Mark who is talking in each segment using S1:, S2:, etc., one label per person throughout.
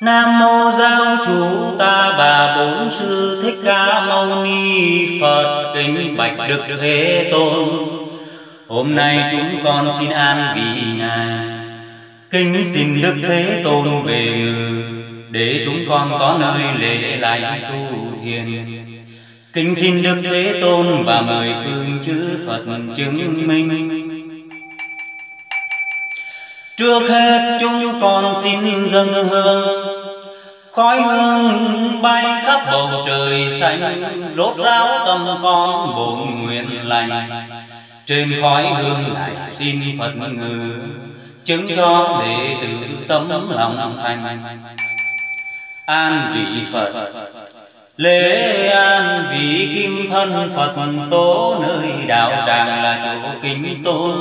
S1: Nam mô giáo chủ ta bà bốn sư thích ca mâu ni Phật kính bạch đức thế tôn. Hôm nay chúng con xin an vì ngài, kính xin đức thế tôn về ngự để chúng con có nơi lễ lại tu thiền. Kính xin đức thế tôn và mời phương chư Phật chứng minh. Trước hết chúng con xin dâng hương Khói hương bay khắp bầu trời xanh, Rốt ráo tâm con bổn nguyện lành. Trên khói hương lại xin Phật ngự, Chứng cho đệ tử tâm lòng thành. An vị Phật, Lễ an vị kim thân Phật tố Nơi đạo tràng là chỗ kính tôn.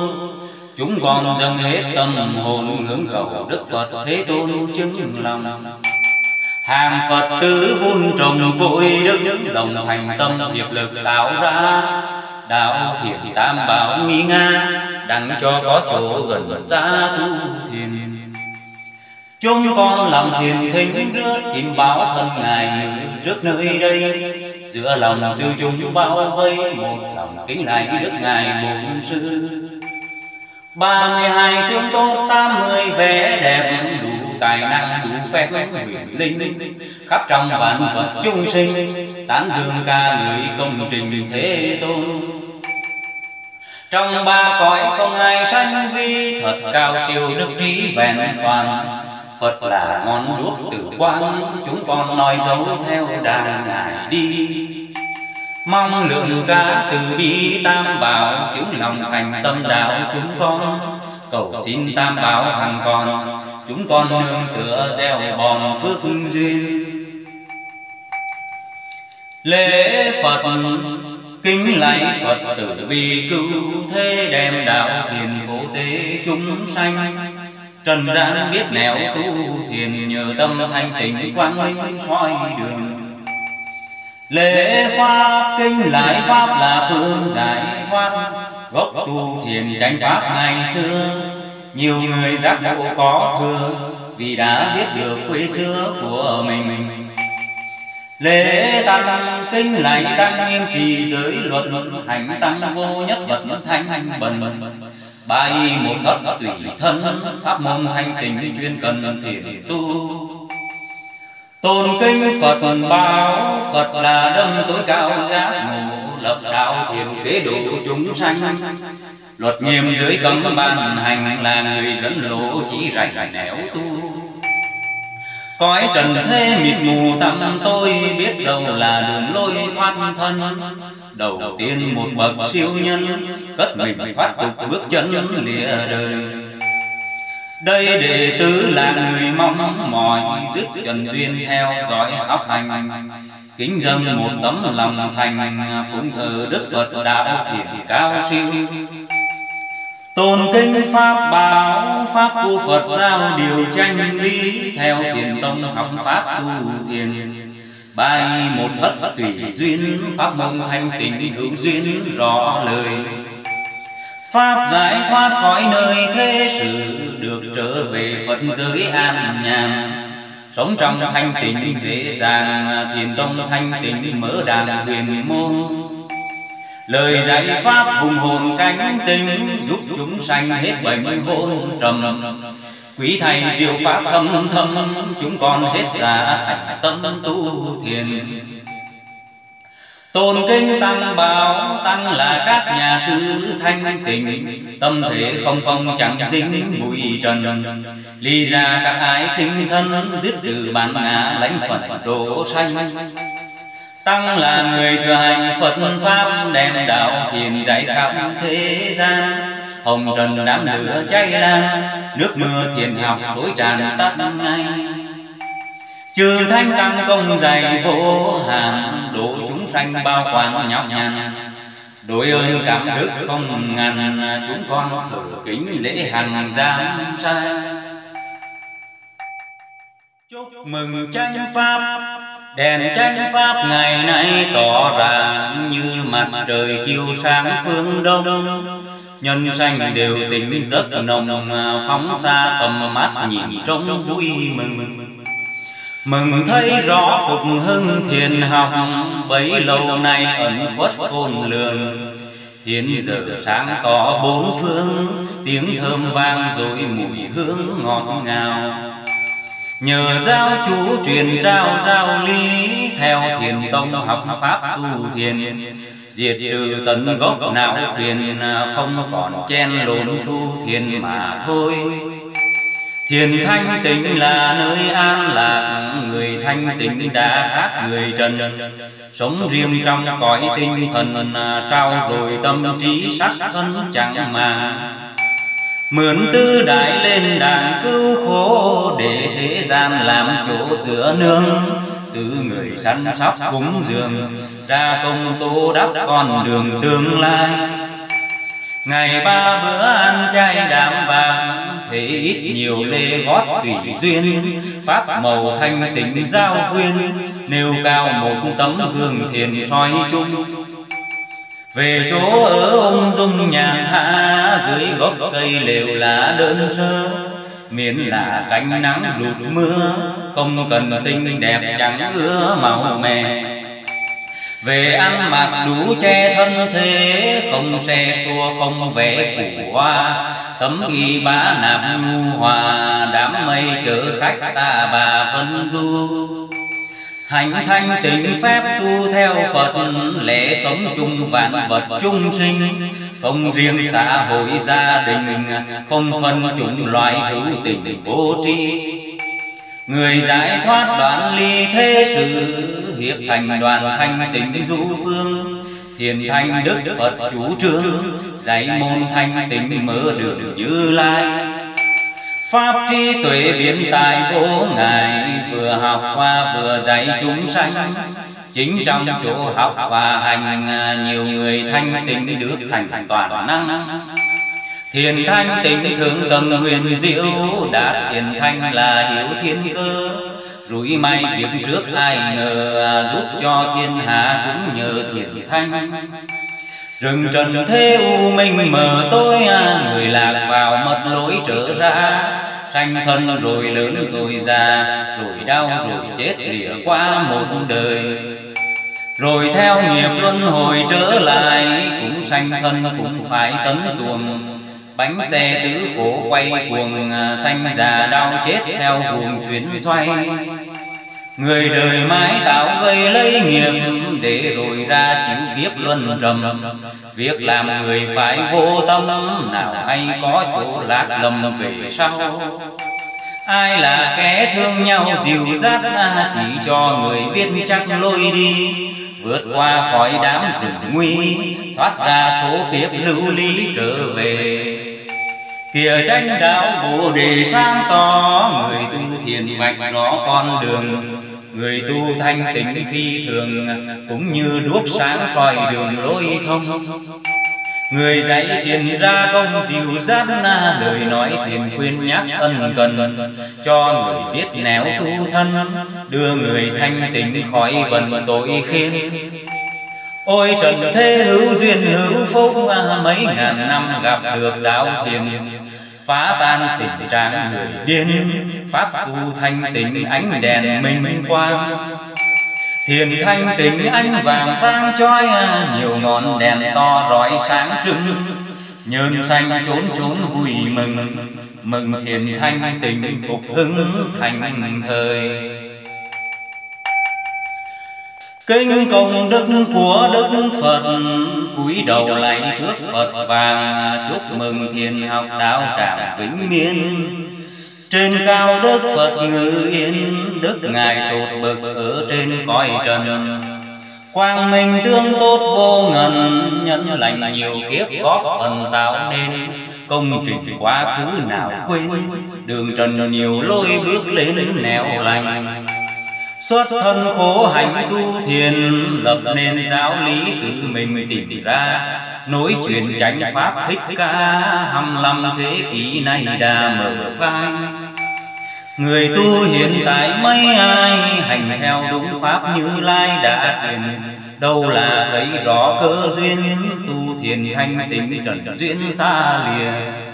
S1: Chúng con dâng hết tâm hồn hướng cầu Đức Phật Thế Tôn chứng lòng. Hàng Phật tử vun trồng cội đức, Đồng thành tâm hiệp lực tạo ra. Đạo thiện tam bảo nghi nga, Đặng cho có chỗ gần xa tu thiền. Chúng con làm thiền thinh rước tìm báo thân Ngài trước nơi đây. Giữa lòng tư chúng bao vây, Một lòng kính lại đức Ngài bổn sư. Ba mươi hai tướng tốt tám mươi vẻ đẹp đủ tài năng đủ phép huyền linh. Khắp trong vạn vật chung sinh, tán dương ca ngợi công trình thế tôn. Trong ba cõi không ai sanh vi, thật cao siêu đức trí vẹn toàn. Phật là ngọn đuốc tử quang, chúng con nói dấu theo đàn ngài đi. Mong lượng ca từ bi tam bảo Chứng lòng thành tâm đạo chúng con. Cầu xin tam bảo hằng còn Chúng con nương tựa gieo bòn phước duyên. Lễ Phật, kính lạy Phật tử bi cứu thế đem đạo thiền phổ tế chúng sanh. Trần gian biết nẻo tu thiền nhờ tâm thanh tịnh quang minh soi đường. Lễ Pháp kinh lại Pháp là phương giải thoát. Gốc tu thiền tránh Pháp ngày xưa nhiều người giác ngộ có thừa, Vì đã biết được quê xưa của mình. Mình Lễ tăng kinh lạy tăng nghiêm trì giới luật Hành tăng vô nhất vật thanh bần. Bài một thất tùy thân, Pháp môn thanh tình chuyên cần thiền tu. Tôn kinh Phật báo, Phật là đấng tối cao giác ngộ, Lập đạo thiền kế độ chúng sanh. Luật nghiêm dưới cấm ban hành Là người dẫn lộ chỉ rảnh nẻo tu. Cõi trần thế mịt mù tâm tôi Biết đâu là đường lối thoát thân. Đầu tiên một bậc siêu nhân Cất mình thoát tục bước chân lìa đời. đây đệ tử là người mong mỏi dứt trần duyên theo dõi học hành. kính dâng một tấm lòng thành phụng thờ đức phật đạo thiện cao siêu tôn kinh pháp, bảo pháp của phật giao điều tranh lý theo thiền tông học pháp tu thiền. Bài một thất tùy duyên, pháp môn thanh tịnh hữu duyên, rõ lời. Pháp giải thoát khỏi nơi thế sự, Được trở về Phật giới an nhàn. Sống trong thanh tịnh dễ dàng, Thiền tông thanh tịnh mở đàn huyền môn. Lời dạy Pháp hùng hồn cánh tinh Giúp chúng sanh hết bệnh hôn trầm. Quý thầy diệu Pháp thâm thâm Chúng con hết giả thành tâm tu thiền. Tôn kinh tăng bảo tăng là các nhà sư thanh tịnh. Tâm thể không phong chẳng dính bụi trần. Ly ra các ái khinh thân Dứt từ bản ngã lãnh Phật độ sanh Tăng là người thừa hành Phật Pháp, Đem đạo thiền dạy khắp thế gian. Hồng trần đám lửa cháy lan, Nước mưa thiền học suối tràn tắt ngay. Chư thanh tăng công dày vô hạn Độ chúng sanh bao quán nhọc nhằn. Đối ơn cảm đức không ngàn, Chúng con thử kính lễ hàng giang sai. Chúc mừng tranh pháp Đèn tranh pháp ngày nay tỏ ràng Như mặt trời chiếu sáng phương đông. Nhân sanh đều tình giấc nồng Phóng xa tầm mắt nhìn trông vui mừng. Mừng thấy rõ phục hưng thiền học, Bấy lâu nay ẩn khuất khôn lường. Hiện giờ sáng tỏ bốn phương, Tiếng thơm vang rồi mùi hương ngọt ngào. Nhờ giáo chú truyền trao giáo lý Theo thiền tông học pháp tu thiền. Diệt trừ tận gốc não phiền Không còn chen lộn tu thiền mà thôi. Thiền thanh tịnh là nơi an lạc Người thanh tịnh đã khác người trần. Sống riêng trong cõi tinh thần Trao rồi tâm trí sắc thân chẳng mà Mượn tư đại lên đàn cứu khổ Để thế gian làm chỗ giữa nương. Từ người săn sóc cúng dường, Ra công tu đắp con đường tương lai. Ngày ba bữa ăn chay đạm vàng, Thế ít nhiều lê gót tùy duyên. Pháp màu thanh tịnh giao quyên Nêu cao một tấm gương thiền soi chung về chỗ ở ông dung nhàn hạ, dưới gốc cây lều lá đơn sơ. Miễn là cánh nắng đụt mưa, không cần xinh đẹp chẳng ưa màu mè. Về ăn mặc đủ che thân thế, không xe xua, không vẽ phủ hoa. Tấm y bá nạp nhu hòa, đám mây chở khách ta bà vân du hành thanh tịnh phép tu theo phật lễ sống chung vạn vật chung sinh. không riêng xã hội gia đình không phân chủng loại hữu tình vô tri. người giải thoát đoạn ly thế sự hiệp thành đoàn thanh tịnh du phương. thiền thanh đức phật chủ trương dạy môn thanh tịnh mở đường như lai Pháp trí tuệ biến tài vô ngài Vừa học qua vừa dạy chúng sanh. Chính trong chỗ học và hành, Nhiều người thanh tịnh được thành toàn năng. Thiền thanh tịnh thượng tầng huyền diệu Đạt thiền thanh là hiểu thiên cơ. Rủi may việc trước ai ngờ, Giúp cho thiên hạ cũng nhờ thiền thanh. Rừng trần thế u minh mờ tối à, Người lạc vào mất lối trở ra. Sanh thân rồi lớn rồi già, Rồi đau rồi chết lìa qua một đời. Rồi theo nghiệp luân hồi trở lại, Cũng sanh thân cũng phải tấn tuồng. Bánh xe tứ khổ quay cuồng, Sanh già đau chết theo cuồng chuyển xoay. Người đời mãi tạo gây lấy nghiệp Để rồi ra chịu kiếp luân trầm. Việc làm người phải vô tâm Nào hay có chỗ lạc lầm về sau. Ai là kẻ thương nhau dìu dắt Chỉ cho người biết chắc lôi đi. Vượt qua khỏi đám rừng nguy Thoát ra số kiếp lưu ly trở về. Kìa tranh đạo bồ đề sáng tỏ Người tu thiền vạch rõ con đường Người tu thanh tịnh phi thường, Cũng như đuốc sáng soi đường lối thông. Người dạy thiền ra công dịu giác na, Lời nói thiền khuyên nhắc ân cần. Cho người biết nẻo tu thân, Đưa người thanh tịnh khỏi vần tội khiên Ôi trần thế hữu duyên hữu phúc à, Mấy ngàn năm gặp được đạo thiền phá tan tình trạng người điên, pháp tu thanh tịnh ánh đèn minh quang thiền thanh tịnh ánh vàng sáng chói, nhiều ngọn đèn to rọi sáng trưng. Nhơn xanh trốn trốn vui mừng mừng thiền thanh tịnh phục hưng thành thời. Kinh công đức của Đức Phật. Cúi đầu lạy trước Phật và chúc mừng thiền học đạo tràng vĩnh miên. Trên cao Đức Phật ngự yên Đức Ngài tột bậc ở trên cõi trần. Quang minh tương tốt vô ngần Nhân lành nhiều kiếp góp phần tạo nên. Công trình quá khứ nào quên. Đường trần nhiều lối bước lên nẻo lành Xuất thân khổ hạnh tu thiền Lập nên giáo lý tự mình tìm ra. Nối truyền chánh pháp thích ca Hăm lăm thế kỷ nay đã mở phai. Người tu hiện tại mấy ai Hành theo đúng pháp như lai đã truyền Đâu là thấy rõ cơ duyên Tu thiền thanh tịnh trần duyên xa lìa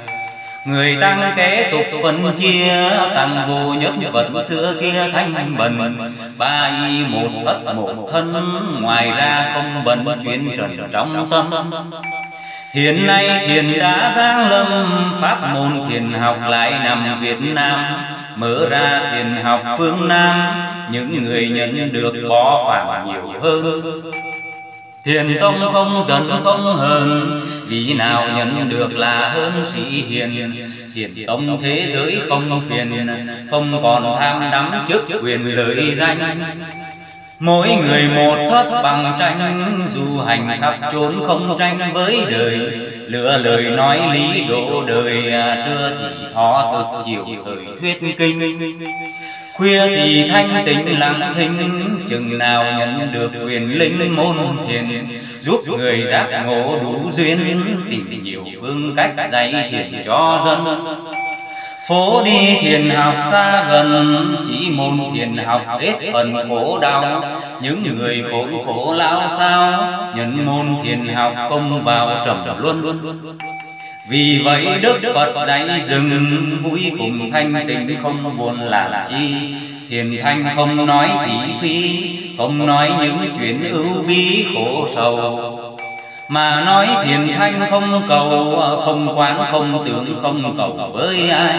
S1: Người tăng kế tục phân chia tăng vô nhất vật xưa kia thanh bần. ba y một thất một thân ngoài ra không bần chuyên trần trong tâm. Hiện nay thiền đã giáng lâm Pháp môn thiền học lại nằm Việt Nam. Mở ra thiền học phương Nam Những người nhận được bỏ phản nhiều hơn Thiền tông không giận không hờn. Vì nào nhận được là hơn sĩ hiền. Thiền tông thế giới không phiền Không còn tham đắm trước quyền lợi danh. Mỗi người một thất bằng tranh Du hành khắp trốn không tranh với đời. Lựa lời nói lý độ đời à, Trưa thì thọ thực chiều thời thuyết kinh Khuya thì thanh tịnh lặng thinh Chừng nào nhận được quyền linh môn thiền Giúp người giác ngộ đủ duyên Tìm nhiều phương cách dạy thiền cho dân. Phố đi thiền học xa gần Chỉ môn thiền học hết phần khổ đau. Những người khổ khổ lao sao Nhận môn thiền học không vào trầm luân vì vậy Đức Phật dạy dừng vui cùng thanh tịnh không buồn làm chi. Thiền thanh không nói thị phi Không nói những chuyện ưu bi khổ sầu. mà nói thiền thanh không cầu không quán không tưởng không cầu với ai.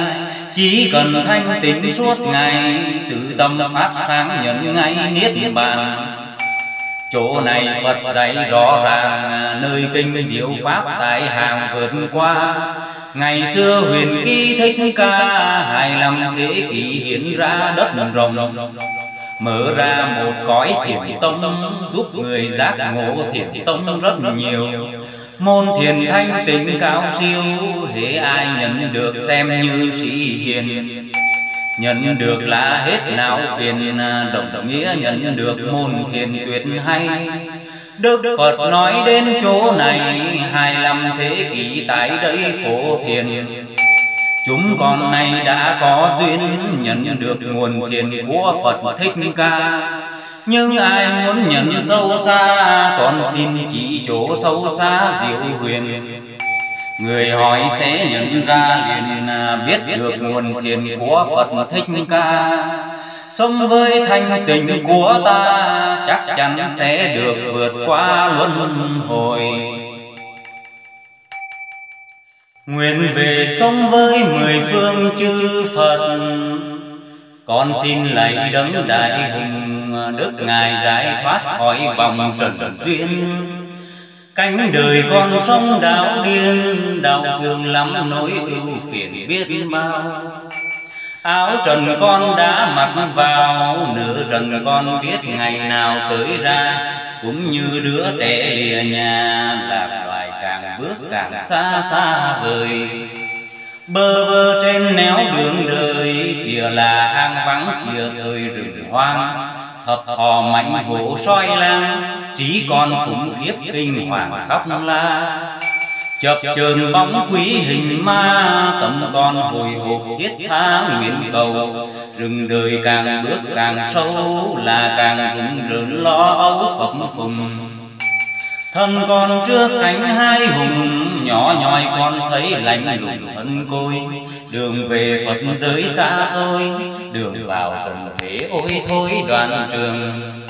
S1: chỉ cần thanh tịnh suốt ngày tự tâm phát sáng nhận ngay niết bàn chỗ này phật dạy rõ ràng nơi kinh diệu pháp tại hàng vượt qua. ngày xưa huyền kỳ thích ca hai năm thế kỷ hiện ra đất rồng. mở ra một cõi thiền tông giúp người giác ngộ thiền tông rất nhiều. môn thiền thanh tịnh cao siêu hễ ai nhận được xem như sĩ hiền nhận được là hết não phiền đồng nghĩa nhận được môn thiền tuyệt hay. Đức Phật nói đến chỗ này hai năm thế kỷ tại đây phổ thiền. Chúng con nay đã có duyên nhận được nguồn thiền của Phật Thích Ca. Nhưng ai muốn nhận sâu xa Con xin chỉ chỗ sâu xa diệu huyền Người hỏi sẽ nhận ra liền à, biết được nguồn thiền của Phật Thích Ca. Sống với thanh tình của ta, Chắc chắn sẽ được vượt qua luân hồi. Nguyện về sống với mười phương chư Phật. Con xin lạy đấng đại hùng, Đức Ngài giải thoát khỏi vòng trần duyên. Cánh đời con sống đau điên Đau thương lắm nỗi ưu phiền biết bao. Áo trần con đã mặc vào Nửa trần con biết ngày nào tới ra. Cũng như đứa trẻ lìa nhà Lạc loài càng bước càng xa xa vời. Bơ vơ trên néo đường đời Kìa là hang vắng kìa thời rừng hoang. Thập thò mạnh hổ soi lang Trí con khủng khiếp kinh hoàng khóc la. Chập chờn bóng quý hình ma, tâm con hồi hộp thiết tha nguyện cầu. Rừng đời càng bước càng sâu là càng rừng rợn lo âu phập phùng. Thân con trước cánh hai hùng, nhỏ nhoi con thấy lạnh lùng thân côi. Đường về phật giới xa xôi, đường vào tận thế ôi thôi đoàn trường.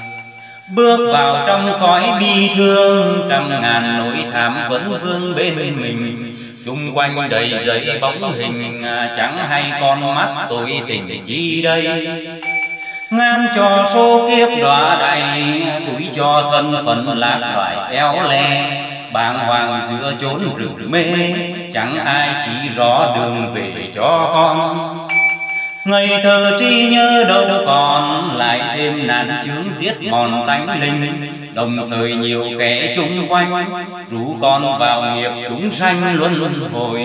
S1: Bước vào trong cõi bi thương Trăm ngàn nỗi thảm vẫn vương bên mình. chung quanh đầy giấy bóng hình Chẳng hay con mắt tôi tình chi đây. Ngàn trò số kiếp đọa đầy Tuổi cho thân phận lạc loài éo le. bàng hoàng giữa chốn rừng mê Chẳng ai chỉ rõ đường về cho con Ngày thơ tri nhớ đâu còn, Lại thêm nạn chướng giết mòn tánh linh. Đồng thời nhiều kẻ chung quanh, Rủ con vào nghiệp chúng sanh luôn luôn hồi.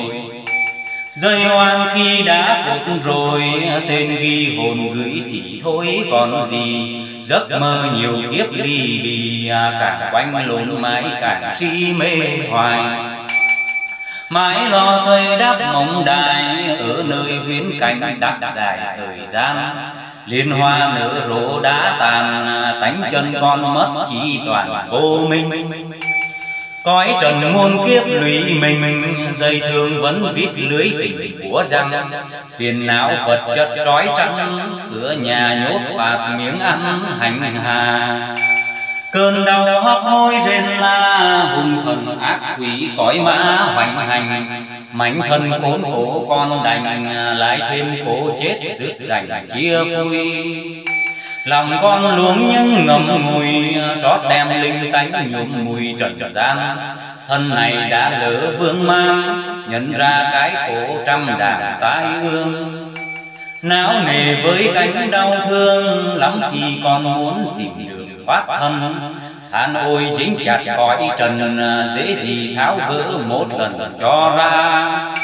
S1: Rơi oan khi đã phục rồi, Tên ghi hồn gửi thì thôi còn gì. Giấc mơ nhiều kiếp đi đi à, Càng quanh lộn mãi càng si mê hoài mãi lo xây đắp mộng đài ở nơi huyến cảnh đắc dài thời gian. liên hoa nở rộ đã tàn tánh chân con mất chỉ toàn vô minh. Cõi trần muôn kiếp lụy mình Dây thương vẫn viết lưới tình của răng. Phiền não vật chất trói trắng Cửa nhà nhốt phạt miếng ăn hành hà Cơn đau hấp hối rên la, Hung thần ác quỷ cõi mã hoành hành. Mảnh thân khốn khổ con đành, Lại thêm khổ chết rước rành chia phui lòng con luống nhưng ngầm ngùi, trót đem linh tánh nhuộm mùi trần gian. Thân này đã lỡ vương mang, nhận ra cái khổ trăm đàn tái ương. Não nề với cánh đau thương, lắm khi con muốn tìm được thoát thân than ôi dính chặt cõi trần à, dễ gì tháo gỡ một lần cho ra.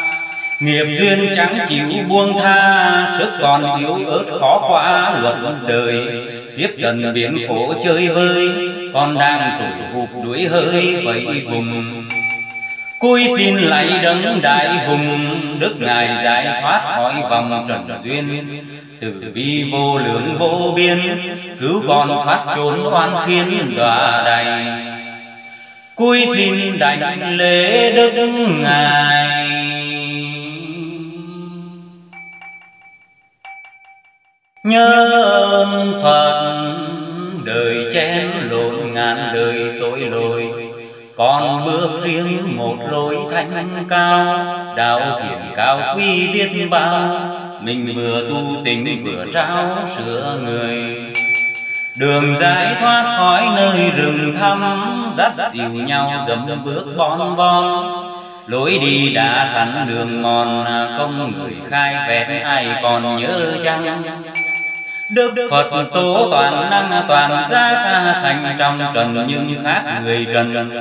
S1: Nghiệp duyên chẳng chịu buông tha, sức còn yếu ớt khó qua luật đời. Tiếp trần biển khổ chơi vơi con đang tủi hụp đuổi hơi vậy vùng cúi xin lạy đấng đại hùng đức ngài giải thoát khỏi vòng trần duyên. từ bi vô lượng vô biên cứu con thoát trốn oan khiên đọa đầy. cúi xin đảnh lễ đức ngài. Nhớ ơn phật đời chén lộn ngàn đời tội lỗi con bước riêng một lối thanh cao đạo thiền cao quý biết bao mình vừa tu tình vừa trao sửa người. Đường giải thoát khỏi nơi rừng thăm, dắt dìu nhau dầm bước bon bon lối đi đã sẵn đường mòn công người khai vẹn, ai còn nhớ chăng? Đức Phật tố toàn năng toàn giác sanh trong trần nhưng khác người trần.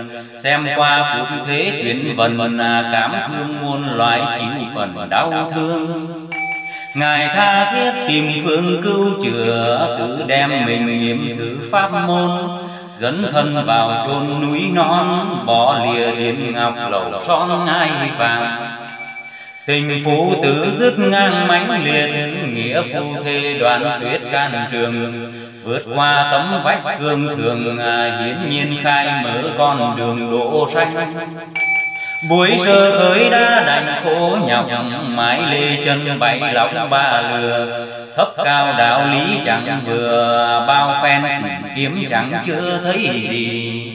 S1: Xem qua cuộc thế chuyển vần cảm thương muôn loài chịu phần đau thương. Ngài tha thiết tìm phương cứu chữa Tự đem mình nghiệm thử pháp môn. Dẫn thân vào chôn núi non Bỏ lìa điện ngọc lầu son ngai vàng Tình phụ tử dứt ngang mãnh liệt Nghĩa phu thê đoàn tuyết can trường. Vượt qua tấm vách cương thường Hiến nhiên khai mở con đường đỗ xanh. Buổi sơ khởi đã đành khổ nhọc Mãi lê chân bay lọc ba lừa. Thấp cao đạo lý chẳng vừa Bao phen kiếm chẳng chưa thấy gì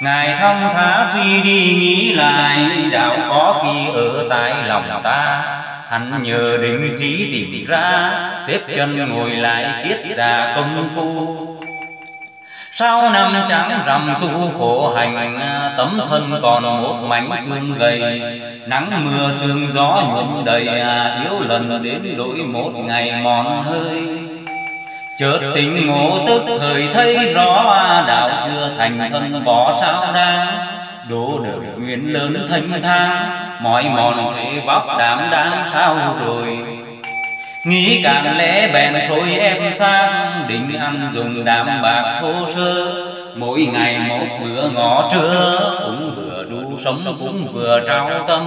S1: Ngài thông thả suy đi nghĩ lại, Đạo có khi ở tại lòng ta. Hắn nhờ định trí tìm ra, Xếp chân ngồi lại tiết ra công phu. Sau năm trắng rằm tu khổ hành, Tấm thân còn một mảnh xương gầy. Nắng mưa sương gió nhuộm đầy à, Yếu lần đến đổi một ngày mòn hơi chợt tình ngộ tức thời thấy rõ đạo chưa thành thân bỏ sao đang đổ đời nguyện lớn thanh thang mọi mòn thế vóc đảm đang sao rồi? nghĩ càng lẽ bèn thôi em sang. định ăn dùng đạm bạc thô sơ. mỗi ngày một bữa ngõ trưa. cũng vừa đủ sống cũng vừa trao tâm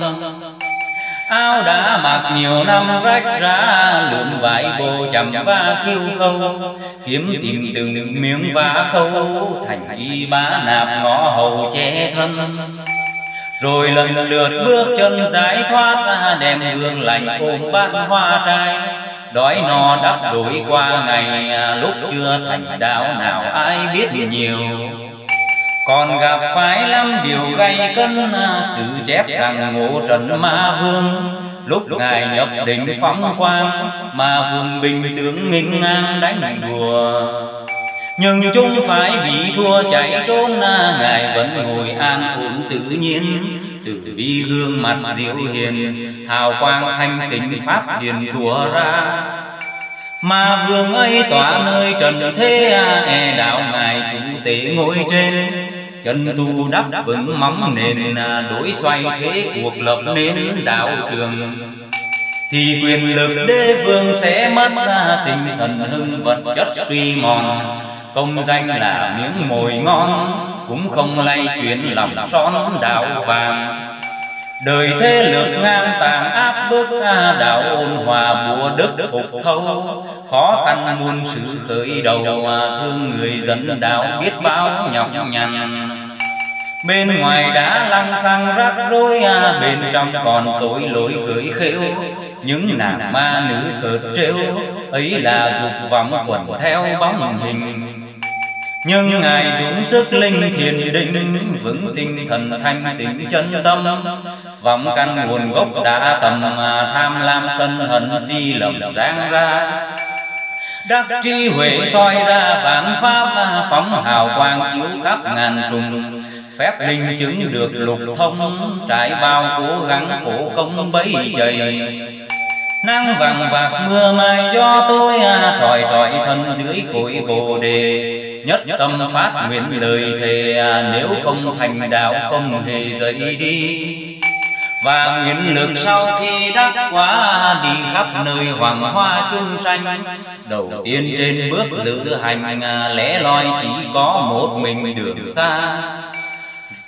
S1: áo đã mặc nhiều năm rách ra lụm vải bồ chầm va khiêu khâu. Kiếm tìm từng miếng vá khâu, thành y bá nạp ngõ hầu che thân. Rồi lần lượt bước chân giải thoát, đem hương lành ôm bát hoa trai. Đói no đắp đổi qua ngày à, lúc chưa thành đạo nào ai biết nhiều còn gặp phải lắm điều gây cân sự chép rằng ngộ trần ma vương. Lúc ngài nhập định phóng quang ma vương bình tướng nghinh ngang đánh đùa. Nhưng chúng phải vì thua chạy trốn ngài vẫn ngồi an ổn tự nhiên. từ bi gương mặt diệu hiền hào quang thanh tịnh pháp hiền tùa ra mà vương ấy tỏa nơi trần thế e đạo ngài chủ tể ngồi trên. Chân tu đắp vững móng nền à, đối xoay thế cuộc lập nên đạo trường. Thì quyền lực đế vương sẽ mất à, ra tình thần hưng vật chất suy mòn. Công danh là miếng mồi ngon, cũng không lay chuyển lòng son đạo vàng đời thế lược ngang tàn áp bức đạo ôn hòa bùa đức phục thâu. khó khăn muôn sự khởi đầu thương người dân đạo biết bao nhọc nhằn. Bên ngoài đã lăng xăng rắc rối Bên trong còn tội lỗi gửi khêu. Những nàng ma nữ cợt trêu. Ấy là dục vọng quẩn theo bóng hình nhưng ngài dũng sức linh thiền định vững tinh thần thanh tịnh chân tâm. vọng căn nguồn gốc đã tầm tham lam sân hận di lầm giang ra. đắc trí huệ soi ra vạn pháp phóng hào quang chiếu khắp ngàn trùng. phép linh chứng được lục thông trải bao cố gắng khổ công bấy chày nắng vàng vạc mưa mai do tôi à, thỏi thỏi thân dưới cội bồ đề nhất tâm phát nguyện lời thề à, nếu không thành đạo không hề rời đi. Và nguyện lực sau khi đắc quả đi khắp nơi hoàng hoa chung xanh đầu tiên trên bước lữ hành lẽ loi chỉ có một mình đường xa.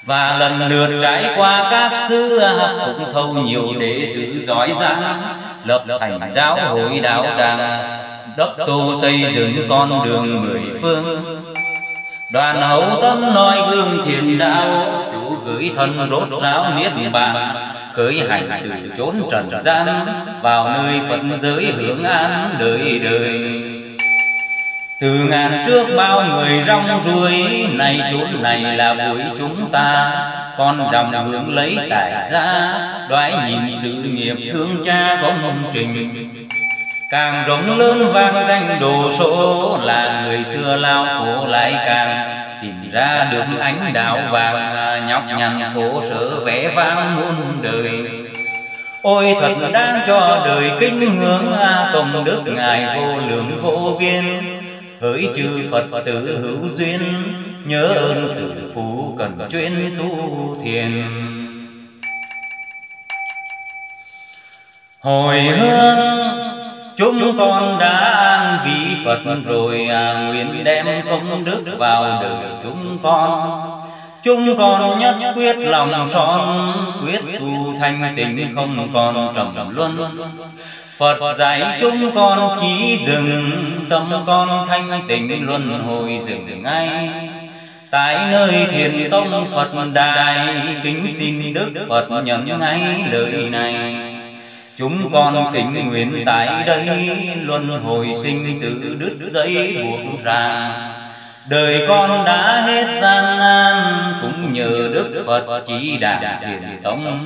S1: Và lần lượt trải qua các xứ cũng thâu nhiều đệ tử giỏi giang lập thành giáo hội đạo tràng đốc tô xây dựng con đường mười phương. đoàn hậu tâm nói gương thiền đạo. chủ gửi thân rốt ráo niết bàn. khởi hành từ chốn trần gian vào nơi phật giới hưởng an đời đời từ ngàn trước bao người rong ruổi nay chốn này là buổi chúng ta. con dòng hướng lấy tại gia đoái nhìn sự nghiệp thương cha công trình càng rộng lớn vang danh đồ số là người xưa lao khổ lại càng. Tìm ra được ánh đạo vàng nhọc nhằn khổ sở vẽ vang muôn đời. Ôi thật đáng cho đời kính ngưỡng, công đức ngài vô lượng vô biên. Hỡi chư phật tử hữu duyên, nhớ ơn tử phú cần chuyên tu thiền. Hồi hương chúng con đã an vị phật rồi à, nguyện đem công đức vào đời chúng con. Chúng con nhất quyết lòng son quyết tu thanh tịnh không còn trầm luân. Phật dạy chúng con chỉ dừng tâm con thanh tịnh luân hồi dừng ngay. Tại nơi thiền tông Phật đài kính xin Đức Phật nhận ngay lời này chúng con kính nguyện tại đây luân hồi sinh tử đứt dây buộc ra. đời con đã hết gian nan cũng nhờ Đức Phật chỉ đạo thiền tông.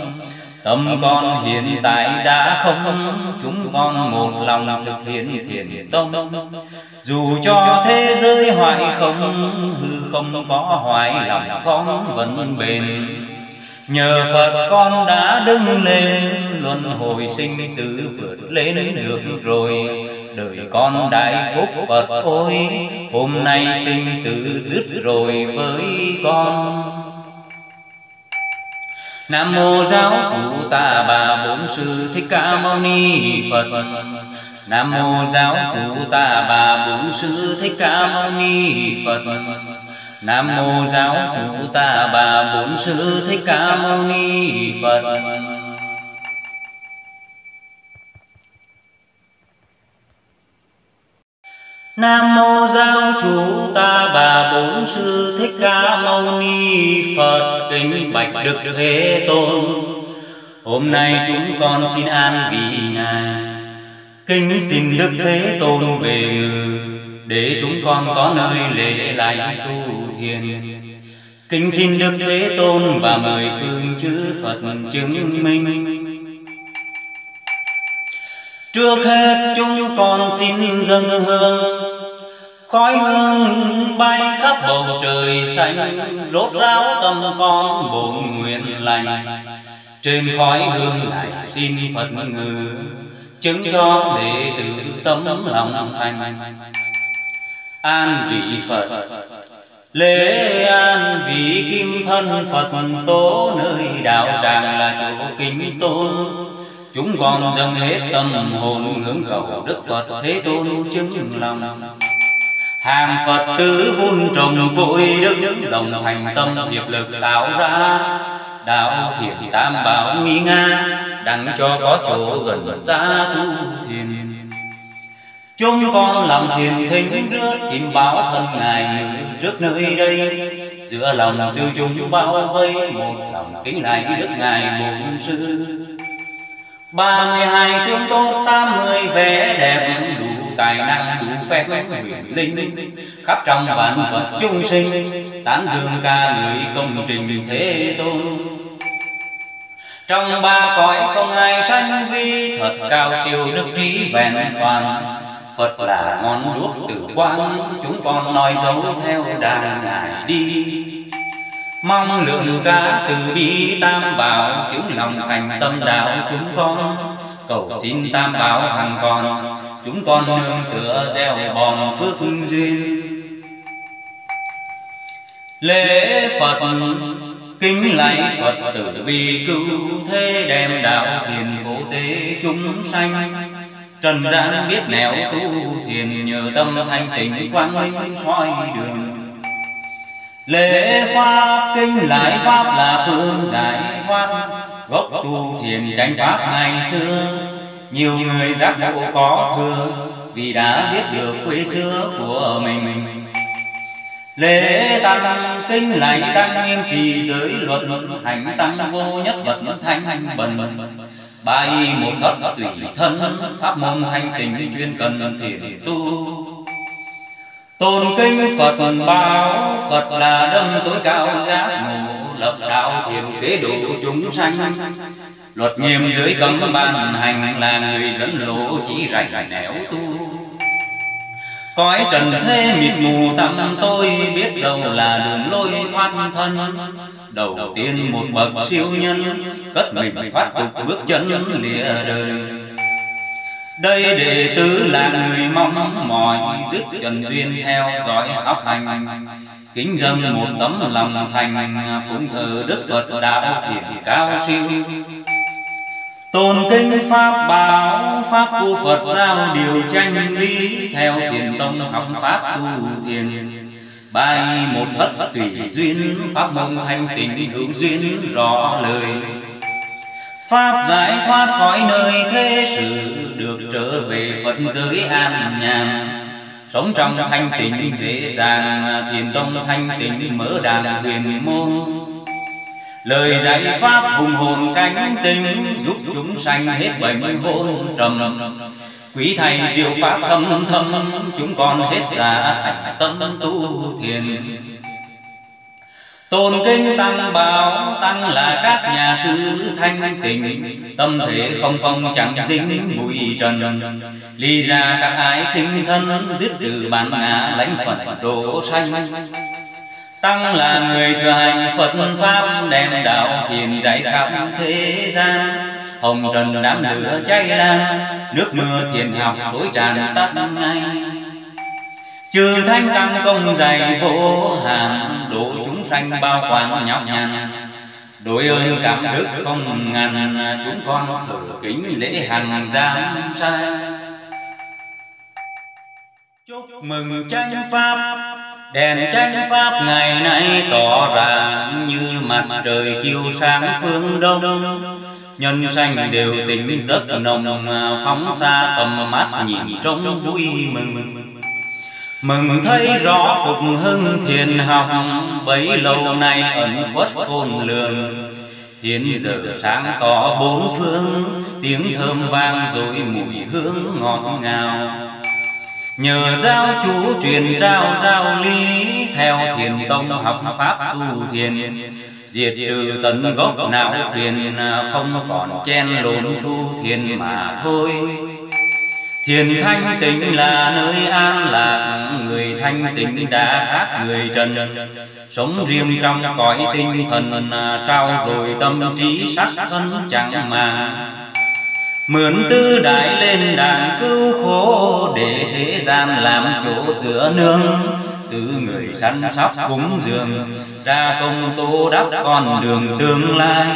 S1: Tâm con hiện tại đã không Chúng con một lòng thực hiện thiền tông. Dù cho thế giới hoại không Hư không có hoại lòng con vẫn bền Nhờ Phật con đã đứng lên Luân hồi sinh tử vượt lên được rồi. Đời con đại phúc Phật ôi Hôm nay sinh tử dứt rồi với con. Nam mô giáo chủ ta bà bổn sư thích ca mâu ni Phật. Nam mô giáo chủ ta bà bổn sư thích ca mâu ni Phật Nam mô giáo chủ ta bà bổn sư thích ca mâu ni Phật. Nam mô giáo chủ ta bà bổn sư thích ca mâu ni Phật. Kính bạch đức thế tôn Hôm nay chúng con xin an vì ngài. Kính xin đức thế tôn về ngự để chúng con có nơi lễ lại tu thiền. Kính xin đức thế tôn và mời phương chư Phật chứng minh. Trước hết chúng con xin dâng hương. Khói hương bay khắp bầu trời xanh, Rốt ráo tâm con bổn nguyện lành. Trên khói hương lại xin Phật ngự, Chứng cho đệ tử tâm lòng thành. An vị Phật. Lễ an vị kim thân Phật tố Nơi đạo tràng là chỗ kính tôn. Chúng con dâng hết tâm hồn hướng cầu Đức Phật Thế Tôn chứng lòng. Hàng phật tử vun trồng cội đức đồng thành tâm hiệp lực tạo ra. Đạo thiện tam bảo nghi nga đặng cho có chỗ gần xa tu thiền chúng con làm thiền thinh rước tìm báo thân ngài trước nơi đây. Giữa lòng tư chúng bao vây một lòng kính lại đức ngài bổn sư. Ba mươi hai tướng tốt tám mươi vẻ đẹp đủ tài năng đủ phép huyền linh. khắp trong vạn vật chung sinh tán dương ca người công trình thế tôn. trong ba cõi không ai sanh vi thật cao siêu đức trí vẹn toàn Phật là ngọn đuốc tử quang, chúng con nói dấu theo đàn ngài đi. Mong lượng ca từ bi tam bảo, chúng lòng thành tâm đạo chúng con. Cầu xin tam bảo hàng còn, chúng con nương tựa gieo bòn phước duyên. Lễ phật, kính lạy phật tử bi cứu thế đem đạo thiền phổ tế chúng sanh trần gian biết nẻo tu thiền nhờ tâm thanh tịnh quang minh soi đường. lễ pháp kinh lại pháp là phương giải thoát. gốc tu thiền tránh pháp ngày xưa. nhiều người giác ngộ có thừa vì đã biết được quê xưa của mình. lễ tăng kinh lại tăng nghiêm trì giới luật hành tăng vô nhất vật thanh bần bay một thất tùy thân, pháp môn thanh tình chuyên cần thiền tu. Tôn kinh phật báo, phật là đấng tối cao giác ngộ, lập đạo thiền kế độ chúng sanh. Luật nghiêm dưới cấm ban hành là người dẫn lộ chỉ rảnh nẻo tu. Cõi trần thế mịt mù tâm tôi biết đâu là đường lối thoát thân đầu tiên một bậc siêu nhân cất mình thoát tục bước chân lìa đời. đây đệ tử là người mong mỏi dứt trần duyên theo dõi học hành. kính dâng một tấm lòng thành phụng thờ đức phật đạo thiền cao siêu. Tôn kinh pháp bảo pháp của phật giao điều tranh lý theo thiền tông học pháp tu thiền bài một thất tùy duyên, pháp môn thanh tịnh hữu duyên, rõ lời. Pháp giải thoát khỏi nơi thế sự, được trở về phật giới an nhàn. Sống trong thanh tịnh dễ dàng, thiền tông thanh tịnh mở đàn huyền môn. Lời dạy pháp hùng hồn cánh tinh giúp chúng sanh hết bệnh hôn trầm quý thầy diệu pháp thâm thâm, chúng con hết giả thành tâm tu thiền. Tôn kinh tăng bảo, tăng là các nhà sư thanh tịnh, Tâm thể không phong chẳng dính bụi trần. Ly ra các ái khinh thân, Dứt từ bản ngã lãnh Phật độ sanh. Tăng là người thừa hành Phật Pháp, đem đạo thiền giải khắp thế gian. Hồng trần đám lửa cháy lan, Nước mưa thiền học suối tràn tắt ngay. Chư thanh tăng công dày vô hạn, Độ chúng sanh bao quan nhọc nhằn. Đội ơn cảm đức không ngàn Chúng con thử kính lễ hàng gia. sai. Chúc mừng tranh pháp, Đèn tranh pháp ngày nay tỏ ràng Như mặt trời chiếu sáng phương đông. Nhân sanh đều tỉnh giấc nồng Phóng xa tầm mắt nhìn trong vui mừng. Mừng. Thấy rõ phục hưng thiền học Bấy lâu nay ẩn khuất khôn lường. Hiện giờ sáng tỏ bốn phương Tiếng thơm vang rồi mùi hương ngọt ngào. Nhờ giao chú truyền trao giao lý Theo thiền tông học pháp tu thiền Diệt trừ tận gốc não phiền Không còn chen lộn tu thiền mà thôi. Thiền thanh tịnh là nơi an lạc. Người thanh tịnh đã khác người trần. Sống riêng trong cõi tinh thần Trao rồi tâm trí sắc thân chẳng mà. Mượn tư đại lên đàn cứu khổ Để thế gian làm chỗ giữa nương từ người săn sóc cúng dường, Ra công tu đắp con đường tương lai.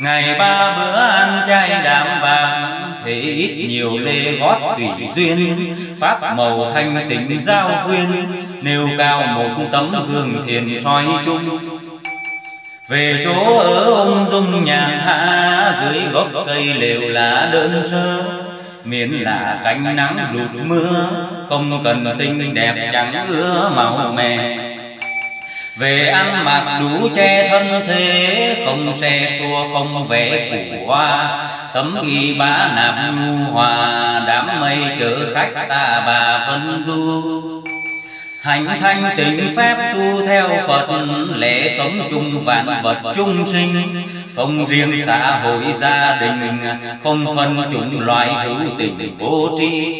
S1: Ngày ba bữa ăn chay đạm vàng Thế ít nhiều lê gót tùy duyên. Pháp màu thanh tịnh giao quyên Nêu cao một tấm gương thiền soi chung. Về chỗ ở ung dung nhàn hạ, dưới gốc cây lều lá đơn sơ miễn là cánh nắng đụt mưa không cần xinh đẹp chẳng ưa màu mè. về ăn mặc đủ che thân thế không xe xua không vẽ phủ hoa. tấm y bá nạp nhu hòa đám mây chở khách ta bà vân du. Hành thanh tịnh phép tu theo phật lễ sống chung vạn vật chung sinh không riêng xã hội gia đình không phân chủng loại hữu tình vô tri.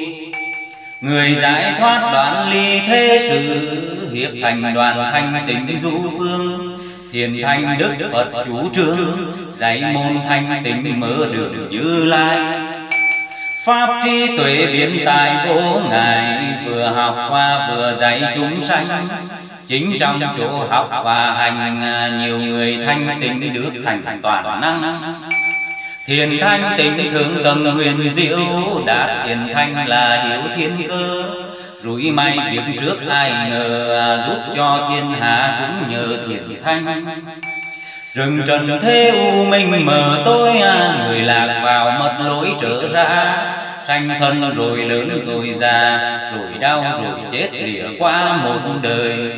S1: người giải thoát đoạn ly thế sự hiệp thành đoàn thanh tịnh du phương. thiền thanh đức phật chủ trương dạy môn thanh tịnh mở đường như lai. pháp trí tuệ biến tài vô ngại vừa học qua vừa dạy chúng sanh chính trong chỗ học và hành nhiều người thanh tịnh được thành toàn năng. thiền thanh tịnh thượng tầng huyền diệu đạt thiền thanh là hiểu thiên cơ. rủi may việc trước ai ngờ giúp cho thiên hạ cũng nhờ thiền thanh. rừng trần thế u minh mờ tối người lạc vào mất lối trở ra. sanh thân rồi lớn rồi già rồi đau rồi chết lìa qua một đời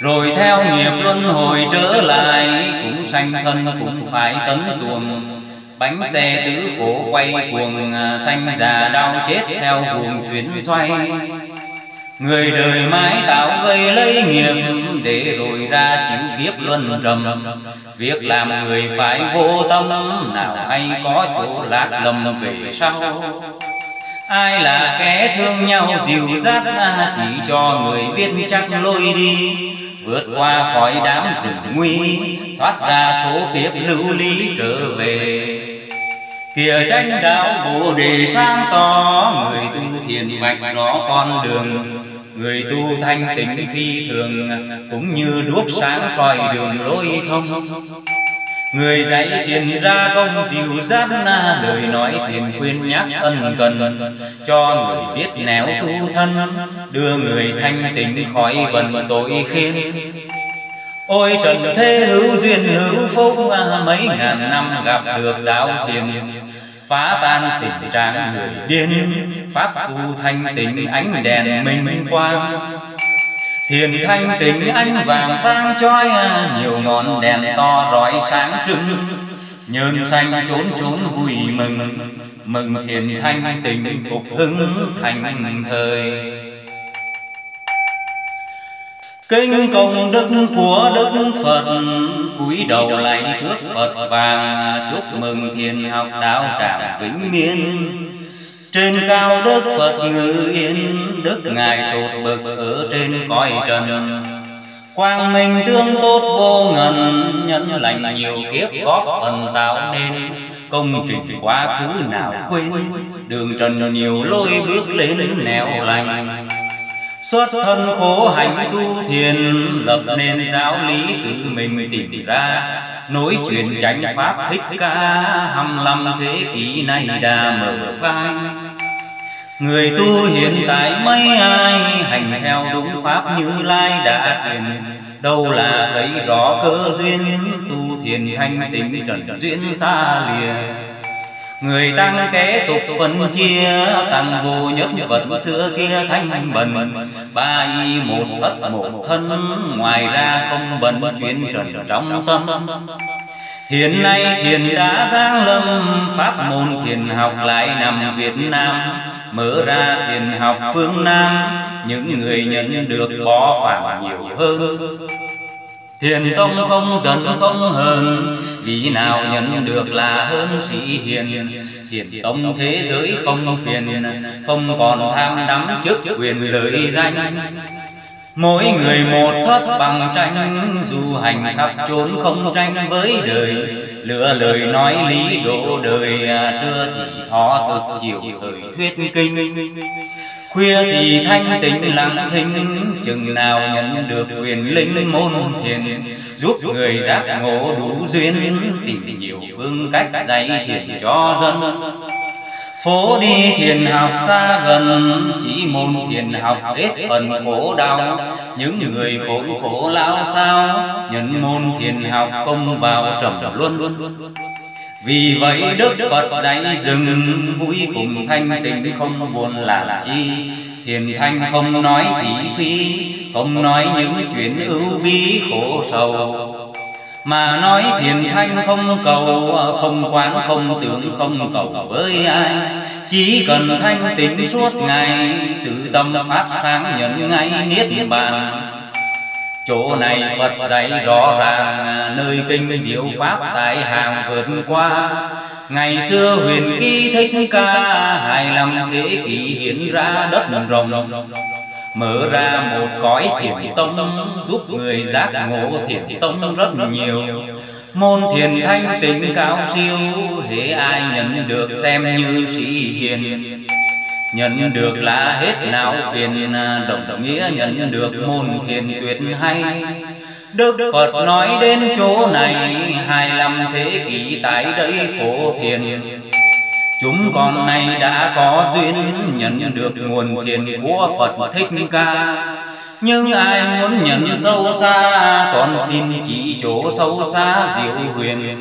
S1: rồi theo nghiệp luân hồi trở lại cũng sanh thân cũng phải tấn tuồng. bánh xe tứ khổ quay cuồng sanh già đau chết theo cuồng chuyển xoay. người đời mãi tạo gây lấy nghiệp để rồi ra chịu kiếp luân trầm. việc làm người phải vô tâm nào hay có chỗ lạc lầm về sau. ai là kẻ thương nhau dìu dắt chỉ cho người biết chắc lôi đi vượt qua khỏi đám rừng nguy, thoát ra số kiếp lưu ly trở về. Kìa tranh đạo bồ đề sáng tỏ, người tu thiền mạch rõ con đường. Người tu thanh tịnh phi thường, cũng như đuốc sáng soi đường lối thông người dạy thiền ra công dịu giác na, lời nói thiền khuyên nhắc ân cần. Cho người biết nẻo tu thân, đưa người thanh tịnh khỏi vần tội khiên ôi trần thế hữu duyên hữu phúc, mấy ngàn năm gặp được đạo thiền. Phá tan tình trạng người điên, pháp tu thanh tịnh ánh đèn minh quang thiền thanh tịnh ánh vàng sáng chói nhiều ngọn đèn to rọi sáng trưng nhơn xanh trốn trốn vui mừng. mừng. Thiền thanh tịnh phục hưng thành thời. Kinh công đức của Đức Phật. Cúi đầu lạy trước Phật và chúc mừng thiền học đạo tràng vĩnh miên trên cao Đức Phật ngự yên, Đức Ngài tột bực ở trên cõi trần. Quang minh tương tốt vô ngần, Nhân lành nhiều kiếp góp phần tạo nên. Công trình quá khứ nào quên, Đường trần nhiều lối bước lên nẻo lành. Xuất thân khổ hạnh tu thiền, Lập nên giáo lý tự mình tìm ra. Nối truyền chánh pháp thích ca Hăm lâm thế kỷ nay đã mở phai. Người tu hiện tại mấy ai Hành theo đúng pháp như lai đã truyền. Đâu là thấy rõ cơ duyên Tu thiền thanh tịnh trần duyên xa lìa Người tăng kế tục phân chia Tăng vô nhất vật xưa kia thanh bần. Ba y một thất một thân Ngoài ra không bần chuyên trần trong tâm. Hiện nay thiền đã giáng lâm Pháp môn thiền học lại nằm Việt Nam. Mở ra thiền học phương Nam. Những người nhận được bỏ phản nhiều hơn Thiền tông không giận không hờn Vì nào nhận được là hơn sĩ hiền. Thiền tông thế giới không phiền Không còn tham đắm trước quyền lợi danh. Mỗi người một thất bằng tranh Dù hành khắp trốn không tranh với đời. Lựa lời nói lý độ đời Trưa thì thọ thực chiều thời thuyết kinh Khuya thì thanh tịnh lặng thinh Chừng nào nhận được quyền linh môn thiền Giúp người giác ngộ đủ duyên Tìm nhiều phương cách dạy thiền cho dân. Phố đi thiền học xa gần Chỉ môn thiền học hết phần khổ đau. Những người khổ khổ lao sao Nhận môn thiền học không vào trầm luôn vì vậy Đức Phật đánh dừng vui cùng thanh tịnh không buồn làm chi? thiền thanh không nói thị phi không nói những chuyện ưu bi khổ sầu. mà nói thiền thanh không cầu không quán không tưởng không cầu với ai. chỉ cần thanh tịnh suốt ngày tự tâm phát sáng nhận ngay niết bàn chỗ này phật dạy rõ ràng nơi kinh diệu pháp tại hàng vượt qua. ngày xưa huyền ký thích ca hai năm thế kỷ hiện ra đất rồng mở ra một cõi thiền tông giúp người giác ngộ thiền tông rất nhiều. môn thiền thanh tịnh cao siêu hễ ai nhận được xem như sĩ hiền nhận được là hết não phiền đồng nghĩa nhận được môn thiền tuyệt hay. Đức Phật nói đến chỗ này hai năm thế kỷ tại đây phổ thiền. Chúng con nay đã có duyên nhận được nguồn thiền của Phật Thích Ca. Nhưng ai muốn nhận sâu xa Con xin chỉ chỗ sâu xa diệu huyền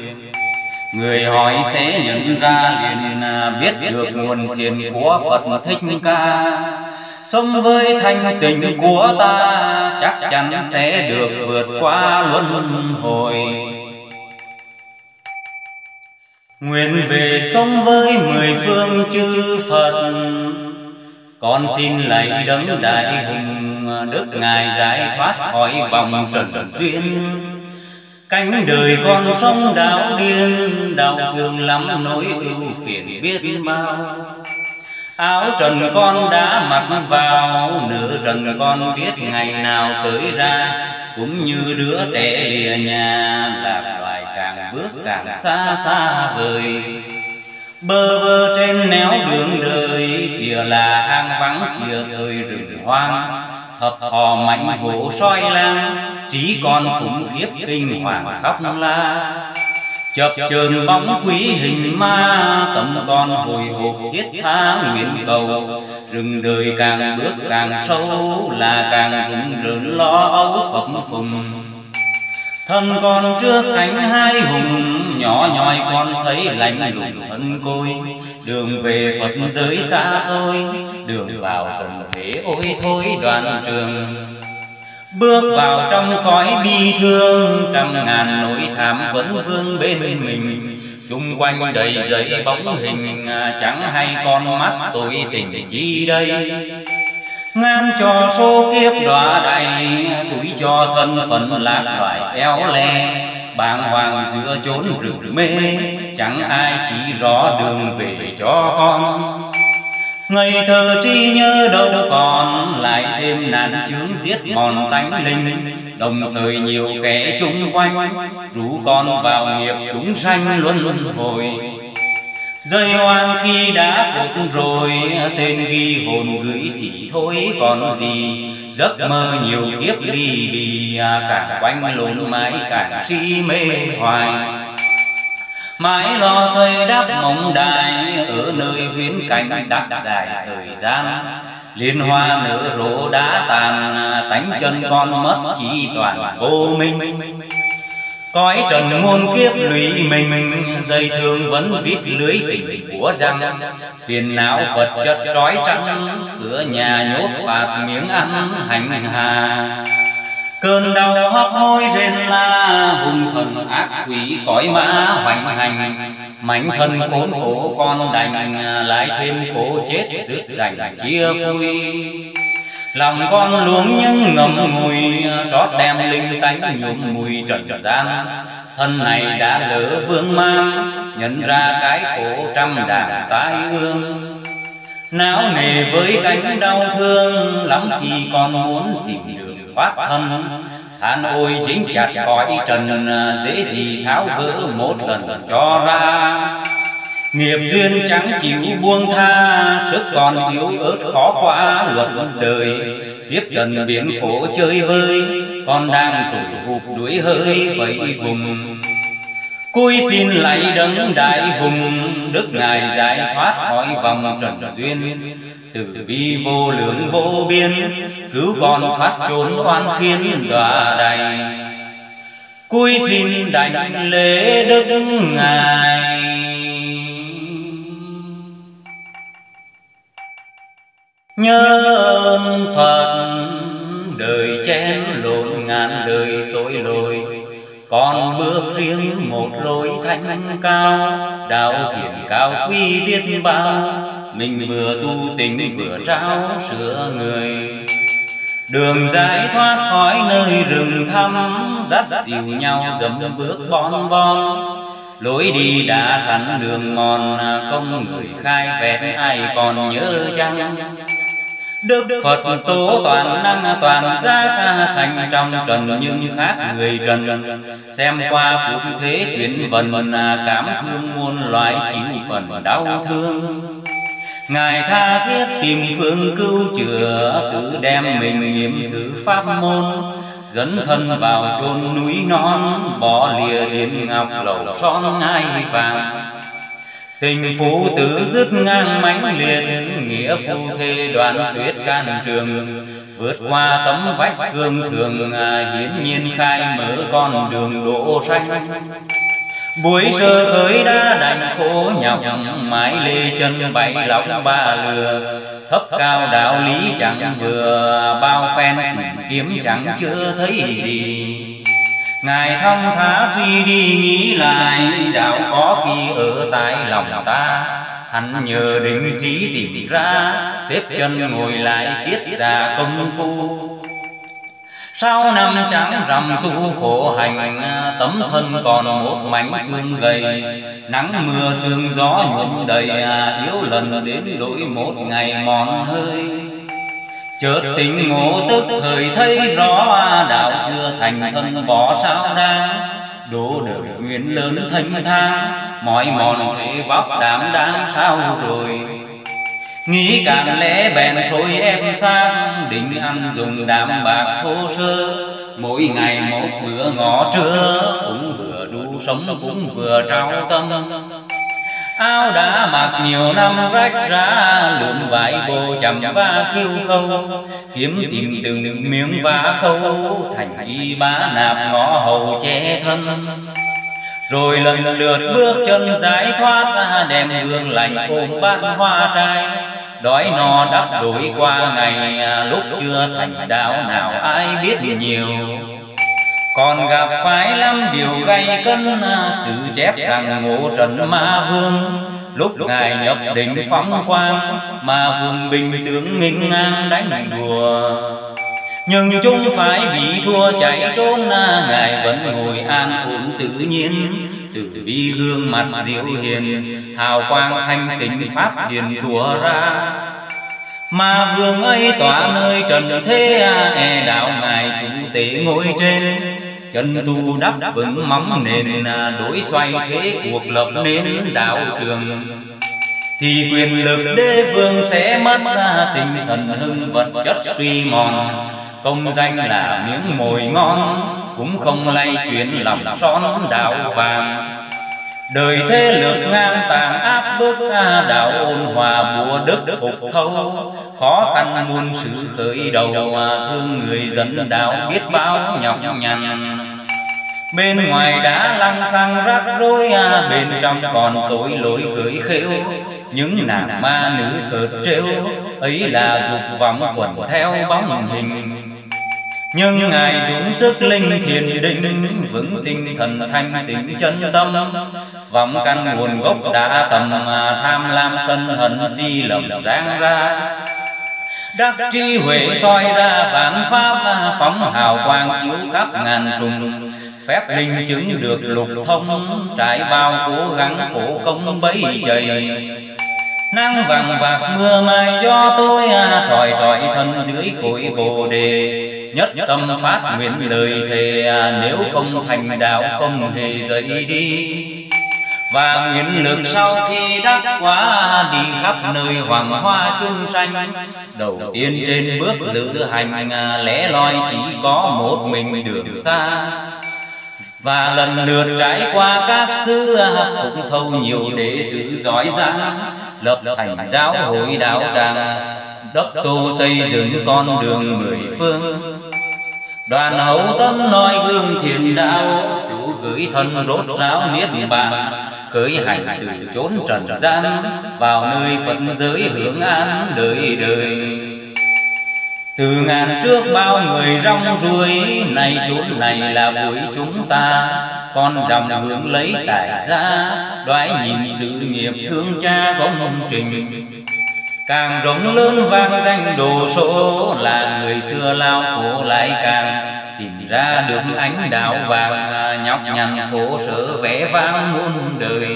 S1: Người hỏi sẽ nhận ra liền biết được nguồn thiền của Phật Thích Ca. Sống với thanh tình của ta Chắc chắn sẽ được vượt qua luân hồi. Nguyện về sống với mười phương chư Phật. Con xin lạy đấng đại hùng Đức Ngài giải thoát khỏi vòng trần duyên Cánh đời con sống đạo điên Đau thương lắm nỗi ưu phiền biết bao. Áo trần con đã mặc vào Nửa trần con biết ngày nào tới ra. Cũng như đứa trẻ lìa nhà Lạc loài càng bước càng xa xa vời. Bơ vơ trên néo đường đời Kìa là hang vắng kìa thời rừng hoang Thập thò mạnh hổ soi la Trí con khủng khiếp kinh hoàng khóc la. Chập chờn bóng quý hình ma tâm con hồi hộp thiết tha nguyện cầu. Rừng đời càng bước càng sâu, là càng rụng rợn lo âu phập phùng thân con trước cánh hai hùng nhỏ nhoi con thấy lạnh lùng thân côi. đường về phật giới xa xôi đường vào tận thế ôi thôi đoàn trường. Bước vào trong cõi bi thương Trăm ngàn nỗi thảm vẫn vương bên mình. Chung quanh đầy giấy bóng hình Chẳng hay con mắt tôi tình chi đây Ngàn cho số kiếp đọa đầy túi cho thân phận lạc loài eo le. Bàng hoàng giữa chốn rừng mê, Chẳng ai chỉ rõ đường về cho con. Ngày thơ trí nhớ đâu còn, Lại thêm nạn chướng giết mòn tánh linh. Đồng thời nhiều kẻ chung quanh, Rủ con vào nghiệp chúng sanh luôn luân hồi. Rơi oan khi đã phục rồi, Tên ghi hồn gửi thì thôi còn gì. Giấc mơ nhiều kiếp ly bì à, Càng quanh lộn mãi càng si mê hoài. Mãi lo xây đắp mộng đài, ở nơi huyến cảnh đặt dài thời gian. Liên hoa nở rộ đã tàn à, tánh chân con mất chỉ toàn vô minh cõi trần muôn kiếp lụy mình dây thương vẫn vít lưới tình của răng. Phiền não vật chất trói trắng cửa nhà nhốt phạt miếng ăn hành hà. Cơn đau hấp hối rên la hung thần ác quỷ cõi mã hoành hành. Mảnh thân khốn khổ con đành lại thêm khổ chết rước rành chia phui lòng con luống những ngầm ngùi trót đem linh tánh nhuộm mùi trần gian. Thân này đã lỡ vương mang, nhận ra cái khổ trăm đàn tái ương não nề với cánh đau thương, lắm khi con muốn tìm đường thoát thân. Than ôi dính chặt cõi trần, dễ gì tháo gỡ một lần cho ra nghiệp duyên chẳng chịu buông tha sức còn yếu ớt khó qua luật đời. tiếp trần biển khổ chơi vơi con đang tủi hụp đuổi hơi vậy vùng. Cúi xin lạy đấng đại hùng Đức Ngài giải thoát khỏi vòng trần duyên. Từ bi vô lượng vô biên Cứu con thoát trốn oan khiên đọa đầy Cúi xin đảnh lễ Đức Ngài nhớ ơn phật, đời chén lộn ngàn đời tội lỗi. Con bước riêng một lối thanh cao, đạo thiện cao quý biết bao. Mình vừa tu tình vừa trao sửa người. Đường giải thoát khỏi nơi rừng thăm, dắt dìu nhau dầm bước bon bon lối đi đã sẵn đường mòn công người khai vẹn, ai còn nhớ chăng? Đức Phật tố toàn năng toàn giác thành trong trần nhưng khác người trần. Xem qua cuộc thế chuyển vần cảm thương muôn loài chịu phần đau thương. Ngài tha thiết tìm phương cứu chữa Tự đem mình nghiệm thử pháp môn. Dẫn thân vào chôn núi non Bỏ lìa điện ngọc lầu son ngai vàng Tình phụ tử dứt ngang mãnh liệt Nghĩa phu thê đoàn tuyết can trường. Vượt qua tấm vách cương thường Hiến nhiên khai mở con đường đỗ xanh. Buổi sơ khởi đã đành khổ nhọc Mãi lê chân bay lọc ba lừa. Thấp cao đạo lý chẳng vừa Bao phen kiếm chẳng chưa thấy gì Ngài thông thả suy đi nghĩ lại Đạo có khi ở tại lòng ta. Hắn nhờ định trí tìm ra Xếp chân ngồi lại tiết ra công phu. sau năm trắng rằm tu khổ hành Tấm thân còn một mảnh xương gầy. Nắng mưa sương gió nhuộm đầy Yếu lần đến đổi một ngày mòn hơi Chợt tình ngộ tức thời thấy rõ đạo chưa thành thân bỏ sao đang đổ đời nguyện lớn thanh thang mọi mòn thế vóc đảm đáng sao rồi? nghĩ càng lẽ bèn thôi em sang. định ăn dùng đạm bạc thô sơ. mỗi ngày một bữa ngõ trưa. cũng vừa đủ sống cũng vừa trao tâm áo đã mặc nhiều năm rách ra, lượm vải bồ chầm và khiêu khâu kiếm tìm từng miếng vá khâu, thành y bá nạp ngõ hầu che thân. Rồi lần lượt bước chân giải thoát, đem hương lành ôm bát hoa trai. Đói no đắp đổi qua ngày à, lúc chưa thành đạo nào ai biết nhiều còn gặp phải lắm điều gây cân sự chép rằng ngộ trần ma vương. Lúc ngài nhập định phóng quang mà vương bình tướng nghinh ngang đánh đùa. Nhưng chúng phải vì thua chạy trốn, ngài vẫn ngồi an ổn tự nhiên. Từ bi gương mặt diệu hiền, hào quang thanh tịnh pháp hiền tùa ra. Mà vương ấy tỏa nơi trần thế e đạo ngài chủ tế ngồi trên chân tu đắp vững móng nền đối xoay thế cuộc lập nên đạo trường. thì quyền lực đế vương sẽ mất ra tinh thần hưng vật chất suy mòn. công danh là miếng mồi ngon cũng không lay chuyển lòng son đạo vàng đời thế lược ngang tàn áp bức đạo ôn hòa bùa đức phục thâu. khó khăn muôn sự khởi đầu thương người dẫn đạo biết bao nhọc nhằn. bên ngoài đã lăng xăng rắc rối bên trong còn tội lỗi gửi khêu. những nàng ma nữ cợt trêu. ấy là dục vọng quẩn theo bóng hình nhưng ngài dũng sức linh thiền định vững tinh thần thanh tịnh chân tâm. vọng căn nguồn gốc đã tầm tham lam sân hận di lầm giang ra. Đắc trí huệ soi ra vạn pháp phóng hào quang chiếu khắp ngàn trùng. Phép linh chứng được lục thông trải bao cố gắng khổ công bấy dày. Nắng vàng vạc mưa mai do tôi à, thỏi thỏi thân dưới cội bồ đề nhất tâm phát nguyện lời thề, nếu không thành đạo không hề rời đi. Và nguyện lực sau khi đắc quá đi khắp nơi hoàng hoa chung xanh đầu tiên trên bước lữ hành, lẽ loi chỉ có một mình đường xa. Và lần lượt trải qua các xứ, cũng thâu nhiều đệ tử giỏi giang, lập thành giáo hội đạo tràng đốc tu xây dựng con đường mười phương. đoàn hậu tâm nói gương thiền đạo. chủ gửi thân rốt ráo niết bàn. Khởi hành từ chốn trần gian vào nơi phật giới hưởng an đời đời. từ ngàn trước bao người rong ruổi này chốn này là buổi chúng ta. con dòng hướng lấy tài ra đoái nhìn sự nghiệp thương cha công trình càng rộng lớn vang danh đồ số là người xưa lao khổ lại càng. Tìm ra được ánh đạo vàng nhọc nhằn khổ sở vẽ vang muôn đời.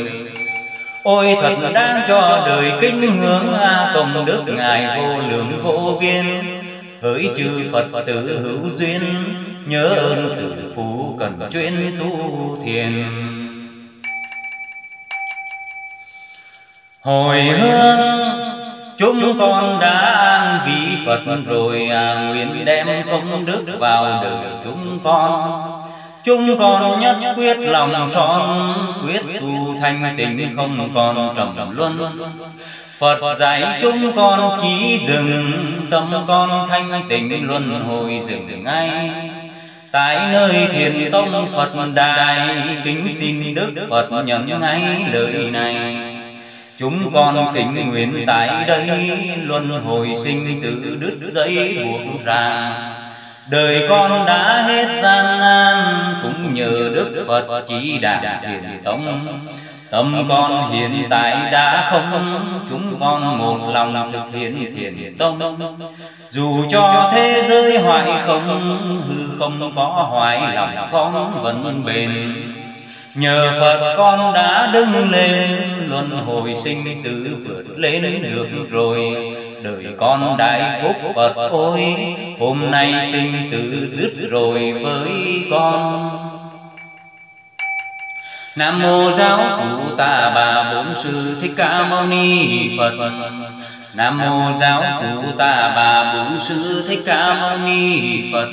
S1: Ôi thật đáng cho đời kính ngưỡng, công đức ngài vô lượng vô biên. Hỡi chư phật tử hữu duyên, nhớ ơn tử phú cần chuyên tu thiền. Hồi hương chúng con đã an vị phật rồi à, nguyện đem công đức vào đời chúng con. chúng con nhất quyết lòng son quyết tu thanh tịnh không còn trầm luân. Phật dạy chúng con chỉ dừng tâm con thanh tịnh luân hồi dừng ngay. tại nơi thiền tông Phật đài kính xin Đức Phật nhận ngay lời này chúng con kính nguyện tại đây luân hồi sinh tử đứt dây buộc ra. đời con đã hết gian nan cũng nhờ Đức Phật chỉ đạo thiền tông Tâm. con hiện tại đã không Chúng con một lòng thực hiện thiền tông Dù cho thế giới hoại không Hư không có hoại lòng con vẫn bền Nhờ Phật con đã đứng lên Luân hồi sinh tử vượt lên được rồi. Đời con đại phúc Phật ôi Hôm nay sinh tử dứt rồi với con. Nam mô giáo chủ ta bà bổn sư thích ca mâu ni Phật. Nam mô giáo chủ ta bà bổn sư thích ca mâu ni Phật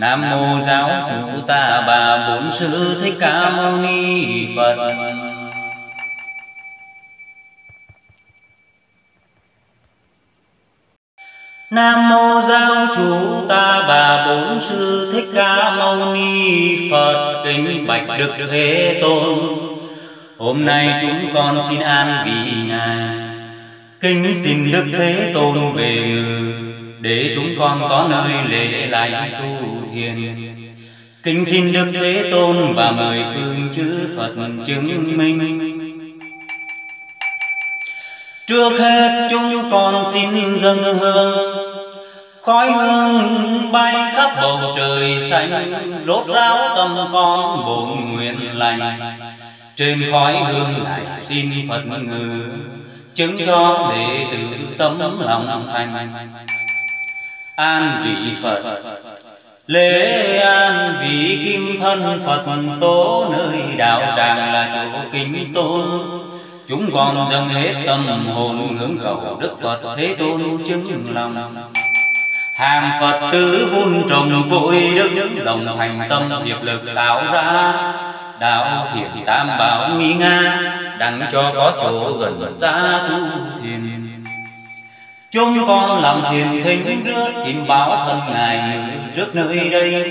S1: Nam mô giáo chủ ta bà bổn sư thích ca mâu ni Phật. Nam mô giáo chủ ta bà bổn sư thích ca mâu ni Phật. Kính bạch đức thế tôn Hôm nay chúng con xin an vị ngài. Kính xin đức thế tôn về ngự để chúng con có nơi lễ lại tu thiền. Kính xin đức thế tôn và mời phương chư Phật chứng minh. Trước hết chúng con xin dâng hương. Khói hương bay khắp bầu trời xanh Rốt ráo tâm con bổn nguyện lành. Trên khói hương lại xin Phật ngự, Chứng cho đệ tử tâm lòng thành. An vị Phật. Lễ an vị kim thân Phật tố Nơi đạo tràng là chỗ kính tôn. Chúng con dâng hết tâm hồn hướng cầu Đức Phật Thế Tôn chứng lòng. Hàng phật tử vun trồng cội đức đồng thành tâm hiệp lực tạo ra. Đạo thiện tam bảo nghi nga, đặng cho có chỗ gần xa tu thiền chúng con làm thiền thính rước tìm báo thân ngài trước nơi đây.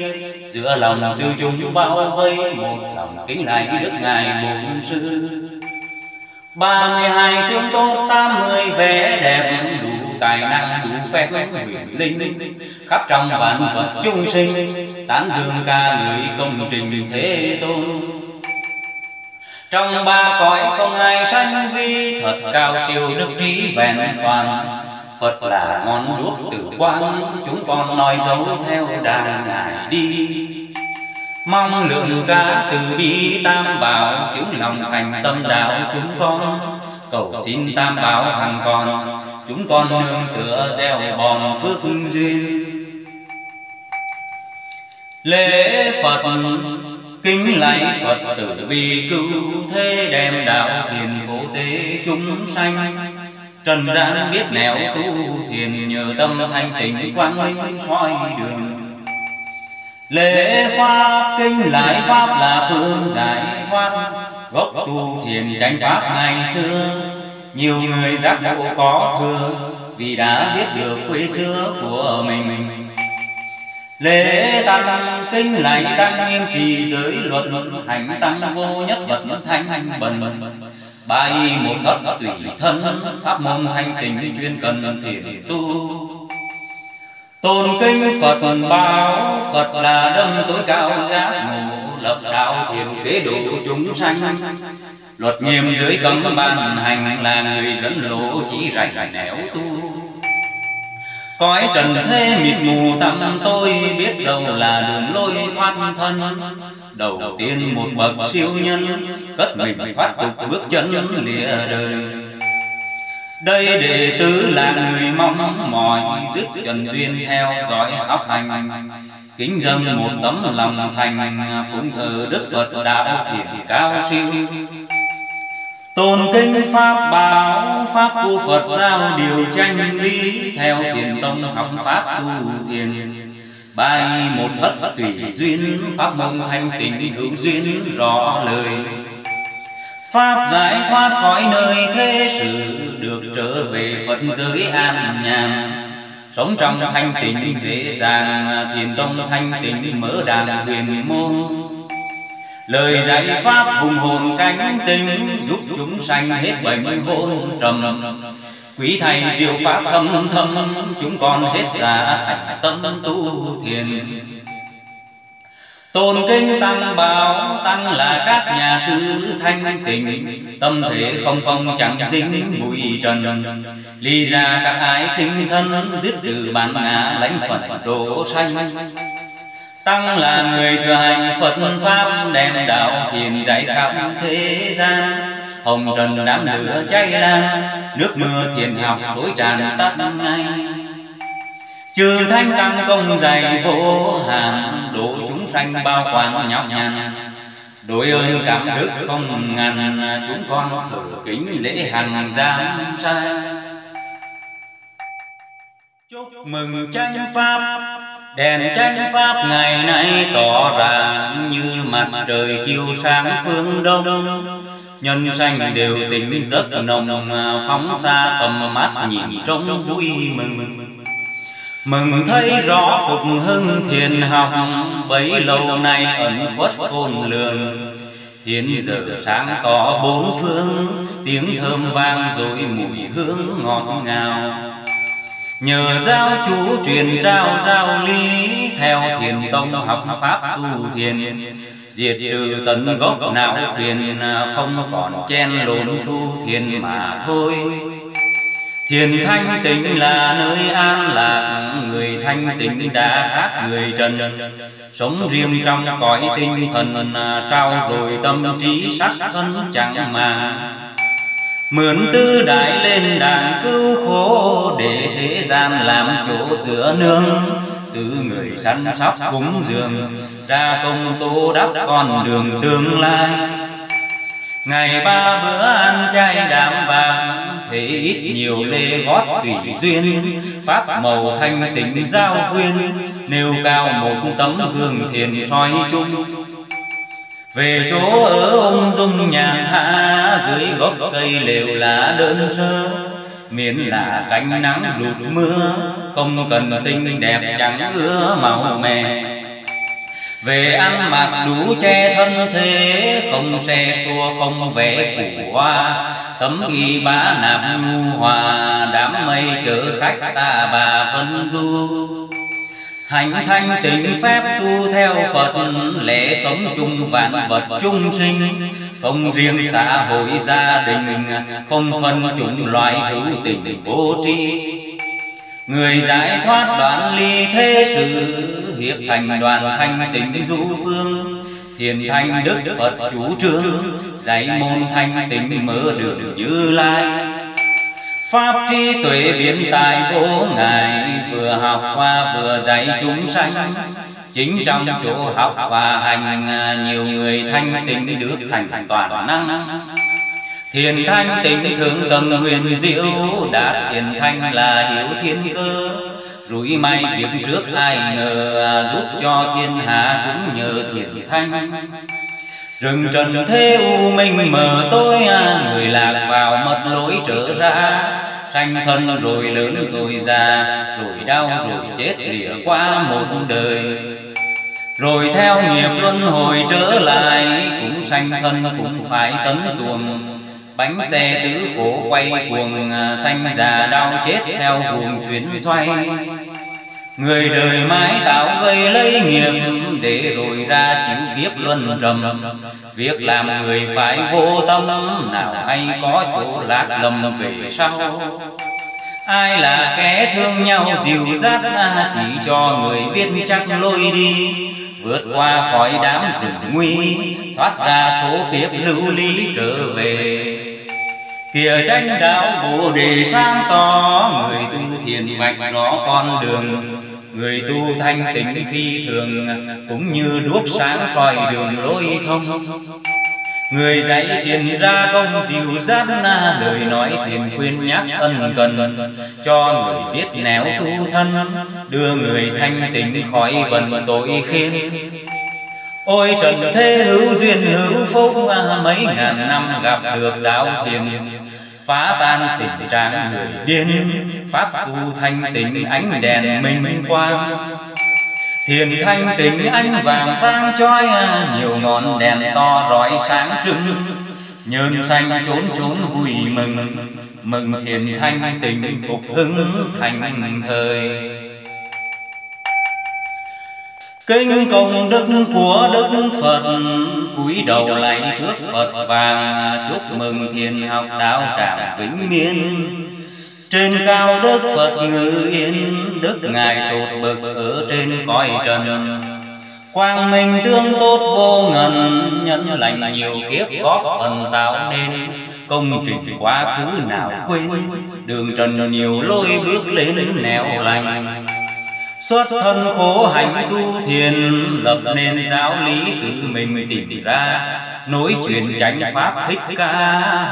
S1: giữa lòng tư chúng bao vây một lòng kính lại đức ngài bổn sư. Ba mươi hai tướng tốt tám mươi vẻ đẹp đủ tài năng đủ phép huyền linh. khắp trong vạn vật chung sinh tán dương ca ngợi công trình thế tôn. trong ba cõi không ai sanh vi thật cao siêu đức trí vẹn toàn Phật là ngọn đuốc tử quang, chúng con nói dấu theo đàn ngài đi. Mong lượng ca từ bi tam bảo, chúng lòng thành tâm đạo chúng con. Cầu xin tam bảo hàng còn, chúng con nương tựa gieo bòn phước duyên. Lễ phật, kính lạy phật tử bi cứu thế đem đạo thiền phổ tế chúng sanh trần gian biết nẻo tu thiền nhờ tâm thanh tịnh quang minh soi đường. lễ pháp kinh lại pháp là phương giải thoát. Gốc tu thiền tránh pháp ngày xưa. nhiều người giác ngộ có thừa vì đã biết được quê xưa của mình. lễ tăng kinh lạy tăng nghiêm trì giới luật hành tăng vô nhất vật thanh bần bài một thất tùy thân, pháp môn thanh tình chuyên cần thiền tu. Tôn kinh phật báo, phật là đấng tối cao giác ngộ, lập đạo thiền kế độ chúng sanh. Luật nghiêm dưới cấm ban hành là người dẫn lộ chỉ rảnh nẻo tu cõi trần thế mịt mù tâm tôi biết đâu là đường lối thoát thân. đầu tiên một bậc siêu nhân cất mình thoát tục bước chân lìa đời. đây đệ tử là người mong mỏi dứt trần duyên theo dõi học hành. kính dâng một tấm lòng thành phụng thờ đức phật đạo thiền cao siêu tôn kinh pháp bảo, pháp của phật giao điều tranh lý theo thiền tông học pháp tu thiền. Bài một thất tùy duyên, pháp môn thanh tịnh hữu duyên rõ lời. Pháp giải thoát khỏi nơi thế sự, được trở về phật giới an nhàn. Sống trong thanh tịnh dễ dàng, thiền tông thanh tịnh mở đàn huyền môn lời dạy pháp hùng hồn cánh tinh giúp chúng sanh hết bệnh hôn trầm. quý thầy diệu pháp thâm thâm chúng con hết giả thành tâm tu thiền. Tôn kinh tăng bảo tăng là các nhà sư thanh tịnh. Tâm thể không không chẳng dính bụi trần. Ly ra các ái khinh thân Dứt từ bản ngã lãnh Phật độ sanh Tăng là người thừa hành Phật Pháp, Đem đạo thiền dạy khắp thế gian. Hồng trần đám lửa cháy lan, Nước mưa thiền học xối tràn tắt ngay. Chư thanh tăng công dày vô hạn, Độ chúng sanh bao quan nhọc nhằn. Đối ơn cảm đức không ngàn Chúng con thử kính lễ hàng giam sai. Chúc mừng tranh pháp Đèn tranh pháp ngày nay tỏ ràng Như mặt trời chiếu sáng phương đông. Nhân sanh đều tình rất nồng Phóng xa tầm mắt nhìn trông vui mừng. Mừng thấy rõ phục hưng thiền học, Bấy lâu nay ẩn khuất khôn lường. Hiện giờ sáng tỏ bốn phương, Tiếng thơm vang rồi mùi hương ngọt ngào. Nhờ giáo chú truyền trao giáo lý Theo thiền tông học pháp tu thiền. Diệt trừ tận gốc não phiền Không còn chen lộn tu thiền mà thôi. Thiền thanh tịnh là nơi an lạc. Người thanh tịnh đã khác người trần. Sống riêng trong cõi tinh thần Trao rồi tâm trí sắc thân chẳng mà Mượn tư đại lên đàn cứu khổ Để thế gian làm chỗ giữa nương. Từ người săn sóc cúng dường Ra công tô đắp con đường tương lai. Ngày ba bữa ăn chay đạm vàng Thế ít nhiều lê gót tùy duyên. Pháp màu thanh tịnh giao quyên Nêu cao một tấm gương thiền soi chung về chỗ ở ông dung nhàn hạ, dưới gốc cây lều lá đơn sơ. Miễn là cánh nắng đụt mưa, không cần xinh đẹp chẳng ưa màu mè. Về ăn mặc đủ che thân thế, không xe xua, không vẽ phủ hoa. Tấm y bá nạp nhu hòa, đám mây chở khách ta bà vân du hành thanh tịnh phép tu theo phật lễ sống chung vạn vật chung sinh. không riêng xã hội gia đình không phân chủng loại hữu tình vô tri. người giải thoát đoạn ly thế sự hiệp thành đoàn thanh tịnh du phương. thiền thanh đức phật chủ trương dạy môn thanh tịnh mở đường như lai Pháp trí tuệ biến tài vô ngài Vừa học qua vừa dạy chúng sanh. Chính trong chỗ học và hành, Nhiều người thanh tịnh được thành toàn năng. Thiền thanh tịnh thượng tầng huyền diệu Đạt thiền thanh là hiểu thiên cơ. Rủi may việc trước ai ngờ, Giúp cho thiên hạ cũng nhờ thiền thanh. Rừng trần thế u minh mờ tối Người lạc vào mất lối trở ra. Sanh thân rồi lớn rồi già, Rồi đau rồi chết lìa qua một đời. Rồi theo nghiệp luân hồi trở lại, Cũng sanh thân cũng phải tấn tuồng. Bánh xe tứ khổ quay cuồng, Sanh già đau chết theo cuồng chuyển xoay. Người đời mãi tạo gây lấy nghiệp Để rồi ra chịu kiếp luân trầm. Việc làm người phải vô tâm Nào hay có chỗ lạc lầm về sau. Ai là kẻ thương nhau dìu dắt Chỉ cho người biết chắc lôi đi. Vượt qua khỏi đám hiểm nguy Thoát ra số kiếp lưu ly trở về. Kìa tranh đạo bồ đề sáng tỏ Người tu thiền vạch rõ con đường Người tu thanh tịnh phi thường Cũng như đuốc sáng soi đường lối thông. Người dạy thiền ra công dịu na, Lời nói thiền khuyên nhắc ân cần. Cho người biết nẻo tu thân Đưa người thanh tịnh khỏi vần tội khiên Ôi trần thế hữu duyên hữu phúc à, Mấy ngàn năm gặp được đạo thiền phá tan tình trạng người điên. Pháp tu thanh tịnh ánh đèn minh quang thiền thanh tịnh ánh vàng sáng chói, nhiều ngọn đèn to rọi sáng trưng. Nhơn xanh trốn trốn vui mừng mừng thiền thanh tịnh phục hưng thành thời. Kinh công đức của Đức Phật, cúi đầu lạy trước Phật và chúc mừng thiền học đạo tràng vĩnh miên. Trên cao Đức Phật ngự yên, Đức Ngài tột bực ở trên cõi trần. Quang minh tương tốt vô ngần, Nhân lành nhiều kiếp góp phần tạo nên. Công trình quá khứ nào quên, Đường trần nhiều lối bước lên nẻo lành xuất thân khổ hạnh tu thiền lập nên giáo lý tự mình tìm ra. nối truyền chánh pháp thích ca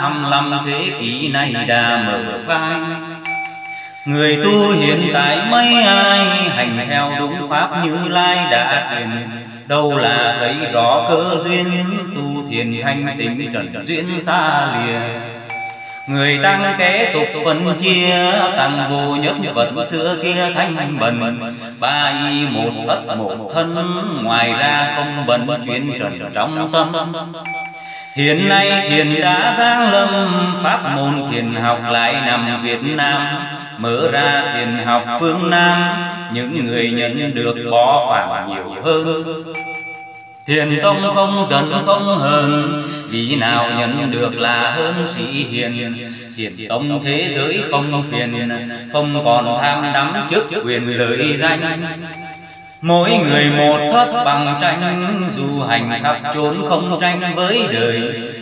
S1: hăm lăm thế kỷ nay đã mở phai người tu hiện tại mấy ai hành theo đúng pháp như lai đã tiền đâu là thấy rõ cơ duyên tu thiền thanh tịnh trần duyên xa lìa Người tăng kế tục phân chia tăng vô nhất vật xưa kia thanh bần. Ba y một thất một thân Ngoài ra không bận chuyện trần trong tâm. Hiện nay thiền đã giáng lâm Pháp môn thiền học lại nằm Việt Nam. Mở ra thiền học phương Nam. Những người nhận được bỏ phản nhiều hơn Thiền tông không giận không hờn Vì nào nhận được là hơn sĩ hiền. Thiền tông thế giới không phiền Không còn tham đắm trước quyền lợi danh. Mỗi người một thất bằng tranh Dù hành khắp trốn không tranh với đời.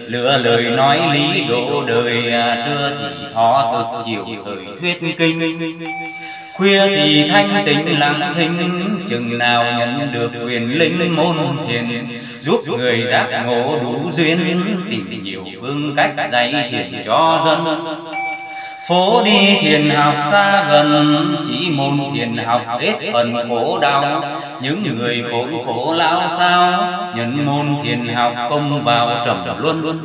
S1: Lựa lời nói lý độ đời Trưa thì thọ thực chiều thời thuyết kinh Khuya thì thanh tịnh lặng thinh Chừng nào nhận được quyền linh môn thiền Giúp người giác ngộ đủ duyên Tìm nhiều phương cách dạy thiền cho dân. Phố đi thiền học xa gần Chỉ môn thiền học hết phần khổ đau. Những người khổ khổ lao sao Nhận môn thiền học không vào trầm luân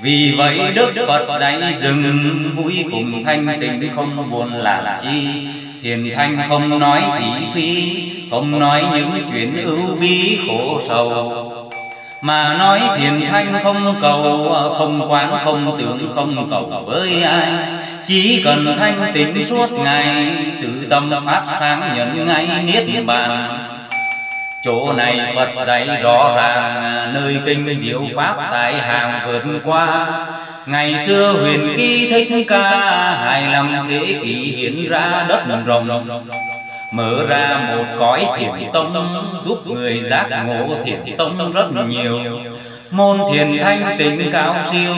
S1: vì vậy Đức Phật đánh dừng vui cùng thanh tịnh, không buồn là chi. Thiền thanh không nói thị phi, Không nói những chuyện ưu bi khổ sầu. Mà nói thiền thanh không cầu, Không quán, không tưởng, không cầu với ai. Chỉ cần thanh tịnh suốt ngày, Tự tâm phát sáng nhận ngay niết bàn. Chỗ này Phật dạy rõ ràng Nơi kinh diệu Pháp tại hàng vượt qua. Ngày xưa huyền kỳ thích ca Hai năm thế kỷ hiện ra đất rồng. Mở ra một cõi thiền tông Giúp người giác ngộ thiền tông rất nhiều. Môn thiền thanh tịnh cao siêu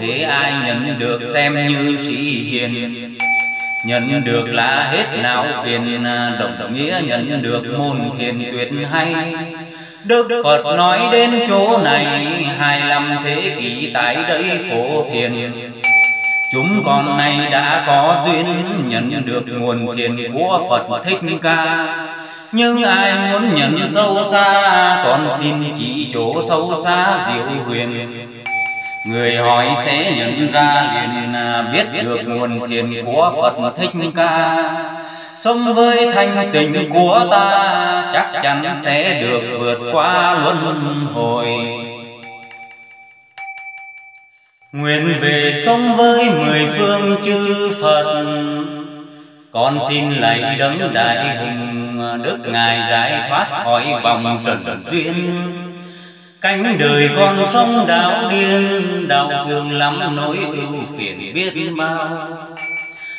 S1: Hễ ai nhận được xem như sĩ hiền Nhận được là hết não phiền Đồng nghĩa nhận được môn thiền tuyệt hay. Đức Phật nói đến chỗ này Hai năm thế kỷ tại đây phổ thiền. Chúng con nay đã có duyên nhận được nguồn thiền của Phật Thích Ca. Nhưng ai muốn nhận sâu xa Con xin chỉ chỗ sâu xa diệu huyền Người hỏi sẽ nhận ra liền à, biết được nguồn thiền của Phật Thích Ca. Sống với thanh tình của ta Chắc chắn sẽ được vượt qua luân hồi. Nguyện về sống với mười phương chư Phật. Con xin lạy đấng đại hùng đức ngài giải thoát khỏi vòng trần duyên cánh đời con sống đạo điên đau thương lắm nỗi ưu phiền biết bao.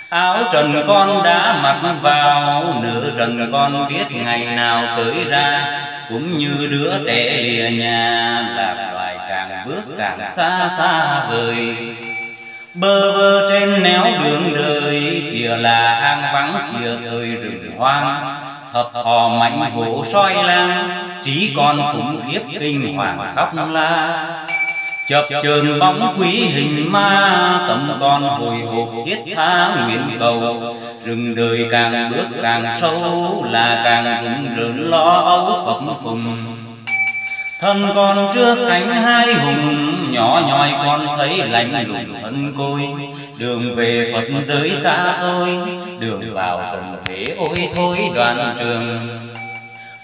S1: áo trần con đã mặc vào nửa trần con biết ngày nào tới ra. cũng như đứa trẻ lìa nhà lạc loài càng bước càng xa xa vời. bơ vơ trên néo đường đời kìa là hang vắng kìa thời rừng hoang thập thò mạnh hổ soi la trí con khủng khiếp kinh hoàng khóc la. Chập chờn bóng quý hình ma tâm con hồi hộp thiết tha nguyện cầu. Rừng đời càng bước càng sâu, là càng rụng rợn lo âu phập phùng thân con trước cánh hai hùng, nhỏ nhoi con thấy lạnh lùng thân côi. Đường về phật giới xa xôi, đường vào cần thế ôi thôi đoàn trường.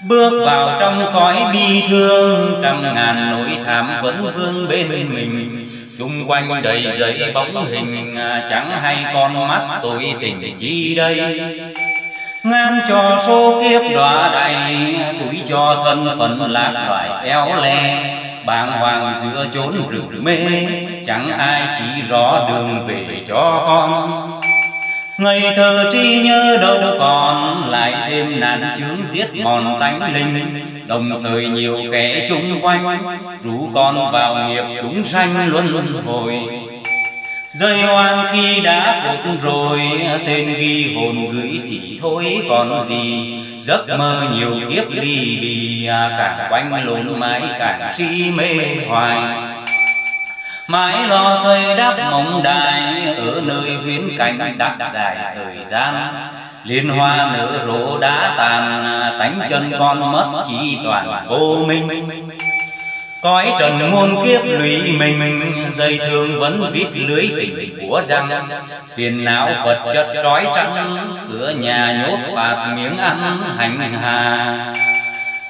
S1: Bước vào trong cõi bi thương, trăm ngàn nỗi thảm vẫn vương bên mình. Chung quanh đầy giấy bóng hình à, chẳng hay con mắt tôi tình chi đây ngàn cho số kiếp đọa đầy, túi cho thân phận lạc loài eo le. Bàng hoàng giữa chốn rừng mê, chẳng ai chỉ rõ đường về cho con. Ngày thơ trí nhớ đâu còn, lại thêm nạn chướng giết mòn tánh linh. Đồng thời nhiều kẻ chung quanh, rủ con vào nghiệp chúng sanh luôn luôn hồi. Rơi oan khi đã cột rồi, Tên ghi hồn gửi thì thôi còn gì. Giấc mơ nhiều kiếp ly bì à, Càng quanh lộn mãi càng si mê hoài. Mãi lo xây đắp mộng đài, ở nơi huyến cảnh đặt dài thời gian. Liên hoa nở rộ đã tàn à, tánh chân con mất chỉ toàn vô minh cõi trần muôn kiếp lụy mình dây thương vẫn vít lưới tình của răng. Phiền não vật chất trói trắng cửa nhà nhốt phạt miếng ăn hành hà.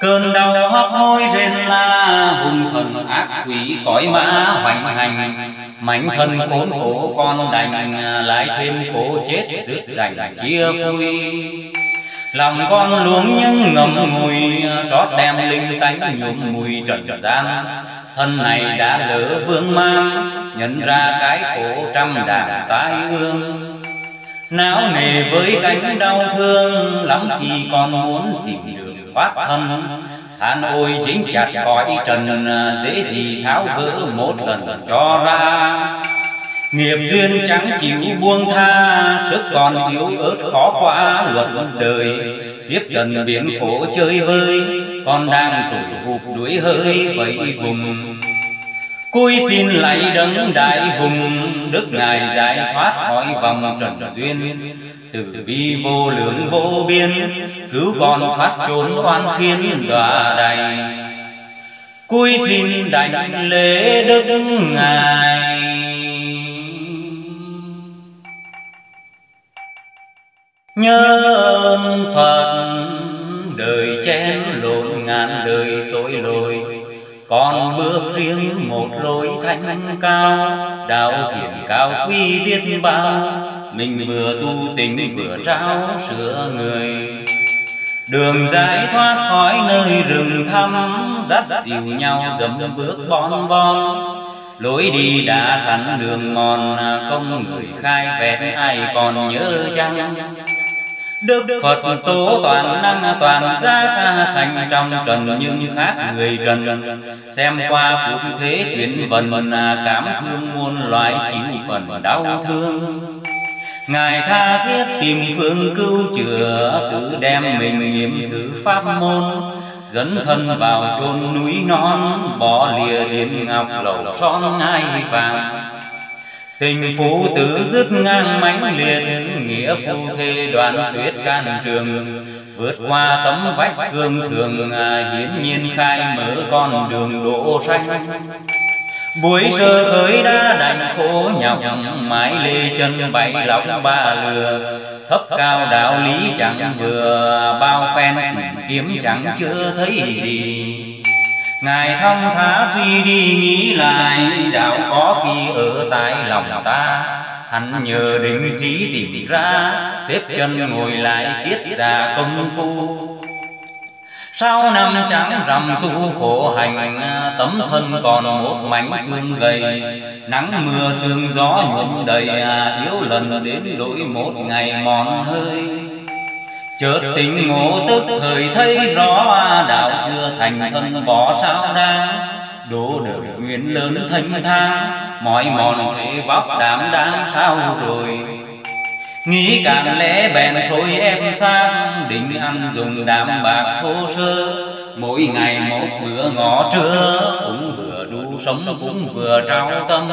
S1: Cơn đau hấp hối rên la hung thần ác quỷ cõi mã hoành hành. Mảnh thân khốn khổ con đành lại thêm khổ chết rước rành chia phui lòng con luống những ngầm ngùi trót đem linh tánh nhuộm mùi trần gian. Thân này đã lỡ vương mang, nhận ra cái khổ trăm đàn tái ương. Não nề với cánh đau thương, lắm khi con muốn tìm được thoát thân. Than ôi dính chặt cõi trần, dễ gì tháo gỡ một lần cho ra nghiệp duyên chẳng chịu buông tha sức còn yếu ớt khó qua luật đời. tiếp trần biển khổ chơi vơi con đang tủi hụp đuổi hơi vậy vùng. Cúi xin lạy đấng đại hùng Đức Ngài giải thoát khỏi vòng trần duyên. Từ bi vô lượng vô biên Cứu con thoát trốn oan khiên đọa đầy Cúi xin đảnh lễ Đức Ngài Nhớ ơn Phật, đời chén lộn ngàn đời tội lỗi. Con bước riêng một lối thanh cao, đạo thiện cao quý biết bao. Mình vừa tu tình vừa trao sửa người. Đường giải thoát khỏi nơi rừng thăm, dắt dìu nhau dầm bước bon bon lối đi đã sẵn đường mòn công người khai vẹn, ai còn nhớ chăng? Đức Phật tố toàn năng toàn giác thành trong trần nhưng khác người trần. Xem qua cũng thế chuyển vần cảm thương muôn loài chịu phần đau thương. Ngài tha thiết tìm phương cứu chữa Tự đem mình nghiệm thử pháp môn. Dẫn thân vào chôn núi non Bỏ lìa điện ngọc lầu son ngai vàng Tình phụ tử dứt ngang mãnh liệt Nghĩa phu thê đoàn tuyết can trường. Vượt qua tấm vách cương thường Hiến nhiên khai mở con đường đỗ xanh. Buổi sơ khởi đã đành khổ nhọc Mãi lê chân bảy lọc ba lừa. Thấp cao đạo lý chẳng vừa Bao phen kiếm chẳng chưa thấy gì Ngài thông thả suy đi nghĩ lại Đạo có khi ở tại lòng ta. Hắn nhờ định trí tìm ra xếp chân ngồi lại tiết ra công phu. Sau năm trắng rằm tu khổ hành tấm thân còn một mảnh xương gầy. Nắng mưa sương gió nhuộm đầy yếu lần đến đổi một ngày mòn hơi chợt tình ngộ tức thời thấy rõ đạo chưa thành thân bỏ sao đang đổ đời nguyện lớn thanh thang mọi mòn thế vóc đảm đáng sao rồi? nghĩ càng lẽ bèn thôi em sang. định ăn dùng đạm bạc thô sơ. mỗi ngày một bữa ngõ trưa. cũng vừa đủ sống cũng vừa trao tâm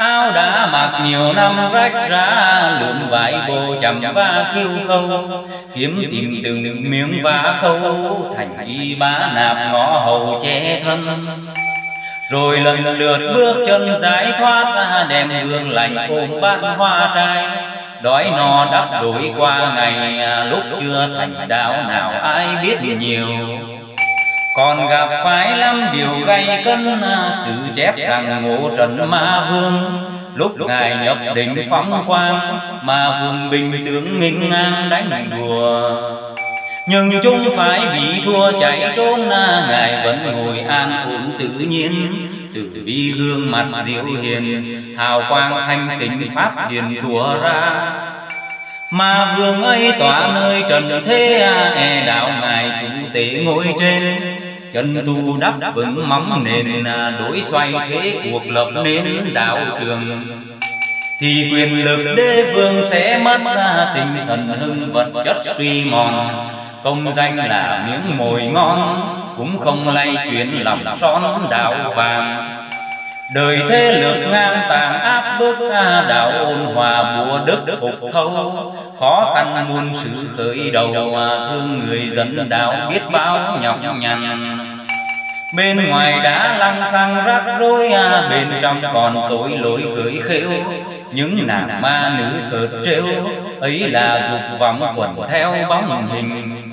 S1: áo đã mặc nhiều năm rách ra, lượm vải bồ chầm va khiêu khâu kiếm tìm từng miếng vá khâu, thành y bá nạp ngõ hầu che thân. Rồi lần lượt bước chân giải thoát, đem hương lành ôm bát hoa trai. Đói no đắp đổi qua ngày à, lúc chưa thành đạo nào ai biết nhiều còn gặp phải lắm điều gây cân sự chép rằng ngộ trần ma vương. Lúc ngài nhập định phóng quang, ma vương bình tướng nghinh ngang đánh đùa. Nhưng chúng phải vì thua chạy trốn, ngài vẫn ngồi an ổn tự nhiên. Từ bi gương mặt diệu hiền, hào quang thanh tịnh pháp hiền tùa ra mà vương ấy tỏa nơi trần thế e đạo ngài chủ tế ngồi trên. Chân tu đắp vững móng nền à, đối xoay thế cuộc lập nên đạo trường. Thì quyền lực đế vương sẽ mất ra, tinh thần hưng vật chất suy mòn. Công danh là miếng mồi ngon, cũng không lay chuyển lòng son đạo vàng đời thế lược ngang tàn áp bức đạo ôn hòa bùa đức phục thâu. khó khăn muôn sự khởi đầu thương người dẫn đạo biết bao nhọc nhằn. bên ngoài đã lăng xăng rắc rối bên trong còn tội lỗi gửi khêu. những nàng ma nữ cợt trêu. ấy là dục vọng quẩn theo bóng hình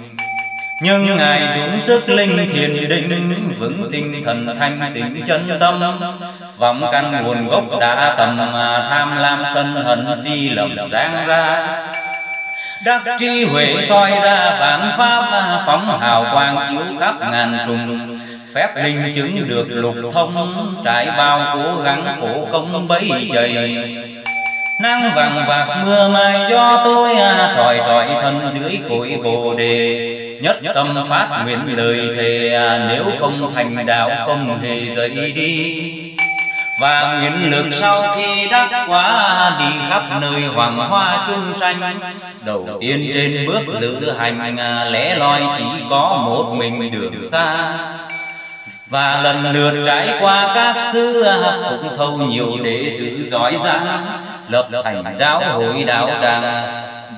S1: nhưng ngài dũng sức linh thiền định vững tinh thần thanh tịnh chân tâm. vọng căn nguồn gốc đã tầm tham lam sân hận di lầm giang ra. đắc trí huệ soi ra vạn pháp phóng hào quang chiếu khắp ngàn trùng. phép linh chứng được lục thông trải bao cố gắng khổ công bấy dày. nắng vàng bạc mưa mai do tôi à, thỏi thỏi thân dưới cội bồ đề nhất tâm phát nguyện lời thề à, nếu không thành đạo không hề rời đi. và nguyện lực sau khi đắc quả đi khắp nơi hoàng hoa chung xanh đầu tiên trên bước lữ hành à, lẽ loi chỉ có một mình đường xa. và lần lượt trải qua các xứ cũng thâu nhiều đệ tử giỏi giang lập thành giáo hội đạo tràng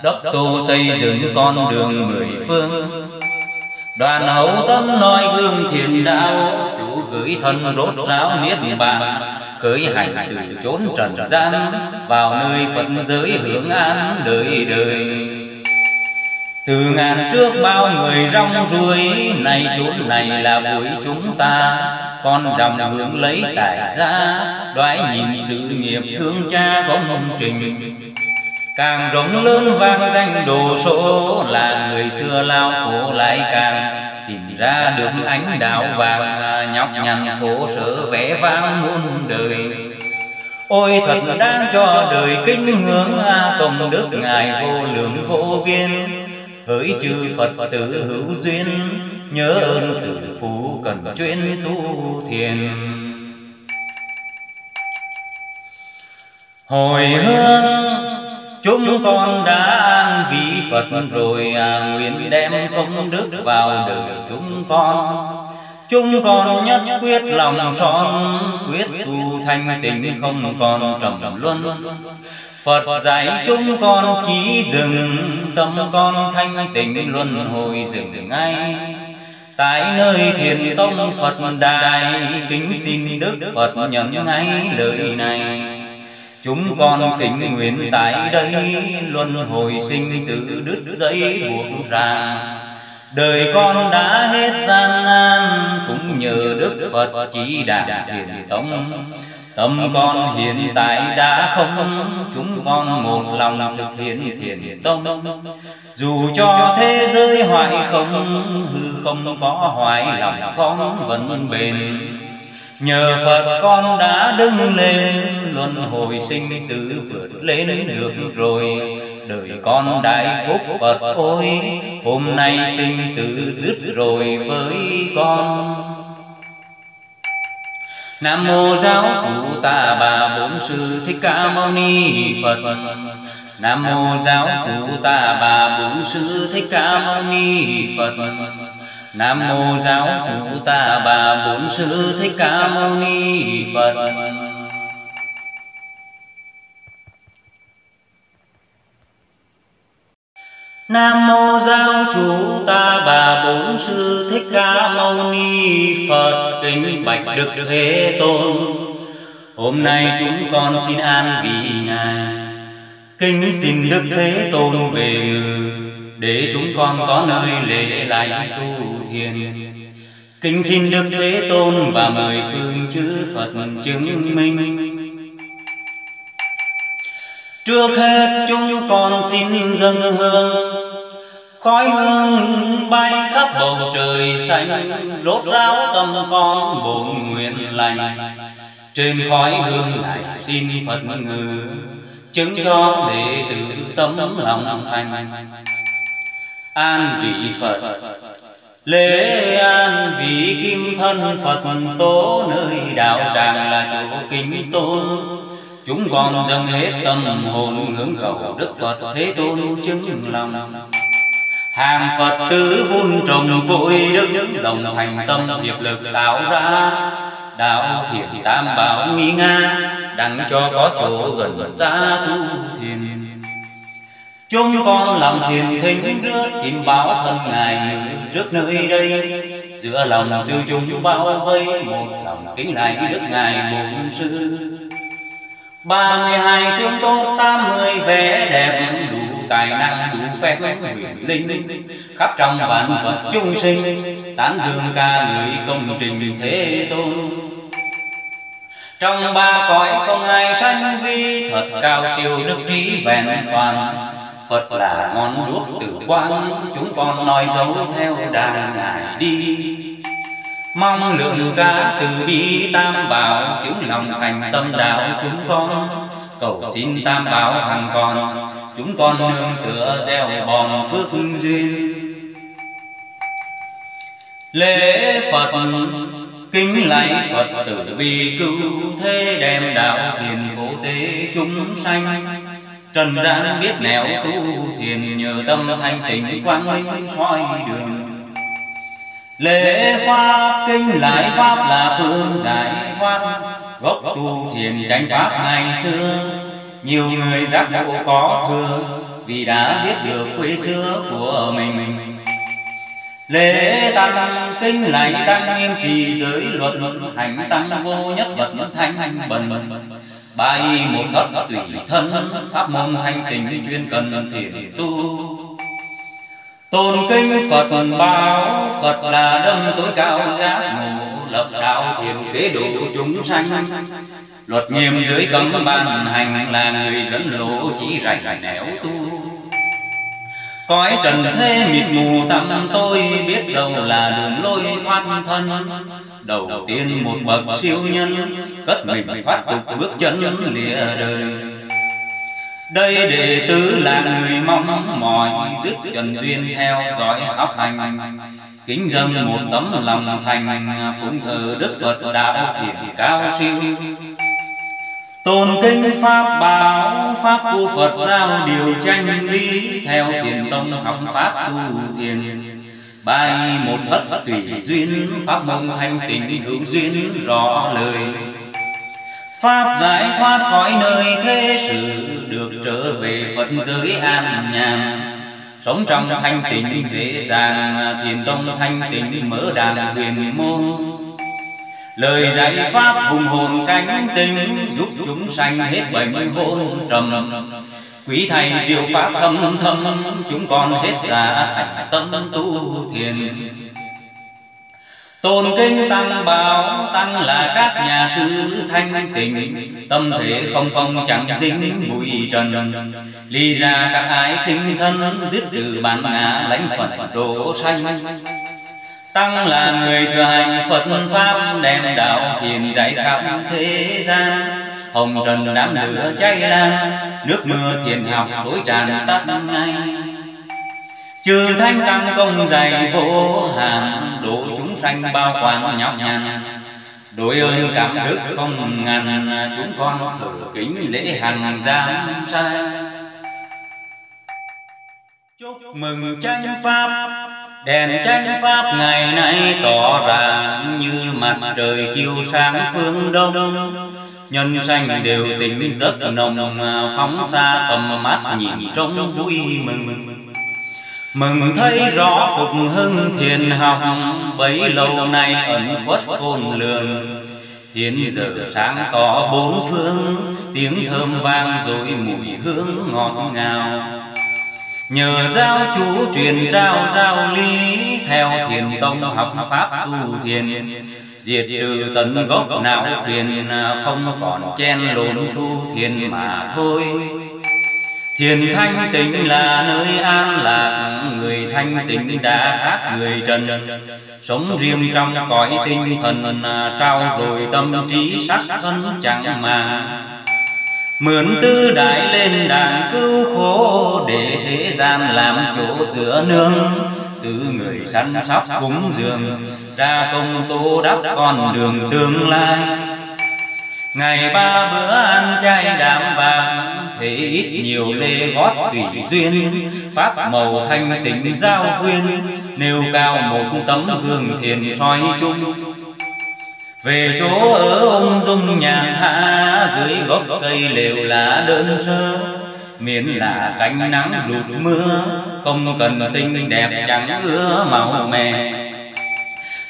S1: tu xây dựng con đường mười phương. đoàn hậu tâm nói gương thiền đạo. chủ gửi thân rốt ráo niết bàn. Khởi hành từ chốn trần gian vào nơi phật giới hưởng an đời đời từ ngàn trước bao người rong ruổi nay chốn này là buổi chúng ta. con dòng hướng lấy tài ra đoái nhìn sự nghiệp thương cha công trình càng rộng lớn vang danh đồ số là người xưa lao khổ lại càng. Tìm ra được ánh đạo vàng nhọc nhằn khổ sở vẽ vang muôn đời. Ôi thật đáng cho đời kính ngưỡng công đức ngài vô lượng vô biên. Hỡi chư phật tử hữu duyên, nhớ ơn tử phú cần chuyên tu thiền. Hồi hương chúng con đã an vị phật rồi à, nguyện đem công đức vào đời chúng con. Chúng con nhất quyết lòng son quyết tu thanh tịnh không còn trầm luân. Phật dạy chúng con chỉ dừng tâm con thanh tịnh luân hồi dừng ngay. Tại nơi thiền tông Phật đài kính xin Đức Phật nhận ngay lời này chúng con kính nguyện tại đây luân hồi sinh tử đứt dây buộc ràng đời con đã hết gian nan cũng nhờ Đức Phật chỉ đạo thiền tông Tâm. con hiện tại đã không Chúng con một lòng thực hiện thiền tông Dù cho thế giới hoại không Hư không có hoại lòng con vẫn bền Nhờ Phật con đã đứng lên Luân hồi sinh tử vượt lên được rồi. Đời con đại phúc Phật ôi Hôm nay sinh tử dứt rồi với con. Nam mô giáo chủ ta bà bổn sư thích ca mâu ni Phật. Nam mô giáo chủ ta bà bổn sư thích ca mâu ni Phật Nam mô giáo chủ ta bà bổn sư thích ca mâu ni Phật. Nam mô giáo chủ ta bà bổn sư thích ca mâu ni Phật. Kính bạch đức thế tôn Hôm nay chúng con xin an vị ngài. Kính xin đức thế tôn về ngự để chúng con có nơi lễ lại tu thiền. Kính xin đức thế tôn và mời phương chư Phật chứng minh. Trước hết chúng con xin dâng hương. Khói hương bay khắp bầu trời xanh Rốt ráo tâm con bổn nguyện lành. Trên khói hương lại xin Phật ngự, Chứng cho đệ tử tâm lòng thành. An vị Phật. Lễ an vị kim thân Phật tố Nơi đạo tràng là chỗ kính tôn. Chúng con dâng hết tâm hồn hướng cầu Đức Phật Thế Tôn chứng lòng. Hàng phật tử vun trồng cội đức đồng thành tâm hiệp lực tạo ra. Đạo thiện tam bảo nghi nga, đặng cho có chỗ gần xa tu thiền chúng con làm thiền thính rước kim báo thân ngài trước nơi đây. giữa lòng tư chúng bao vây một lòng kính này đức ngài bổn sư. Ba mươi hai tướng tốt tám mươi vẻ đẹp đủ tài năng đủ phép huyền linh. Khắp trong vạn vật chung sinh tán dương ca ngợi công trình thế tôn. Trong ba cõi không ai sanh vi thật cao siêu đức trí vẹn toàn Phật là ngọn đuốc tử quang, chúng con nói dấu theo đàn ngài đi. Mong lượng ca từ bi tam bảo, chúng lòng thành tâm đạo chúng con. Cầu xin tam bảo hàng còn, chúng con nương tựa gieo bòn phước duyên. Lễ phật, kính lạy phật tử bi cứu thế đem đạo thiền phổ tế chúng sanh trần gian biết nẻo tu thiền nhờ tâm thanh tịnh quang minh soi đường. lễ pháp kinh lại pháp là phương giải thoát. gốc tu thiền tránh pháp ngày xưa. nhiều người giác ngộ có thừa vì đã biết được quê xưa của mình. lễ tăng kinh lạy tăng nghiêm trì giới luật hành tăng vô nhất vật thanh hành bần bay một thất tùy thân, pháp môn thanh tình chuyên cần thiền tu. Tôn kinh phật báo, phật là đấng tối cao giác ngộ, lập đạo thiền kế độ chúng sanh. Luật nghiêm dưới cấm ban hành là người dẫn lộ chỉ rảnh nẻo tu. Cõi trần thế mịt mù tâm tôi biết đâu là đường lối thoát thân đầu tiên một bậc siêu nhân cất mình thoát tục bước chân lìa đời. đây đệ tử là người mong mỏi dứt trần duyên theo dõi học hành. kính dâng một tấm lòng thành phụng thờ đức phật đạo thiền cao siêu. Tôn kinh pháp bảo pháp của phật giao điều tranh lý theo thiền tông học pháp tu thiền bài một thất tùy duyên, pháp môn thanh tịnh hữu duyên, rõ lời. Pháp giải thoát khỏi nơi thế sự, được trở về phật giới an nhàn. Sống trong thanh tịnh dễ dàng, thiền tông thanh tịnh mở đàn huyền môn. Lời dạy pháp hùng hồn cánh tinh giúp chúng sanh hết bệnh hôn trầm quý thầy diệu pháp thâm thâm chúng con hết giả thành tâm tu thiền. Tôn kinh tăng bảo tăng là các nhà sư thanh tịnh. Tâm thể không không chẳng dính bụi trần. Ly ra các ái khinh thân Dứt từ bản ngã lãnh Phật độ sanh. Tăng là người thừa hành Phật Pháp Đem đạo thiền dạy khắp thế gian Hồng trần đám lửa cháy lan, Nước mưa thiền học suối tràn tắt ngay. Chư thanh tăng công dày vô hạn Độ chúng sanh bao quan nhọc nhằn. Đối ơn cảm đức không ngàn Chúng con thử kính lễ hàng giam sai. Chúc mừng tranh pháp, Đèn tranh pháp ngày nay tỏ ràng Như mặt trời chiếu sáng phương đông. Nhân sanh đều tình rất nồng Phóng xa tầm mắt nhìn trông vui mừng. Mừng. Thấy rõ phục hưng thiền học Bấy lâu nay ẩn khuất khôn lường. Hiện giờ sáng tỏ bốn phương Tiếng thơm vang rồi mùi hương ngọt ngào. Nhờ giáo chú truyền trao giáo lý Theo thiền tông học pháp tu thiền Diệt trừ tận gốc não phiền, Không còn chen lộn tu thiền mà thôi. Thiền thanh tịnh là nơi an lạc, Người thanh tịnh đã khác người trần. Sống riêng trong cõi tinh thần, Trao rồi tâm trí sắc thân chẳng mà Mượn tư đại lên đàn cứu khổ Để thế gian làm chỗ giữa nương. Từ người săn sóc cúng dường Ra công tô đắp con đường tương lai. Ngày ba bữa ăn chay đạm bạc Thế ít nhiều lê gót tùy duyên. Pháp màu thanh tịnh giao quyên Nêu cao một tấm gương thiền soi chung về chỗ ở ông dung nhàn hạ, dưới gốc cây lều lá đơn sơ. Miễn là cánh nắng đụt mưa, không cần xinh đẹp chẳng ưa màu mè.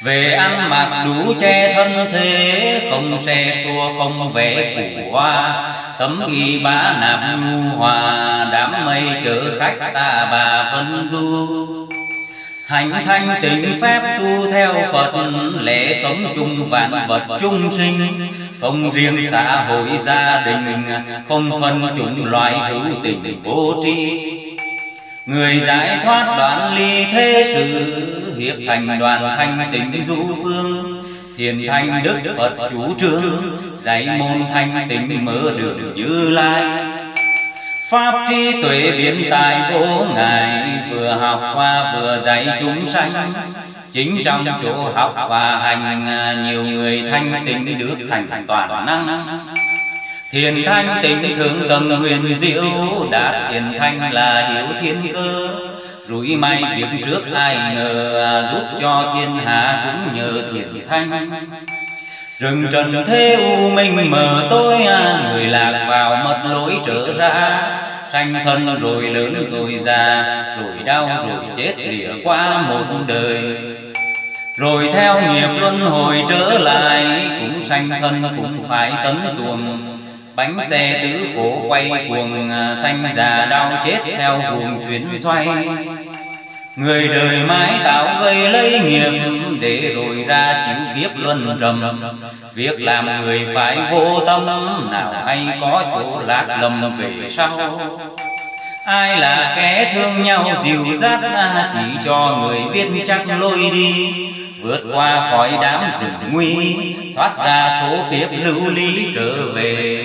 S1: Về ăn mặc đủ che thân thế, không xe xua, không vẽ phủ hoa. Tấm y bá nạp nhu hòa, đám mây chở khách ta bà vân du hành thanh tịnh phép tu theo phật, lễ sống chung vạn vật chung sinh. Không riêng xã hội gia đình, không phân chủng loại hữu tình vô tri. Người giải thoát đoạn ly thế sự, hiệp thành đoàn thanh tịnh du phương. Thiền thanh đức phật chủ trương, dạy môn thanh tịnh mở đường như lai. Pháp trí tuệ biến tài vô ngài, Vừa học qua vừa dạy chúng sanh. Chính trong chỗ học và hành à, Nhiều người thanh tịnh được thành toàn năng. Thiền thanh tịnh thượng tầng huyền diệu Đạt thiền thanh là hiểu thiên cơ. Rủi may việc trước ai ngờ à, Giúp cho thiên hạ cũng nhờ thiền thanh. Rừng trần thế u minh mờ tối Người lạc vào mất lối trở ra. Sanh thân rồi lớn rồi già, Rồi đau rồi chết lìa qua một đời. Rồi theo nghiệp luân hồi trở lại, Cũng sanh thân cũng phải tấn tuồng. Bánh xe tứ khổ quay cuồng, Sanh già đau chết theo cuồng chuyển xoay. Người đời mãi tạo gây lấy nghiệp Để rồi ra chịu kiếp luân trầm. Việc làm người phải vô tâm Nào hay có chỗ lạc lầm về sau. Ai là kẻ thương nhau dìu dắt Chỉ cho người biết chắc lôi đi. Vượt qua khỏi đám hiểm nguy Thoát ra số kiếp lưu ly trở về.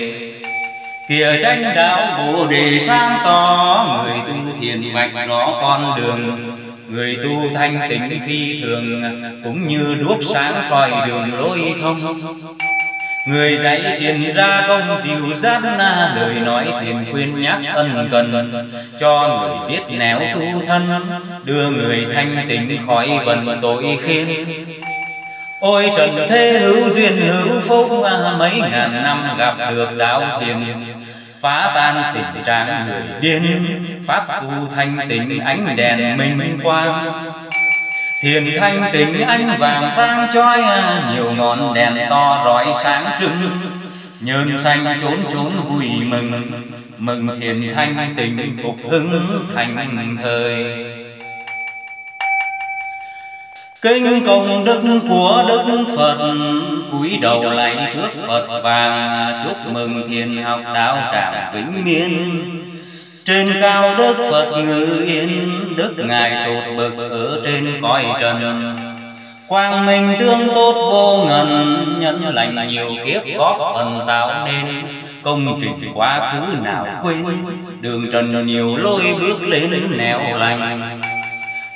S1: Kìa tranh đạo bồ đề sáng tỏ Người tu thiền vạch rõ con đường Người tu thanh tịnh phi thường Cũng như đuốc sáng soi đường lối thông. Người dạy thiền ra công dịu na, Lời nói thiền khuyên nhắc ân cần. Cho người biết nẻo tu thân Đưa người thanh tịnh khỏi vần tội khiến. Ôi trần thế hữu duyên hữu phúc à, Mấy ngàn năm gặp được đạo thiền phá tan tình trạng người điên. Pháp tu thanh tịnh ánh đèn minh minh quang thiền thanh tịnh ánh vàng sáng chói, nhiều ngọn đèn to rọi sáng trưng. Nhơn xanh trốn trốn vui mừng mừng thiền thanh tịnh phục hưng thành thời. Kinh công đức của Đức Phật, cúi đầu lạy trước Phật và chúc mừng thiền học đạo tràng vĩnh miên. Trên cao Đức Phật ngự yên, Đức Ngài tột bực ở trên cõi trần. Quang minh tương tốt vô ngần Nhân lành nhiều kiếp góp phần tạo nên. Công trình quá khứ nào quên, Đường trần nhiều lối bước lên nẻo lành.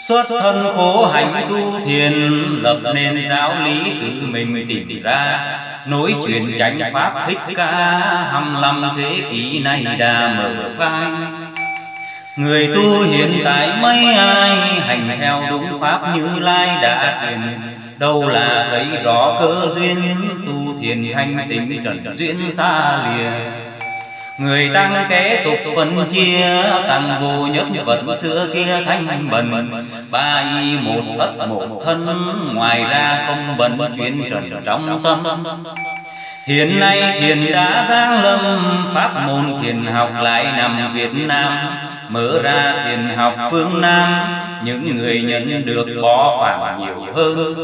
S1: Xuất thân khổ hạnh tu thiền Lập nên giáo lý tự mình tìm ra. Nối truyền chánh pháp thích ca Hăm lăm thế kỷ nay đã mở phai. Người tu hiện tại mấy ai Hành theo đúng pháp như lai đã thiền. Đâu là thấy rõ cơ duyên Tu thiền thanh tịnh trần duyên xa lìa Người tăng kế tục phân chia Tăng vô nhất vật xưa kia thanh bần. Ba y một thất một thân Ngoài ra không bận chuyên trần trong tâm. Hiện nay thiền đã giáng lâm Pháp môn thiền học lại nằm Việt Nam. Mở ra thiền học phương Nam Những người nhận được bỏ phản nhiều hơn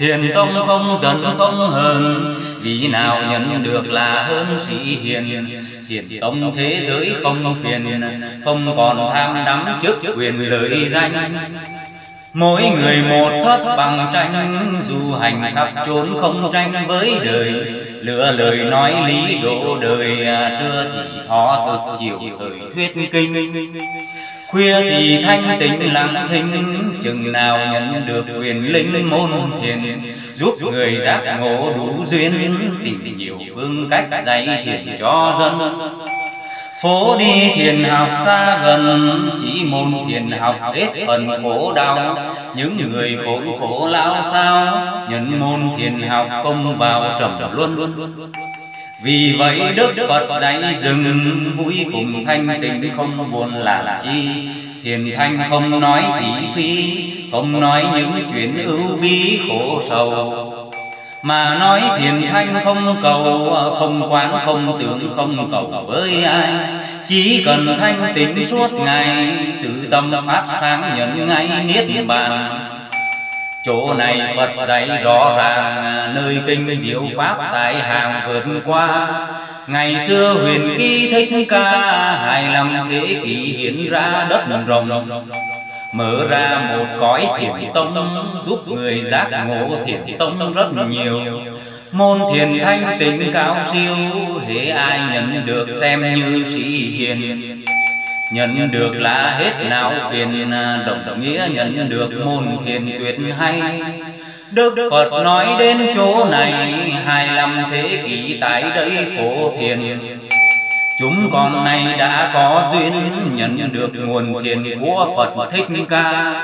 S1: Thiền tông không giận không hờn. Vì nào nhận được là hơn sĩ hiền. Thiền tông thế giới không phiền Không còn tham đắm trước quyền lợi danh. Mỗi người một thất bằng tranh Dù hành khắp trốn không tranh với đời. Lựa lời nói lý độ đời à, Trưa thì thọ thực chiều thời thuyết kinh Khuya thì thanh tịnh lặng thinh Chừng nào nhận được quyền linh môn thiền Giúp người giác ngộ đủ duyên Tìm nhiều phương cách dạy thiền cho dân. Phố đi thiền học xa gần Chỉ môn thiền học hết phần khổ đau. Những người khổ khổ lao sao Nhân môn thiền học không vào trầm luân vì vậy Đức Phật đánh dừng vui cùng thanh tịnh không buồn làm chi. Thiền thanh không nói thị phi, Không nói những chuyện ưu bi khổ sầu. Mà nói thiền thanh không cầu, không quán, không tưởng, không cầu với ai. Chỉ cần thanh tịnh suốt ngày, tự tâm phát sáng nhận ngay niết bàn chỗ này phật dạy rõ ràng nơi kinh diệu pháp tại hàng vượt qua. ngày xưa huyền ký thích ca hai năm thế kỷ hiện ra đất rồng. mở ra một cõi thiền tông giúp người giác ngộ thiền tông rất nhiều. môn thiền thanh tịnh cao siêu hễ ai nhận được xem như sĩ hiền nhận được là hết não phiền đồng nghĩa nhận được môn thiền tuyệt hay. Đức Phật nói đến chỗ này hai năm thế kỷ tại đây phổ thiền. Chúng con nay đã có duyên nhận được nguồn thiền của Phật Thích Ca.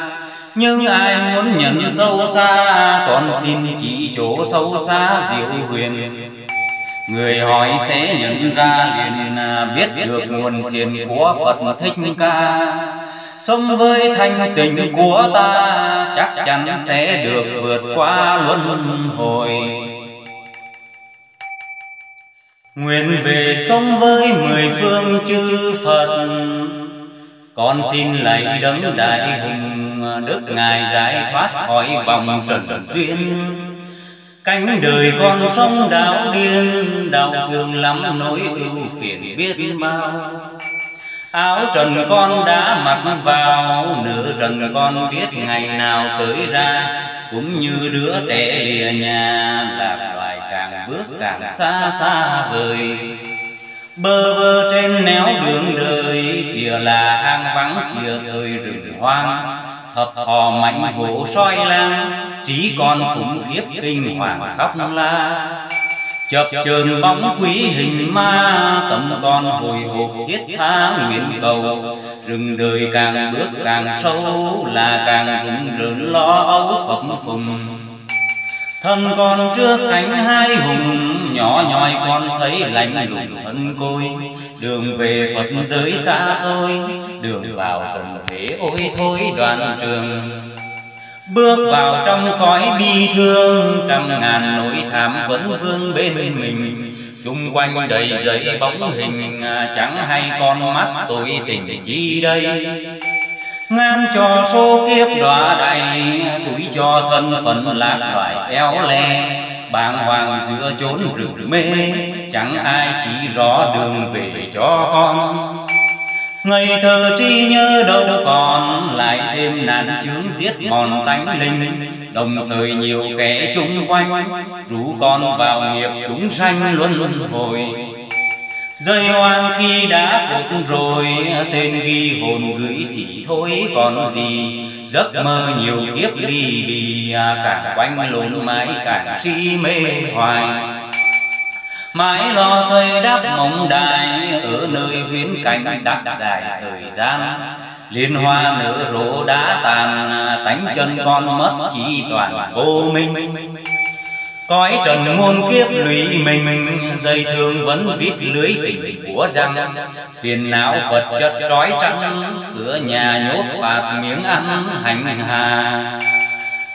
S1: Nhưng ai muốn nhận sâu xa Con xin chỉ chỗ sâu xa diệu huyền Người hỏi sẽ nhận ra liền biết được nguồn thiền của Phật Thích Ca. Sống với thanh tình của ta Chắc chắn sẽ được vượt qua luân hồi. Nguyện về sống với mười phương chư Phật. Con xin lạy đấng đại hùng Đức Ngài giải thoát khỏi vòng trần duyên Cánh đời con sống đạo điên Đau thương lắm nỗi ưu phiền biết bao. Áo trần con đã mặc vào Nửa trần con biết ngày nào tới ra. Cũng như đứa trẻ lìa nhà Lạc loài càng bước càng xa xa vời. Bơ vơ trên néo đường đời Kìa là hang vắng kìa thời rừng hoang Thập thò mạnh hổ soi lang, Trí con khủng khiếp kinh hoàng khóc la. Chập chờn bóng quý hình ma tâm con hồi hộp thiết tha nguyện cầu. Rừng đời càng bước càng sâu là càng rụng rợn lo âu phập phùng thân con trước cánh hai hùng, nhỏ nhoi con thấy lạnh lùng thân côi. Đường về phật giới xa xôi, đường vào tận thế ôi thôi đoàn trường. Bước vào trong cõi bi thương, Trăm ngàn nỗi thảm vẫn vương bên mình. Chung quanh đầy giấy bóng hình à, Chẳng hay con mắt tôi tình chi đây ngàn cho số kiếp đọa đầy túi cho thân phận lạc loài eo le. Bàng hoàng giữa chốn rừng mê, chẳng ai chỉ rõ đường về cho con. Ngày thơ trí nhớ đâu còn, lại thêm nạn chướng giết mòn tánh linh. Đồng thời nhiều kẻ chung quanh, rủ con vào nghiệp chúng sanh luôn luôn hồi. Rơi oan khi đã cột rồi, Tên ghi hồn gửi thì thôi còn gì. Giấc mơ nhiều kiếp ly bì Cả quanh lộn mãi cả si mê hoài. Mãi lo xây đắp mộng đài, ở nơi viễn cảnh đặt dài thời gian. Liên hoa nở rộ đã tàn à, tánh chân con mất chỉ toàn vô minh cõi trần muôn kiếp lụy mình dây thương vẫn vít lưới tình của răng. Phiền não vật chất trói trắng cửa nhà nhốt phạt miếng ăn hành hà.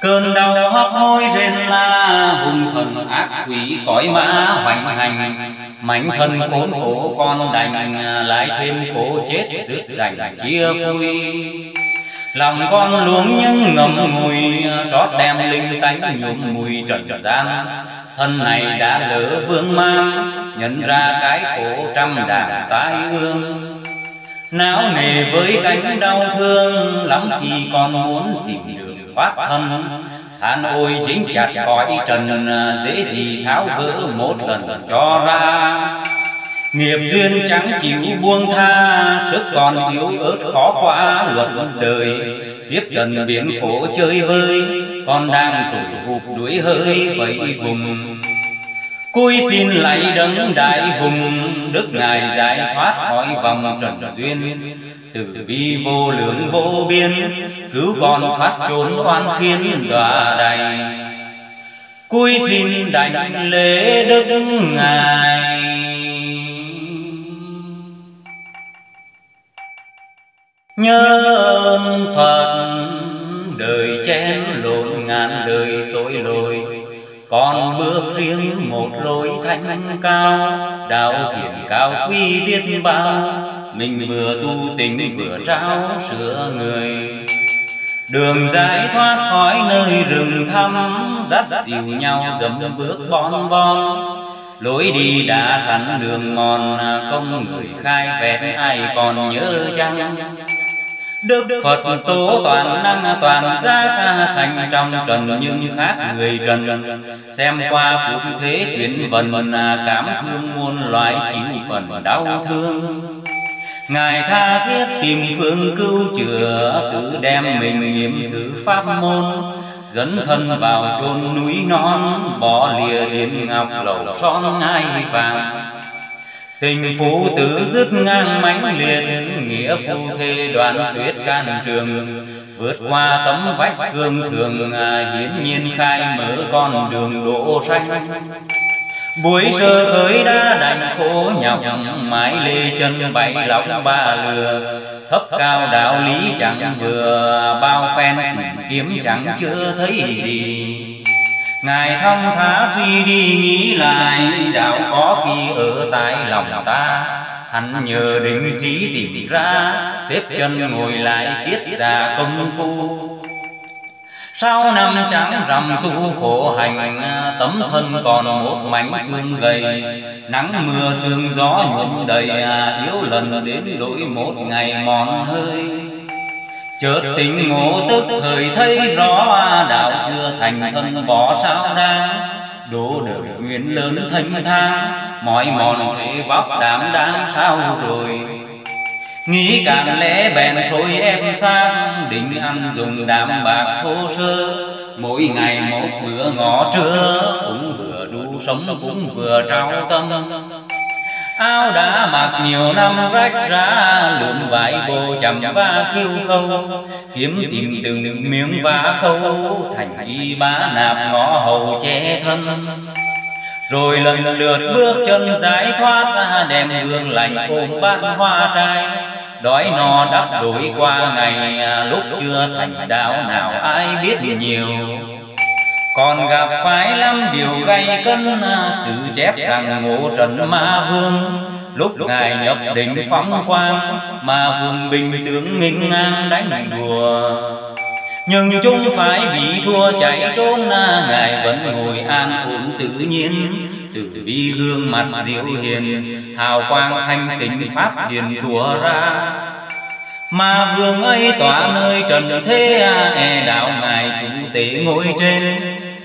S1: Cơn đau hấp hối rên la hung thần ác quỷ cõi mã hoành hành. Mảnh thân khốn khổ con đành lại thêm khổ chết rước rành chia phui lòng con luống những ngầm ngùi, trót đem linh tánh nhuộm mùi trần gian. Thân này đã lỡ vương mang, nhận ra cái khổ trăm đàn tái ương. Não nề với cánh đau thương, lắm khi con muốn tìm đường thoát thân. Than ôi dính chặt cõi trần, dễ gì tháo gỡ một lần cho ra nghiệp duyên chẳng chịu buông tha sức còn yếu ớt khó qua luật đời. tiếp trần biển khổ chơi vơi con đang tủi hụp đuổi hơi vậy vùng. Cúi xin lạy đấng đại hùng Đức Ngài giải thoát khỏi vòng trần duyên. Từ bi vô lượng vô biên Cứu con thoát trốn oan khiên đọa đầy Cúi xin đảnh lễ Đức Ngài Nhớ ơn Phật, đời chén lộn ngàn đời tội lỗi. Con bước riêng một lối thanh cao, đạo thiện cao quý biết bao. Mình vừa tu tình vừa trao sửa người. Đường giải thoát khỏi nơi rừng thăm, dắt dìu nhau dầm bước bon bon lối đi đã sẵn đường mòn công người khai vẹn, ai còn nhớ chăng? Đức Phật tố toàn năng toàn giác sanh trong trần nhưng khác người trần. Xem qua cũng thế chuyển vần cảm thương muôn loài chịu phần đau thương. Ngài tha thiết tìm phương cứu chữa Tự đem mình nghiệm thử pháp môn. Dẫn thân vào chôn núi non Bỏ lìa điện ngọc lầu son ngai vàng Tình phụ tử dứt ngang mãnh liệt, Nghĩa phu thê đoàn tuyết can trường. Vượt qua tấm vách cương thường à, Hiến nhiên khai mở con đường đỗ xanh. Buổi sơ khởi đã đành khổ nhọc, Mãi lê chân bảy lọc ba lừa. Thấp cao đạo lý chẳng vừa, Bao phen, kiếm chẳng chưa thấy gì. Ngài thông thả suy đi nghĩ lại Đạo có khi ở tại lòng ta, Hắn nhờ định trí tìm ra, Xếp chân ngồi lại tiết ra công phu. Sau năm trắng rằm tu khổ hành, Tấm thân còn một mảnh xương gầy. Nắng mưa sương gió nhuộm đầy à, Yếu lần đến đổi một ngày mòn hơi chợt tình ngộ tức thời thấy rõ đạo chưa thành thân bỏ sao đa đổ được nguyện lớn thanh thang mọi mòn thế vóc đảm đáng sao rồi? nghĩ càng lẽ bèn thôi em sang. Định ăn dùng đạm bạc thô sơ. Mỗi ngày một bữa ngõ trưa cũng vừa đủ sống cũng vừa trao tâm áo đã mặc nhiều năm rách ra, lượm vải bồ chầm va khiêu khâu. Kiếm tìm từng miếng vá khâu, thành y bá nạp ngõ hầu che thân. Rồi lần lượt bước chân giải thoát, đem hương lành ôm bát hoa trai. Đói no đắp đổi qua ngày à, lúc chưa thành đạo nào ai biết nhiều còn gặp phải lắm điều gây cân sự chép rằng ngộ trần ma vương. Lúc ngài nhập định phóng quang mà vương bình tướng nghinh ngang đánh đùa. Nhưng chúng phải vì thua chạy trốn, ngài vẫn ngồi an ổn tự nhiên. Từ bi gương mặt diệu hiền, hào quang thanh tịnh pháp hiền tùa ra mà vương ấy tỏa nơi trần thế e đạo ngài chủ tế ngồi trên.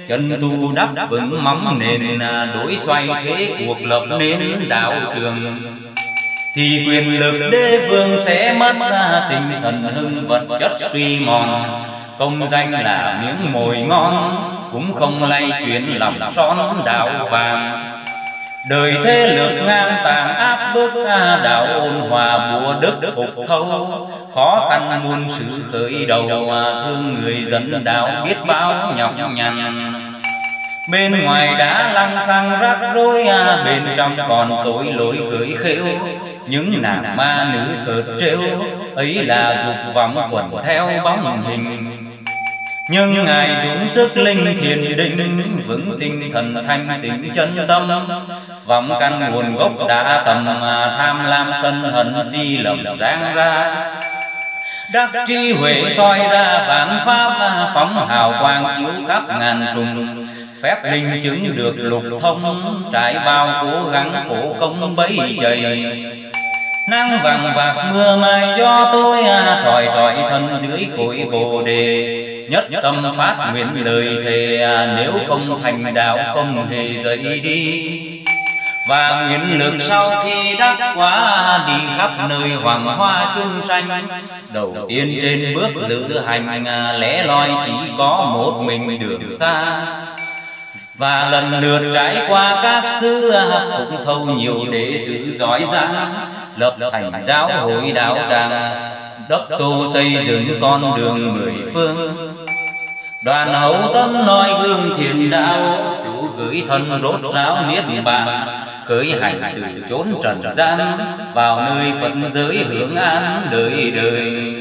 S1: Chân tu đắp vững móng nền à, đối xoay thế cuộc lập nên đạo trường. Thì quyền lực đế vương sẽ mất ra, tinh thần hưng vật chất suy mòn. Công danh là miếng mồi ngon, cũng không lay chuyển lòng son đạo vàng đời thế lược ngang tàn áp bức đạo ôn hòa bùa đức phục thâu. Khó khăn muôn sự khởi đầu thương người dân đạo biết bao nhọc nhằn. bên ngoài đã lăng xăng rắc rối bên trong còn tội lỗi khởi khêu những nàng ma nữ cợt trêu. ấy là dục vọng quẩn theo bóng hình nhưng ngài dũng sức linh thiền định vững tinh thần thanh tịnh chân tâm. vọng căn nguồn gốc đã tầm tham lam sân hận di lầm giang ra. đắc trí huệ soi ra vạn pháp phóng hào quang chiếu khắp ngàn trùng. phép linh chứng được lục thông trải bao cố gắng khổ công bấy dày. nắng vàng bạc mưa mai cho tôi thỏi thỏi thân dưới cội bồ đề nhất tâm phát nguyện lời thề nếu không thành đạo không hề rời đi. và nguyện lực sau khi đắc quả đi khắp nơi hoàng hoa chung xanh đầu tiên trên bước lữ hành lẻ loi chỉ có một mình đường xa. và lần lượt trải qua các xứ cũng thâu nhiều đệ tử giỏi giang. lập thành giáo hội đạo tràng đốc tô xây dựng con đường mười phương. đoàn hậu tâm nói gương thiền đạo chủ gửi thân rốt ráo niết bàn khởi hành từ chốn trần gian vào nơi phật giới hưởng an đời đời.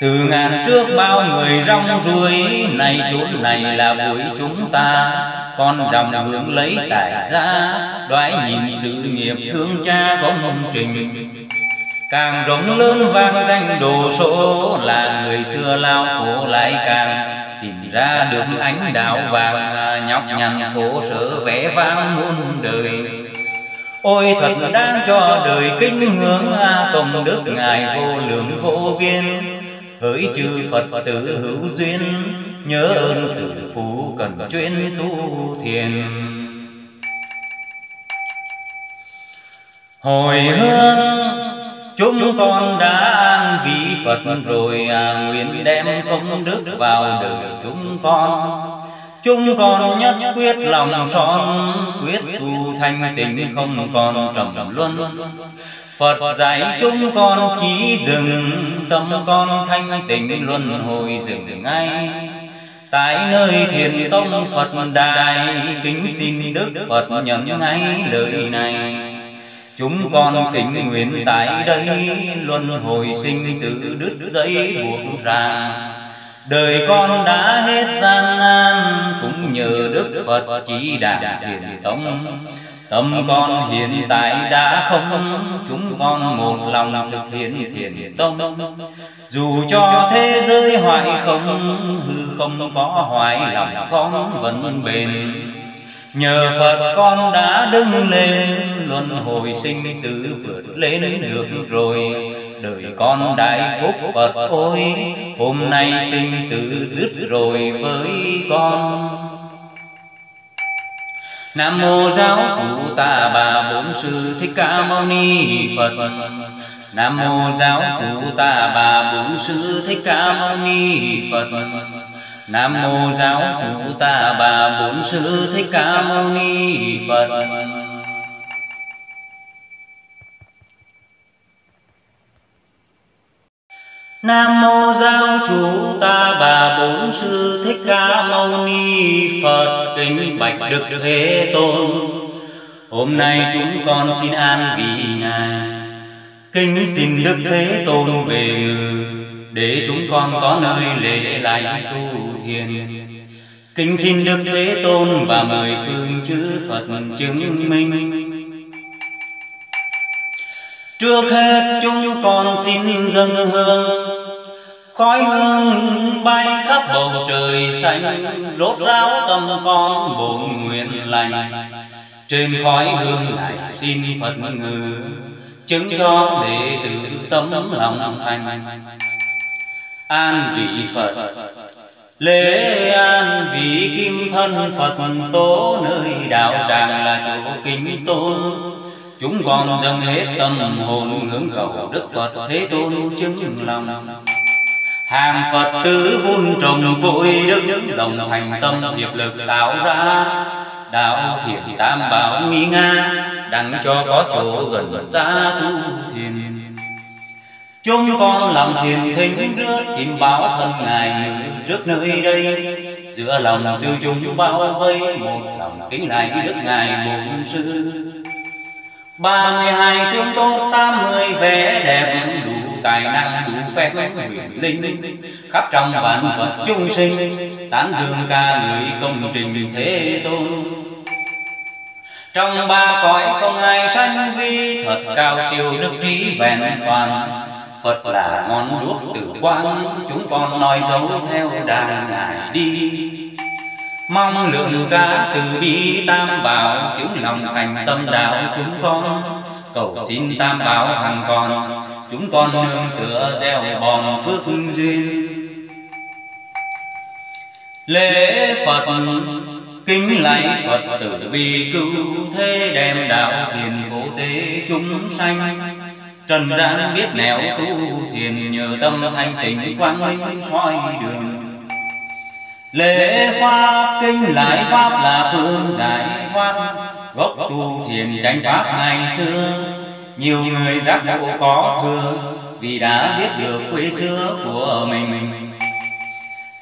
S1: từ ngàn trước bao người rong ruổi nay chốn này là buổi chúng ta. con dòng hướng lấy tài ra đoái nhìn sự nghiệp thương cha công trình càng rộng lớn vang danh đồ số, là người xưa lao khổ lại càng. Tìm ra được ánh đạo vàng nhọc nhằn khổ sở vẽ vang muôn đời. Ôi thật đáng cho đời kính ngưỡng à, công đức ngài vô lượng vô biên. Hỡi chư phật tử hữu duyên, nhớ ơn tử phú cần chuyên tu thiền. Hồi hương chúng con đã an vị phật rồi à, nguyện đem công đức vào đời chúng con. chúng con nhất quyết lòng son quyết tu thanh tịnh không còn trầm luân. Phật dạy chúng con chỉ dừng tâm con thanh tịnh luân hồi dừng ngay. tại nơi thiền tông Phật đài kính xin Đức Phật nhận ngay lời này chúng con kính nguyện tại đây luân hồi sinh tử đứt dây buộc ra. đời con đã hết gian nan cũng nhờ Đức Phật chỉ đạo thiền tông Tâm. con hiện tại đã không Chúng con một lòng thực hiện thiền tông Dù cho thế giới hoại không Hư không có hoại lòng con vẫn bền Nhờ Phật con đã đứng lên Luân hồi sinh tử vượt lên được rồi. Đời con đại phúc Phật ôi Hôm nay sinh tử dứt rồi với con. Nam mô giáo chủ ta bà bổn sư thích ca mâu ni Phật. Nam mô giáo chủ ta bà bổn sư thích ca mâu ni Phật Nam mô giáo chủ ta bà bổn sư thích ca mâu ni Phật. Nam mô giáo chủ ta bà bổn sư thích ca mâu ni Phật. Kính bạch đức thế tôn. Hôm nay chúng con xin an vị ngài. Kính xin đức thế tôn về ngự để chúng con có nơi lễ lại tu thiền. Kính xin đức thế tôn và mời phương chư Phật chứng minh. Trước hết chúng con xin dâng hương. Khói hương bay khắp bầu trời xanh rốt ráo tâm con bổn nguyện lành. Trên khói hương này xin phật ngự, chứng cho đệ tử tâm lòng thành an vị phật. Lễ an vị kim thân phật tố nơi đạo tràng là chỗ kính tôn. Chúng con dâng hết tâm hồn hướng cầu đức phật thế tôn chứng lòng. Hàng phật tử vun trồng cội đức, đồng thành tâm hiệp lực tạo ra. Đạo thiện tam bảo nghi nga, đặng cho có chỗ gần xa tu thiền chúng con làm thiền thính rước kim báo thân ngài trước nơi đây. giữa lòng tư chúng bao vây một lòng kính này đức ngài bổn sư. Ba mươi hai tướng tốt tám mươi vẻ đẹp đủ tài năng đủ phép huyền linh. Khắp trong vạn vật chung sinh tán dương ca người công trình thế tôn. Trong ba cõi không ai sanh vi thật cao siêu đức trí vẹn toàn Phật là ngọn đuốc tử quang, chúng con nói dấu theo đàn ngài đi. Mong lượng ca từ bi tam bảo, chúng lòng thành tâm đạo chúng con. Cầu xin tam bảo hằng còn, chúng con nương tựa gieo bòn phước duyên. Lễ phật, kính lạy phật tử bi cứu thế đem đạo thiền phổ tế chúng sanh trần gian biết nẻo tu thiền nhờ tâm thanh tịnh quang minh soi đường. lễ pháp kinh lại pháp là phương giải thoát. Gốc tu thiền tránh pháp ngày xưa nhiều người giác ngộ có thừa vì đã biết được quê xưa của mình.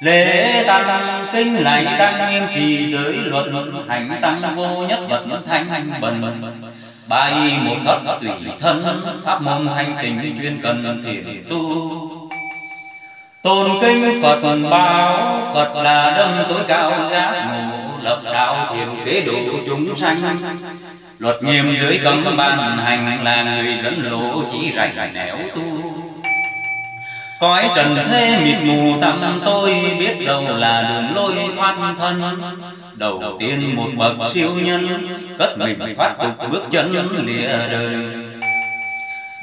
S1: Lễ tăng kinh lại tăng nghiêm trì giới luật hành tăng vô nhất vật thanh hành bần bài một thất tùy thân, pháp môn thanh tình chuyên cần thiền tu. Tôn kinh phật báo, phật là đấng tối cao giác ngộ, lập đạo thiền kế độ chúng sanh. Luật nghiêm giới cấm ban hành là người dẫn lộ chỉ rảnh nẻo tu cõi trần thế mịt mù tâm tôi biết đâu là đường lối thoát thân. đầu tiên một bậc siêu nhân cất mình thoát tục bước chân lìa đời.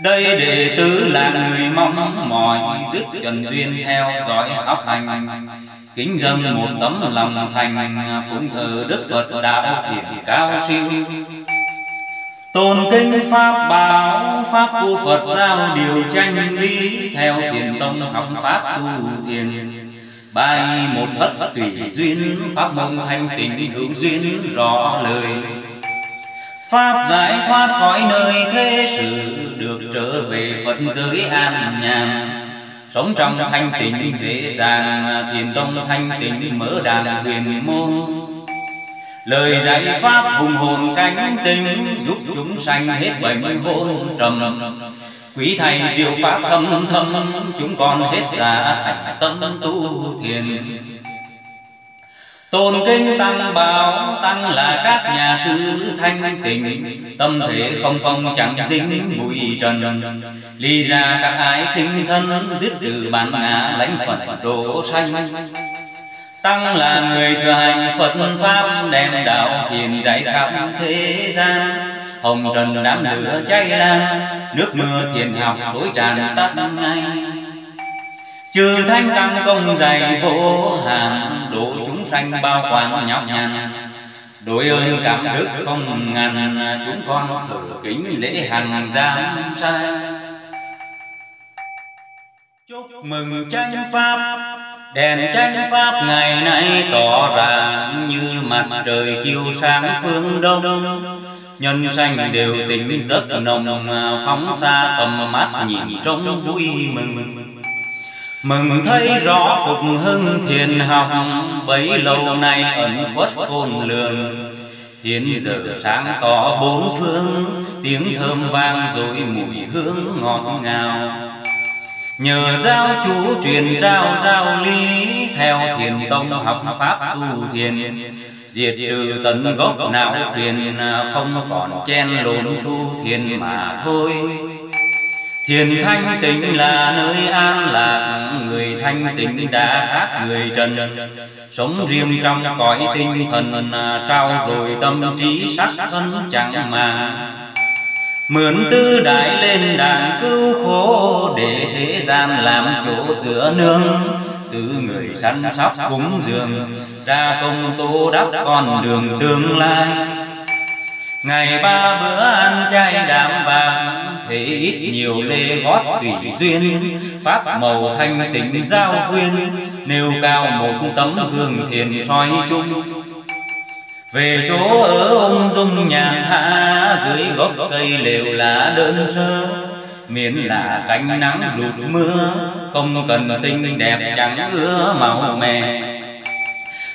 S1: đây đệ tử là người mong mỏi dứt trần duyên theo dõi học hành. kính dâng một tấm lòng thành phụng thờ đức phật đạo thiện cao siêu tôn kinh pháp bảo pháp của phật giao điều tranh lý, theo thiền tông học pháp tu thiền. Bài một thất tùy duyên, pháp môn thanh tịnh hữu duyên, rõ lời. Pháp giải thoát khỏi nơi thế sự, được trở về phật giới an nhàn. Sống trong thanh tịnh dễ dàng, thiền tông thanh tịnh mở đàn huyền môn lời dạy pháp hùng hồn cánh tinh giúp chúng sanh hết bệnh hôn trầm. quý thầy diệu pháp thâm thâm chúng con hết giả thành tâm tu thiền. Tôn kinh tăng bảo tăng là các nhà sư thanh tịnh. Tâm thể không không chẳng dính bụi trần. Ly ra các ái khinh thân Dứt trừ bản ngã lãnh Phật độ sanh Tăng là người thừa hành Phật Pháp, Đem đạo thiền dạy khắp thế gian. Hồng trần đám lửa cháy lan, Nước mưa thiền học suối tràn tắt ngay. Trừ thanh tăng công dày vô hạn Độ chúng sanh bao quan nhọc nhằn. Đội ơn cảm đức không ngàn Chúng con thử kính lễ hàng giam sai. Chúc mừng tranh pháp Đèn tranh pháp ngày nay tỏ ràng Như mặt trời chiếu sáng phương đông. Nhân sanh đều tình rất nồng Phóng xa tầm mắt nhìn trông vui mừng. Mừng thấy rõ phục hưng thiền học, Bấy lâu nay ẩn khuất khôn lường. Hiện giờ sáng tỏ bốn phương, Tiếng thơm vang rồi mùi hương ngọt ngào. Nhờ giáo chú truyền trao giáo lý Theo thiền tông học pháp tu thiền. Diệt trừ tận gốc não phiền Không còn chen lộn tu thiền mà thôi. Thiền thanh tịnh là nơi an lạc. Người thanh tịnh đã khác người trần. Sống riêng trong cõi tinh thần Trao rồi tâm trí sắc thân chẳng mà Mượn tư đại lên đàn cứu khổ Để thế gian làm chỗ giữa nương. Từ người săn sóc cúng dường Ra công tô đắp con đường tương lai. Ngày ba bữa ăn chay đạm vàng Thế ít nhiều lê gót tùy duyên. Pháp màu thanh tịnh giao khuyên Nêu cao một tấm gương thiền soi chung về chỗ ở ông dung nhàn hạ, dưới gốc cây lều lá đơn sơ. Miền là cánh nắng đụt mưa, không cần xinh đẹp chẳng ưa màu mè.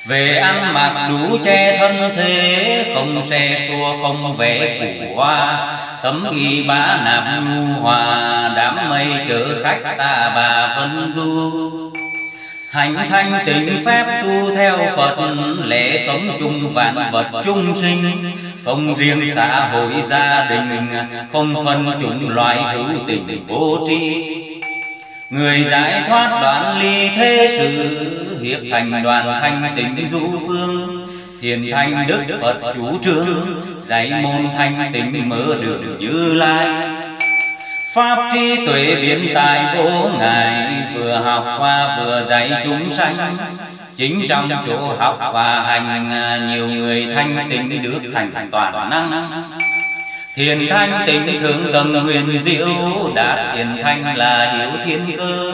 S1: Về ăn mặc đủ che thân thế, không xe xua, không vẽ phủ hoa. Tấm y bá nạp nhu hòa, đám mây chở khách ta bà vân du thành thanh tịnh phép tu theo phật, lễ sống chung vạn vật chung sinh. Không riêng xã hội gia đình, không phân chủng loại hữu tình vô tri. Người giải thoát đoạn ly thế sự, hiệp thành đoàn thanh tịnh du phương. Thiền thanh đức phật chủ trương, dạy môn thanh tịnh mở đường như lai. Pháp trí tuệ biến tài vô ngại, Vừa học qua vừa dạy chúng sanh. Chính trong chỗ học và hành, Nhiều người thanh tịnh được thành toàn năng. Thiền thanh tịnh thượng tầng huyền diệu Đạt thiền thanh là hiểu thiên cơ.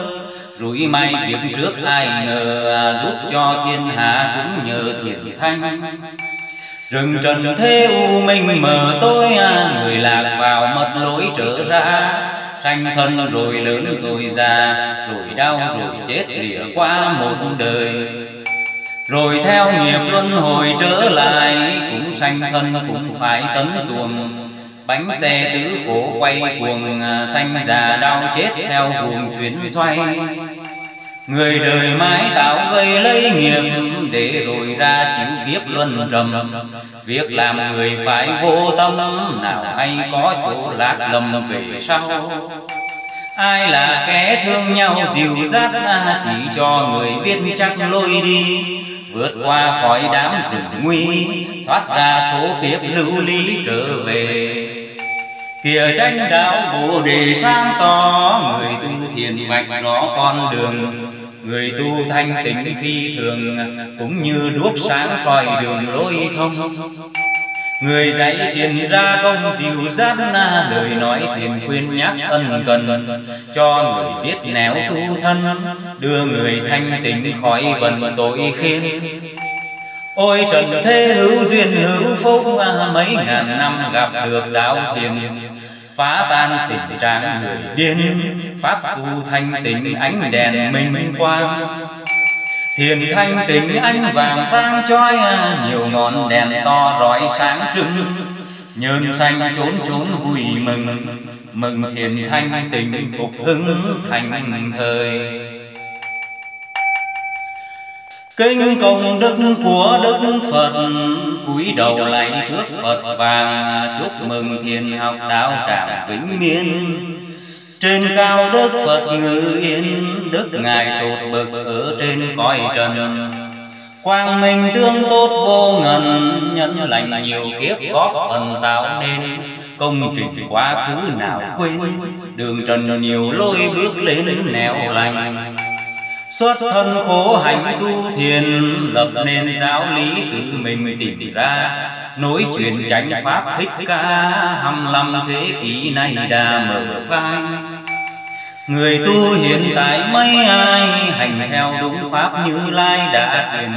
S1: Rủi may việc trước ai ngờ, Giúp cho thiên hạ cũng nhờ thiền thanh. Rừng trần thế u minh mờ tối Người lạc vào mất lối trở ra. Sanh thân rồi lớn rồi già, Rồi đau rồi chết lìa qua một đời. Rồi theo nghiệp luân hồi trở lại, Cũng sanh thân cũng phải tấn tuồng. Bánh xe tứ khổ quay cuồng, Sanh già đau chết theo cuồng chuyển xoay. Người đời mãi tạo gây lấy nghiệp, Để rồi ra chịu kiếp luân trầm. Việc làm người phải vô tâm, Nào hay có chỗ lạc lầm về sau. Ai là kẻ thương nhau dìu dắt, Chỉ cho người biết chắc lôi đi. Vượt qua khỏi đám tình nguy, Thoát ra số kiếp lưu ly trở về. Kìa tranh đạo bồ đề sáng tỏ Người tu thiền vạch rõ con đường. Người tu thanh tịnh phi thường Cũng như đuốc sáng soi đường lối thông. Người dạy thiền ra công dịu dắt Lời nói thiền khuyên nhắc ân cần Cho người biết nẻo tu thân Đưa người thanh tịnh khỏi vần tội khiên Ôi trần thế hữu duyên hữu phúc Mấy ngàn năm gặp được đạo thiền. phá tan tình trạng người điên. pháp tu thanh tịnh ánh đèn minh quang. thiền thanh tịnh ánh vàng sáng chói nhiều ngọn đèn to rọi sáng trưng. nhơn xanh trốn trốn vui mừng. mừng. Thiền thanh tịnh phục hưng thành thời Kinh công đức của Đức Phật. Cúi đầu lạy trước Phật và chúc mừng thiền học đạo tràng vĩnh miên. Trên cao Đức Phật ngự yên, Đức Ngài tột bậc ở trên cõi trần. Quang minh tương tốt vô ngần Nhân lành nhiều kiếp góp phần tạo nên. Công trình quá khứ nào quên, Đường trần nhiều lối bước lên nẻo lành xuất thân khổ hành tu thiền lập nên giáo lý tự mình tìm ra. nối truyền chánh pháp thích ca hăm lăm thế kỷ nay đã mở phai. người tu hiện tại mấy ai hành theo đúng pháp như lai đã thiền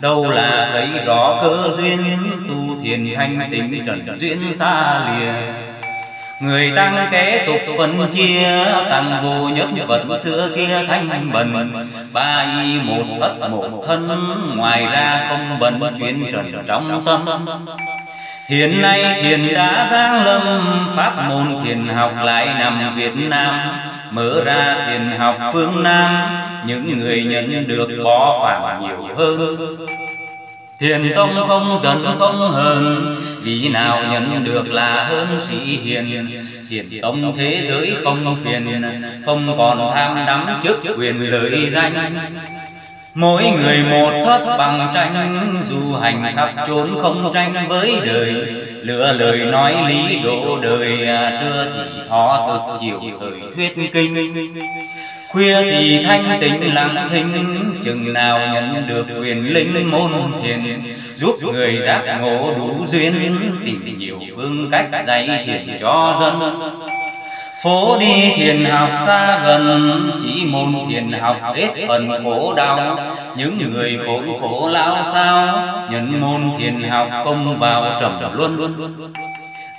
S1: đâu là thấy rõ cơ duyên tu thiền thanh tịnh trần duyên xa lìa Người tăng kế tục phân chia tăng vô nhất vật xưa kia thanh bần. Ba y một thất một thân Ngoài ra không bần chuyên trần trong tâm. Hiện nay thiền đã giáng lâm Pháp môn thiền học lại nằm Việt Nam. Mở ra thiền học phương Nam Những người nhận được bỏ phản nhiều hơn Thiền tông không giận không hờn. Vì nào nhận được là hơn sĩ hiền. Thiền tông thế giới không phiền Không còn tham đắm trước quyền lợi danh. Mỗi người một thất bằng tranh Du hành khắp trốn không tranh với đời. Lựa lời nói lý độ đời à, Trưa thì thọ thực chiều thời thuyết kinh Khuya thì thanh tịnh lặng thinh, Chừng nào nhận được quyền linh môn thiền, Giúp người giác ngộ đủ duyên, Tìm nhiều phương cách dạy thiền cho dân. Phố đi thiền học xa gần, Chỉ môn thiền học hết phần khổ đau. Những người khổ khổ lao sao, Nhân môn thiền học không vào trầm luôn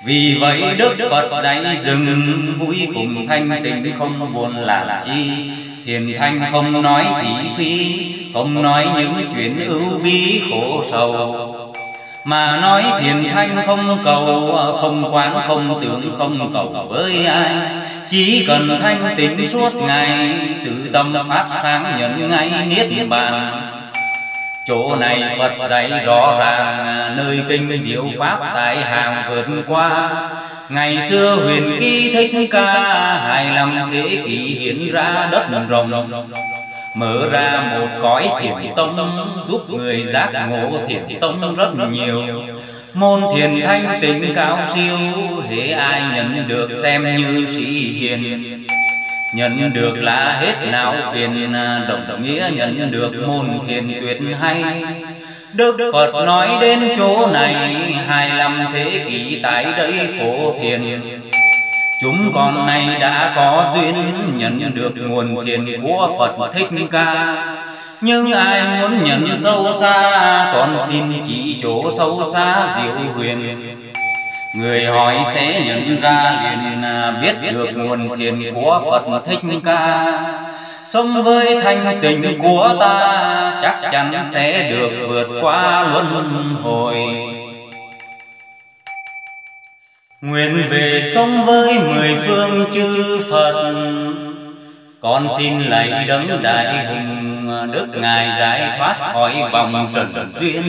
S1: vì vậy Đức Phật đánh dừng vui cùng thanh tịnh không buồn là chi. Thiền thanh không nói thị phi, Không nói những chuyện ưu bi khổ sầu. Mà nói thiền thanh không cầu, không quán, không tưởng, không cầu với ai. Chỉ cần thanh tịnh suốt ngày, tự tâm phát sáng nhận ngay niết bàn chỗ này phật dạy rõ ràng nơi kinh diệu pháp tại hàng vượt qua. ngày xưa huyền ký thích ca hai năm thế kỷ hiện ra đất rồng mở ra một cõi thiền tông giúp người giác ngộ thiền tông rất nhiều. môn thiền thanh tịnh cao siêu hễ ai nhận được xem như sĩ hiền nhận được là hết não phiền đồng nghĩa nhận được môn thiền tuyệt hay. Đức Phật nói đến chỗ này hai năm thế kỷ tại đây phổ thiền. Chúng con nay đã có duyên nhận được nguồn thiền của Phật Thích Ca. Nhưng ai muốn nhận sâu xa Con xin chỉ chỗ sâu xa diệu huyền Người hỏi sẽ nhận ra liền biết được nguồn thiền của Phật Thích Ca. Sống với thanh tình của ta Chắc chắn sẽ được vượt qua luân hồi. Nguyện về sống với mười phương chư Phật. Con xin lạy đấng đại hùng Đức Ngài giải thoát khỏi vòng trần duyên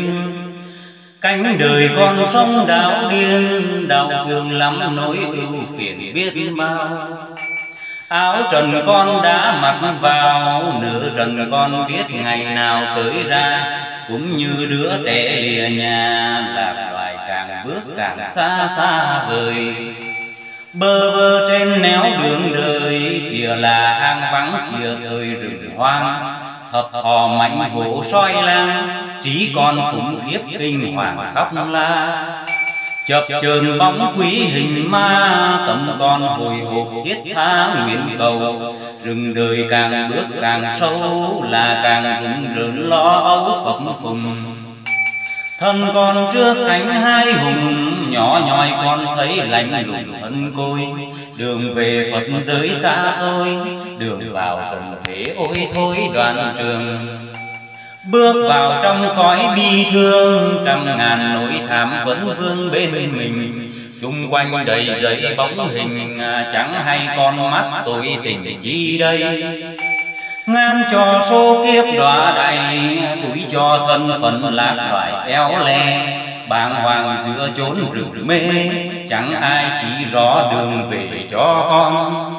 S1: Cánh đời con sống đạo điên Đau thương lắm nỗi ưu phiền biết bao. Áo trần con đã mặc vào Nửa trần con biết ngày nào tới ra. Cũng như đứa trẻ lìa nhà Lạc loài càng bước càng xa xa vời. Bơ vơ trên néo đường đời Kìa là hang vắng kìa thời rừng hoang. Thập thò mạnh hổ soi lang Trí con khủng khiếp kinh hoàng khóc la. Chập chờn bóng quý hình ma tâm con hồi hộp thiết tha nguyện cầu. rừng đời càng bước càng sâu là càng rụng rợn lo âu phập phùng thân con trước cánh hai hùng nhỏ nhoi con thấy lạnh lùng thân côi. đường về phật giới xa xôi đường vào tận thế ôi thôi đoàn trường Bước vào trong cõi bi thương Trăm ngàn nỗi thảm vẫn vương bên mình. Chung quanh đầy giấy bóng hình Chẳng hay con mắt tôi tình chi đây. Ngàn cho số kiếp đọa đầy Tuổi cho thân phận lạc loài éo le. bàng hoàng giữa chốn rừng mê Chẳng ai chỉ rõ đường về cho con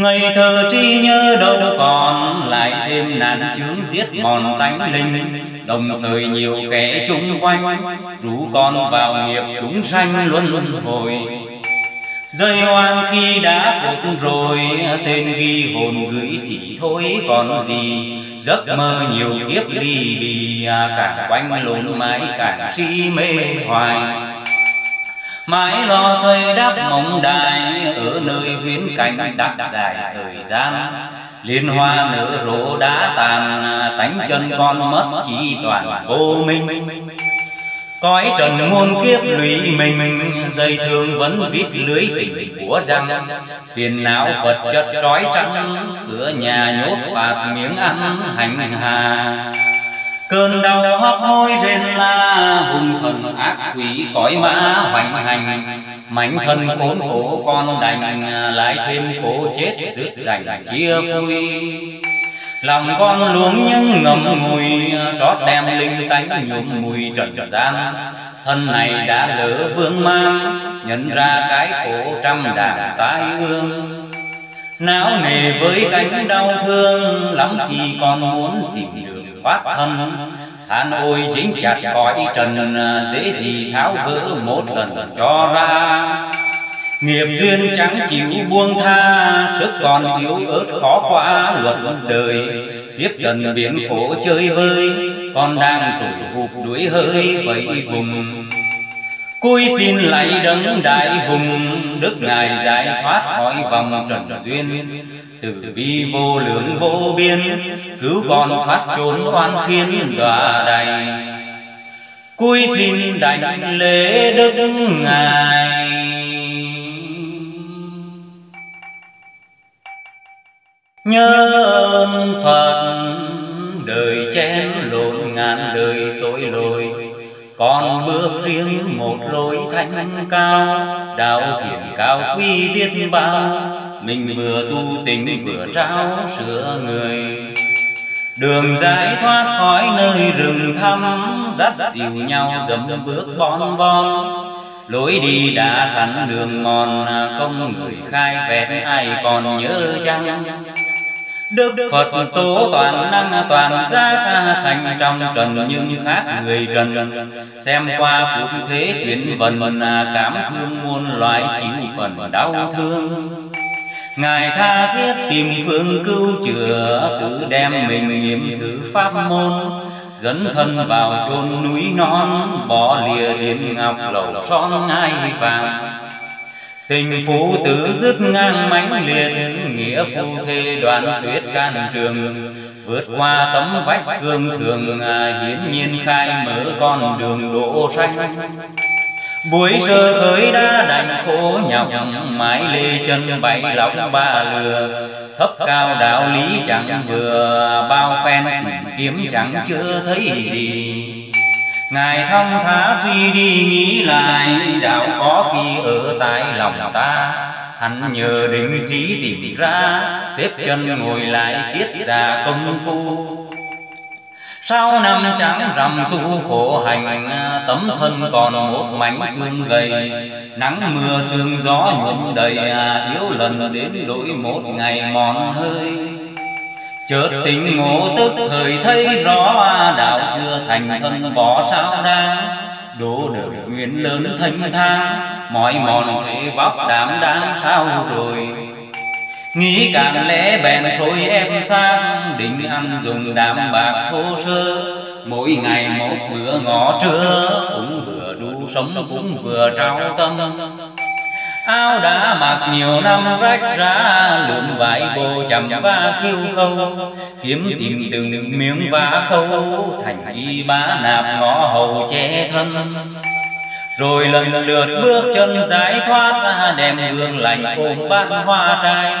S1: Ngày thơ tri nhớ đâu còn, Lại thêm nạn chướng giết mòn tánh linh. Đồng thời nhiều kẻ chung quanh, Rủ con vào nghiệp chúng sanh luân luân hồi. Rơi oan khi đã cột rồi, Tên ghi hồn gửi thì thôi còn gì. Giấc mơ nhiều kiếp ly bì à Càng quanh lộn mãi càng si mê hoài mãi lo xây đắp mộng đài ở nơi viễn cảnh đắc dài thời gian. liên hoa nở rộ đã tàn tánh chân con mất chỉ toàn vô minh. cõi trần muôn kiếp lụy mình dây thương vẫn vít lưới tình của răng. phiền não vật chất trói trắng cửa nhà nhốt phạt miếng ăn hành hà cơn đau hấp hối rên la hung thần ác quỷ cõi mã hoành hành. Mảnh thân khốn khổ con đành, lại thêm khổ chết rước rành chia vui lòng con luống nhưng ngầm ngùi, trót đem linh tánh nhuộm mùi trần gian. Thân này đã lỡ vương mang, nhận ra cái khổ trăm đàn tai ương. Não nề với cánh đau thương, lắm khi con muốn tìm được thoát thân. Than ôi dính chặt cõi trần à, dễ gì tháo gỡ một lần cho ra. Nghiệp duyên chẳng chịu buông tha, sức còn yếu ớt khó qua luật đời. Tiếp trần biển khổ chơi vơi con đang tủi hụt đuổi hơi vậy vùng. Cúi xin lạy đấng đại hùng, Đức Ngài giải thoát khỏi vòng trần duyên. Từ bi vô lượng vô biên, Cứu con thoát trốn oan khiên đọa đầy. Cúi xin đảnh lễ Đức Ngài. Nhớ ơn Phật, đời chen lộn ngàn đời tội lỗi. Con bước riêng một lối thanh cao, đạo thiện cao quý biết bao mình vừa tu tình vừa trao sửa người. đường giải thoát khỏi nơi rừng thăm dắt dìu nhau dầm bước bon bon lối đi đã sẵn đường mòn công người khai vẹn ai còn nhớ chăng? Đức Phật tố toàn năng toàn giác thành trong trần nhưng khác người trần. Xem qua cũng thế chuyển vần cảm thương muôn loài chịu phần đau thương Ngài tha thiết tìm phương cứu chữa Tự đem mình nghiệm thử pháp môn. Dẫn thân vào chôn núi non, Bỏ lìa điện ngọc lầu son ngai vàng. Tình phụ tử dứt ngang mãnh liệt, Nghĩa phu thê đoàn tuyết can trường. Vượt qua tấm vách cương thường à Hiến nhiên khai mở con đường đỗ xanh. Buổi sơ khởi đã đành khổ nhọc Mãi lê chân bảy lọc ba lừa. Thấp cao đạo lý chẳng vừa Bao phen kiếm chẳng chưa thấy gì. Ngài thông thả suy đi nghĩ lại Đạo có khi ở tại lòng ta. Hắn nhờ định trí tìm ra Xếp chân ngồi lại tiết ra công phu sau năm trắng rằm tu khổ hành Tấm thân còn một mảnh xương gầy. Nắng mưa sương gió nhuộm đầy Yếu lần đến đổi một ngày mòn hơi. Chợt tình ngộ tức thời thấy rõ đạo chưa thành thân bỏ sao ra, đổ đời nguyện lớn thanh thang mọi mòn thế vóc đảm đáng sao rồi? Nghĩ càng lẽ bèn thôi em sang, định ăn dùng đạm bạc thô sơ. Mỗi ngày một bữa ngõ trưa, cũng vừa đủ sống cũng vừa trao tâm. Áo đã mặc nhiều năm rách ra Lượm vải bồ chậm và khiêu khâu. Kiếm tìm từng miếng vá khâu, thành y bá nạp ngõ hầu che thân rồi lần lượt bước chân giải thoát, đem hương lành ôm bát hoa trai.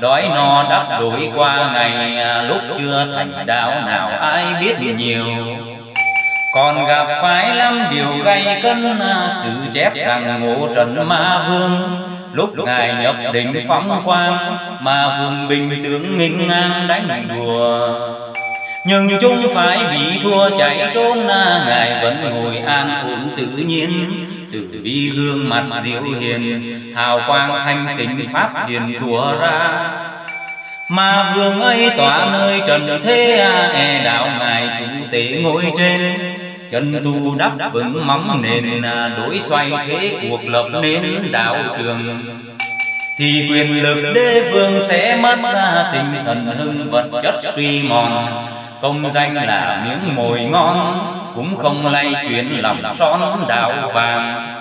S1: Đói no đắp đổi qua ngày, lúc chưa thành đạo nào ai biết nhiều. Còn gặp phải lắm điều gây cân sự chép rằng ngộ trần ma vương. Lúc ngài nhập định phóng quang, ma vương bình tướng nghinh ngang đánh đùa nhưng chúng phải bị thua chạy trốn ngài vẫn ngồi an ổn tự nhiên. từ bi gương mặt diệu hiền hào quang thanh tịnh pháp hiền tùa ra. mà vương ấy tỏa nơi trần thế e đạo ngài chủ tế ngồi trên. chân tu đắp vững móng nền đối xoay thế cuộc lập nên đạo trường. thì quyền lực đế vương sẽ mất tinh thần hưng vật chất suy mòn công danh là miếng mồi ngon cũng không lay chuyển lòng son đạo vàng.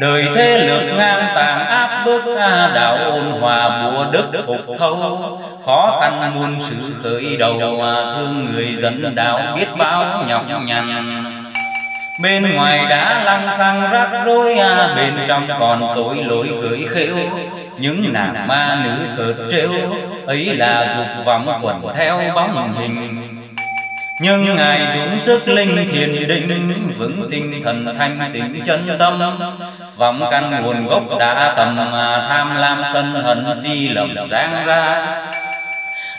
S1: đời thế lược ngang tàn áp bức đạo ôn hòa bùa đức phục thâu. khó khăn muôn sự khởi đầu thương người dẫn đạo biết bao nhọc nhằn. bên ngoài đã lăng xăng rắc rối bên trong còn tội lỗi gửi khêu. những nàng ma nữ cợt trêu ấy là dục vọng quẩn theo bóng hình nhưng ngài dũng sức linh thiền định vững tinh thần thanh tịnh chân tâm. vọng căn nguồn gốc đã tầm tham lam sân hận si lầm giang ra.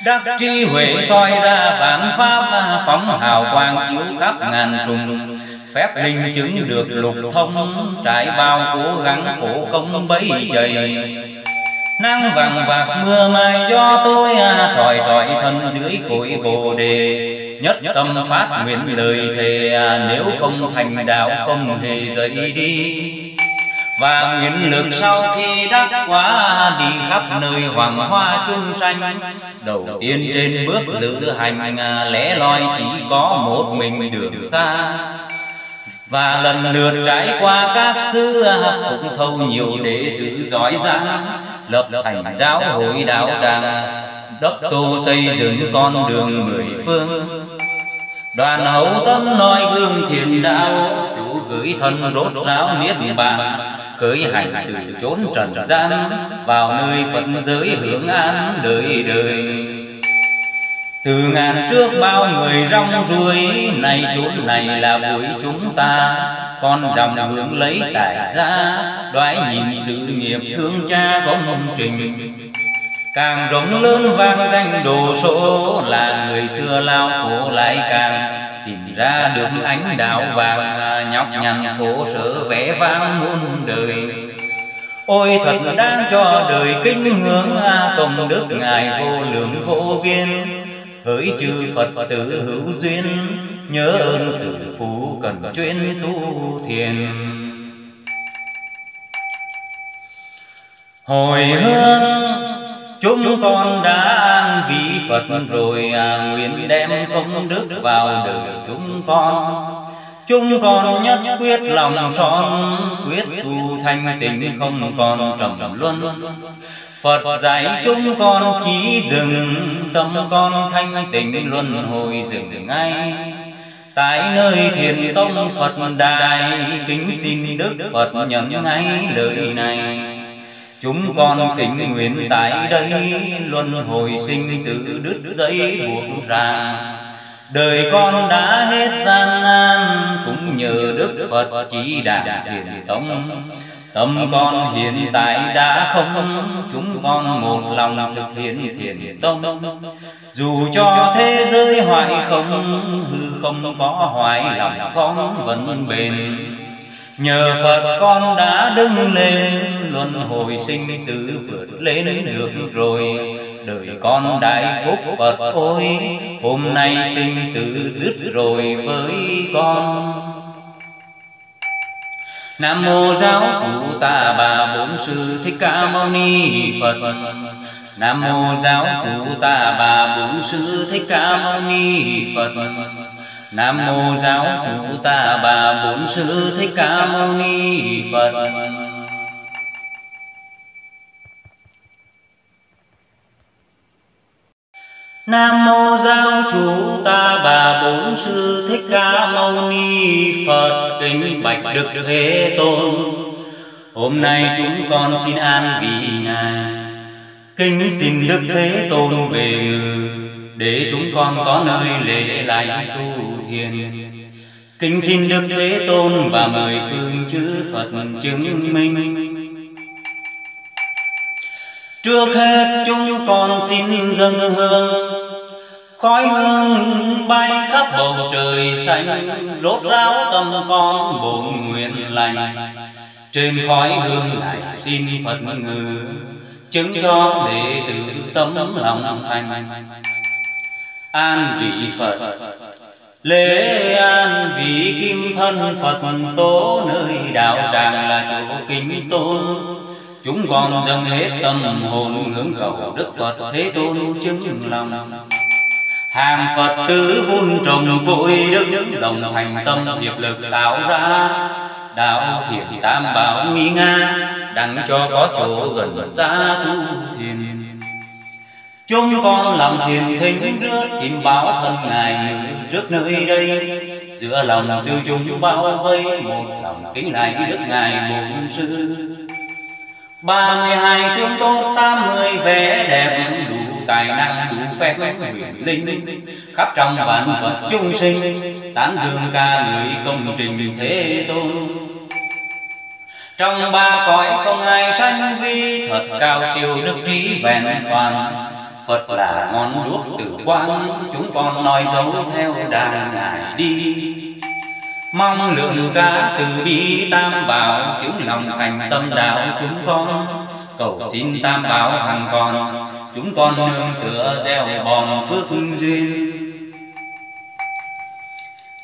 S1: đắc trí huệ soi ra vạn pháp phóng hào quang chiếu khắp ngàn trùng. phép linh chứng được lục thông trải bao cố gắng khổ công bấy dày. nắng vàng bạc mưa mai do tôi à, thỏi thỏi thân dưới cội bồ đề nhất tâm phát nguyện lời thề à, nếu không thành đạo không hề rời đi. và nguyện lực sau khi đắc quả đi khắp nơi hoàng hoa chung xanh đầu tiên trên bước lữ hành à, lẻ loi chỉ có một mình đường xa. và lần lượt trải qua các xứ cũng thâu nhiều đệ tử giỏi giang. lập thành giáo hội đạo tràng tô xây dựng con đường mười phương. đoàn hậu tâm nói gương thiền đạo chủ gửi thân rốt ráo niết bàn khởi hành từ chốn trần gian vào nơi phật giới hưởng an đời đời từ ngàn trước bao người rong ruổi nay chốn này là buổi chúng ta. con dòng hướng lấy tại gia đoái nhìn sự nghiệp thương cha công trình càng rộng lớn vang danh đồ số, là người xưa lao khổ lại càng. Tìm ra được ánh đạo vàng nhọc nhằn khổ sở vẽ vang muôn đời. Ôi thật đáng cho đời kính ngưỡng công đức ngài vô lượng vô biên. Hỡi chư phật tử hữu duyên, nhớ ơn tử phú cần chuyên tu thiền. Hồi hương chúng con đã an vị phật rồi à, nguyện đem công đức vào đời chúng con. chúng con nhất quyết lòng son quyết tu thanh tịnh không còn trầm luân. Phật dạy chúng con chỉ dừng tâm con thanh tịnh luân hồi dừng ngay. tại nơi thiền tông Phật đài kính xin Đức Phật nhận ngay lời này chúng con kính nguyện tại đây luân hồi sinh tử đứt dây buộc ra. đời con đã hết gian nan cũng nhờ Đức Phật chỉ đạo thiền tông Tâm. con hiện tại đã không Chúng con một lòng thực hiện thiền tông. Dù cho thế giới hoại không Hư không có hoại lòng con vẫn bền Nhờ Phật con đã đứng lên Luân hồi sinh tử vượt lên được rồi. Đời con đại phúc Phật ôi Hôm nay sinh tử dứt rồi với con. Nam mô giáo chủ ta bà bổn sư thích ca mâu ni Phật. Nam mô giáo chủ ta bà bổn sư thích ca mâu ni Phật Nam mô giáo chủ ta bà bổn sư thích ca mâu ni Phật. Nam mô giáo chủ ta bà bổn sư thích ca mâu ni Phật. Kính bạch đức thế tôn. Hôm nay chúng con xin an vị ngài. Kính xin đức thế tôn về ngự để chúng con có nơi lễ lại tu thiền. Kính xin đức thế tôn và mời phương chư Phật chứng minh. Trước hết chúng con xin dâng hương. Khói hương bay khắp bầu trời xanh rốt ráo tâm con bổn nguyện lành. Trên khói hương này xin phật ngự, chứng cho đệ tử tâm lòng thành an vị phật. Lễ an vị kim thân phật tố nơi đạo tràng là chỗ kính tôn. Chúng con dâng hết tâm hồn hướng cầu đức phật thế tôn chứng lòng. Hàng phật tử vun trồng cội đức đồng thành tâm hiệp lực tạo ra. Đạo thiện tam bảo nghi nga, đặng cho có chỗ gần xa tu thiền chúng con làm thiền thinh rước tìm báo thân ngài trước nơi đây. giữa lòng tư chúng bao vây một lòng kính này đức ngài bổn sư. Ba mươi hai tướng tốt tám mươi vẻ đẹp đủ tài năng đủ phép huyền linh. Khắp trong vạn vật chung sinh tán dương ca ngợi công trình thế tôn. Trong ba cõi không ai sanh vi thật cao siêu đức trí vẹn toàn Phật là ngọn đuốc tử quang, Chúng con nói dấu theo đàn ngài đi. Mong lượng ca từ bi tam bảo, Chúng lòng thành tâm đạo chúng con. Cầu xin tam bảo hằng còn, Chúng con nương tựa gieo bòn phước duyên.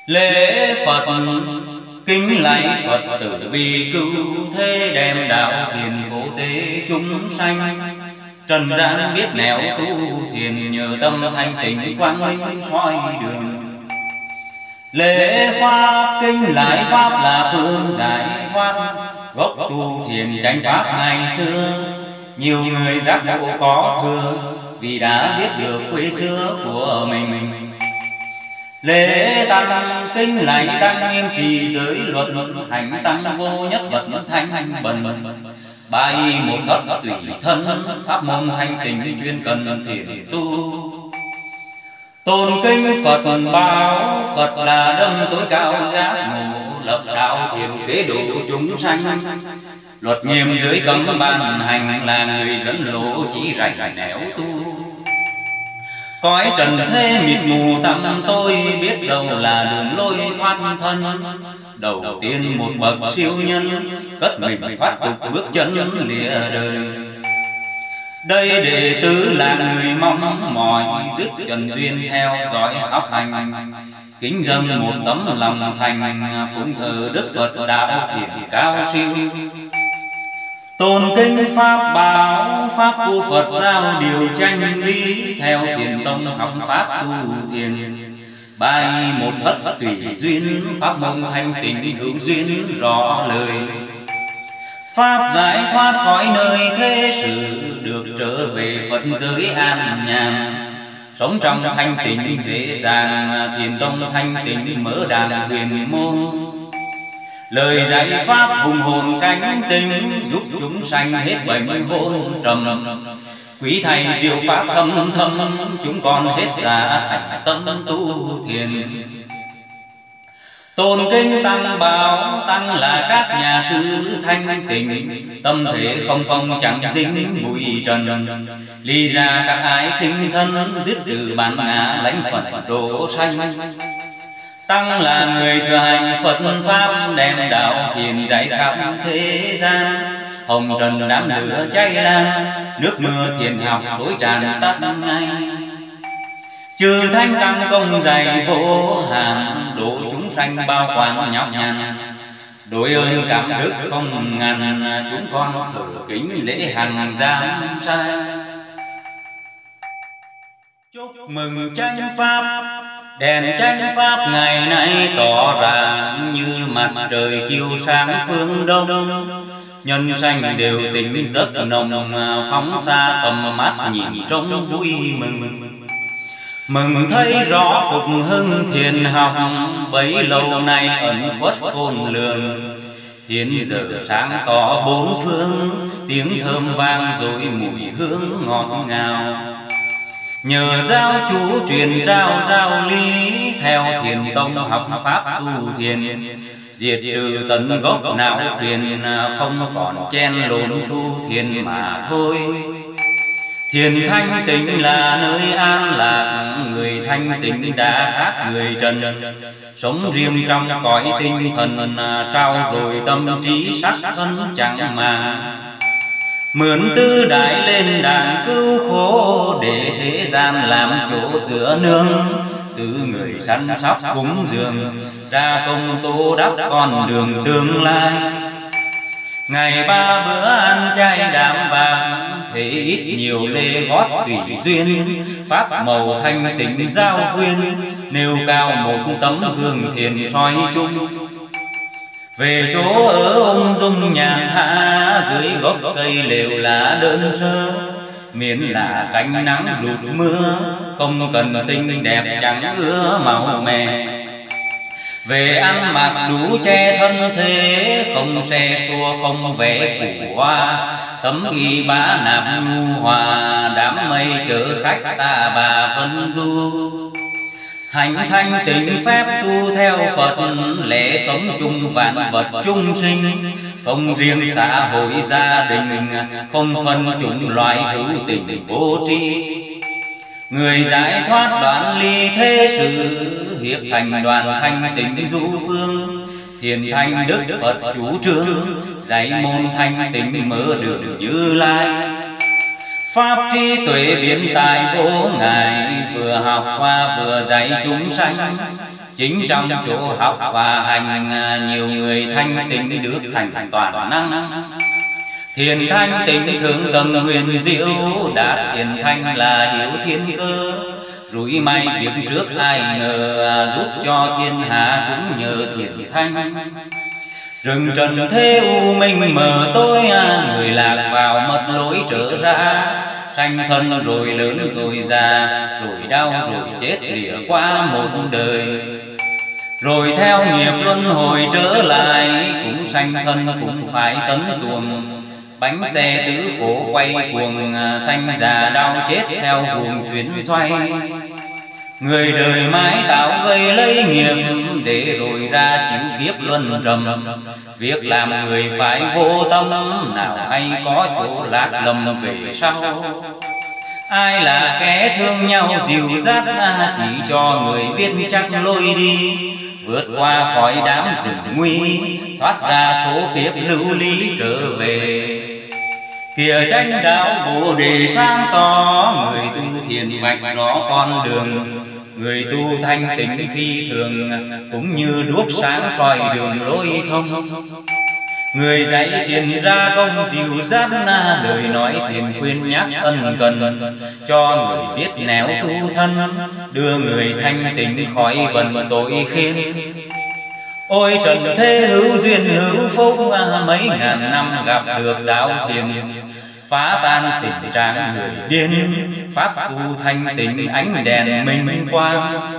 S1: Lễ Phật, Kính lạy Phật tử bi cứu thế đem đạo thiền phổ tế chúng sanh. Trần gian biết nẻo tu thiền nhờ tâm thanh tịnh quang minh soi đường. Lễ Pháp kinh lại Pháp là phương giải thoát. Gốc tu thiền tránh Pháp ngày xưa Nhiều người giác ngộ có thừa Vì đã biết được quê xưa của mình. Lễ tăng kinh lại tăng nghiêm trì giới luật Hành tăng vô nhất vật thanh hành bần bay một thất tùy thân, Pháp môn thanh tình chuyên cần thiền tu. Tôn kinh Phật báo, Phật là đấng tối cao giác ngộ, Lập đạo thiền kế độ chúng sanh. Luật nghiêm giới cấm ban hành Là người dẫn lộ chỉ rảnh nẻo tu. Cõi trần thế mịt mù tâm tôi biết đâu là đường lối thoát thân. Đầu tiên một bậc siêu nhân Cất mình thoát tục bước chân lìa đời. đây đệ tử là người mong mỏi dứt trần duyên theo dõi học hành. Kính dâng một tấm lòng thành phụng thờ đức phật đạo thiền cao siêu tôn kinh pháp bảo pháp của phật giao điều tranh lý theo thiền tông học pháp tu thiền. Bài một thất tùy duyên pháp môn thanh tịnh hữu duyên rõ lời. Pháp giải thoát khỏi nơi thế sự Được trở về Phật giới an nhàn. Sống trong thanh tịnh dễ dàng Thiền tông thanh tịnh mở đàn huyền môn Lời dạy Pháp hùng hồn cánh tinh Giúp chúng sanh hết bệnh hôn trầm. Quý thầy diệu Pháp thâm thâm Chúng con hết giả thành tâm tu thiền. Tôn kinh tăng bảo tăng là các nhà sư thanh tịnh. Tâm thể không không chẳng dính bụi trần. Ly ra các ái khinh thân Dứt từ bản ngã lãnh Phật độ sanh Tăng là người thừa hành Phật Pháp, Đem đạo thiền dạy khắp thế gian. Hồng trần đám lửa cháy lan, Nước mưa thiền học suối tràn tắt ngay. Chư thanh tăng công dày vô hạn Độ chúng sanh bao quán nhọc nhằn. Đội ơn cảm đức không ngàn Chúng con thử kính lễ hàng giam sai. Chúc mừng tranh pháp Đèn tranh pháp ngày nay tỏ ràng Như mặt trời chiếu sáng phương đông. Nhân sanh đều tình rất nồng Phóng xa tầm mắt nhìn trông vui mừng. Mừng. Thấy rõ phục hưng thiền học Bấy lâu nay ẩn khuất khôn lường. Hiện giờ sáng tỏ bốn phương Tiếng thơm vang rồi mùi hương ngọt ngào Nhờ giáo chú truyền trao giao lý Theo thiền tông học pháp tu thiền. Diệt trừ tận gốc não phiền Không còn chen lộn tu thiền mà thôi. Thiền thanh tịnh là nơi an lạc. Người thanh tịnh đã khác người trần. Sống riêng trong cõi tinh thần Trao rồi tâm trí sắc thân chẳng mà Mượn tư đại lên đàn cứu khổ Để thế gian làm chỗ giữa nương. Từ người săn sóc cúng dường Ra công tô đắp con đường tương lai. Ngày ba bữa ăn chay đạm vàng Thế ít nhiều lê gót tùy duyên. Pháp màu thanh tịnh giao khuyên Nêu cao một tấm gương thiền soi chung về chỗ ở ông dung nhàn hạ dưới gốc cây lều lá đơn sơ. miễn là cánh nắng đụt mưa không cần xinh đẹp chẳng ưa màu mè. về ăn mặc đủ che thân thế không xe xua không vẽ phủ hoa. tấm y bá nạp nhu hòa đám mây chở khách ta bà vân du hành thanh tịnh phép tu theo phật lễ sống chung vạn vật chung sinh. không riêng xã hội gia đình không phân chủng loại hữu tình vô tri. người giải thoát đoạn ly thế sự hiệp thành đoàn thanh tịnh du phương. thiền thanh đức phật chủ trương. dạy môn thanh tịnh mở đường như lai pháp trí tuệ biến tài vô ngại, vừa học qua vừa dạy chúng sanh. Chính trong chỗ học và hành, nhiều người thanh tịnh được thành toàn năng. Thiền thanh tịnh thượng tầng huyền diệu đạt thiền thanh là hiểu thiên cơ. Rủi may việc trước ai ngờ, giúp cho thiên hạ cũng nhờ thiền thanh rừng trần thế u minh mờ tối người lạc vào mất lối trở ra. Sanh thân rồi lớn rồi già, rồi đau rồi chết lìa qua một đời. Rồi theo nghiệp luân hồi trở lại, cũng sanh thân cũng phải tấn tuồng. Bánh xe tứ khổ quay cuồng, sanh già đau chết theo cuồng chuyển xoay người đời mãi tạo gây lấy nghiệp, để rồi ra chịu kiếp luân trầm. Việc làm người phải vô tâm, nào hay có chỗ lạc lầm về sau. Ai là kẻ thương nhau dìu dắt, chỉ cho người biết chắc lôi đi. Vượt qua khỏi đám tình nguy, thoát ra số kiếp lưu ly trở về kìa tranh đạo bồ đề sáng tỏ người tu thiền vạch rõ con đường. người tu thanh tịnh phi thường cũng như đuốc sáng soi đường lối thông. người dạy thiền ra công dịu dắt na lời nói thiền khuyên nhắc ân cần cho người biết nẻo tu thân đưa người thanh tịnh khỏi vần tội khiên ôi trần thế hữu duyên hữu phúc mấy ngàn năm gặp được đạo thiền. phá tan tình trạng người điên. pháp tu thanh tịnh ánh đèn minh quang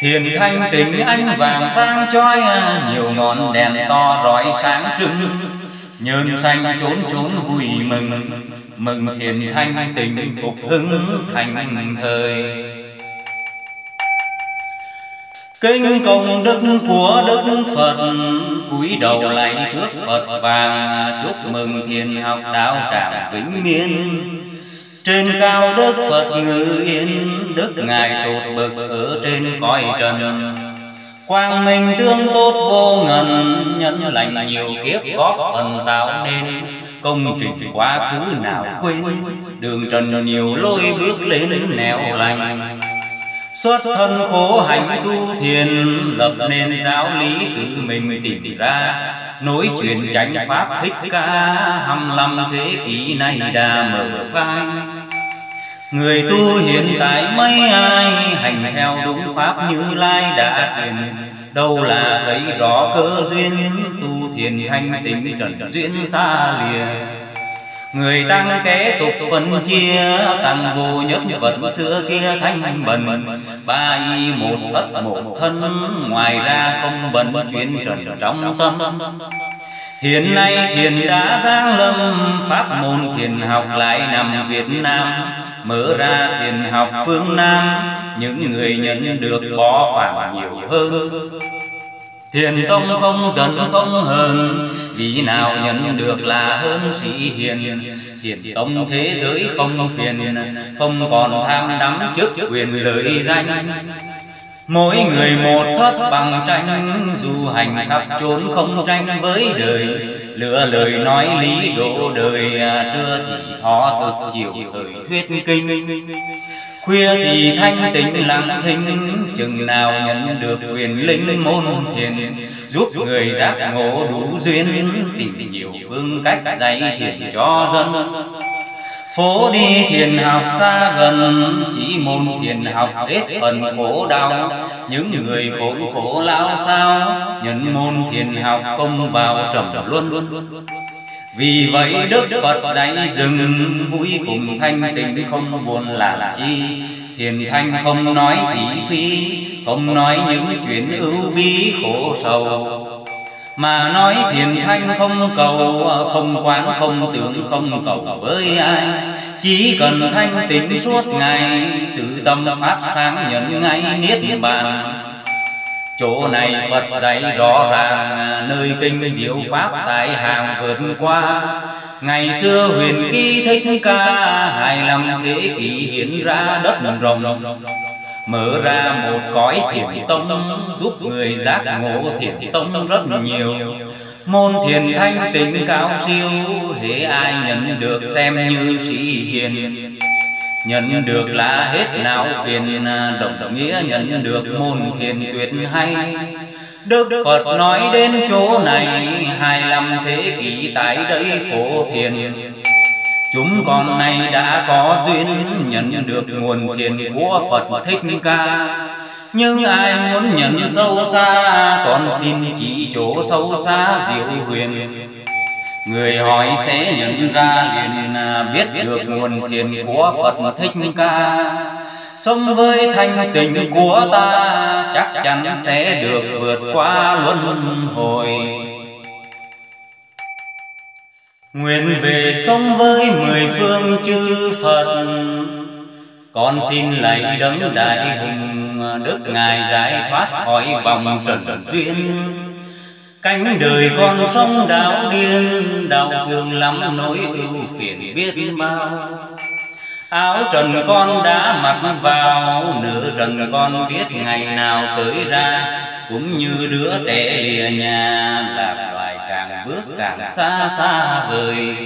S1: thiền thanh tịnh ánh vàng sáng chói nhiều ngọn đèn to rọi sáng trưng. nhơn xanh trốn trốn vui mừng. mừng. Thiền thanh tịnh phục hưng thành thời Kinh công đức của Đức Phật, cúi đầu lạy trước Phật vàng chúc mừng thiền học đạo tràng vĩnh miên. Trên cao Đức Phật ngự yên, Đức Ngài tột bực ở trên cõi trần. Quang minh tương tốt vô ngần, Nhân lành nhiều kiếp góp phần tạo nên. Công trình quá khứ nào quên, Đường trần nhiều lối bước lên nẻo lành. Xuất thân khổ hành tu thiền, Lập nên giáo lý tự mình tìm ra. Nối truyền chánh pháp thích ca Hăm lâm thế kỷ nay đã mở phang Người tu hiện tại mấy ai Hành theo đúng pháp như lai đã thiền? Đâu là thấy rõ cơ duyên Tu thiền thanh tịnh trần duyên xa liền Người tăng kế tục phân chia Tăng vô nhất vật xưa kia thanh bần Ba y một thất một thân Ngoài ra không bần chuyên trần trong tâm. Hiện nay thiền đã giáng lâm Pháp môn thiền học lại nằm Việt Nam. Mở ra thiền học phương Nam Những người nhận được bỏ phản nhiều hơn Thiền tông không giận không hờn. Vì nào nhận được là hơn sĩ hiền. Thiền tông thế giới không phiền Không còn tham đắm trước quyền lợi danh. Mỗi người một thất bằng tranh Du hành khắp trốn không tranh với đời. Lựa lời nói lý độ đời à, Trưa thì thọ thực chiều thời thuyết kinh Khuya thì thanh tịnh lặng thinh, Chừng nào nhận được quyền linh môn thiền, Giúp người giác ngộ đủ duyên, Tìm nhiều phương cách dạy thiền cho dân. Phố đi thiền học xa gần, Chỉ môn thiền học hết phần khổ đau. Những người khổ khổ lao sao Nhân môn thiền học không vào trầm luôn vì vậy Đức Phật đánh dừng vui cùng thanh tịnh không buồn là chi. Thiền thanh không nói thị phi, Không nói những chuyện ưu bi khổ sầu. Mà nói thiền thanh không cầu, không quán, không tưởng, không cầu với ai. Chỉ cần thanh tịnh suốt ngày, tự tâm phát sáng nhận ngay niết bàn chỗ này phật dạy rõ ràng nơi kinh diệu pháp tại hàng vượt qua. Ngày xưa huyền kỳ thích ca hai năm thế kỷ hiện ra đất rồng. Mở ra một cõi thiền tông giúp người giác ngộ thiền tông rất nhiều. Môn thiền thanh tịnh cao siêu hễ ai nhận được xem như sĩ hiền nhận được là hết não phiền đồng nghĩa nhận được môn thiền tuyệt hay. Đức Phật nói đến chỗ này hai năm thế kỷ tại đây phổ thiền. Chúng con nay đã có duyên nhận được nguồn thiền của Phật Thích Ca. Nhưng ai muốn nhận sâu xa Con xin chỉ chỗ sâu xa diệu huyền Người hỏi sẽ nhận ra liền biết được nguồn thiền của Phật Thích Ca. Sống với thanh tình của ta chắc chắn sẽ được vượt qua luân hồi. Nguyện về sống với mười phương chư Phật. Con xin lạy đấng đại hùng Đức Ngài giải thoát khỏi vòng trần duyên Cánh đời con sống đạo điên Đau thương lắm nỗi ưu phiền biết bao. Áo trần con đã mặc vào Nửa trần con biết ngày nào tới ra. Cũng như đứa trẻ lìa nhà Lạc loài càng bước càng xa xa vời.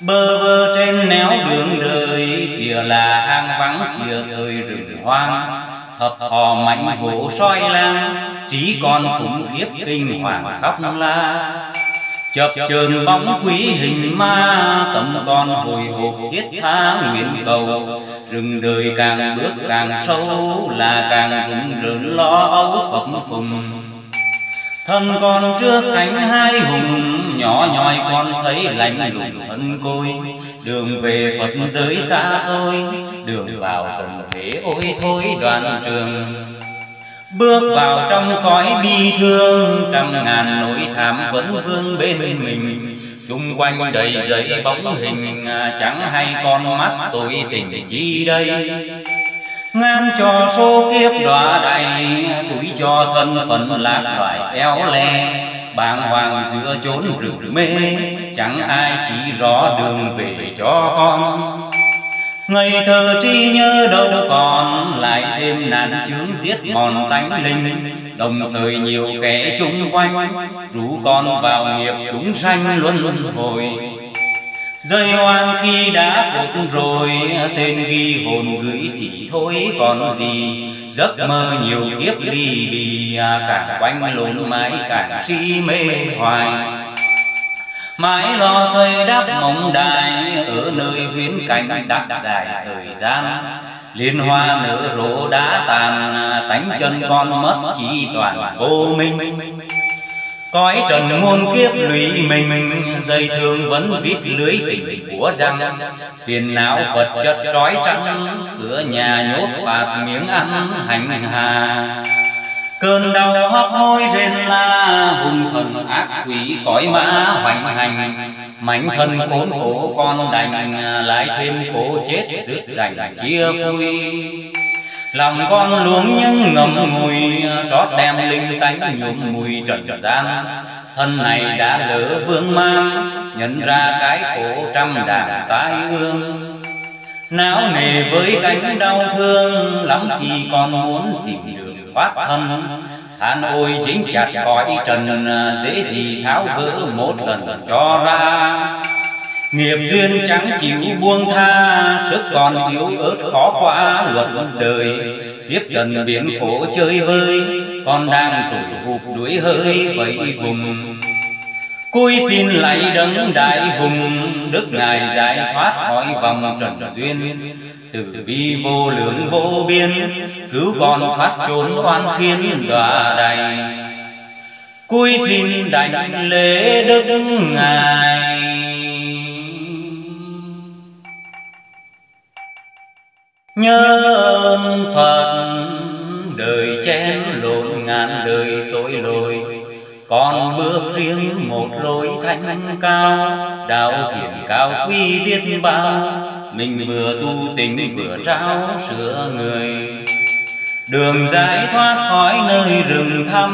S1: Bơ vơ trên néo đường đời Kìa là hang vắng kìa thời rừng hoang Thập thò mạnh hổ soi lang Trí con khủng khiếp kinh hoàng khóc la. Chập chờn bóng quý hình ma tâm con hồi hộp thiết tha nguyện cầu. rừng đời càng bước càng sâu là càng rụng rợn lo âu phập phùng thân con trước cánh hai hùng, nhỏ nhoi con thấy lạnh lùng thân côi. Đường về phật giới xa xôi, đường vào tận thế ôi thôi đoàn trường. Bước vào trong cõi bi thương, Trăm ngàn nỗi thảm vẫn vương bên mình. Chung quanh đầy giấy bóng hình à, Chẳng hay con mắt tôi tình chi đây. Ngàn cho số kiếp đọa đầy túi cho thân phận lạc loài eo le. Bàng hoàng giữa chốn rừng mê, Chẳng ai chỉ rõ đường về cho con. Ngày thơ trí nhớ đâu còn, Lại thêm nạn chướng giết mòn tánh linh. Đồng thời nhiều kẻ chung quanh, Rủ con vào nghiệp chúng sanh luôn luôn hồi. Rơi oan khi đã cuộc rồi, Tên ghi hồn gửi thì thôi còn gì. Giấc mơ nhiều kiếp ly bì à, cả quanh lộn mãi cả si mê hoài. Mãi lo xây đắp mộng đài, ở nơi viễn cảnh đặt dài thời gian. Liên hoa nở rộ đã tàn à, tánh chân con mất chỉ toàn vô minh cõi trần muôn kiếp lụy mình dây thương vẫn vít lưới tình của răng. Phiền não vật chất trói trắng cửa nhà nhốt phạt miếng ăn hành hà. Cơn đau hấp hối rên la hung thần ác quỷ cõi mã hoành hành. Mảnh thân khốn khổ con đành lại thêm khổ chết rước rành chia vui lòng con luống những ngầm ngùi, trót đem linh tánh nhuộm mùi trần gian. Thân này đã lỡ vương mang, nhận ra cái khổ trăm đàn tai ương não nề với cánh đau thương, lắm khi con muốn tìm đường thoát thân. Than ôi dính chặt cõi trần, dễ gì tháo gỡ một lần cho ra nghiệp duyên chẳng chịu buông tha sức còn yếu ớt khó qua luật đời. tiếp trần biển khổ chơi vơi con đang tủi hụp đuổi hơi vậy vùng. Cúi xin lạy đấng đại hùng Đức Ngài giải thoát khỏi vòng trần duyên. Từ bi vô lượng vô biên Cứu con thoát trốn oan khiên đọa đầy Cúi xin đảnh lễ Đức Ngài Nhớ ơn Phật, đời chen lộn ngàn đời tội lỗi. Con bước riêng một lối thanh cao, đạo thiện cao quý biết bao. Mình vừa tu tình vừa trao sửa người. Đường giải thoát khỏi nơi rừng thăm,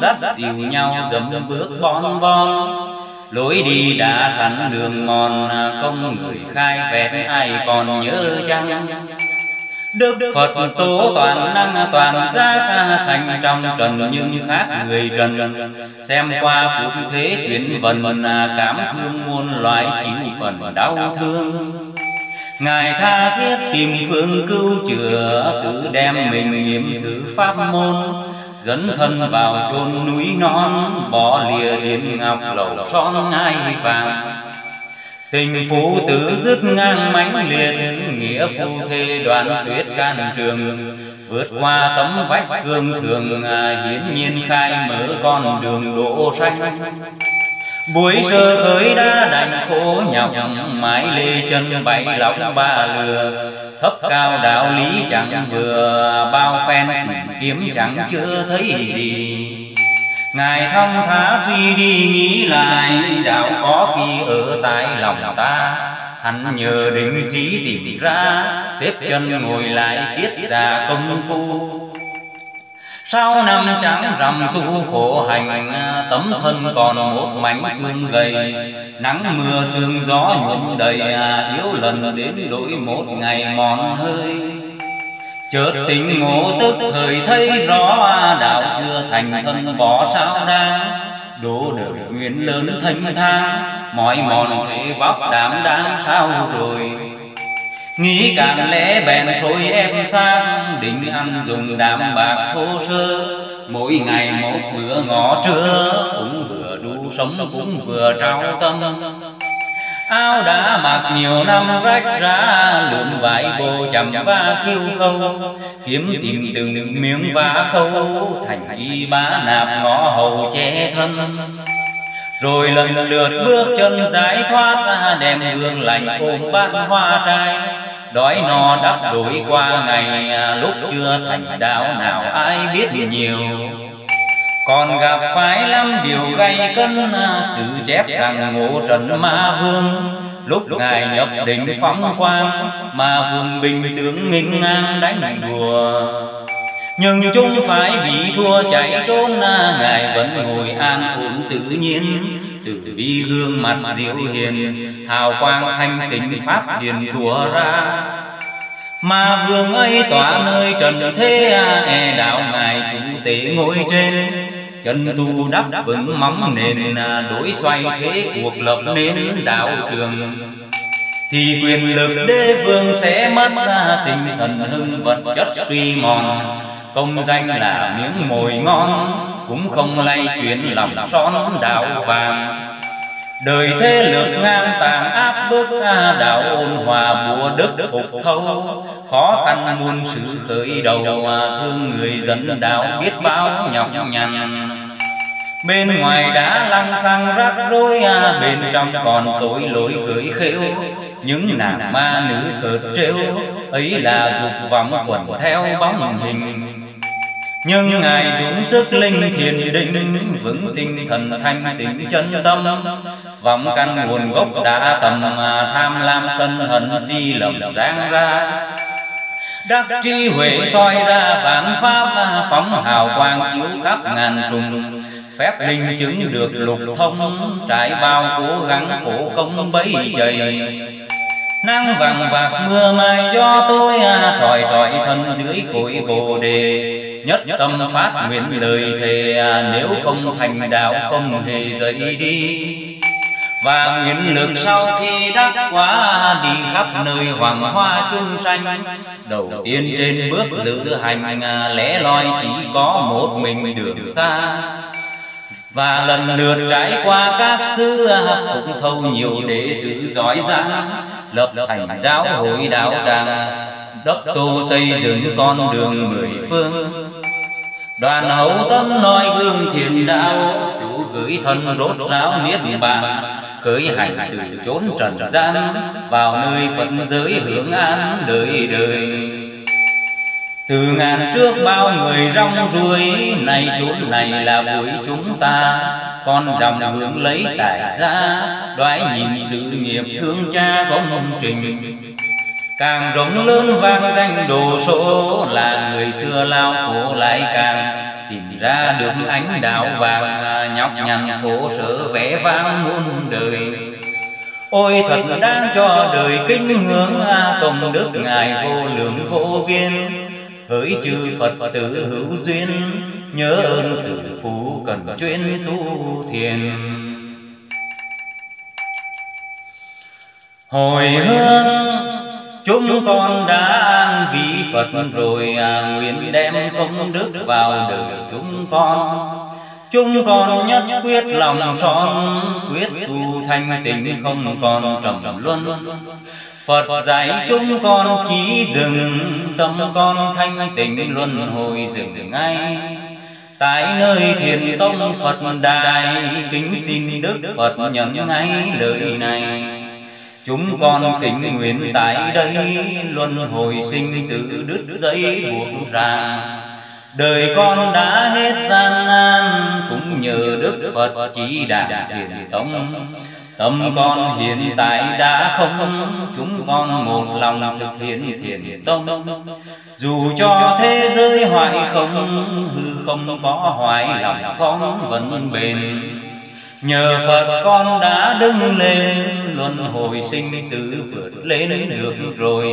S1: dắt dìu nhau dầm bước bon bon lối đi đã sẵn đường mòn công người khai vẹn, ai còn nhớ chăng? Đức Phật tố toàn năng toàn giác thành trong trần nhưng khác người trần. xem qua cũng thế chuyển vần cảm thương muôn loài chịu phần đau thương. Ngài tha thiết tìm phương cứu chữa Tự đem mình nghiệm thử pháp môn. Dẫn thân vào chôn núi non Bỏ lìa điện ngọc lầu son ngai vàng Tình phụ tử dứt ngang mãnh liệt Nghĩa phu thê đoàn tuyết can trường. Vượt qua tấm vách gương thường Hiến nhiên khai mở con đường đỗ xanh. Buổi sơ khởi đã đành khổ nhọc Mãi lê chân bảy lọc ba lừa. Thấp cao đạo lý chẳng vừa Bao phen kiếm chẳng chưa thấy gì Ngài thông thả suy đi nghĩ lại Đạo có khi ở tại lòng ta. Hắn nhờ định trí tìm ra, Xếp chân ngồi lại tiết ra công phu. Sau năm trắng rằm tu khổ hành, Tấm thân còn một mảnh xương gầy. Nắng mưa sương gió nhuộm đầy à, Yếu lần đến đổi một ngày mòn hơi. Chợt tình ngộ tức thời thấy rõ Đạo chưa thành thân bỏ sao đa? Đổ đời nguyện lớn thanh thang Mọi mòn thế vóc đảm đáng sao rồi? Nghĩ càng lẽ bèn thôi em sang. Định ăn dùng đạm bạc thô sơ. Mỗi ngày một bữa ngõ trưa. Cũng vừa đủ sống cũng vừa trao tâm Áo đã mặc nhiều năm rách ra lụm vải bồ chầm va khiêu khâu. Kiếm tìm từng miếng vá khâu, Thành y bá nạp ngõ hầu che thân. Rồi lần lượt bước chân giải thoát, đem hương lành ôm bát hoa trai. Đói no đắp đổi qua ngày à, lúc chưa thành đạo nào ai biết nhiều còn gặp phải lắm điều gây cân sự chép rằng ngộ trần ma vương. Lúc ngài nhập định phóng quang, ma vương bình tướng nghinh ngang đánh đùa. Nhưng chúng phải vì thua chạy trốn, ngài vẫn ngồi an ổn tự nhiên. Từ bi gương mặt diệu hiền, hào quang thanh tịnh pháp hiền tùa ra mà vương ấy tỏa nơi trần thế e đạo ngài chủ tế ngồi trên. Chân tu đắp vững móng nền à, đối xoay thế cuộc lập nên đạo trường. Thì quyền lực đế vương sẽ mất à, tinh thần hưng vật chất suy mòn. Công danh là miếng mồi ngon, cũng không lay chuyển lòng son đạo vàng đời thế lược ngang tàn áp bức đạo ôn hòa bùa đức phục thâu khó khăn muôn sự khởi đầu thương người dân đạo biết bao nhọc nhằn. bên ngoài đã lăng xăng rắc rối bên trong còn tội lỗi gửi khêu. những nàng ma nữ cợt trêu. ấy là dục vọng quẩn theo bóng hình nhưng ngài dũng sức linh thiền định vững tinh thần thanh tịnh chân tâm. vọng căn nguồn gốc đã tầm tham lam sân hận si lầm giang ra. đắc trí huệ soi ra vạn pháp phóng hào quang chiếu khắp ngàn trùng. phép linh chứng được lục thông trải bao cố gắng khổ công bấy chày nắng vàng vạc mưa mai do tôi tròi tròi thân dưới cội bồ đề nhất tâm phát nguyện lời thề à, nếu không thành đạo không hề rời đi. Và nguyện lực sau khi đắc quả đi khắp nơi hoàng hoa chung sanh. Đầu tiên trên bước lữ hành à, lẽ loi chỉ có một mình đường xa. Và lần lượt trải qua các xứ à, cũng thâu nhiều đệ tử giỏi giang, lập thành giáo hội đạo tràng đốc tô xây dựng con đường mười phương. Đoàn hậu tâm nói gương thiền đạo, chủ gửi thân rốt ráo niết bàn, khởi hành từ chốn trần gian, vào nơi phật giới hưởng an đời đời. Từ ngàn trước bao người rong ruổi, nay chốn này là buổi chúng ta. Con dòng hướng lấy tài ra đoái nhìn sự nghiệp thương cha có công trình càng rộng lớn vang danh đồ số, là người xưa lao khổ lại càng. Tìm ra được ánh đạo vàng nhọc nhằn khổ sở vẽ vang muôn đời. Ôi thật đáng cho đời kính ngưỡng à, công đức ngài vô lượng vô biên. Hỡi chư phật tử hữu duyên, nhớ ơn tử phú cần chuyên tu thiền. Hồi hương chúng con đã an vị phật rồi à, nguyện đem công đức vào đời chúng con. chúng con nhất quyết lòng son quyết tu thanh tịnh không còn trầm luân. Phật dạy chúng con chỉ dừng tâm con thanh tịnh luân hồi dừng ngay. tại nơi thiền tông Phật đài kính xin Đức Phật nhận ngay lời này chúng con kính nguyện tại đây luân hồi sinh tử đứt dây buộc ra. đời con đã hết gian nan cũng nhờ Đức Phật chỉ đạo thiền tông. Tâm con hiện tại đã không Chúng con một lòng thực hiện thiền tông. Dù cho thế giới hoại không Hư không có hoại lòng con vẫn bền Nhờ Phật con đã đứng lên Luân hồi sinh tử vượt lên được rồi.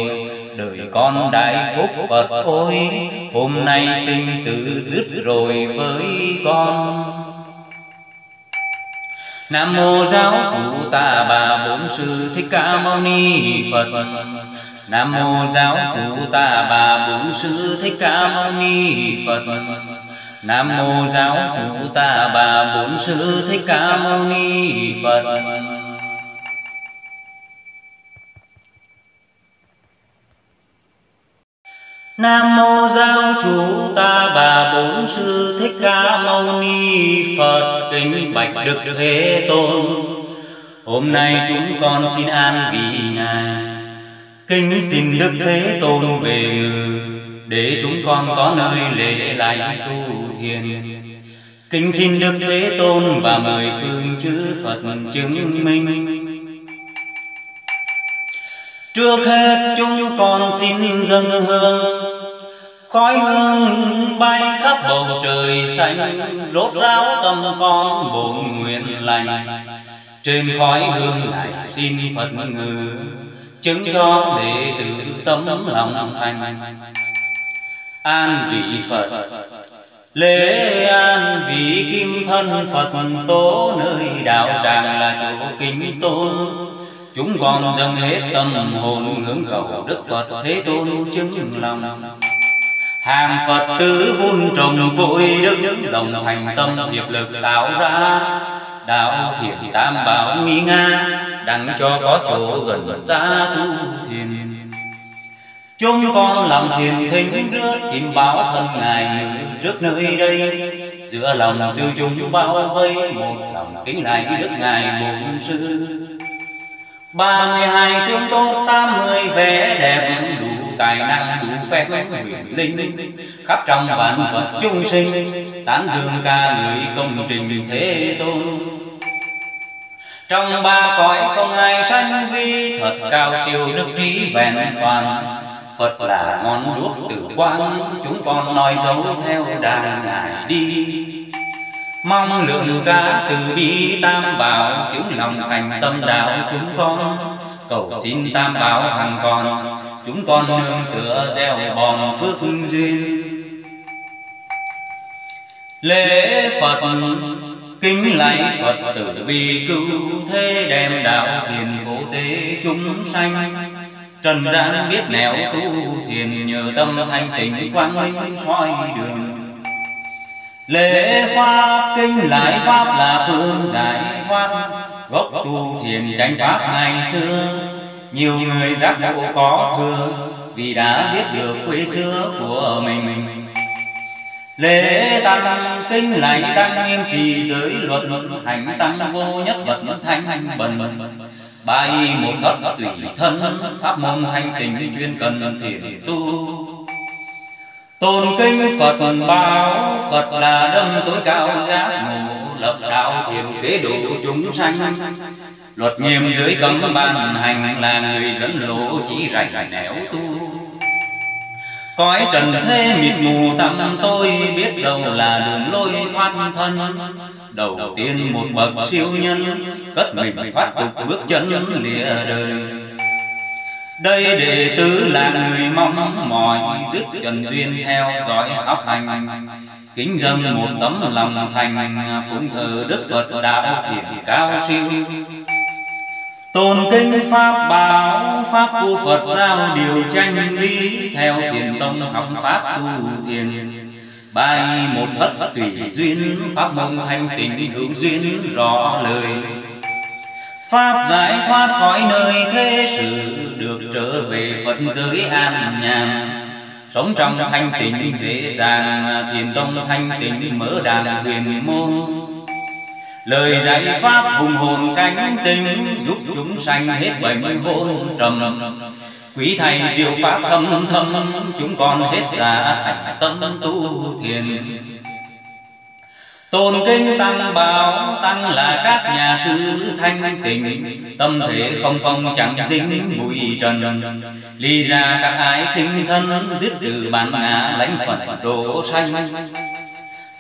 S1: Đời con đại phúc Phật ôi Hôm nay sinh tử dứt rồi với con. Nam mô giáo chủ ta bà bổn sư thích ca mâu ni Phật. Nam mô giáo chủ ta bà bổn sư thích ca mâu ni Phật Nam mô giáo chủ ta bà bốn sư thích ca mâu ni Phật. Nam mô giáo chủ ta bà bốn sư thích ca mâu ni Phật. Kính bạch đức thế tôn, Hôm nay chúng con xin an vì ngài. Kính xin đức thế tôn về ngự. Để chúng con có nơi lễ lại tu thiền. Kính xin đức thế tôn và mời phương chư Phật chứng minh. Trước hết chúng con xin dâng hương. Khói hương bay khắp bầu trời xanh rốt ráo tâm con bổn nguyện lành. Trên khói hương này xin phật ngự, chứng cho đệ tử tâm lòng thành an vị phật. Lễ an vị kim thân phật tố nơi đạo tràng là chỗ kính tôn. Chúng con dâng hết tâm hồn hướng cầu đức phật thế tôn chứng lòng. Hàng phật tử vun trồng cội đức đồng thành tâm hiệp lực tạo ra. Đạo thiện tam bảo nghi nga, đặng cho có chỗ gần xa tu thiền chúng con làm thiền thinh rước kim báo thân ngài trước nơi đây. giữa lòng tư chúng bao vây một lòng kính lại đức ngài bổn sư. ba mươi hai tướng tốt tám mươi vẻ đẹp đủ tài năng đủ phép huyền linh. Khắp trong vạn vật chung sinh tán dương ca người công trình thế tôn. Trong ba cõi không ai sanh vi thật cao siêu đức trí vẹn toàn Phật là ngọn đuốc tử quang chúng con nói dấu theo đàn ngài đi. Mong lượng ca từ bi tam bảo, chúng lòng thành tâm đạo chúng con. Cầu xin tam bảo hằng còn, chúng con nương tựa gieo bòn phước duyên. Lễ phật, kính lạy phật tử bi cứu thế đem đạo thiền phổ tế chúng sanh trần gian biết nẻo tu thiền nhờ tâm thanh tịnh quang minh soi đường. lễ pháp kinh lại pháp là phương giải thoát. Gốc tu thiền tránh pháp ngày xưa nhiều người giác ngộ có thừa vì đã biết được quê xưa của mình. Lễ tăng kinh lại tăng nghiêm trì giới luật hành tăng vô nhất vật thanh hành bần bài một thất tùy thân, pháp môn thanh tình chuyên cần thiền tu. Tôn kinh phật báo, phật là đấng tối cao giác ngộ, lập đạo thiền kế độ chúng sanh. Luật nghiêm dưới cấm ban hành là người dẫn lộ chỉ rảnh nẻo tu. Cõi trần thế mịt mù tâm tôi, biết đâu là đường lối thoát thân đầu tiên một bậc siêu nhân cất mình thoát tục bước chân lìa đời. đây đệ tử là người mong mỏi dứt trần duyên theo dõi học hành. kính dâng một tấm lòng thành phụng thờ đức phật đạo thiện cao siêu. Tôn kinh pháp bảo pháp của phật giao điều tranh lý theo thiền tông học pháp tu thiền bài một thất tùy duyên, pháp môn thanh tịnh hữu duyên, rõ lời. Pháp giải thoát khỏi nơi thế sự, được trở về phật giới an nhàn. Sống trong thanh tịnh dễ dàng, thiền tông thanh tịnh mở đàn huyền môn. Lời dạy pháp hùng hồn cánh tinh giúp chúng sanh hết bệnh hôn trầm quý thầy diệu pháp thâm thâm chúng con hết giả thành tâm tu thiền. Tôn kinh tăng bảo tăng là các nhà sư thanh tịnh. Tâm thể không không chẳng dính bụi trần. Ly ra các ái khinh thân Dứt từ bản ngã lãnh Phật độ sanh.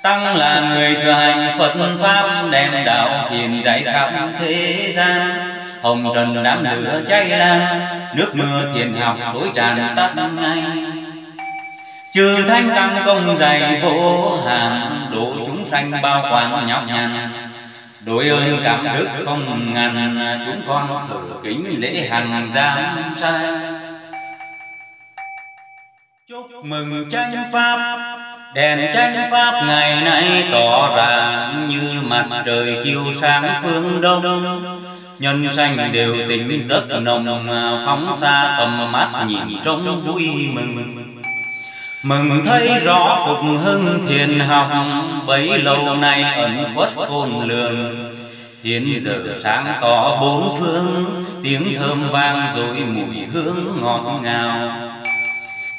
S1: Tăng là người thừa hành Phật Pháp đem đạo thiền dạy khắp thế gian. Hồng trần đám lửa cháy lan Nước mưa thiền học xối tràn tắt ngay. Trừ thanh tăng công dày vô hạn Độ chúng sanh bao quan nhọc nhằn. Đội ơn cảm đức không ngàn Chúng con thử kính lễ hàng giang sai. Chúc mừng tranh pháp Đèn tranh pháp ngày nay tỏ ràng Như mặt trời chiếu sáng phương đông Nhân sanh đều tình rất nồng Phóng xa tầm mắt nhìn trông vui mừng. Mừng. Thấy rõ phục hưng thiền học Bấy lâu nay ẩn khuất khôn lường. Hiện giờ sáng tỏ bốn phương Tiếng thơm vang rồi mùi hương ngọt ngào.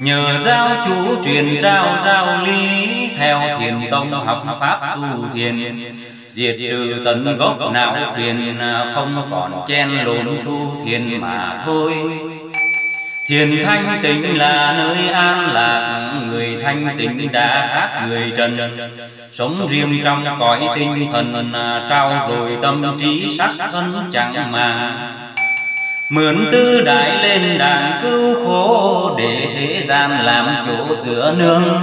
S1: Nhờ giáo chú truyền trao giáo lý Theo thiền tông học pháp tu thiền Diệt trừ tận gốc não phiền à, Không còn chen lộn tu thiền mà thôi. Thiền thanh tịnh là nơi an lạc, Người thanh tịnh đã khác người trần. Sống riêng trong cõi tinh thần à, Trao rồi tâm trí sắc thân chẳng mà. Mượn tư đại lên đàn cứu khổ, Để thế gian làm chỗ giữa nương.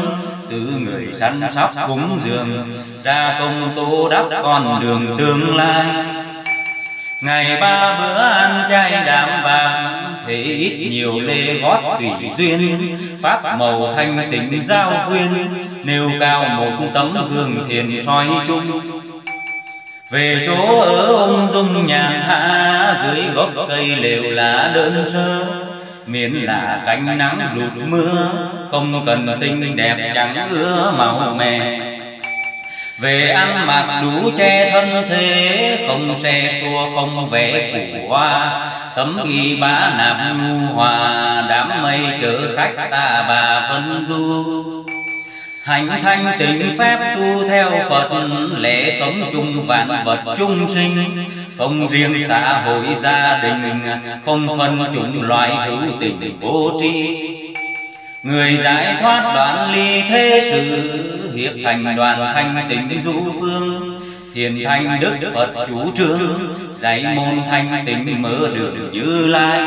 S1: Từ người săn sóc cúng dường. Ra công tu đắp con đường tương lai. Ngày ba bữa ăn chay đạm vàng thể ít nhiều lê gót tùy duyên. Pháp màu thanh tịnh giao quyên Nêu cao một tấm gương thiền soi chung. Về chỗ ở ung dung nhàn hạ, dưới gốc cây lều lá đơn sơ. Miễn là cánh nắng đụt mưa không cần xinh đẹp chẳng ưa màu mè. Về ăn mặc đủ che thân thế, không xe xua, không vẽ phủ hoa. Tấm y bá nạp nhu hòa, đám mây chở khách ta bà vân du. Hành thanh tịnh phép tu theo phật, lễ sống chung vạn vật chung sinh. Không riêng xã hội gia đình, không phân chủng loại hữu tình vô tri người giải thoát đoạn ly thế sự hiệp thành đoàn thanh tịnh du phương. thiền thanh đức phật chủ trương dạy môn thanh tịnh mở đường như lai.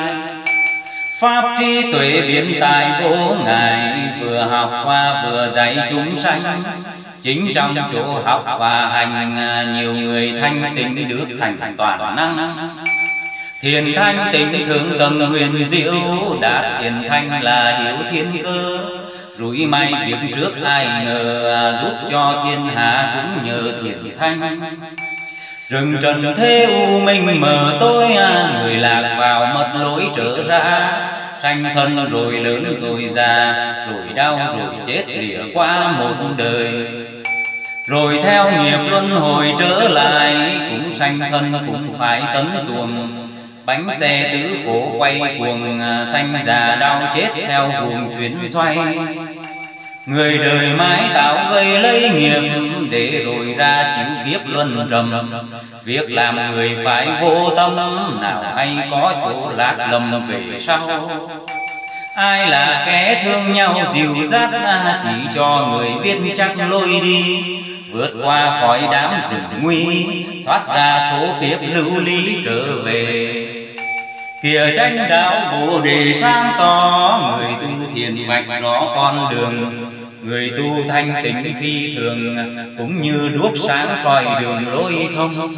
S1: Pháp trí tuệ biến tài vô ngại Vừa học qua vừa dạy chúng sanh. Chính trong chỗ học và hành Nhiều người thanh tịnh được thành toàn năng Thiền thanh tịnh thượng tầng huyền diệu Đạt thiền thanh là hiểu thiên cơ. Rủi may việc trước ai ngờ Giúp cho thiên hạ cũng nhờ thiền thanh. Rừng trần thế u minh mờ tối Người lạc vào mất lối trở ra. Sanh thân rồi lớn rồi già Rồi đau rồi chết lìa qua một đời. Rồi theo nghiệp luân hồi trở lại Cũng sanh thân cũng phải tấn tuồng Bánh xe tứ khổ quay cuồng Sanh già đau chết theo cuồng chuyển xoay. Người đời mãi tạo gây lấy nghiệp Để rồi ra chịu kiếp luân trầm. Việc làm người phải vô tâm Nào hay có chỗ lạc lầm về sau. Ai là kẻ thương nhau dịu dắt Chỉ cho người biết chắc lôi đi Vượt qua khỏi đám rừng nguy, Thoát ra số kiếp lưu ly trở về. Kìa tranh đạo bồ đề sáng tỏ, Người tu thiền vạch rõ con đường, Người tu thanh tịnh phi thường, Cũng như đuốc sáng soi đường lối thông.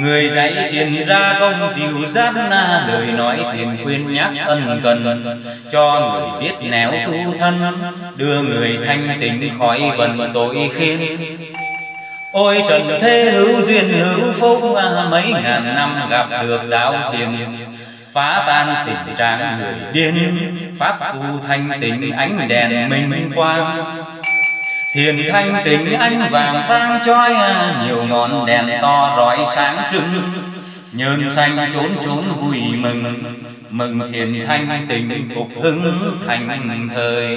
S1: Người dạy thiền ra công dịu giác na, Lời nói thiền khuyên nhắc ân cần. Cho người biết nẻo tu thân, Đưa người thanh tịnh khỏi vần tội khiên Ôi trần thế hữu duyên hữu phúc à, Mấy ngàn năm gặp được đạo thiền. Phá tan tình trạng người điên, pháp tu thanh tịnh ánh đèn minh quang thiền thanh tịnh anh vàng sáng chói à, nhiều ngọn đèn to rọi sáng trưng. Nhơn xanh trốn trốn vui mừng mừng thiền thanh tịnh phục hưng thành thời.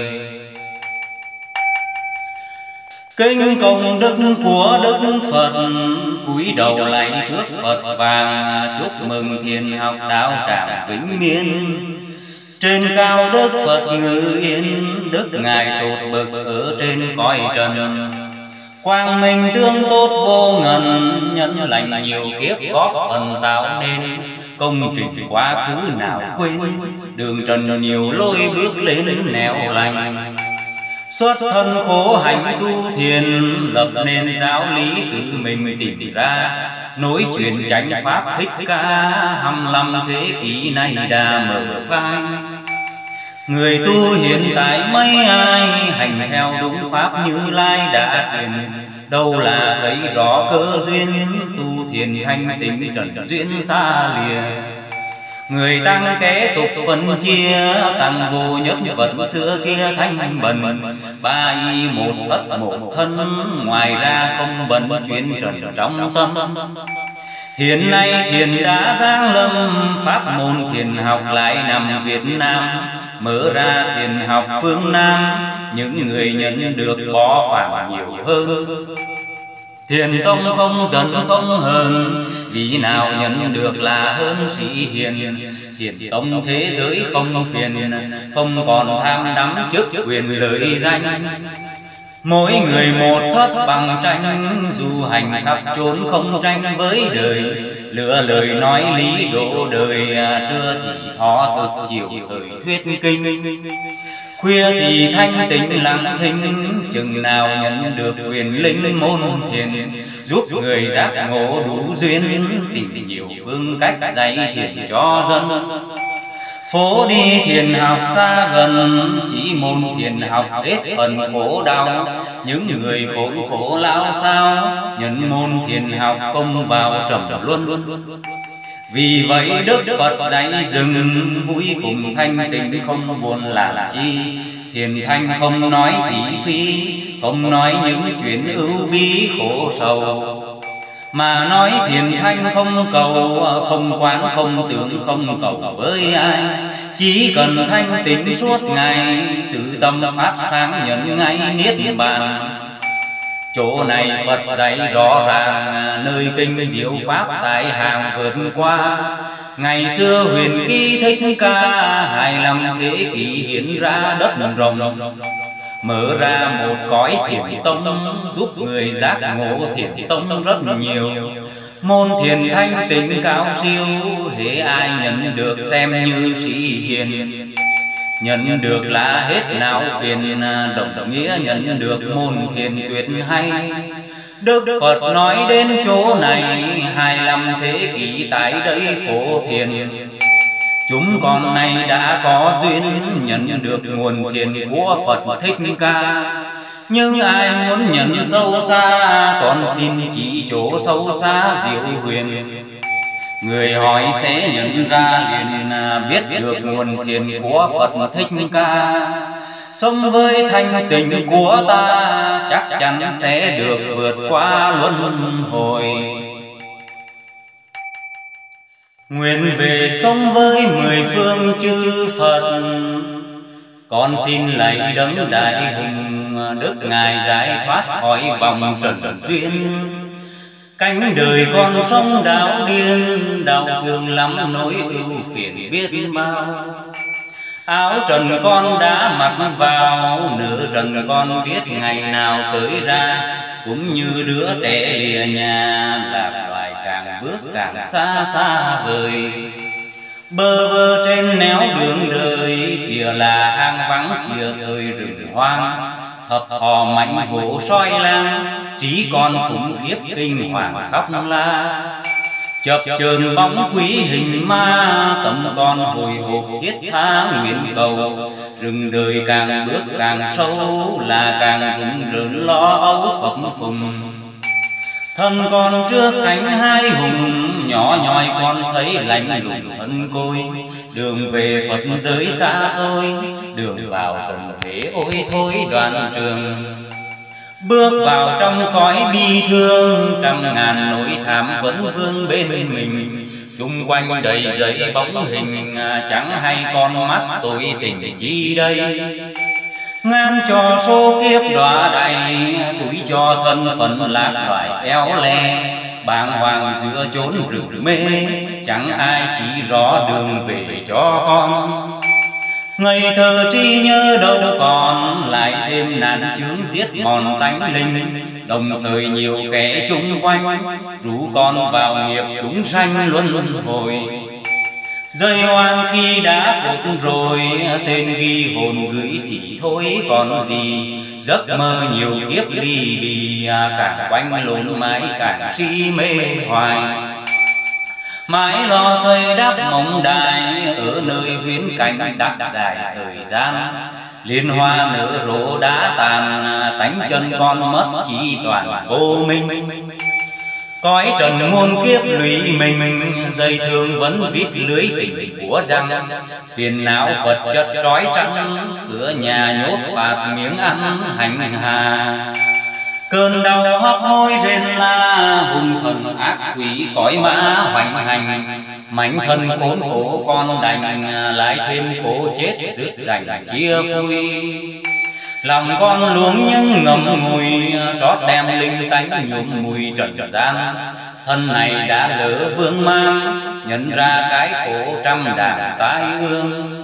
S1: Kinh công đức của Đức Phật, cúi đầu lạy trước Phật và chúc mừng thiền học đạo tràng vĩnh miên trên cao Đức Phật ngự yên, Đức Ngài tột bực ở trên cõi trần. Quang minh tương tốt vô ngần, Nhân lành nhiều kiếp góp phần tạo nên. Công trình quá khứ nào quên, Đường trần nhiều lối bước lên nẻo lành. Xuất thân khổ hành tu thiền, lập nên giáo lý tự mình tìm ra. Nối truyền chánh pháp thích ca hăm lăm thế kỷ nay đã mở phai người tu hiện tại mấy ai hành theo đúng pháp như lai đã truyền đâu là thấy rõ cơ duyên tu thiền thanh tịnh trần duyên xa lìa. Người tăng kế tục phân chia tăng vô nhất vật xưa kia thanh bần. Ba y một thất một thân Ngoài ra không bần chuyên trần trong tâm. Hiện nay thiền đã giáng lâm Pháp môn thiền học lại nằm Việt Nam Mở ra thiền học phương Nam, Những người nhận được bỏ phạm nhiều hơn. Thiền tông không giận không hờn, Vì nào nhận được là hơn sĩ hiền. Thiền tông thế giới không phiền, Không còn tham đắm trước quyền lợi danh. Mỗi người một thất bằng tranh Du hành khắp trốn không tranh với đời. Lựa lời nói lý độ đời Trưa thì thọ thực chiều thời thuyết kinh. Khuya thì thanh tịnh lặng thinh Chừng nào nhận được quyền linh môn thiền Giúp người giác ngộ đủ duyên Tìm nhiều phương cách dạy thiền cho dân Phố đi thiền học xa gần, Chỉ môn thiền học hết phần khổ đau. Những người khổ khổ lao sao Nhận môn thiền học không vào trầm luân. Vì vậy Đức Phật đánh dừng, vui cùng thanh tịnh không buồn làm chi. Thiền thanh không nói thị phi, Không nói những chuyện ưu bi khổ sầu. Mà nói thiền thanh không cầu, Không quán không tưởng không cầu với ai. Chỉ cần thanh tịnh suốt ngày, Tự tâm phát sáng nhận ngay niết bàn. Chỗ này Phật dạy rõ ràng, Nơi kinh diệu Pháp tại hàng vượt qua. Ngày xưa huyền ký thích ca, Hai năm thế kỷ hiện ra đất rồng. Mở ra một cõi thiền tông, Giúp người giác ngộ thiền tông rất nhiều. Môn thiền thanh tịnh cao siêu, Hễ ai nhận được xem như sĩ hiền. Nhận được là hết não phiền, Đồng nghĩa nhận được môn thiền tuyệt hay. Đức Phật nói đến chỗ này, Hai năm thế kỷ tại đây phổ thiền. Chúng con nay đã có duyên nhận được nguồn thiền của Phật Thích Ca. Nhưng ai muốn nhận sâu xa Con xin chỉ chỗ sâu xa diệu huyền. Người hỏi sẽ nhận ra liền à, biết được nguồn thiền của Phật Thích Ca. Sống với thanh tình của ta Chắc chắn sẽ được vượt qua luân hồi Nguyện về sống với mười phương chư Phật. Con xin lạy đấng đại hùng, đức ngài giải thoát khỏi vòng trần duyên. Cánh đời con sống đạo điên, đau thương lắm nỗi ưu phiền biết bao. Áo trần con đã mặc vào, nửa trần con biết ngày nào tới ra. Cũng như đứa trẻ lìa nhà lạc bước càng xa xa vời. Bơ vơ trên néo đường đời kia là hang vắng kia thời rừng hoang. Thập thò mạnh hổ soi lang, trí con khủng khiếp kinh hoàng khóc la. Chập chờn bóng quý hình ma tâm con hồi hộp thiết tha nguyện cầu. Rừng đời càng bước càng sâu, là càng rừng rợn lo âu phập phùng thân con trước cánh hai hùng, nhỏ nhoi con thấy lạnh lùng thân côi. Đường về phật giới xa xôi, đường vào cần thế ôi thôi đoàn trường. Bước vào trong cõi bi thương, trăm ngàn nỗi thảm vẫn vương bên mình. Chung quanh đầy giấy bóng hình à, chẳng hay con mắt tôi tình chi đây ngàn cho số kiếp đọa đầy tuổi cho thân phận lạc loài éo le. Bàng hoàng giữa chốn rừng mê, chẳng ai chỉ rõ đường về cho con. Ngày thơ tri nhớ đâu còn, lại thêm nạn chướng giết mòn tánh linh. Đồng thời nhiều kẻ chung quanh, rủ con vào nghiệp chúng sanh luôn luân hồi. Rơi oan khi đã phục rồi, Tên ghi hồn gửi thì thôi còn gì. Giấc mơ nhiều kiếp ly bì à, Cả quanh lộn mãi cả si mê hoài. Mãi lo xây đắp mộng đài, ở nơi huyến cảnh đặt dài thời gian. Liên hoa nở rộ đã tàn à, tánh chân con mất chỉ toàn vô minh cõi trần muôn kiếp lụy mình dây thương vẫn vít lưới tình của răng. Phiền não vật chất trói trắng cửa nhà nhốt phạt miếng ăn hành hà. Cơn đau hấp hối rên la hung thần ác quỷ cõi mã hoành hành. Mảnh thân khốn khổ con đành lại thêm khổ chết rứt rành chia phui lòng con luống những ngầm ngùi, trót đem linh tánh nhuộm mùi trần gian. Thân này đã lỡ vương mang, nhận ra cái khổ trăm đàn tai ương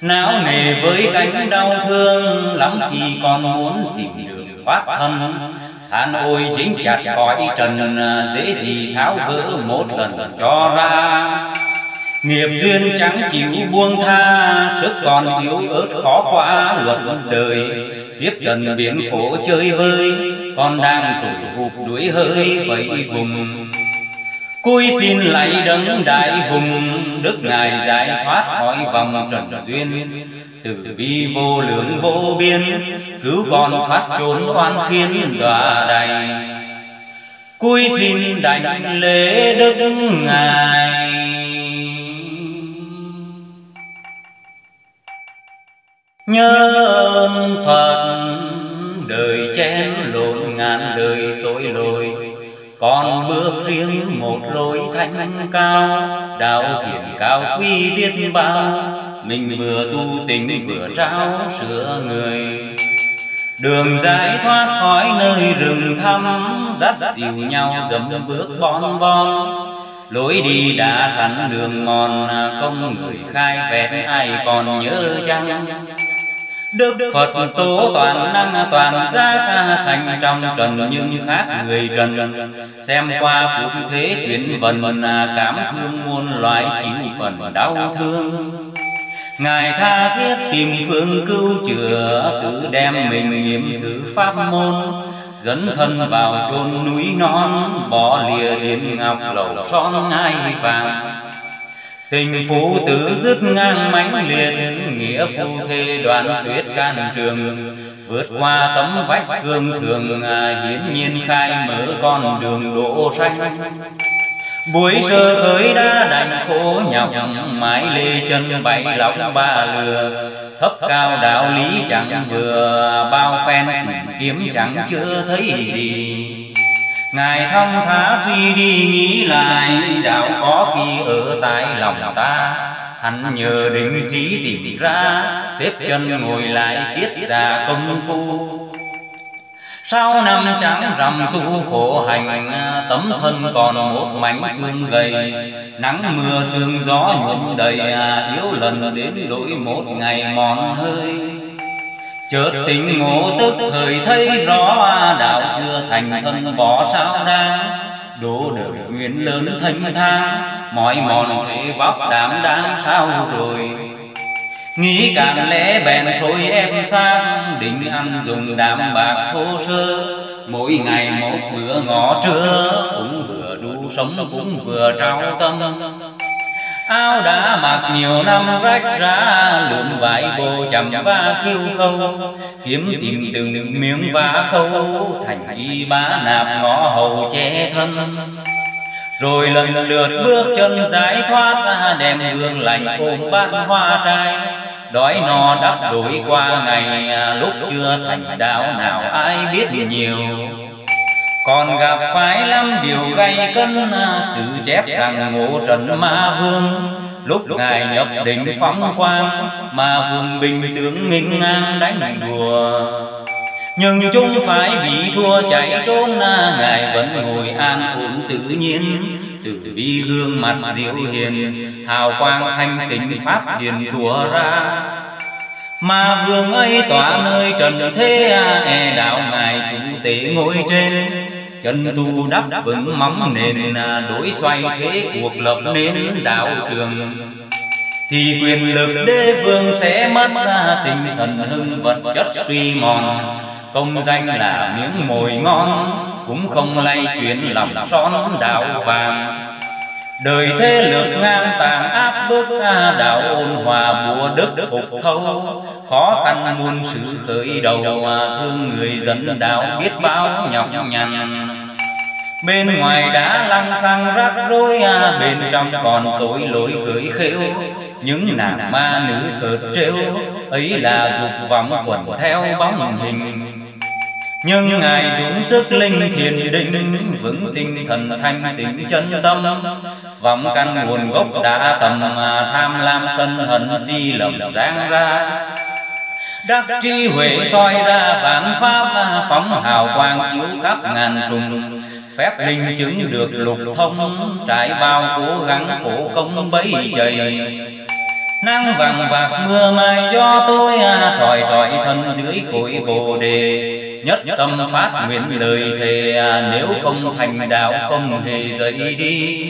S1: não nề với cánh đau thương, lắm khi con muốn tìm đường thoát thân. Than ôi dính chặt cõi trần, dễ gì tháo gỡ một lần cho ra nghiệp duyên chẳng chịu buông tha sức còn yếu ớt khó qua luật đời. tiếp trần biển khổ chơi vơi con đang tủi hụp đuổi hơi vậy vùng. Cúi xin lạy đấng đại hùng Đức Ngài giải thoát khỏi vòng trần duyên. Từ bi vô lượng vô biên Cứu con thoát trốn oan khiên đọa đầy Cúi xin đảnh lễ Đức Ngài Nhớ ơn Phật, đời chen lộn ngàn đời tội lỗi. Con bước riêng một lối thanh cao, đạo thiện cao quý biết bao. Mình vừa tu tình vừa trao sửa người. Đường giải thoát khỏi nơi rừng thăm, dắt dìu nhau dầm bước bon bon lối đi đã sẵn đường mòn công người khai vẹn, ai còn nhớ chăng? Đức Phật tố toàn năng toàn giác thành trong trần nhưng khác người trần Xem qua cuộc thế chuyển vần cảm thương muôn loài chịu phần đau thương Ngài tha thiết tìm phương cứu chữa Tự đem mình nghiệm thử pháp môn Dẫn thân vào chôn núi non Bỏ lìa điện ngọc lầu son ngai vàng Tình phụ tử dứt ngang mãnh liệt, Nghĩa phu thê đoàn tuyết can trường. Vượt qua tấm vách cương thường à, Hiến nhiên khai mở con đường đỗ xanh Buổi sơ khởi đã đành khổ nhọc, Mãi lê chân bảy lọc ba lừa. Thấp cao đạo lý chẳng vừa, Bao phen kiếm chẳng chưa thấy gì. Ngài thông thả suy đi nghĩ lại Đạo có khi ở tại lòng ta. Hắn nhờ định trí tìm ra xếp chân ngồi lại tiết ra công phu. sau năm trắng rằm tu khổ hành tấm thân còn một mảnh xương gầy. nắng mưa sương gió nhuộm đầy yếu lần đến đổi một ngày mòn hơi chợt tình ngộ tức thời thấy rõ đạo chưa thành thân bỏ sao đa? đổ đời nguyện lớn thanh thang mọi mòn thế vóc đảm đáng sao rồi? nghĩ càng lẽ bèn thôi em sang. định ăn dùng đạm bạc thô sơ. mỗi ngày một bữa ngõ trưa. cũng vừa đủ sống cũng vừa trao tâm áo đã mặc nhiều năm rách ra, lượm vải bồ chầm va khiêu khâu. Kiếm tìm từng miếng vá khâu, thành y bá nạp ngõ hầu che thân. Rồi lần lượt bước chân giải thoát, đem hương lành ôm bát hoa trai. Đói no đắp đổi qua ngày à, lúc chưa thành đạo nào ai biết nhiều còn gặp phải lắm điều gây cân sự chép rằng ngộ trận ma vương. Lúc ngài nhập định phóng quang ma vương bình tướng nghinh ngang đánh đùa. Nhưng chúng phải bị thua chạy trốn ngài vẫn ngồi an ổn tự nhiên. từ bi gương mặt diệu hiền hào quang thanh tịnh pháp hiền tùa ra mà vương ấy tỏa nơi trần thế e đạo ngài chủ tế ngồi trên. Chân tu đắp vững móng nền à, đối xoay thế cuộc lập nên đạo trường. Thì quyền lực đế vương sẽ mất à, tinh thần hưng vật chất suy mòn. Công danh là miếng mồi ngon, cũng không lay chuyển lòng son đạo vàng đời thế lược ngang tàn áp bức đạo ôn hòa bùa đức phục thâu khó khăn muôn sự khởi đầu thương người dân đạo biết bao nhọc nhằn. bên ngoài đã lăng xăng rắc rối bên trong còn tội lỗi gửi khêu. những nàng ma nữ cợt trêu. ấy là dục vọng quẩn theo bóng hình nhưng ngài dũng sức linh thiền định vững tinh thần thanh tịnh chân tâm. vọng căn nguồn gốc đã tầm tham lam sân hận si lầm giang ra. đắc trí huệ soi ra vạn pháp phóng hào quang chiếu khắp ngàn trùng. phép linh chứng được lục thông trải bao cố gắng khổ công bấy dày. nắng vàng vạc mưa mai cho tôi à, tròi tròi thân dưới cội bồ đề nhất tâm phát nguyện lời thề, nếu không thành đạo không hề rời đi.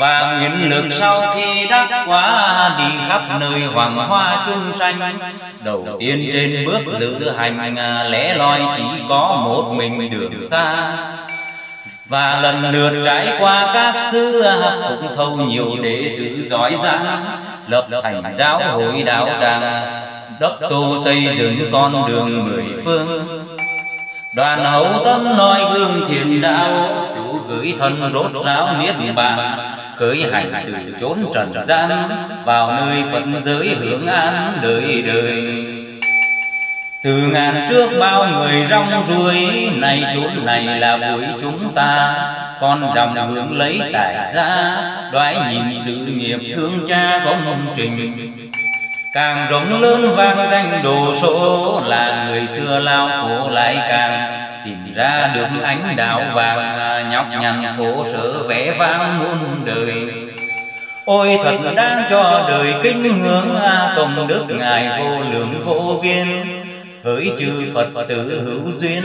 S1: Và nguyện lực sau khi đắc quá đi khắp nơi hoàng hoa chung sanh. Đầu tiên trên bước lữ hành, lẽ loi chỉ có một mình đường xa. Và lần lượt trải qua các xứ, cũng thâu nhiều đệ tử giỏi giang, lập thành giáo hội đạo tràng đốc tô xây dựng con đường mười phương. đoàn hậu tâm nói gương thiền đạo. chủ gửi thân rốt ráo niết bàn. khởi hành từ chốn trần gian vào nơi phật giới hưởng an đời đời. từ ngàn trước bao người rong ruổi nay chốn này là buổi chúng ta. con dòng hướng lấy tại ra đoái nhìn sự nghiệp thương cha công trình càng rộng lớn vang danh đồ số, là người xưa lao khổ lại càng. Tìm ra được ánh đạo vàng nhọc nhằn khổ sở vẽ vang muôn đời. Ôi thật đáng cho đời kính ngưỡng à, công đức ngài vô lượng vô biên. Hỡi chư phật tử hữu duyên,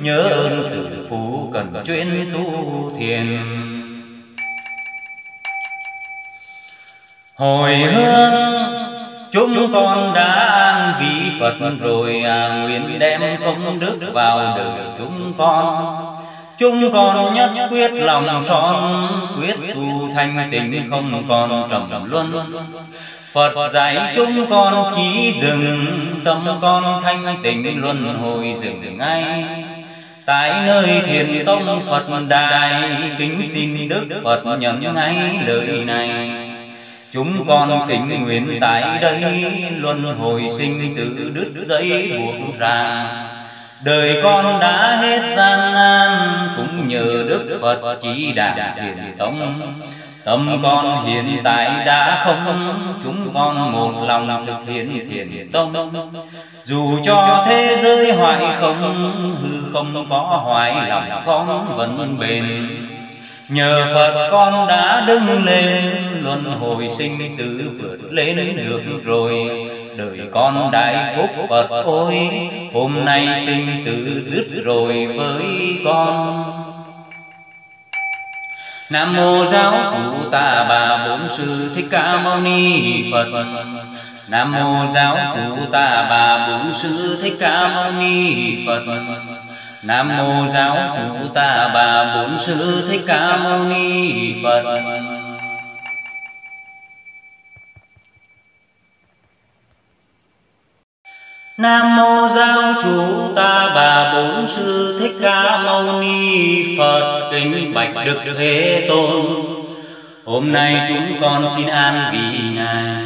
S1: nhớ ơn tử phú cần chuyên tu thiền. Hồi hương chúng con đã an vị phật rồi à, nguyện đem công đức vào đời chúng con. chúng con nhất quyết lòng son quyết tu thanh tịnh không còn trầm luân. Phật dạy chúng con chỉ dừng tâm con thanh tịnh luân hồi dừng ngay. tại nơi thiền tông Phật đài kính xin Đức Phật nhận ngay lời này chúng con kính nguyện tại đây luân hồi sinh tử đứt dây buộc ra. đời con đã hết gian nan cũng nhờ đức phật chỉ đạo thiền tông. tâm con hiện tại đã không chúng con một lòng thực hiện thiền tông. dù cho thế giới hoại không hư không có hoại lòng con vẫn bền nhờ phật con đã đứng lên luân hồi sinh tử vượt lên được rồi. đời con đại phúc phật ôi hôm nay sinh tử dứt rồi với con. Nam mô giáo chủ ta bà bổn sư thích ca mâu ni Phật. Nam mô giáo chủ ta bà bổn sư thích ca mâu ni Phật Nam mô giáo chủ ta bà bốn sư thích ca mâu ni Phật. Nam mô giáo chủ ta bà bốn sư thích ca mâu ni Phật. Kính bạch đức thế tôn, hôm nay chúng con xin an vì ngài.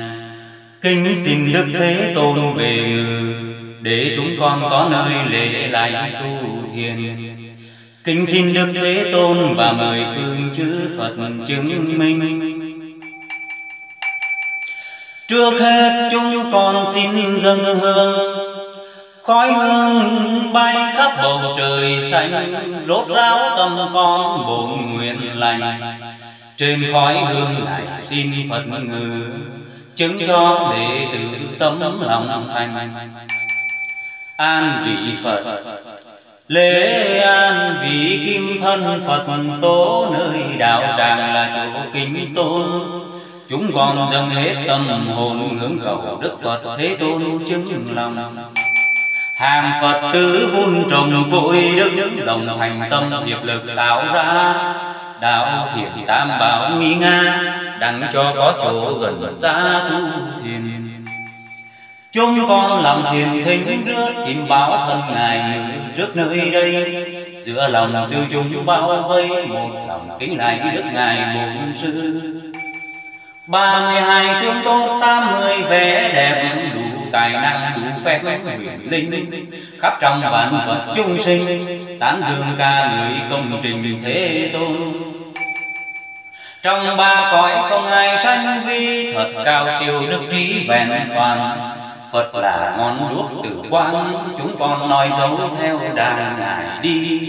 S1: Kính xin đức thế tôn về người để chúng con có nơi lễ lại tu thiền. Kính xin đức thế tôn và mời phương chư Phật chứng minh. Trước hết chúng con xin dâng hương. Khói hương bay khắp bầu trời xanh Rốt ráo tâm con bổn nguyện lành. Trên khói hương này xin Phật ngự, Chứng cho đệ tử tâm lòng thành. An vị Phật. Lễ an vị kim thân Phật tố Nơi đạo tràng là chỗ kính tôn. Chúng con dâng hết tâm hồn hướng cầu Đức Phật Thế Tôn chứng lòng. Hàng Phật tử vun trồng cội đức đồng thành tâm hiệp lực tạo ra. Đạo thiện tam bảo nghi nga, đặng cho có chỗ gần xa tu thiền chúng con làm thiền thinh rước kim báo thân ngài trước nơi đây. Giữa lòng tư chúng bao vây một lòng kính lại đức ngài bổn sư. Ba mươi hai tương tốt tám mươi vẻ đẹp đủ tài năng đủ phép huyền linh khắp trong vạn vật chung sinh tán dương ca người công trình thế tôn. trong ba cõi không ai sanh vi thật cao siêu đức trí vẹn toàn Phật là ngọn đuốc tử quang, chúng con nói dấu theo đàn ngài đi.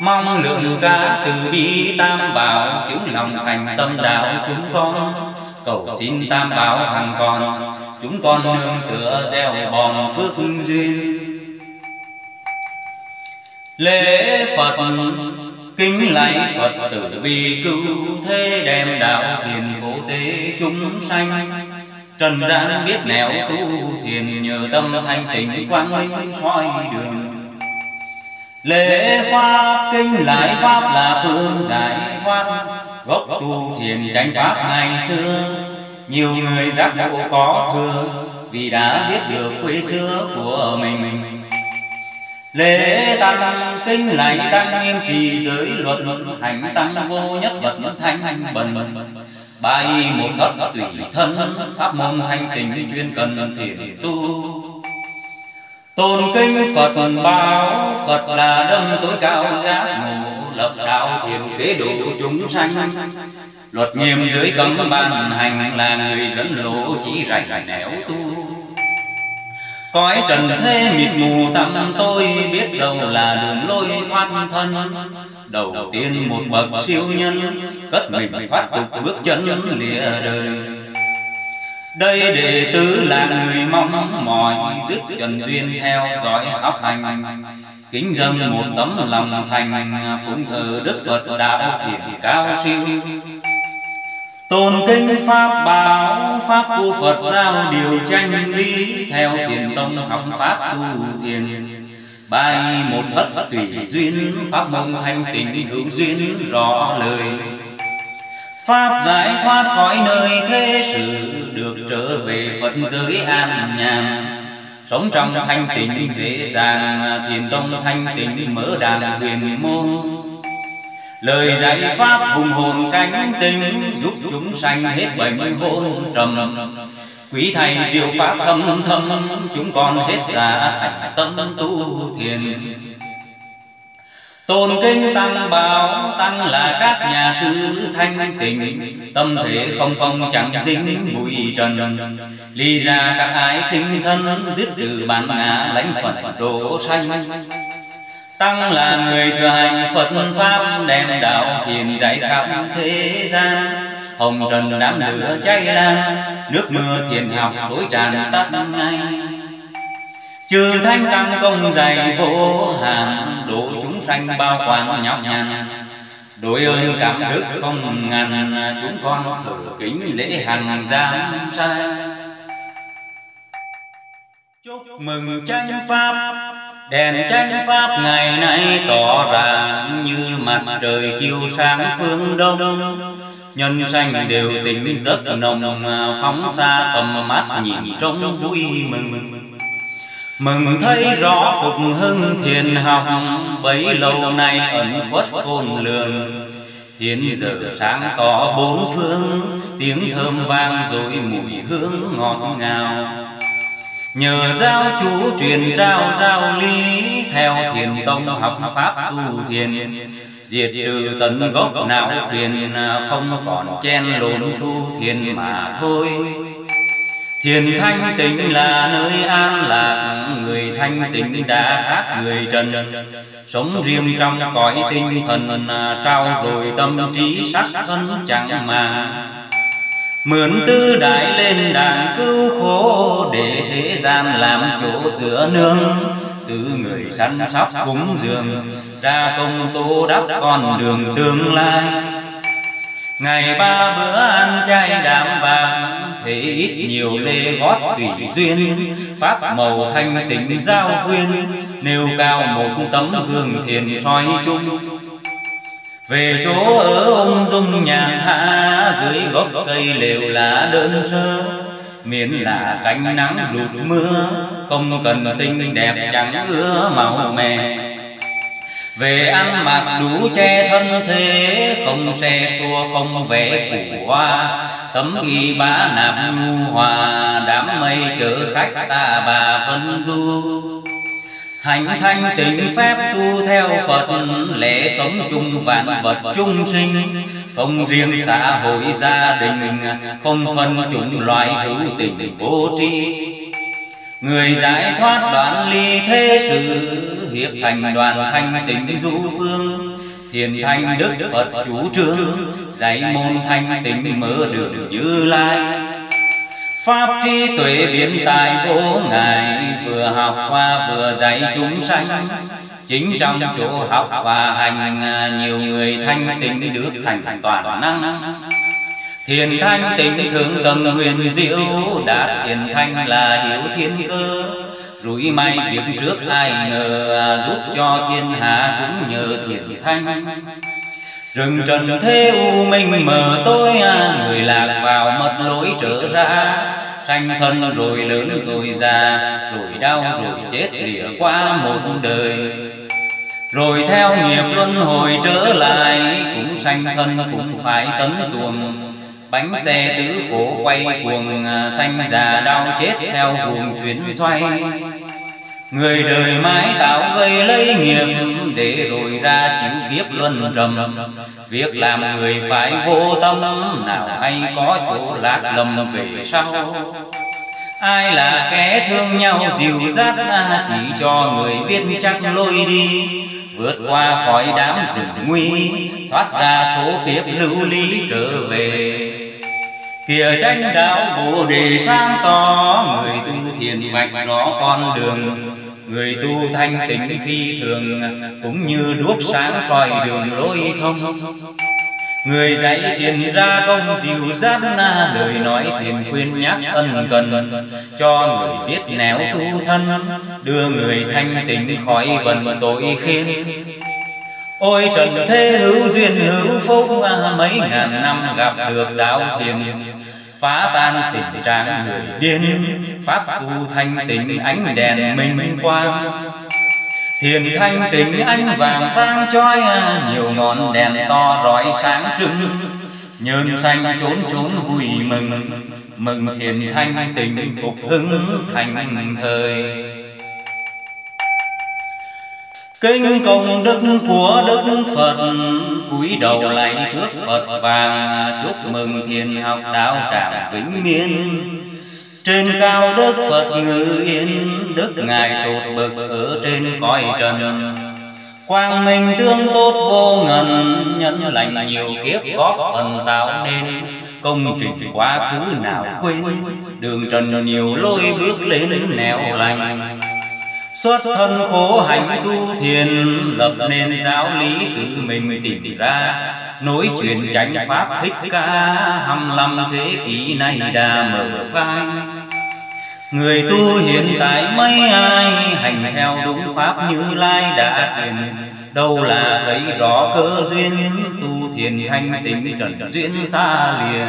S1: Mong lượng ca từ bi tam bảo, chúng lòng thành tâm đạo chúng con. Cầu xin tam bảo hàng còn, chúng con nương tựa gieo bòn phước duyên. Lễ phật, kính lạy phật tử bi cứu thế đem đạo thiền phổ tế chúng sanh trần gian biết nẻo tu thiền nhờ tâm thanh tịnh quang minh soi đường. lễ pháp kinh lại pháp là phương giải thoát. gốc tu thiền tránh pháp ngày xưa. nhiều người giác ngộ có thừa vì đã biết được quê xưa của mình. lễ tăng kinh lại tăng nghiêm trì giới luật hành tăng vô nhất vật thanh hành bần bài một thất tùy thân, pháp môn thanh tình chuyên cần thiền tu. Tôn kinh phật báo, phật là đấng tối cao giác ngộ, lập đạo thiền kế độ chúng sanh. Luật nghiêm dưới cấm ban hành là người dẫn lộ chỉ rảnh nẻo tu cõi trần thế mịt mù tâm tôi biết đâu là đường lối thoát thân. đầu tiên một bậc siêu nhân cất mình thoát tục bước chân lìa đời. đây đệ tử là người mong mỏi dứt trần duyên theo dõi học hành. kính dâng một tấm lòng thành phụng thờ đức phật đạo thiền cao siêu tôn kinh pháp bảo, pháp của phật giao điều tranh lý, theo thiền tông học pháp tu thiền. Bài một thất tùy duyên, pháp môn thanh tịnh hữu duyên, rõ lời. Pháp giải thoát khỏi nơi thế sự, được trở về phật giới an nhàn. Sống trong thanh tịnh dễ dàng, thiền tông thanh tịnh mở đàn huyền môn lời dạy pháp hùng hồn cánh tinh giúp chúng sanh hết bệnh hôn trầm. quý thầy diệu pháp thâm thâm chúng con hết giả thành tâm tu thiền. tôn kinh tăng bảo tăng là các nhà sư thanh tịnh. tâm thể không không chẳng dính bụi trần. ly ra các ái khinh thân dứt từ bản ngã lãnh phật độ sanh tăng là người thừa hành phật pháp, đem đạo thiền dạy khắp thế gian. Hồng trần đám lửa cháy lan, nước mưa thiền học xối tràn tắt ngay. Trừ thanh tăng công dày vô hạn Độ chúng sanh bao quản nhọc nhằn. Đối ơn cảm đức không ngàn, Chúng con thử kính lễ hàng giam sai. Chúc mừng tranh pháp Đèn tranh pháp ngày nay tỏ ràng Như mặt trời chiếu sáng phương đông. Nhân sanh đều tình rất nồng Phóng xa tầm mắt nhìn trông vui mừng. Mừng. Thấy rõ phục hưng thiền học Bấy lâu nay ẩn khuất khôn lường. Hiện giờ sáng tỏ bốn phương Tiếng thơm vang rồi mùi hương ngọt ngào Nhờ giáo chú truyền trao giao lý Theo thiền tông học pháp tu thiền. Diệt trừ tận gốc não phiền Không còn chen lộn tu thiền mà thôi. Thiền thanh tịnh là nơi an lạc. Người thanh tịnh đã khác người trần. Sống riêng trong cõi tinh thần Trao rồi tâm trí sắc thân chẳng mà Mượn tư đại lên đàn cứu khổ Để thế gian làm chỗ giữa nương. Từ người săn sóc cúng dường. Ra công tô đắp con đường tương lai. Ngày ba bữa ăn chay đạm bạc Thế ít nhiều lê gót tùy duyên. Pháp màu thanh tịnh giao khuyên Nêu cao một tấm gương thiền soi chung về chỗ ở ông dung nhàn hạ dưới gốc cây lều lá đơn sơ. miễn là cánh nắng đụt mưa không cần xinh đẹp chẳng ưa màu mè. về ăn mặc đủ che thân thế không xe xua không vẽ phủ hoa. tấm y bá nạp nhu hòa đám mây chở khách ta bà vân du hành thanh tịnh phép tu theo phật lễ sống chung vạn vật chung sinh. không riêng xã hội gia đình không phân chủng loại hữu tình vô tri. người giải thoát đoạn ly thế sự hiệp thành đoàn thanh tịnh du phương. thiền thanh đức phật chủ trương dạy môn thanh tịnh mở đường như lai pháp trí tuệ biến tài vô ngại, vừa học qua vừa dạy chúng sanh. Chính trong chỗ học và hành, nhiều người thanh tịnh được thành toàn năng. Thiền thanh tịnh thượng tầng huyền diệu đạt thiền thanh là hiểu thiên cơ. Rủi may việc trước ai ngờ, giúp cho thiên hạ cũng nhờ thiền thanh rừng trần thế u minh mờ tối người lạc vào mất lối trở ra. Sanh thân rồi lớn rồi già, rồi đau rồi chết lìa qua một đời. Rồi theo nghiệp luân hồi trở lại, cũng sanh thân cũng phải tấn tuồng. Bánh xe tứ khổ quay cuồng, sanh già đau chết theo cuồng chuyển xoay. Người đời mãi tạo gây lấy nghiệp Để rồi ra chịu kiếp luân trầm. Việc làm người phải vô tâm Nào hay có chỗ lạc lầm về sau. Ai là kẻ thương nhau dịu dắt Chỉ cho người biết chắc lôi đi. Vượt qua khỏi đám rừng nguy Thoát ra số kiếp lưu ly trở về. Kìa tranh đạo bồ đề sáng tỏ Người tu thiền vạch rõ con đường Người tu thanh tịnh phi thường, Cũng như đuốc sáng soi đường lối thông. Người dạy thiền ra công dịu giác na, Lời nói thiền khuyên nhắc ân cần. Cho người biết nẻo tu thân, Đưa người thanh tịnh khỏi vần tội khiên. Ôi trần thế hữu duyên hữu phúc à, Mấy ngàn năm gặp được đạo thiền phá tan tình trạng người điên, pháp tu thanh tịnh ánh đèn minh quang Thiền thanh tình ánh vàng sang chói, Nhiều ngọn đèn to rọi sáng trưng. Nhơn xanh trốn trốn vui mừng Mừng thiền thanh tình phục hưng thành thời. Kinh công đức của Đức Phật, cúi đầu lạy trước Phật vàng chúc mừng thiền học đạo tràng vĩnh miên. Trên cao đức Phật ngự yên, đức ngài tột bực ở trên cõi trần. Quang minh tương tốt vô ngần, nhân lành nhiều kiếp góp phần tạo nên. Công trình quá khứ nào quên, đường trần nhiều lối bước lên nẻo lành xuất thân khổ hành tu thiền lập nên giáo lý tự mình tìm ra. nối truyền chánh pháp thích ca hăm lăm thế kỷ nay đã mở phai. người tu hiện tại mấy ai hành theo đúng pháp như lai đã truyền đâu là thấy rõ cơ duyên tu thiền thanh tịnh trần duyên xa lìa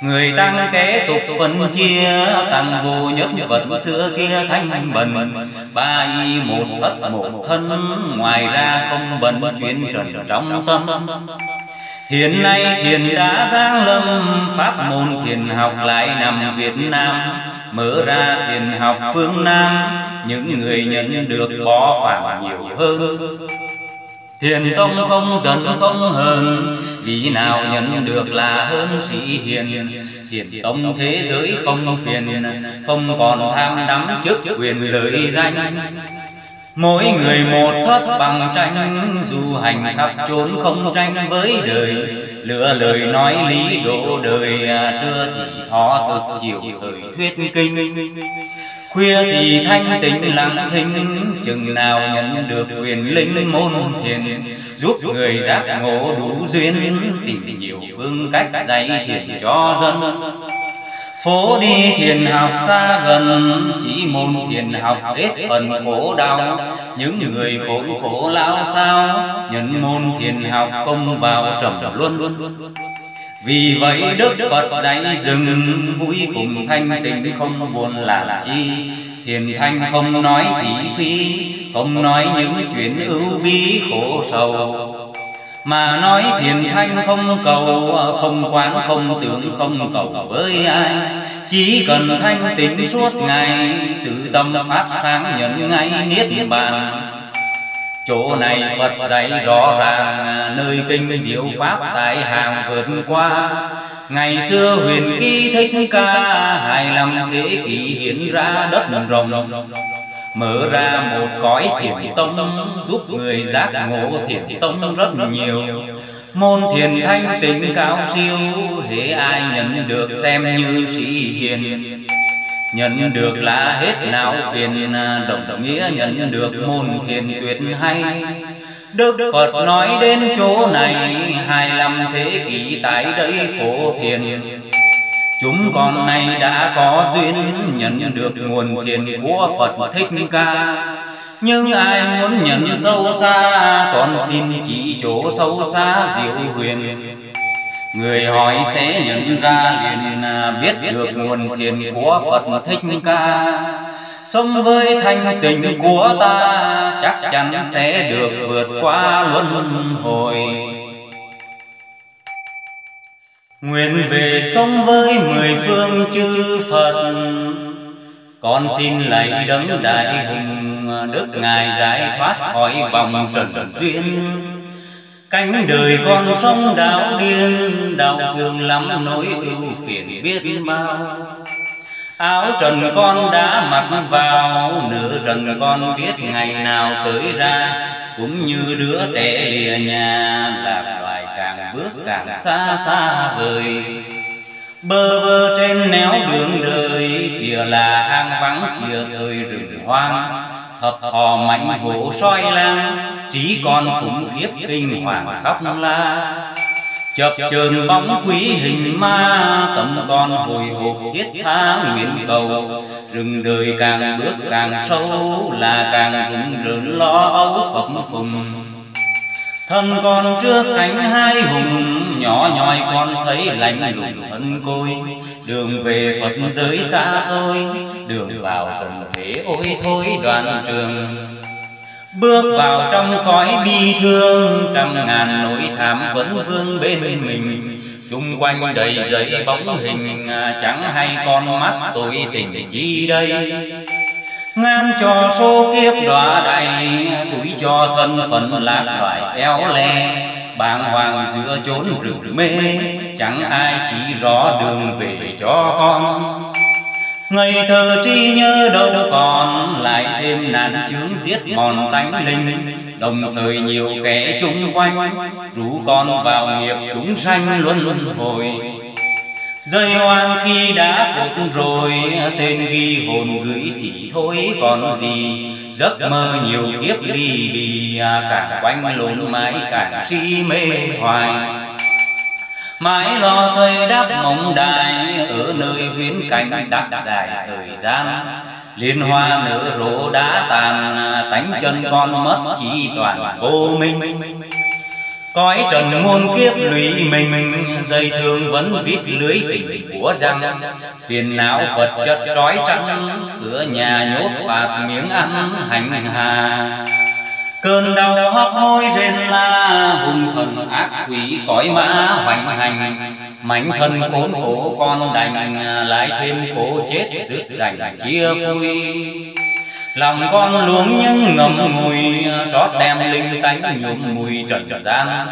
S1: người tăng kế tục phân chia tăng vô nhất vật xưa kia thanh bần. ba y một thất một thân ngoài ra không bần chuyên trần trong tâm. hiện nay thiền đã giáng lâm pháp môn thiền học lại nằm việt nam. Mở ra thiền học phương nam những người nhận được bỏ phản nhiều hơn Thiền tông không giận không hờn. Vì nào nhận được là hơn sĩ hiền. Thiền tông thế giới không phiền Không còn tham đắm trước quyền lợi danh. Mỗi người một thất bằng tranh Dù hành khắp trốn không tranh với đời. Lựa lời nói lý độ đời Trưa thì thọ thực chiều thời thuyết kinh Khuya thì thanh tịnh lặng thinh Chừng nào nhận được quyền linh môn thiền Giúp người giác ngộ đủ duyên Tìm nhiều phương cách dạy thiền cho dân. Phố đi thiền học xa gần Chỉ môn thiền học hết phần khổ đau. Những người khốn khổ lao sao Nhận môn thiền học không vào trầm luân vì vậy Đức Phật đáy rừng vui cùng thanh tịnh không buồn làm chi. Thiền thanh không nói thị phi Không nói những chuyện ưu bi khổ sầu. mà nói thiền thanh không cầu không quán không tưởng không cầu với ai. chỉ cần thanh tịnh suốt ngày tự tâm phát sáng nhận ngay niết bàn chỗ này phật dạy rõ ràng nơi kinh diệu pháp tại hàng vượt qua. ngày xưa huyền ký thích ca hai năm thế kỷ hiện ra đất rồng. mở ra một cõi thiền tông giúp người giác ngộ thiền tông rất nhiều. môn thiền thanh tịnh cao siêu hễ ai nhận được xem như sĩ hiền nhận được là hết não phiền đồng nghĩa nhận được môn thiền tuyệt hay. Đức Phật nói đến chỗ này hai năm thế kỷ tại đây phổ thiền. Chúng con nay đã có duyên nhận được nguồn thiền của Phật Thích Ca. Nhưng ai muốn nhận sâu xa Con xin chỉ chỗ sâu xa diệu huyền Người hỏi sẽ nhận ra liền biết được nguồn thiền của Phật Thích Ca. Sống với thanh tình của ta Chắc chắn sẽ được vượt qua luân hồi. Nguyện về sống với mười phương chư Phật. Con xin lạy đấng đại hùng Đức Ngài giải thoát khỏi vòng trần duyên Cánh đời con sống đạo điên Đau thương lắm nỗi ưu phiền biết bao. Áo trần con đã mặc vào Nửa trần con biết ngày nào tới ra. Cũng như đứa trẻ lìa nhà Lạc càng bước càng xa xa vời. bơ vơ trên néo đường đời kìa là hang vắng kìa thời rừng hoang. thập thò mạnh hổ soi lang trí con khủng khiếp kinh hoàng khóc la. Chập chờn bóng quý hình ma tâm con hồi hộp thiết tha nguyện cầu. rừng đời càng bước càng sâu là càng rụng rợn lo âu phập phùng. thân con trước cánh hai hùng nhỏ nhoi con thấy lạnh lùng thân côi. đường về phật giới xa xôi đường vào tận thế ôi thôi đoàn trường Bước vào trong cõi bi thương Trăm ngàn nỗi thảm vẫn vương bên mình. chung quanh đầy giấy bóng hình Chẳng hay con mắt tôi tình chi đây. Ngàn cho số kiếp đọa đầy Tuổi cho thân phận lạc loài éo le. bàng hoàng giữa chốn rừng mê Chẳng ai chỉ rõ đường về cho con Ngày thơ tri nhớ đâu còn Lại thêm nạn chướng giết mòn tánh linh. Đồng thời nhiều kẻ chung quanh, Rủ con vào nghiệp chúng sanh luôn luôn hồi. Rơi oan khi đã cuộc rồi, Tên ghi hồn gửi thì thôi còn gì. Giấc mơ nhiều kiếp ly bì Cả quanh lộn mãi càng si mê hoài mãi lo xây đắp mộng đài, ở nơi huyến cảnh đặt dài thời gian. Liên hoa nở rộ đã tàn, tánh chân con mất chỉ toàn vô minh. Cõi trần muôn kiếp lụy mình, dây thương vẫn vít lưới tình của răng. Phiền não vật chất trói trắng, cửa nhà nhốt phạt miếng ăn hành hà cơn đau hấp hối rên la, hung thần ác quỷ cõi mã hoành hành. Mảnh thân khốn khổ con đành lại thêm khổ chết dứt rành chia phui lòng con luống nhưng ngầm ngùi, trót đem linh tánh nhuộm mùi trần gian.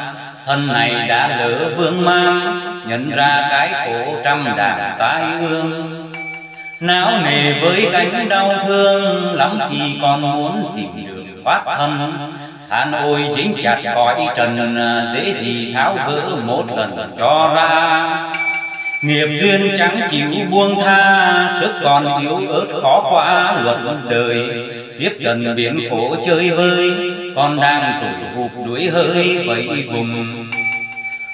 S1: Thân này đã lỡ vương mang, nhận ra cái khổ trăm đàn tai ương. Não nề với cánh đau thương, lắm khi con muốn tìm được thoát thân. Than ôi dính chặt cõi trần à, dễ gì tháo gỡ một lần cho ra. Nghiệp duyên chẳng chịu buông tha, sức còn yếu ớt khó quá luật đời. Tiếp trần biển khổ chơi hơi con đang tủi hụp đuổi hơi vậy vùng.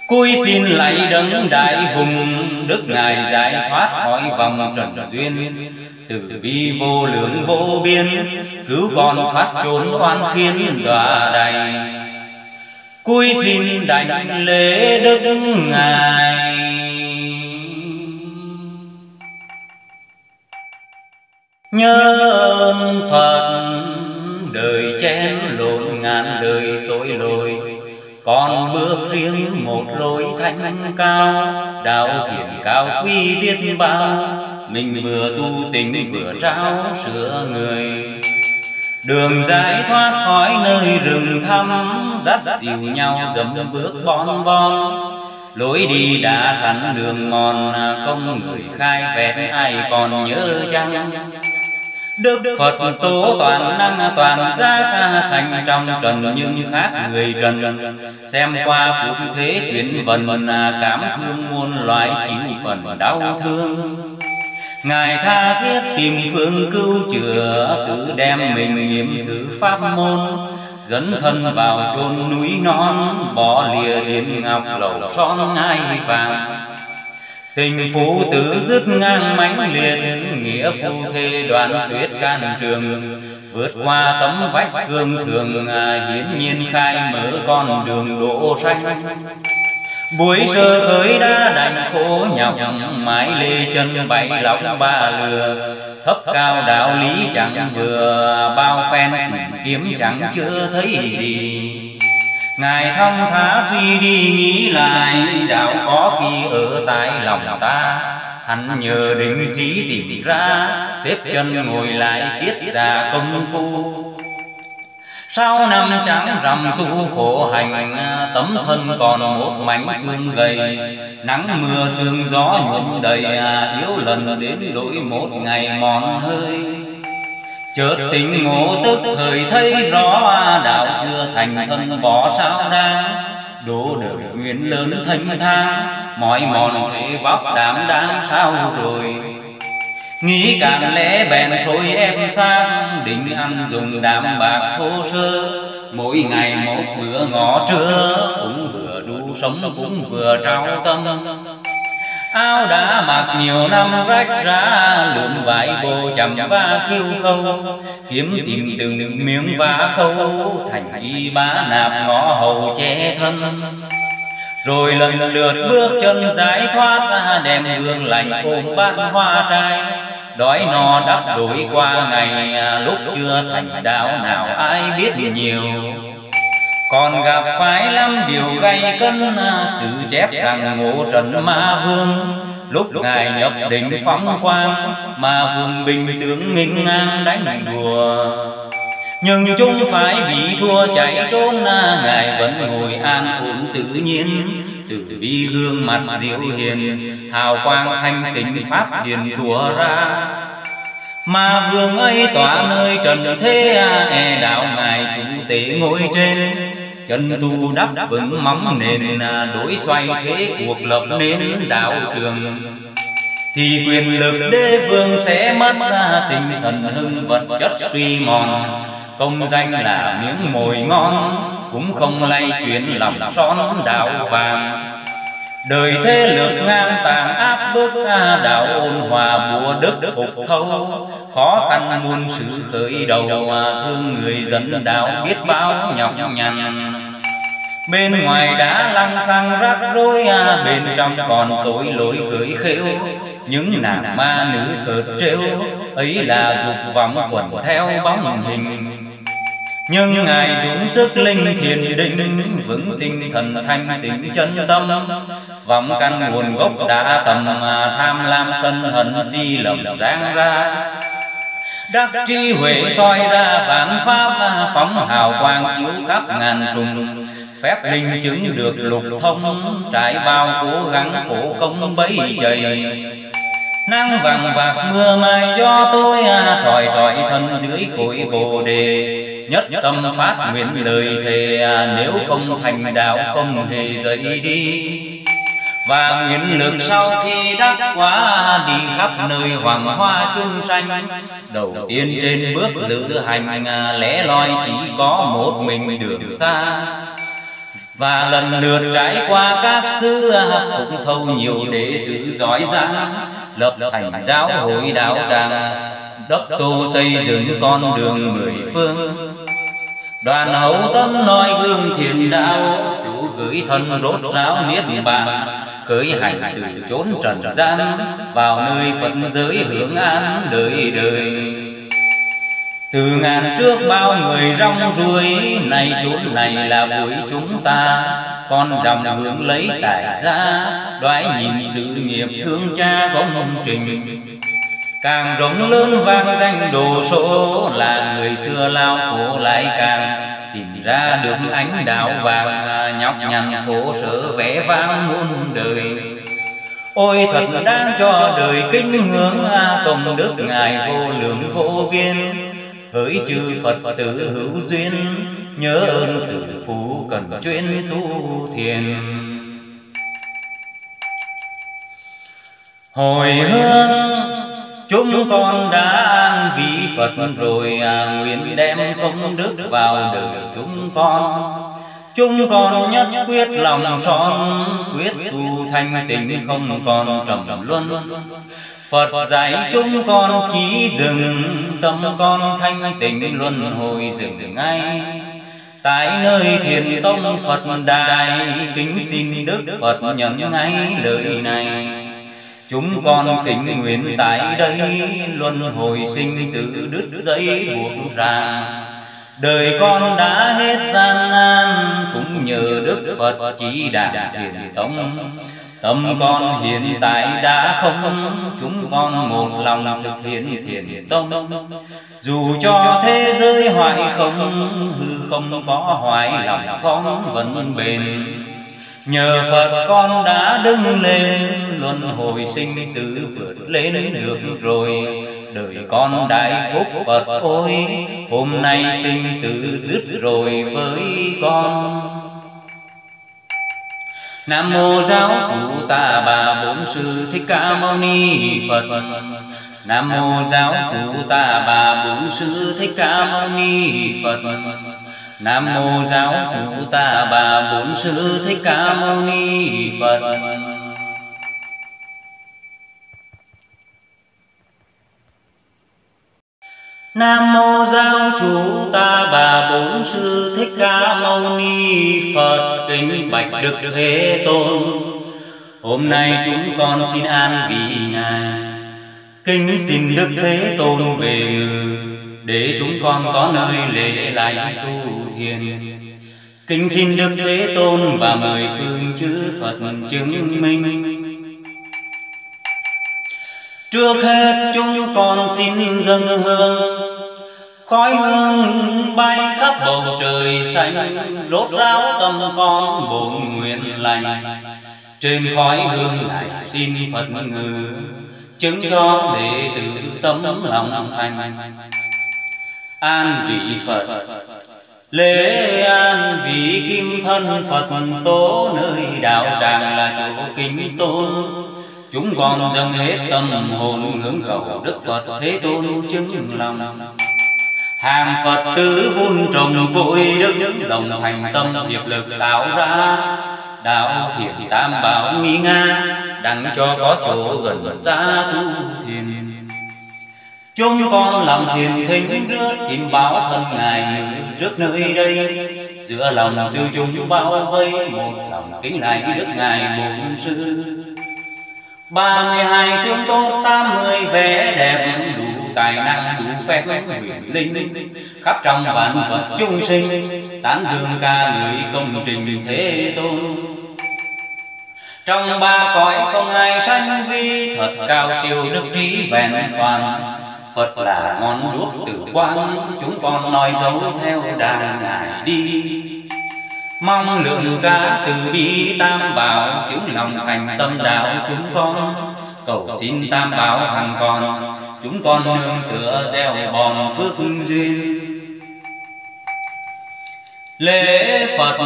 S1: Cúi xin lạy đấng đại hùng, Đức Ngài giải thoát khỏi vòng trần duyên. Từ bi vô lượng vô biên, Cứu con thoát trốn oan khiên đọa đầy. Cúi xin đảnh lễ Đức Ngài. Nhớ ơn Phật, đời chen lộn ngàn đời tội lỗi con bước riêng một lối thanh cao, đạo thiện cao quý biết bao mình vừa tu tình vừa trao sửa người. đường giải thoát khỏi nơi rừng thăm dắt dìu nhau dầm bước bon bon lối đi đã sẵn đường mòn công người khai vẹn ai còn nhớ chăng? Đức Phật tố toàn năng toàn giác sanh trong trần nhưng khác người trần Xem qua cuộc thế chuyển vần cảm thương muôn loài chịu phần đau thương Ngài tha thiết tìm phương cứu chữa Tự đem mình nghiệm thử pháp môn. Dẫn thân vào chôn núi non, Bỏ lìa điện ngọc lầu son ngai vàng. Tình phụ tử dứt ngang mãnh liệt, Nghĩa phu thê đoàn tuyết can trường. Vượt qua tấm vách cương thường à, Hiến nhiên khai mở con đường đỗ xanh Buổi sơ khởi đã đành khổ nhọc Mãi lê chân bảy lọc ba lừa. Thấp cao đạo lý chẳng vừa Bao phen kiếm chẳng chưa thấy gì. Ngài thông thả suy đi nghĩ lại Đạo có khi ở tại lòng ta. Hắn nhờ định trí tìm ra Xếp chân ngồi lại tiết ra công phu sau năm trắng rằm tu khổ hành, Tấm thân còn một mảnh xương gầy. Nắng mưa sương gió nhuộm đầy, Yếu lần đến đổi một ngày mòn hơi. Chợt tình ngộ tức thời thấy rõ, đạo chưa thành thân bỏ sao đa đổ đời nguyện lớn thanh thang mọi mòn thế vóc đảm đáng sao rồi? Nghĩ càng lẽ bèn thôi em sang. định ăn dùng đạm bạc thô sơ. Mỗi ngày một bữa ngõ trưa cũng vừa đủ sống cũng vừa trao tâm. Áo đã mặc nhiều năm rách ra lượn vải bồ chầm va khiêu khâu. Kiếm tìm từng miếng vá khâu thành y bá nạp ngõ hầu che thân rồi lần lượt bước chân giải thoát, đem hương lành ôm bát hoa trai. Đói no đắp đổi qua ngày, lúc chưa thành đạo nào ai biết nhiều. Còn gặp phải lắm điều gây cân sự chép rằng ngộ trần ma vương. Lúc ngài nhập định phóng quang ma vương bình tướng nghinh ngang đánh đùa nhưng chúng phải bị thua chạy trốn ngài vẫn ngồi an ổn tự nhiên. từ bi gương mặt diệu hiền hào quang thanh tịnh pháp hiền tùa ra. mà vương ấy tỏa nơi trần thế e đạo ngài chủ tế ngồi trên. chân tu đắp vững móng nền đối xoay thế cuộc lập nên đạo trường. thì quyền lực đế vương sẽ mất tinh thần hưng vật chất suy mòn công danh là miếng mồi ngon, cũng không lay chuyển lòng son đạo vàng. Đời thế lược ngang tàn áp bức đạo ôn hòa bùa đức phục thâu, khó khăn muôn sự khởi đầu thương người dân đạo biết bao nhọc nhằn. Bên ngoài đã lăng xăng rắc rối à, bên trong còn tối lỗi gửi khêu. Những nàng ma nữ cợt trêu, ấy là dục vọng quẩn theo bóng hình nhưng ngài dũng sức linh thiền định vững tinh thần thanh tịnh chân tâm. vọng căn nguồn gốc đã tầm mà tham lam sân hận di lầm giang ra. đắc trí huệ soi ra vạn pháp phóng hào quang chiếu khắp ngàn trùng. phép linh chứng được lục thông trải bao cố gắng khổ công bấy dày nắng vàng vạc mưa mai cho tôi à, tròi tròi thân dưới cội bồ đề nhất tâm phát nguyện lời thề, nếu không thành đạo không hề rời đi. Và nguyện lực sau khi đắc quả đi khắp nơi hoàng hoa chung sanh. Đầu tiên trên bước lữ hành, lẽ loi chỉ có một mình đường xa. Và lần lượt trải qua các xứ, cũng thâu nhiều đệ tử giỏi giang, lập thành giáo hội đạo tràng đốc tô xây dựng con đường mười phương. đoàn hậu tân nói gương thiền đạo chủ gửi thân rốt ráo niết bàn khởi hành từ chốn trần gian vào nơi phật giới hưởng an đời đời từ ngàn trước bao người rong ruổi nay chốn này là buổi chúng ta. con dòng hướng lấy tài ra đoái nhìn sự nghiệp thương cha công trình càng rộng lớn vang danh đồ số, là người xưa lao khổ lại càng. Tìm ra được ánh đạo vàng nhọc nhằn khổ sở vẽ vang muôn đời. Ôi thật đáng cho đời kính ngưỡng công đức ngài vô lượng vô biên. Hỡi chư phật tử hữu duyên, nhớ ơn tử phú cần chuyên tu thiền. Hồi hương chúng con đã vị phật rồi à, nguyện đem công đức vào đời chúng con. chúng con nhất quyết lòng son quyết tu thanh tịnh không còn trầm luân. Phật dạy chúng con chỉ dừng tâm con thanh tịnh luân hồi dừng ngay. tại nơi thiền tông Phật đài kính xin Đức Phật nhận ngay lời này chúng con kính nguyện tại đây luân hồi sinh tử đứt dây buộc ra. đời con đã hết gian nan cũng nhờ Đức Phật chỉ đạo thiền tông. Tâm con hiện tại đã không Chúng con một lòng thực hiện thiền tông. Dù cho thế giới hoại không Hư không có hoại lòng con vẫn bền Nhờ Phật con đã đứng lên Luân hồi sinh tử vượt lên được rồi. Đời con đại phúc Phật ôi Hôm nay sinh tử dứt rồi với con. Nam mô giáo chủ ta bà bốn sư thích ca mâu ni Phật. Nam mô giáo chủ ta bà bốn sư thích ca mâu ni Phật Nam mô giáo chủ ta bà bốn sư thích ca mâu ni Phật. Nam mô giáo chủ ta bà bốn sư thích ca mâu ni Phật. Kính bạch đức thế tôn. Hôm nay chúng con xin an vì ngài. Kính xin Đức Thế Tôn về ngự để chúng con có nơi lễ lại tu thiền. Kính xin Đức Thế Tôn và mời phương chư Phật chứng minh. Trước hết chúng con xin dâng hương. Khói hương bay khắp bầu trời xanh Rốt ráo tâm con bổn nguyện lành. Trên khói hương này xin Phật ngự, Chứng cho đệ tử tâm lòng thành. An vị Phật. Lễ an vị kim thân Phật tố Nơi đạo tràng là chỗ kính tôn. Chúng con dâng hết tâm hồn hướng cầu Đức Phật Thế Tôn chứng lòng. Hàng Phật tử vun trồng cội đức, đồng thành tâm hiệp lực tạo ra. Đạo thiện tam bảo nghi nga, đặng cho có chỗ gần xa tu thiền chúng con làm thiền thinh rước kim bảo thân ngài trước nơi đây. giữa lòng tư chúng bao vây một lòng kính lại đức ngài bổn sư. Ba mươi hai tướng tốt tám mươi vẻ đẹp đủ tài năng đủ phép huyền linh. Khắp trong vạn vật chúng sinh tán dương ca người công trình thế tôn. Trong ba cõi không ai sanh vi thật cao siêu đức trí vẹn toàn Phật là ngọn đuốc tử quang, chúng con nói dấu theo đàn ngài đi. Mong lượng ca từ bi tam bảo, chúng lòng thành tâm đạo chúng con. Cầu xin tam bảo hàng còn, chúng con nương tựa gieo bòn phước duyên. Lễ phật,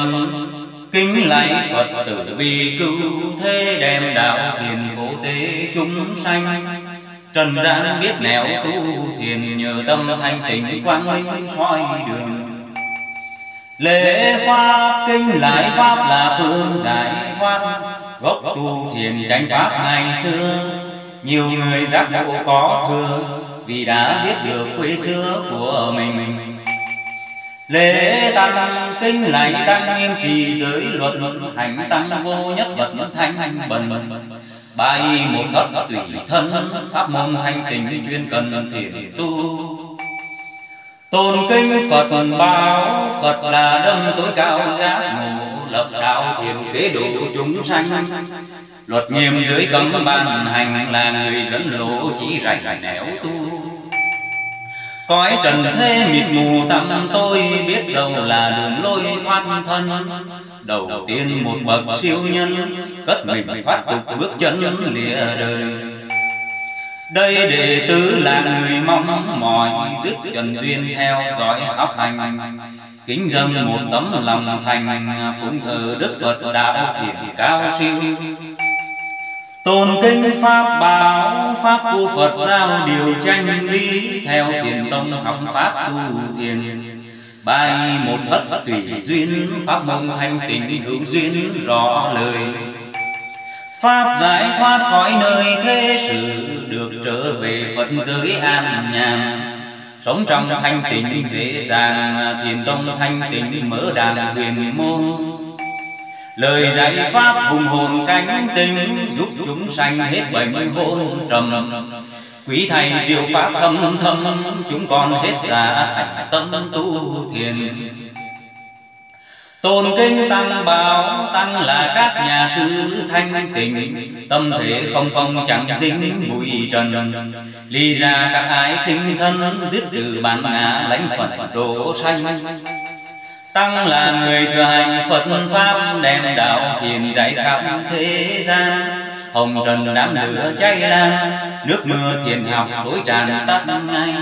S1: kính lạy phật tử bi cứu thế đem đạo thiền phổ tế chúng sanh trần gian biết nẻo tu thiền nhờ tâm thanh tịnh quang minh soi đường. lễ pháp kinh lại pháp là phương giải thoát. gốc tu thiền tránh pháp ngày xưa. nhiều người giác ngộ có thừa vì đã biết được quê xưa của mình. lễ tăng kinh lại tăng nghiêm trì giới luật hành tăng vô nhất vật thanh hành bần bài một thất tùy thân, pháp môn thanh tình chuyên cần thiền tu. Tôn kinh phật báo, phật là đấng tối cao giác ngộ, lập đạo thiền kế độ chúng sanh. Luật nghiêm giới cấm ban hành là người dẫn lộ chỉ rảnh nẻo tu cõi trần thế mịt mù tâm tôi biết đâu là đường lối thoát thân. đầu tiên một bậc siêu nhân cất mình thoát tục bước chân lìa đời. đây đệ tử là người mong mỏi dứt trần duyên theo dõi học hành. kính dâng một tấm lòng thành phụng thờ đức phật đạo thiện cao siêu tôn kinh pháp bảo, pháp của phật giao điều tranh lý, theo thiền tông học pháp tu thiền. Bài một thất tùy duyên, pháp môn thanh tịnh hữu duyên, rõ lời. Pháp giải thoát khỏi nơi thế sự, được trở về phật giới an nhàn. Sống trong thanh tịnh dễ dàng, thiền tông thanh tịnh mở đàn huyền môn lời dạy pháp hùng hồn cánh tinh giúp chúng sanh hết bệnh hôn trầm. quý thầy diệu pháp thâm thâm chúng con hết giả thành tâm tu thiền. tôn kinh tăng bảo tăng là các nhà sư thanh tịnh. tâm thể không không chẳng dính bụi trần. ly ra các ái khinh thân dứt từ bản ngã lãnh phật độ sanh tăng là người thừa hành phật pháp, đem đạo thiền dạy khắp thế gian. Hồng trần đám lửa cháy lan, nước mưa thiền học suối tràn tắt ngay.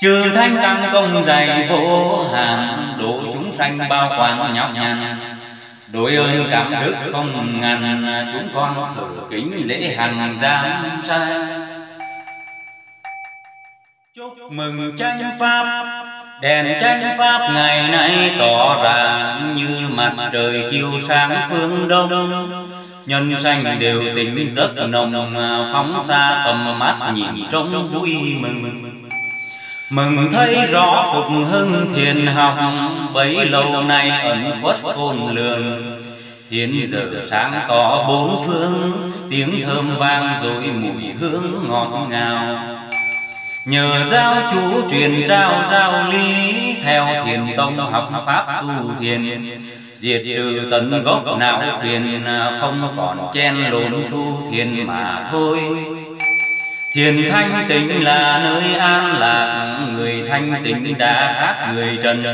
S1: Trừ thanh tăng công dày vô hạn độ chúng sanh bao quản nhọc nhằn. Đội ơn cảm đức không ngàn chúng con thử kính lễ hàng giang sai. Chúc mừng tranh pháp đèn tranh pháp ngày nay tỏ ràng như mặt trời chiếu sáng phương đông. nhân sanh đều tình rất nồng phóng xa tầm mắt nhìn trong vui mừng. mừng. Thấy rõ phục hưng thiền học bấy lâu nay ẩn khuất khôn lường. hiện giờ sáng tỏ bốn phương. tiếng thơm vang rồi mùi hương ngọt ngào nhờ giáo chú truyền trao giáo lý theo thiền tông học pháp tu thiền. diệt trừ tận gốc não phiền không còn chen lộn tu thiền mà thôi. thiền thanh tịnh là nơi an lạc người thanh tịnh đã khác người trần.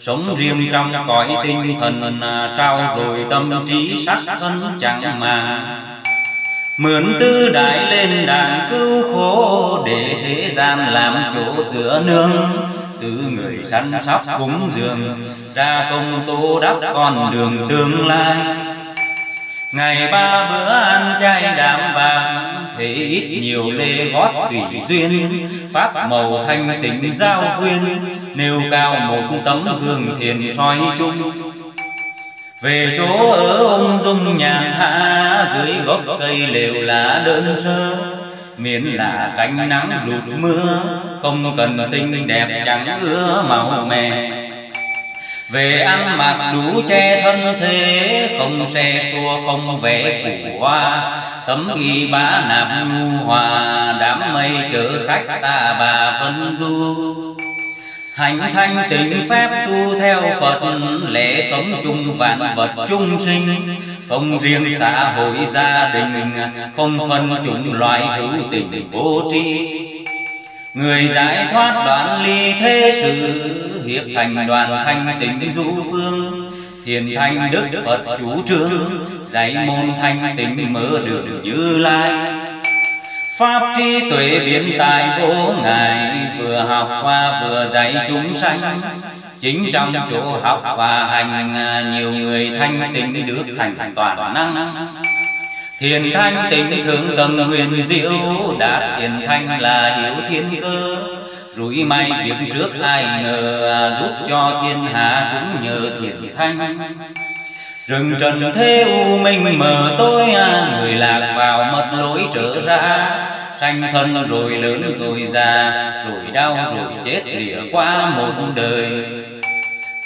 S1: sống riêng trong cõi tinh thần trao rồi tâm trí sắc thân chẳng màng mượn tư đại lên đàn cứu khổ, để thế gian làm chỗ giữa nương. Từ người săn sóc cúng dường, ra công tô đắp con đường tương lai. Ngày ba bữa ăn chay đạm vàng thế ít nhiều lê gót tùy duyên. Pháp màu thanh tịnh giao quyên nêu cao một tấm gương thiền soi chung về chỗ ở ông dung nhàn hạ, dưới gốc cây lều lá đơn sơ. Miễn là cánh nắng đụt mưa, không cần xinh đẹp chẳng ưa màu mè. Về ăn mặc đủ che thân thế, không xe xua, không vẽ phủ hoa. Tấm y bá nạp nhu hòa, đám mây chở khách ta bà vân du hành thanh tịnh phép tu theo phật, lễ sống chung vạn vật chung sinh. Không riêng xã hội gia đình, không phân chủng loại hữu tình vô tri. Người giải thoát đoạn ly thế sự, hiệp thành đoàn thanh tịnh du phương. Thiền thanh đức phật chủ trương, dạy môn thanh tịnh mở đường như lai pháp trí tuệ biến tài vô ngài vừa học qua vừa dạy chúng sanh. Chính trong chỗ học và hành à, nhiều người thanh tịnh được thành toàn năng. Thiền thanh tịnh thượng tầng huyền diệu đạt thiền thanh là hiểu thiên cơ. Rủi may việc trước ai ngờ à, giúp cho thiên hạ cũng nhờ thiền thanh rừng trần thế u minh mờ tối, người lạc vào mất lối trở ra. Sanh thân rồi lớn rồi già, rồi đau rồi chết lìa qua một đời.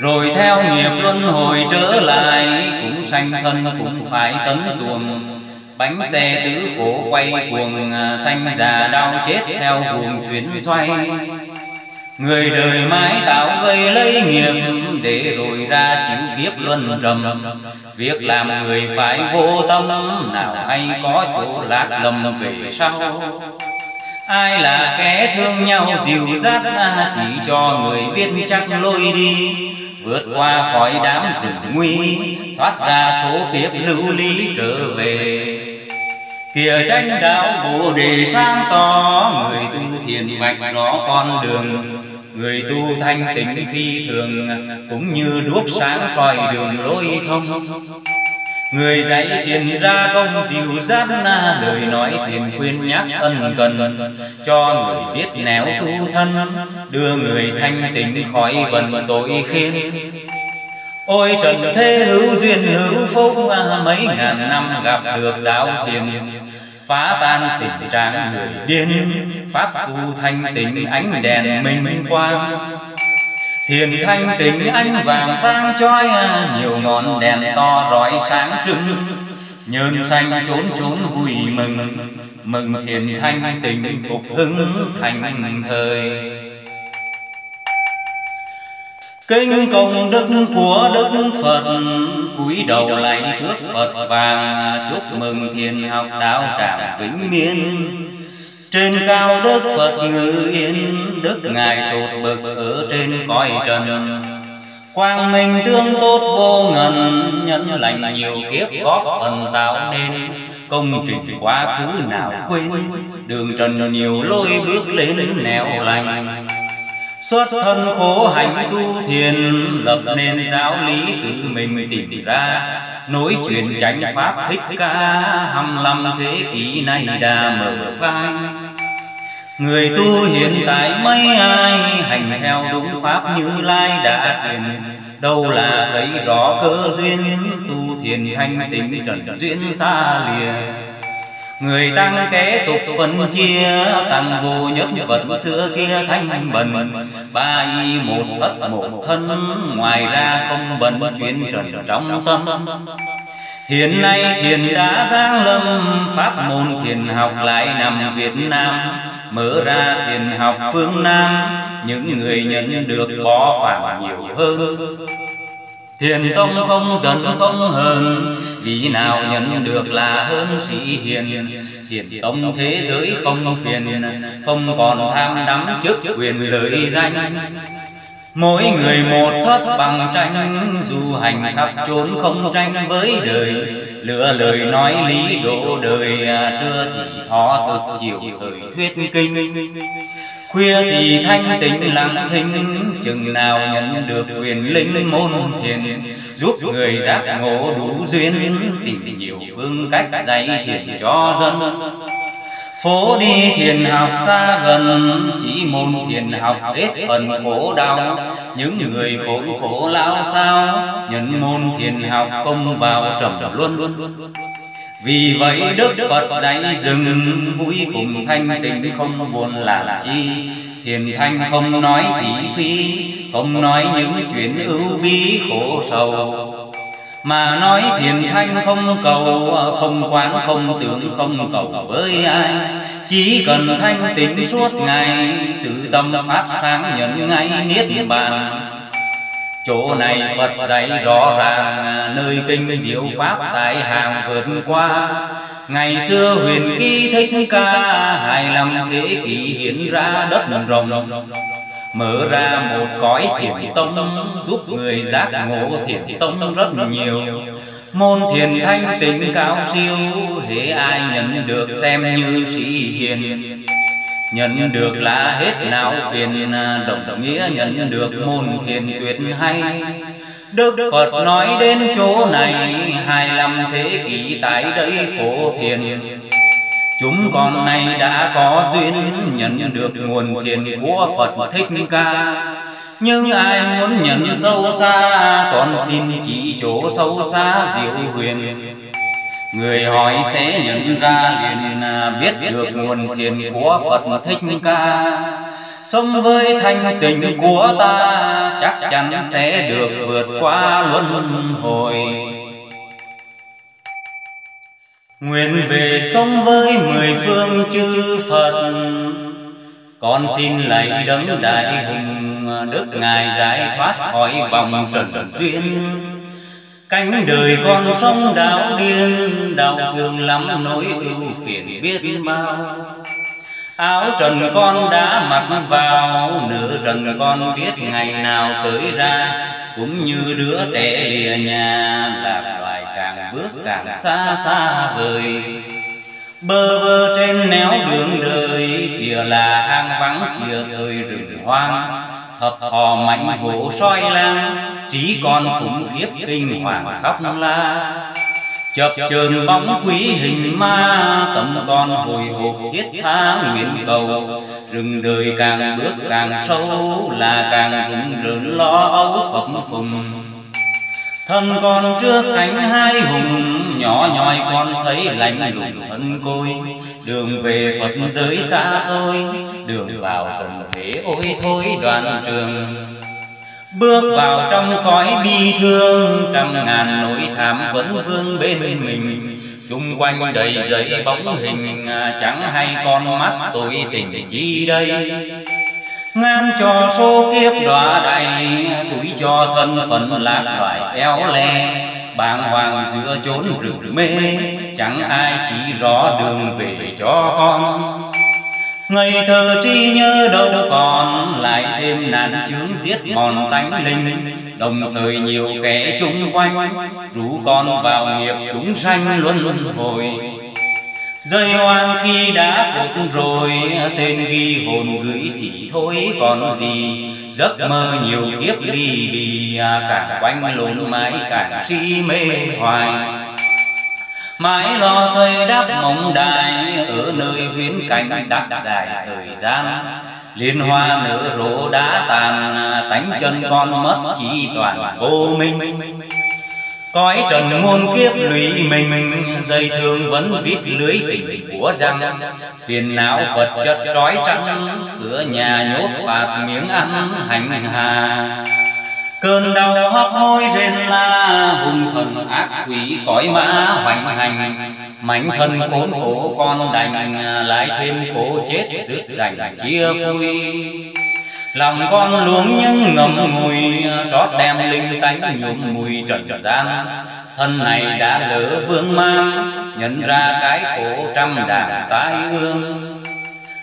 S1: Rồi theo nghiệp luân hồi trở lại, cũng sanh thân cũng phải tấn tuồng. Bánh xe tứ khổ quay cuồng, sanh già đau chết theo cuồng chuyển xoay. Người đời mãi tạo gây lấy nghiệp Để rồi ra chịu kiếp luân trầm. Việc làm người phải vô tâm Nào hay có chỗ lạc lầm về sau? Ai là kẻ thương nhau dịu dắt Chỉ cho người biết chắc lôi đi. Vượt qua khỏi đám rừng nguy Thoát ra số kiếp lưu lý trở về. kìa tranh đạo bồ đề sáng tỏ người tu thiền vạch rõ con đường người tu thanh tịnh phi thường cũng như đuốc sáng soi đường lối thông. người dạy thiền ra công dịu dắt na lời nói thiền khuyên nhắc ân cần cho người biết nẻo tu thân đưa người thanh tịnh khỏi vần tội khiên ôi trần thế hữu duyên hữu phúc mấy ngàn năm gặp được đạo thiền phá tan tình trạng người điên, pháp tu thanh tịnh ánh đèn minh quang thiền thanh tịnh ánh vàng sáng chói, nhiều ngọn đèn to rọi sáng trưng. Nhơn xanh trốn trốn vui mừng mừng thiền thanh tịnh phục hưng thành thời. Kinh công đức của Đức Phật, cúi đầu lạy trước Phật và chúc mừng thiền học đạo tràng vĩnh miên. Trên cao Đức Phật ngự yên, Đức Ngài tột bực ở trên cõi trần. Quang minh tương tốt vô ngần, Nhân lành nhiều kiếp góp phần tạo nên. Công trình quá khứ nào quên, Đường trần nhiều lối bước lên nẻo lành xuất thân khổ hạnh tu thiền lập nên giáo lý tự mình tìm ra. nối truyền chánh pháp thích ca hăm lăm thế kỷ nay đã mở phai. người tu hiện tại mấy ai hành theo đúng pháp như lai đã thiền đâu là thấy rõ cơ duyên tu thiền thanh tịnh trần duyên xa lìa người tăng kế tục phân chia tăng vô nhất vật xưa kia thanh bần. ba y một thất một thân ngoài ra không bần chuyên trần trong tâm. Hiện nay thiền đã giáng lâm Pháp môn thiền học lại nằm Việt Nam. Mở ra thiền học phương Nam. Những người nhận được bỏ phản nhiều hơn Thiền tông không giận không hờn. Vì nào nhận được là hơn sĩ hiền. Thiền tông thế giới không phiền. Không còn tham đắm trước quyền lợi danh. Mỗi người một thất bằng tranh. Du hành khắp trốn không tranh với đời. Lựa lời nói lý độ đời à, Trưa thì thọ thực chiều thời thuyết kinh Khuya thì thanh tịnh lặng thinh Chừng nào nhận được quyền linh môn thiền Giúp người giác ngộ đủ duyên Tìm nhiều phương cách dạy thiền cho dân. Phố đi thiền học xa gần Chỉ môn thiền học hết phần khổ đau. Những người khổ khổ lao sao Nhận môn thiền học không vào trầm luân vì vậy Đức Phật đánh dừng vui cùng thanh tịnh không buồn làm chi. Thiền thanh không nói thị phi Không nói những chuyện ưu bi khổ sầu. mà nói thiền thanh không cầu không quán không tưởng không cầu với ai. chỉ cần thanh tịnh suốt ngày tự tâm phát sáng nhận ngay niết bàn chỗ này phật dạy rõ ràng nơi kinh diệu pháp tại hàng vượt qua. Ngày xưa huyền ký thích ca hai lăm thế kỷ hiện ra đất rồng mở ra một cõi thiền tông giúp người giác ngộ thiền tông rất nhiều. môn thiền thanh tịnh cao siêu hễ ai nhận được xem như sĩ hiền nhận được là hết não phiền đồng nghĩa nhận được môn thiền tuyệt hay. Đức Phật nói đến chỗ này hai năm thế kỷ tại đây phổ thiền. Chúng con nay đã có duyên nhận được nguồn thiền của Phật Thích Ca. Nhưng ai muốn nhận sâu xa Con xin chỉ chỗ sâu xa diệu huyền Người hỏi sẽ nhận ra liền biết được nguồn thiền của Phật Thích Ca. Sống với thanh tình của ta Chắc chắn sẽ được vượt qua luân hồi. Nguyện về sống với mười phương chư Phật. Con xin lạy đấng đại hùng Đức Ngài giải thoát khỏi vòng trần duyên Cánh đời con sống đạo điên Đau thương lắm nỗi ưu phiền biết bao. Áo trần con đã mặc vào Nửa trần con biết ngày nào tới ra. Cũng như đứa trẻ lìa nhà Lạc loài càng bước càng xa xa vời. Bơ vơ trên néo đường đời Kìa là hang vắng kìa thời rừng hoang Thập thò mạnh hổ soi lang, Trí con khủng khiếp kinh hoàng khóc la. Chập chờn bóng quý hình ma, tâm con hồi hộp thiết tha nguyện cầu. Rừng đời càng bước càng sâu, là càng rụng rợn lo âu phập phùng thân con trước cánh hai hùng, nhỏ nhoi con thấy lạnh lùng thân côi. Đường về phật giới xa xôi, đường vào tận thế ôi thôi đoàn trường. Bước vào trong cõi bi thương, Trăm ngàn nỗi thảm vẫn vương bên mình. Chung quanh đầy giấy bóng hình à, Chẳng hay con mắt tôi tình chi đây. Ngàn cho số kiếp đọa đầy Tuổi cho thân phận lạc loài éo le. bàng hoàng giữa chốn rừng mê Chẳng ai chỉ rõ đường về cho con. Ngày thơ tri nhớ đâu còn Lại thêm nạn chướng giết mòn tánh linh. Đồng thời nhiều kẻ chung quanh Rủ con vào nghiệp chúng sanh luân luân hồi Rơi oan khi đã cuộc rồi, Tên ghi hồn gửi thì thôi còn gì. Giấc mơ nhiều kiếp ly bì à, Càng quanh lộn mãi càng si mê hoài. Mãi lo xây đắp mộng đài, ở nơi huyến cảnh đặt dài thời gian. Liên hoa nở rộ đã tàn à, tánh chân con mất chỉ toàn vô minh cõi trần muôn kiếp lụy mình dây thương vẫn viết lưới tình của răng. Phiền não vật chất trói trắng cửa nhà nhốt phạt miếng ăn hành hà. Cơn đau hấp hối rên la hung thần ác quỷ cõi mã hoành hành. Mảnh thân khốn khổ con đành lại thêm khổ chết rước rành chia phui lòng con luống những ngầm ngùi trót đem linh tánh nhuộm mùi trần gian. Thân này đã lỡ vương mang, nhận ra cái khổ trăm đàn tai ương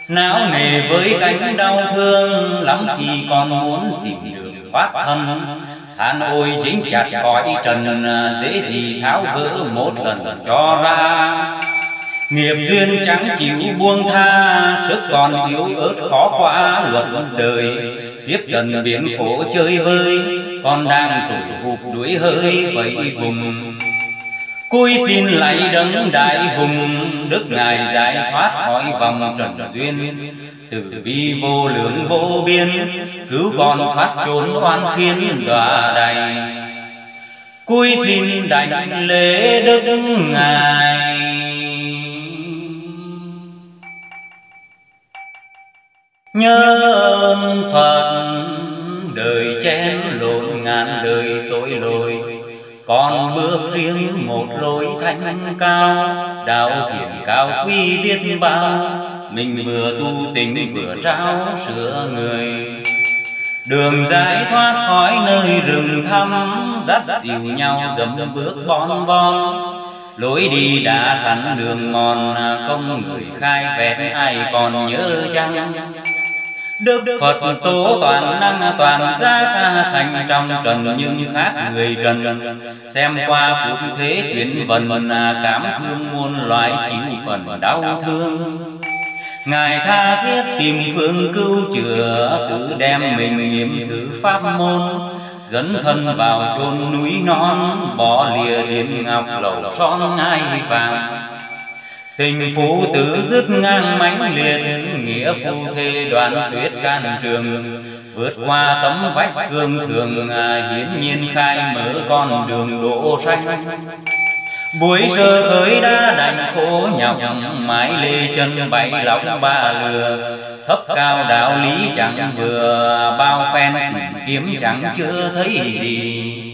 S1: não nề với cánh đau thương, lắm khi con muốn tìm đường thoát thân. Than ôi dính chặt cõi trần, dễ gì tháo gỡ một lần cho ra nghiệp duyên chẳng chịu buông tha sức còn yếu ớt khó qua luật đời. tiếp trần biển khổ chơi vơi con đang tủi hụt đuổi hơi vậy vùng. Cúi xin lạy đấng đại hùng Đức Ngài giải thoát khỏi vòng trần duyên. Từ bi vô lượng vô biên Cứu con thoát trốn oan khiên đọa đầy Cúi xin đảnh lễ Đức Ngài Nhớ ơn Phật, đời chém lộn ngàn đời tội lỗi. Con bước riêng một lối thanh cao, đạo thiện cao quý biết bao. Mình vừa tu tình vừa trao sửa người. Đường giải thoát khỏi nơi rừng thăm, dắt dìu nhau dầm bước bon bon. Lối đi đã sẵn đường mòn công người khai vẹn, ai còn nhớ chăng? Đức Phật tố toàn năng toàn giác sanh trong trần nhưng khác người trần Xem qua cuộc thế chuyển vần cảm thương muôn loài chịu phần đau thương. Ngài tha thiết tìm phương cứu chữa Tự đem mình nghiệm thử pháp môn. Dẫn thân vào chôn núi non Bỏ lìa điện ngọc lầu son ngai vàng Tình phụ tử dứt ngang mãnh liệt Nghĩa phu thê đoàn tuyết can trường. Vượt qua tấm vách gương thường Hiến nhiên khai mở con đường đỗ xanh. Buổi sơ khởi đã đành khổ nhọc Mãi lê chân bảy lọc ba lừa. Thấp cao đạo lý chẳng vừa Bao phen kiếm chẳng chưa thấy gì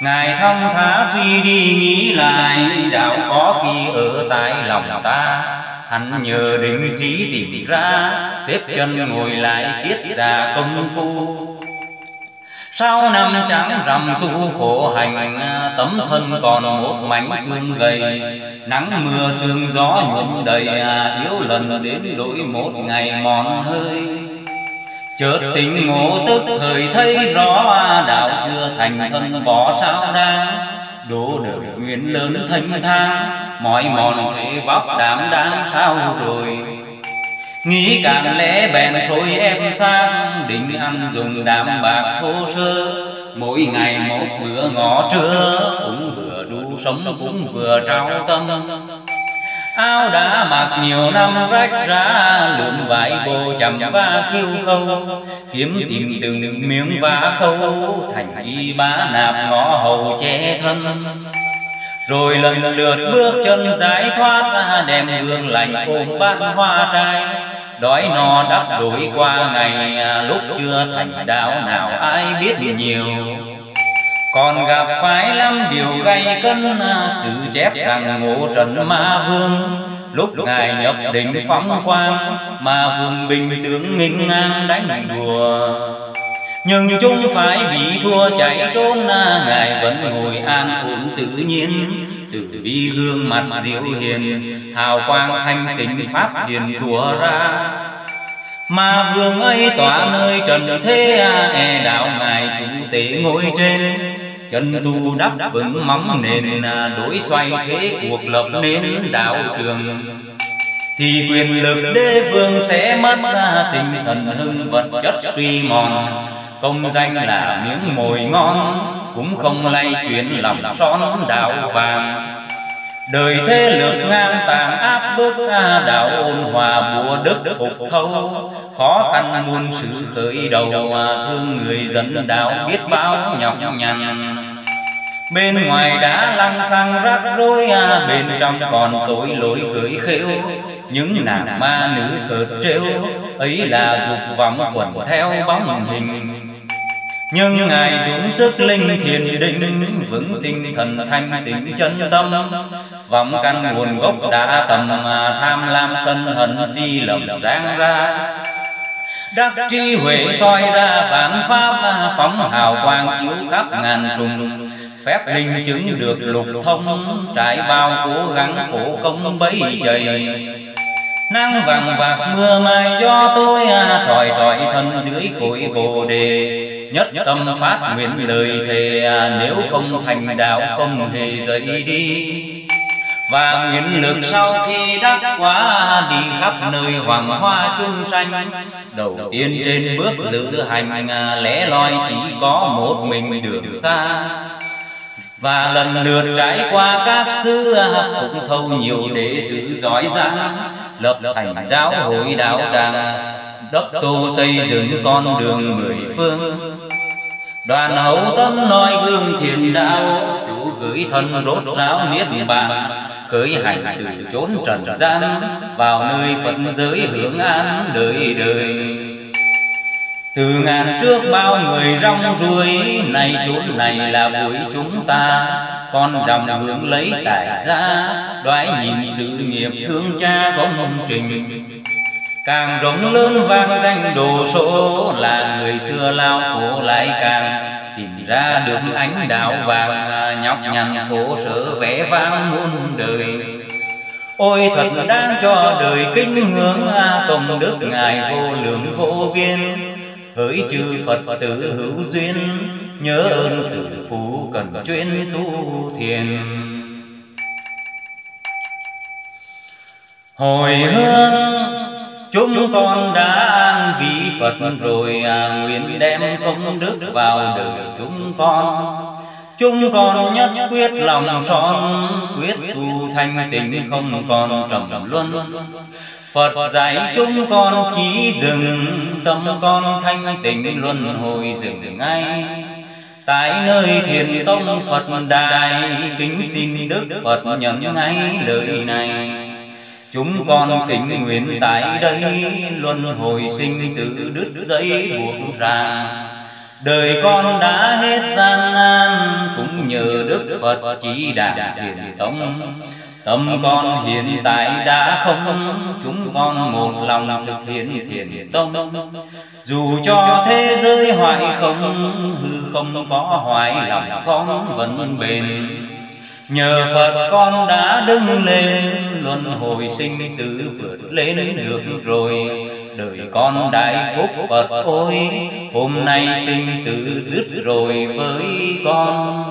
S1: Ngài thông thả suy đi nghĩ lại, Đạo có khi ở tại lòng ta. Hắn nhờ định trí tìm ra, Xếp chân ngồi lại tiết ra công phu. Sau năm trắng rằm tu khổ hành, Tấm thân còn một mảnh xương gầy. Nắng mưa sương gió nhuộm đầy à, Yếu lần đến đổi một ngày mòn hơi chợt tình ngộ tức thời thấy rõ đạo chưa thành thân bỏ sao đa đổ đời nguyện lớn thanh thang mọi mòn thế vóc đảm đang sao rồi? nghĩ càng lẽ bèn thôi em sang. định ăn dùng đạm bạc thô sơ. mỗi ngày một bữa ngõ trưa. cũng vừa đủ sống cũng vừa trao tâm áo đã mặc nhiều năm rách ra, lượm vải bồ chầm va khiêu khâu. Kiếm tìm từng miếng vá khâu, thành y bá nạp ngõ hầu che thân. Rồi lần lượt bước chân giải thoát, đem hương lành ôm bát hoa trai. Đói no đắp đổi qua ngày à, lúc chưa thành đạo nào ai biết nhiều còn gặp phải lắm điều gây cân sự chép rằng ngộ trần ma vương. Lúc ngài nhập định phóng quang ma vương bình tướng nghinh ngang đánh đùa. Nhưng chúng phải bị thua chạy trốn ngài vẫn ngồi an ổn tự nhiên. từ bi gương mặt diệu hiền hào quang thanh tịnh pháp hiền tùa ra mà vương ấy tỏa nơi trần thế e đạo ngài chủ tế ngồi trên. Chân tu đắp vững móng nền, đối xoay thế cuộc lập nên đạo trường. Thì quyền lực đế vương sẽ mất, tinh thần hưng vật chất suy mòn. Công danh là miếng mồi ngon, cũng không lay chuyển lòng son đạo vàng đời thế lược ngang tàn áp bức đạo ôn hòa bùa đức phục thâu. Khó khăn muôn sự khởi đầu thương người dân đạo biết bao nhọc nhằn. bên ngoài đã lăng xăng rắc rối à, bên trong còn tội lỗi gửi khêu. những nàng ma nữ cợt trêu. ấy là dục vọng quẩn theo bóng hình nhưng ngài dũng sức linh thiền định vững tinh thần thanh tịnh chân tâm. vọng căn nguồn gốc đã tầm mà tham lam sân hận di lầm giang ra. đắc trí huệ soi ra vạn pháp phóng hào quang chiếu khắp ngàn trùng. phép linh chứng được lục thông trải bao cố gắng khổ công bấy dày nắng vàng bạc mưa mai do tôi à, tròi tròi thân dưới cội bồ đề nhất tâm phát nguyện lời thề, nếu không thành đạo không hề rời đi. Và nguyện lực sau khi đắc quả đi khắp nơi hoàng hoa chung sanh. Đầu tiên trên bước lữ hành, lẽ loi chỉ có một mình đường xa. Và lần lượt trải qua các xứ cũng thâu nhiều đệ tử giỏi giang, lập thành giáo hội đạo tràng đốc tô xây dựng con đường mười phương. đoàn hậu tâm nói gương thiền đạo chủ gửi thân rốt ráo niết bàn khởi hành từ chốn trần gian vào nơi phật giới hưởng an đời đời từ ngàn trước bao người rong ruổi nay chốn này là buổi chúng ta. con dòng hướng lấy tại ra đoái nhìn sự nghiệp thương cha công trình càng rộng lớn vang danh đồ số, là người xưa lao khổ lại càng. Tìm ra được ánh đạo vàng nhọc nhằn khổ sở vẽ vang muôn đời. Ôi thật đáng cho đời kính ngưỡng à, công đức ngài vô lượng vô biên. Hỡi chư phật tử hữu duyên, nhớ ơn tử phú cần chuyên tu thiền. Hồi hương chúng con đã vị phật rồi à, nguyện đem công đức vào đời chúng con. chúng con nhất quyết lòng son quyết tu thanh tịnh không còn trầm luân. Phật dạy chúng con chỉ dừng tâm con thanh tịnh luân hồi dừng ngay. tại nơi thiền tông Phật đài kính xin Đức Phật nhận ngay lời này chúng con kính nguyện tại đây luân hồi sinh tử đứt dây buộc ra. đời con đã hết gian nan cũng nhờ Đức Phật chỉ đạo thiền tông. Tâm con hiện tại đã không Chúng con một lòng thực hiện thiền tông. Dù cho thế giới hoại không Hư không có hoại lòng con vẫn bền Nhờ Phật con đã đứng lên Luân hồi sinh tử vượt lên được rồi. Đời con đại phúc Phật ôi Hôm nay sinh tử dứt rồi với con.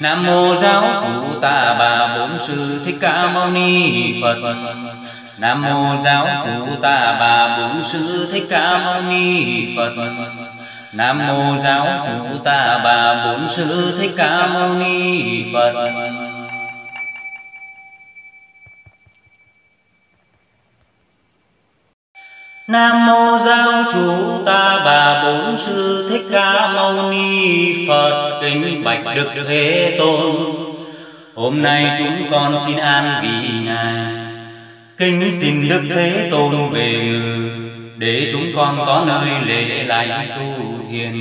S1: Nam mô giáo chủ ta bà bổn sư thích ca mâu ni Phật. Nam mô giáo chủ ta bà bổn sư thích ca mâu ni Phật Nam mô giáo chủ ta bà bổn sư thích ca mâu ni Phật. Nam mô giáo chủ ta bà bổn sư thích ca mâu ni Phật. Kính bạch đức thế tôn Hôm nay chúng con xin an vì ngài. Kính xin đức thế tôn về ngự để chúng con có nơi lễ lại tu thiền.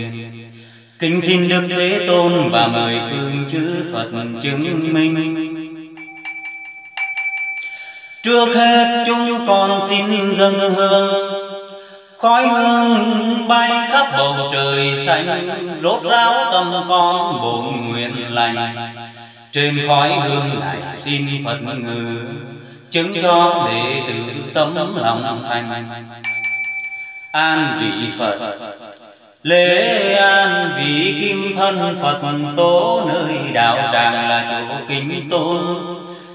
S1: Kính xin đức thế tôn và mời phương chư Phật chứng minh. Trước hết chúng con xin dâng hương. Khói hương bay khắp bầu trời xanh Rốt ráo tâm con bổn nguyện lành. Trên khói hương lại xin Phật ngự, Chứng cho đệ tử tâm lòng thành. An vị Phật. Lễ an vị kim thân Phật tố Nơi đạo tràng là chỗ kính tôn.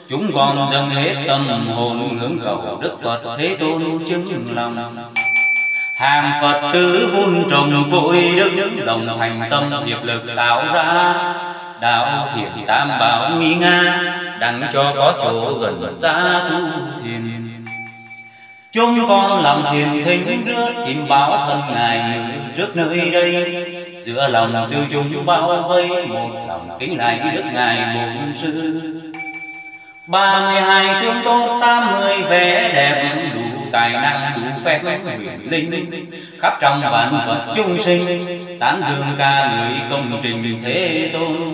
S1: Chúng con dâng hết tâm hồn hướng cầu Đức Phật Thế Tôn chứng lòng. Hàng phật tử vun trồng cội đức, đồng thành tâm hiệp lực tạo ra. Đạo thiện tam bảo nghi nga, đặng cho có chỗ gần xa tu thiền chúng con làm thiền thinh rước tìm báo thân ngài trước nơi đây. giữa lòng tư chúng bao vây một lòng kính lại đức ngài bổn sư. Ba mươi hai tướng tốt tám mươi vẻ đẹp đủ tài năng đủ phép huyền linh. Khắp trong vạn vật chung sinh tán dương ca người công trình thế tôn.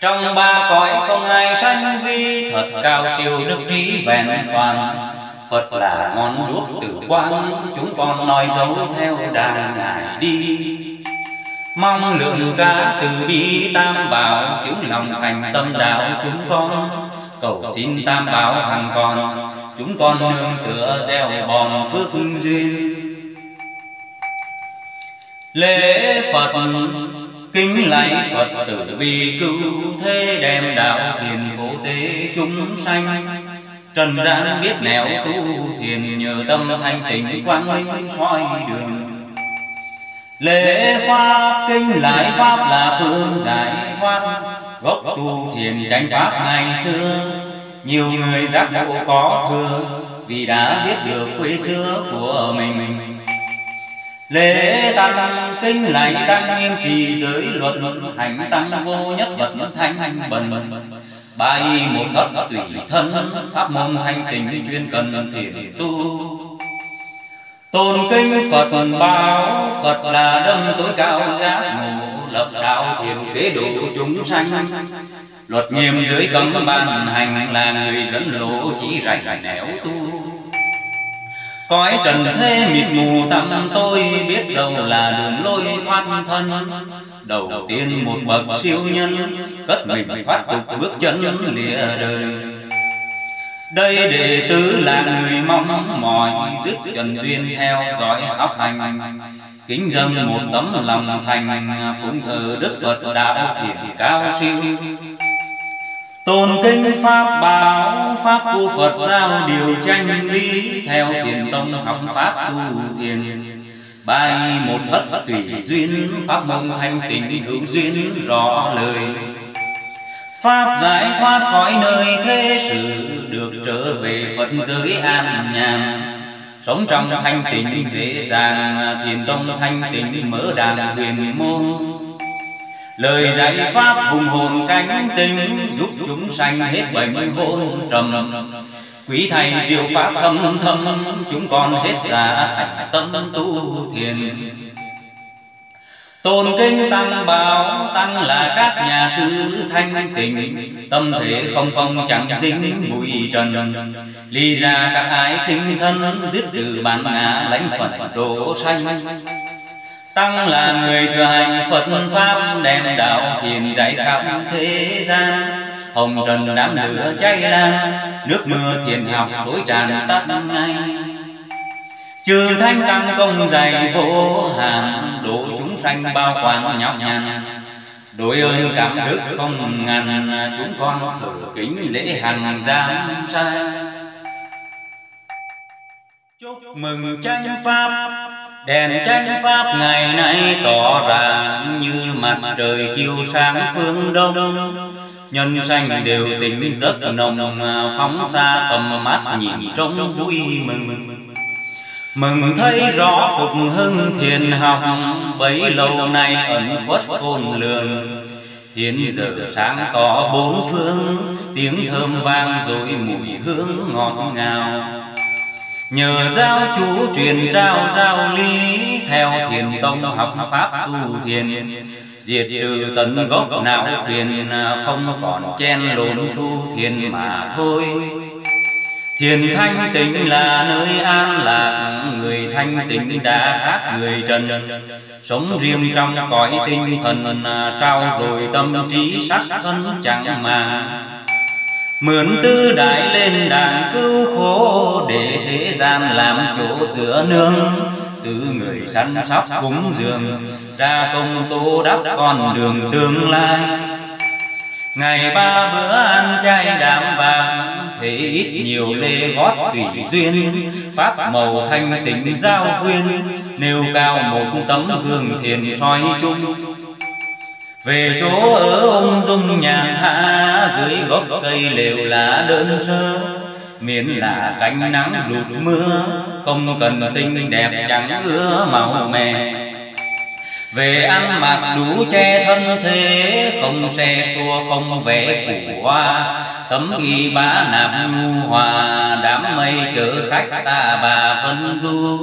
S1: Trong ba cõi không ai sanh vi thật cao siêu đức trí vẹn toàn Phật là ngọn đuốc tử quang, chúng con nói dấu theo đàn ngài đi. Mong lượng ca từ bi tam bảo, chúng lòng thành tâm đạo chúng con. Cầu xin tam bảo hàng còn, chúng con nương tựa gieo bòn phước duyên. Lễ phật, kính lạy phật tử bi cứu thế đem đạo thiền phổ tế chúng sanh trần gian biết nẻo tu thiền nhờ tâm thanh tịnh quang minh soi đường. lễ pháp kinh lại pháp là phương giải thoát. gốc tu thiền tránh pháp ngày xưa. nhiều người giác ngộ có thừa vì đã biết được quê xưa của mình. lễ tăng kinh lại tăng nghiêm trì giới luật hành tăng vô nhất vật thanh hành bần bài một thất tùy thân, pháp môn thanh tình chuyên cần thiền tu. Tôn kinh phật báo phật là đấng tối cao giác ngộ, lập đạo thiền kế độ chúng sanh. Luật nghiêm dưới cấm ban hành là người dẫn lộ chỉ rảnh nẻo tu cõi trần thế mịt mù tâm tôi biết đâu là đường lối thoát thân. đầu tiên một bậc siêu nhân cất mình thoát tục bước chân lìa đời. đây đệ tử là người mong mỏi dứt trần duyên theo dõi học hành. kính dâng một tấm lòng thành phụng thờ đức phật đạo thiền cao siêu tôn kinh pháp bảo, pháp của phật giao điều tranh lý, theo thiền tông học pháp tu thiền. Bài một thất tùy duyên, pháp môn thanh tịnh hữu duyên, rõ lời. Pháp giải thoát khỏi nơi thế sự, được trở về phật giới an nhàn. Sống trong thanh tịnh dễ dàng, thiền tông thanh tịnh mở đàn huyền môn lời dạy pháp hùng hồn cánh tinh giúp chúng sanh hết bệnh hôn trầm. quý thầy diệu pháp thâm thâm chúng con hết giả thành tâm tu thiền. tôn kinh tăng bảo tăng là các nhà sư thanh tịnh. tâm thể không không chẳng dính bụi trần. ly ra các ái khinh thân dứt từ bản ngã lãnh phật độ sanh tăng là người thừa hành phật pháp, đem đạo thiền dạy khắp thế gian. Hồng trần đám lửa cháy lan, nước mưa thiền học suối tràn tắt ngay. Trừ thanh tăng công dày vô hạn độ chúng sanh bao quan nhọc nhằn. Đội ơn cảm đức không ngàn chúng con thử kính lễ hàng giang sai. Chúc mừng tranh pháp đèn tranh pháp ngày nay tỏ ràng như mặt trời chiếu sáng phương đông. nhân sanh đều tình rất nồng phóng xa tầm mắt nhìn trông vui mừng. mừng. Thấy rõ phục hưng thiền học bấy lâu nay ẩn khuất khôn lường. hiện giờ sáng tỏ bốn phương tiếng thơm vang rồi mùi hương ngọt ngào nhờ giáo chủ truyền trao giáo lý theo thiền tông học pháp tu thiền. diệt trừ tận gốc não phiền không còn chen lộn tu thiền mà thôi. thiền thanh tịnh là nơi an lạc. người thanh tịnh đã khác người trần. sống riêng trong cõi tinh thần trao rồi tâm trí sắc thân chẳng màng Mượn tư đại lên đàn cứu khổ, Để thế gian làm chỗ giữa nương. Từ người săn sóc cúng dường, Ra công tu đắp con đường tương lai. Ngày ba bữa ăn chay đạm vàng Thế ít nhiều lê gót tùy duyên. Pháp màu thanh tịnh giao quyên Nêu cao một tấm gương thiền soi chung về chỗ ở ông dung nhàn hạ, dưới gốc cây lều lá đơn sơ. Miễn là cánh nắng đụt mưa, không cần xinh đẹp chẳng ưa màu mè. Về ăn mặc đủ che thân thế, không xe xua, không vẽ phủ hoa. Tấm y bá nạp nhu hòa, đám mây chở khách ta bà vân du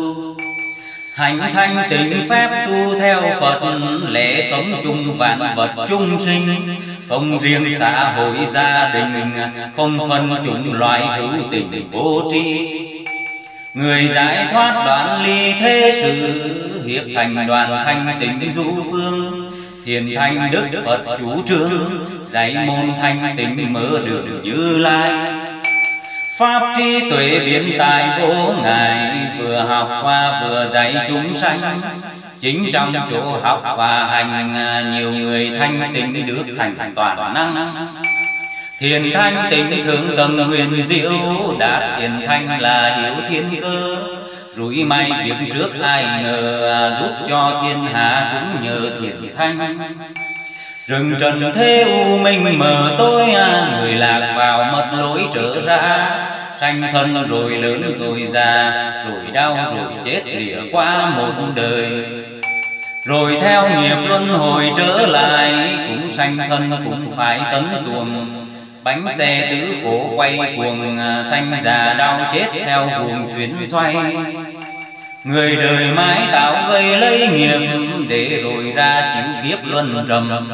S1: hành thanh tịnh phép tu theo phật lễ sống chung vạn vật chung sinh. không riêng xã hội gia đình không phân chủng loại hữu tình vô tri. người giải thoát đoạn ly thế sự hiệp thành đoàn thanh tịnh du phương. thiền thanh đức phật chủ trương dạy môn thanh tịnh mở đường như lai pháp trí tuệ biến tài vô ngài vừa học qua vừa dạy chúng sanh. Chính trong chỗ học và hành, nhiều người thanh tịnh được thành toàn năng. Thiền thanh tịnh thượng tầng huyền diệu đạt thiền thanh là hiểu thiên cơ. Rủi may việc trước ai ngờ, giúp cho thiên hạ cũng nhờ thiền thanh rừng trần thế u minh mờ tối, người lạc vào mất lối trở ra. Sanh thân rồi lớn rồi già, rồi đau rồi chết lìa qua một đời. Rồi theo nghiệp luân hồi trở lại, cũng sanh thân cũng phải tấn tuồng. Bánh xe tứ khổ quay cuồng, sanh già đau chết theo cuồng chuyển xoay người đời mãi tạo gây lấy nghiệp để rồi ra chịu kiếp luân trầm.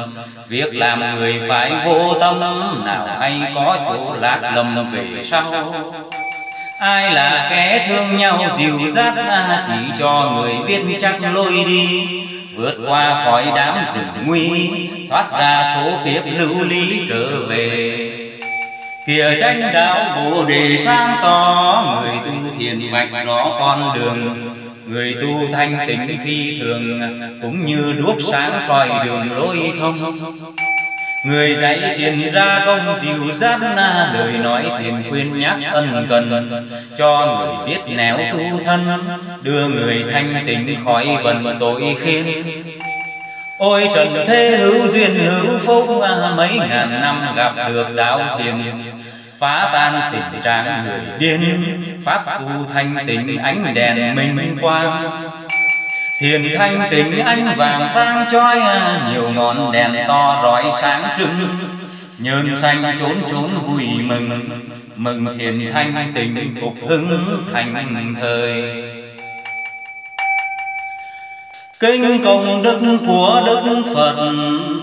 S1: việc làm người phải vô tâm nào hay có chỗ lạc lầm về sau. ai là kẻ thương nhau dìu dắt chỉ cho người biết chắc lối đi. vượt qua khỏi đám rừng nguy thoát ra số kiếp lưu ly trở về kìa tranh đạo bồ đề sáng tỏ người tu thiền vạch rõ con đường. người tu thanh tịnh phi thường cũng như đuốc sáng soi đường lối thông. người dạy thiền ra công dịu dắt na lời nói thiền khuyên nhắc ân cần cho người biết nẻo tu thân đưa người thanh tịnh khỏi vần tội khiên ôi trần thế hữu duyên hữu phúc mấy ngàn năm gặp được đạo thiền. phá tan tình trạng người điên. pháp tu thanh tịnh ánh đèn minh quang. thiền thanh tịnh ánh vàng sáng chói nhiều ngọn đèn to rọi sáng trưng. Nhơn xanh trốn trốn vui mừng. mừng. Thiền thanh tịnh phục hưng thành thời Kinh công đức của Đức Phật,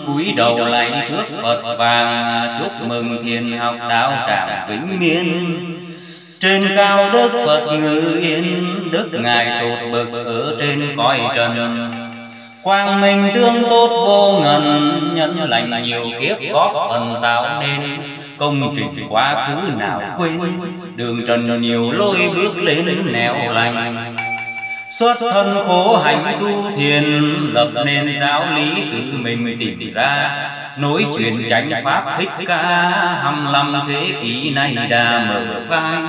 S1: cúi đầu lạy trước Phật và chúc mừng thiền học đạo tràng vĩnh miên. Trên cao Đức Phật ngự yên, Đức Ngài tột bực ở trên cõi trần. Quang minh tương tốt vô ngần, Nhân lành nhiều kiếp góp phần tạo nên. Công trình quá khứ nào quên, Đường trần nhiều lối bước lên nẻo lành. Xuất thân khổ hạnh tu thiền Lập nên giáo lý tự mình tìm ra. Nối truyền chánh pháp thích ca Hăm lăm thế kỷ nay đã mở phai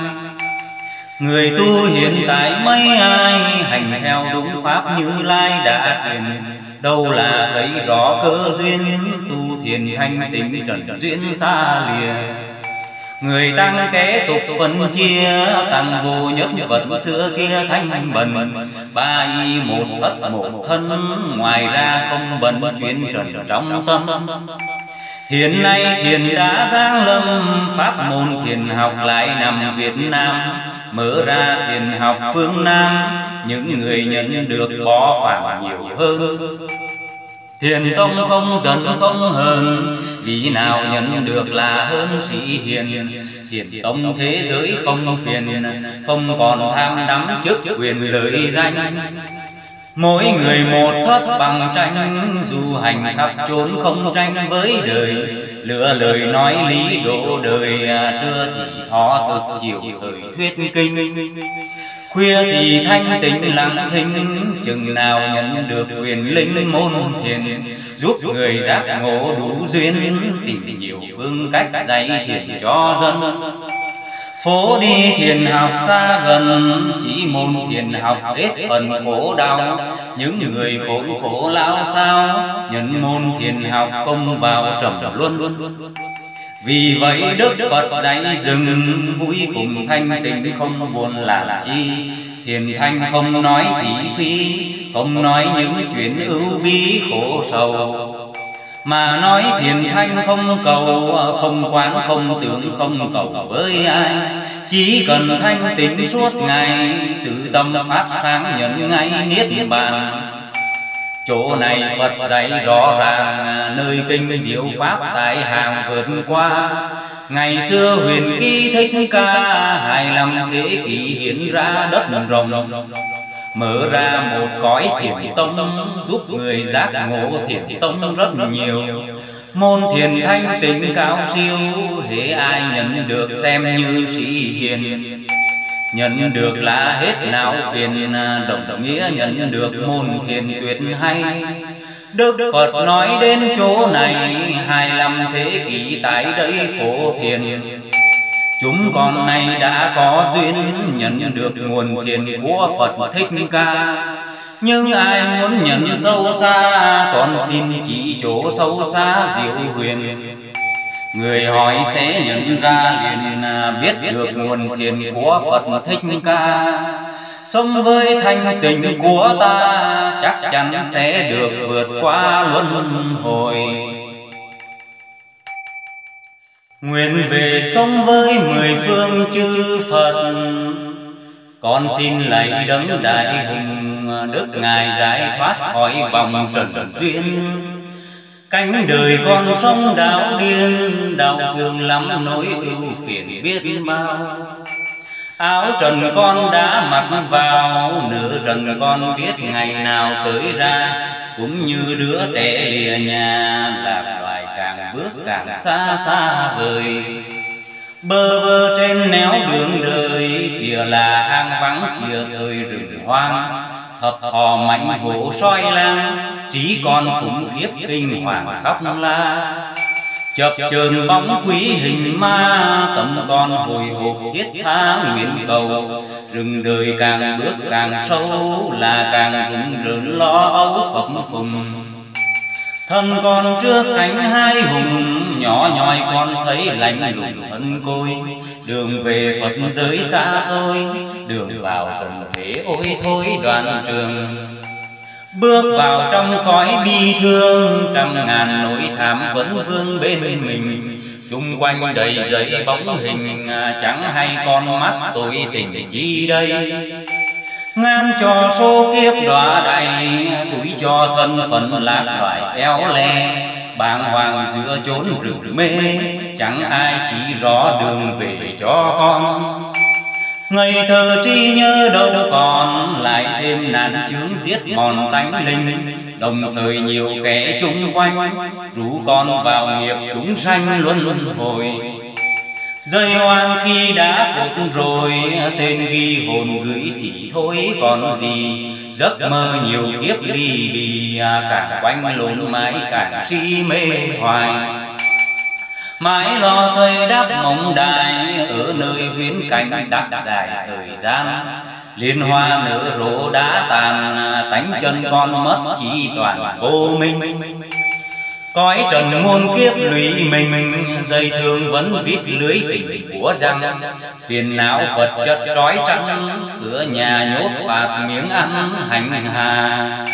S1: Người tu hiện tại mấy ai Hành theo đúng pháp như lai đã tiền Đâu là thấy rõ cơ duyên Tu thiền thanh tịnh trần duyên xa lìa Người tăng kế tục phân chia Tăng vô nhất vật xưa kia thanh bần. Ba y một thất một thân Ngoài ra không bần chuyên trần trong tâm. Hiện nay thiền đã giáng lâm Pháp môn thiền học lại nằm Việt Nam. Mở ra thiền học phương Nam Những người nhận được bỏ phản nhiều hơn Thiền tông không giận không hờn Vì nào nhận được là hơn sĩ hiền. Thiền tông thế giới không phiền Không còn tham đắm trước quyền lợi danh. Mỗi người một thất bằng tranh Du hành khắp trốn không tranh với đời. Lựa lời nói lý độ đời Trưa thì thọ thực chiều thời thuyết kinh Khuya thì thanh tịnh lặng thinh Chừng nào nhận được quyền linh môn thiền Giúp người giác ngộ đủ duyên Tìm nhiều phương cách dạy thiền cho dân. Phố đi thiền học xa gần Chỉ môn thiền học hết phần khổ đau. Những người khổ khổ lao sao Nhận môn thiền học không vào trầm luân vì vậy Đức Phật đánh dừng vui cùng thanh tịnh không buồn là chi. Thiền thanh không nói thị phi, Không nói những chuyện ưu bi khổ sầu. Mà nói thiền thanh không cầu, không quán không tưởng không cầu với ai. Chỉ cần thanh tịnh suốt ngày, tự tâm phát sáng nhận ngay niết bàn chỗ này phật dạy rõ ràng nơi kinh diệu pháp tại hàng vượt qua. ngày xưa huyền kỳ thích ca hài lòng thế kỷ hiện ra đất rồng. mở ra một cõi thiền tông giúp người giác ngộ thiền tông rất nhiều. môn thiền thanh tịnh cao siêu hễ ai nhận được xem như sĩ hiền nhận được là hết não phiền đồng nghĩa nhận được môn thiền tuyệt hay. Đức Phật nói đến chỗ này hai năm thế kỷ tại đây phổ thiền. Chúng con nay đã có duyên nhận được nguồn thiền của Phật Thích Ca. Nhưng ai muốn nhận sâu xa Con xin chỉ chỗ sâu xa diệu huyền Người hỏi sẽ nhận ra liền à, biết được nguồn thiền của Phật Thích Ca. Sống với thanh tình của ta, chắc chắn sẽ được vượt qua luân hồi. Nguyện về sống với mười phương chư Phật. Con xin lạy đấng đại hùng, Đức Ngài giải thoát khỏi vòng trần duyên. Cánh đời con sống đạo điên Đau thương lắm nỗi ưu phiền biết bao. Áo trần con đã mặc vào Nửa trần con biết ngày nào tới ra. Cũng như đứa trẻ lìa nhà Lạc loài càng bước càng xa xa vời. Bơ vơ trên néo đường đời Kìa là hang vắng kìa thời rừng hoang Thập thò mạnh hổ soi lang Trí con khủng khiếp kinh hoàng khóc la. Chập chờn bóng quý hình ma, tâm con hồi hộp thiết tha nguyện cầu. Rừng đời càng bước càng sâu, là càng rừng rợn lo âu phập phùng thân con trước cánh hai hùng, nhỏ nhoi con thấy lạnh lùng thân côi. Đường về phật giới xa xôi, đường vào cần thế ôi thôi đoàn trường. Bước vào trong cõi bi thương, Trăm ngàn nỗi thảm vẫn vương bên mình. Chung quanh đầy giấy bóng hình à, Chẳng hay con mắt tôi tình chi đây. Ngàn cho số kiếp đọa đầy Tuổi cho thân phận lạc loài éo le. bàng hoàng giữa chốn rừng mê Chẳng ai chỉ rõ đường về cho con. Ngày thơ tri nhớ đâu còn Lại thêm nạn chướng giết mòn tánh linh. Đồng thời nhiều kẻ chung quanh Rủ con vào nghiệp chúng sanh luân luân hồi Rơi oan khi đã phục rồi, Tên ghi hồn gửi thì thôi còn gì. Giấc mơ nhiều kiếp đi bì à, Càng quanh lộn mãi càng si mê hoài. Mãi lo xây đắp mộng đài, ở nơi huyến cảnh đặt dài thời gian. Liên hoa nở rộ đã tàn à, tánh chân con mất chỉ toàn vô minh cõi trần muôn kiếp lụy mình dây thương vẫn viết lưới tình của răng. Phiền não vật chất trói trắng cửa nhà nhốt phạt miếng ăn hành hà.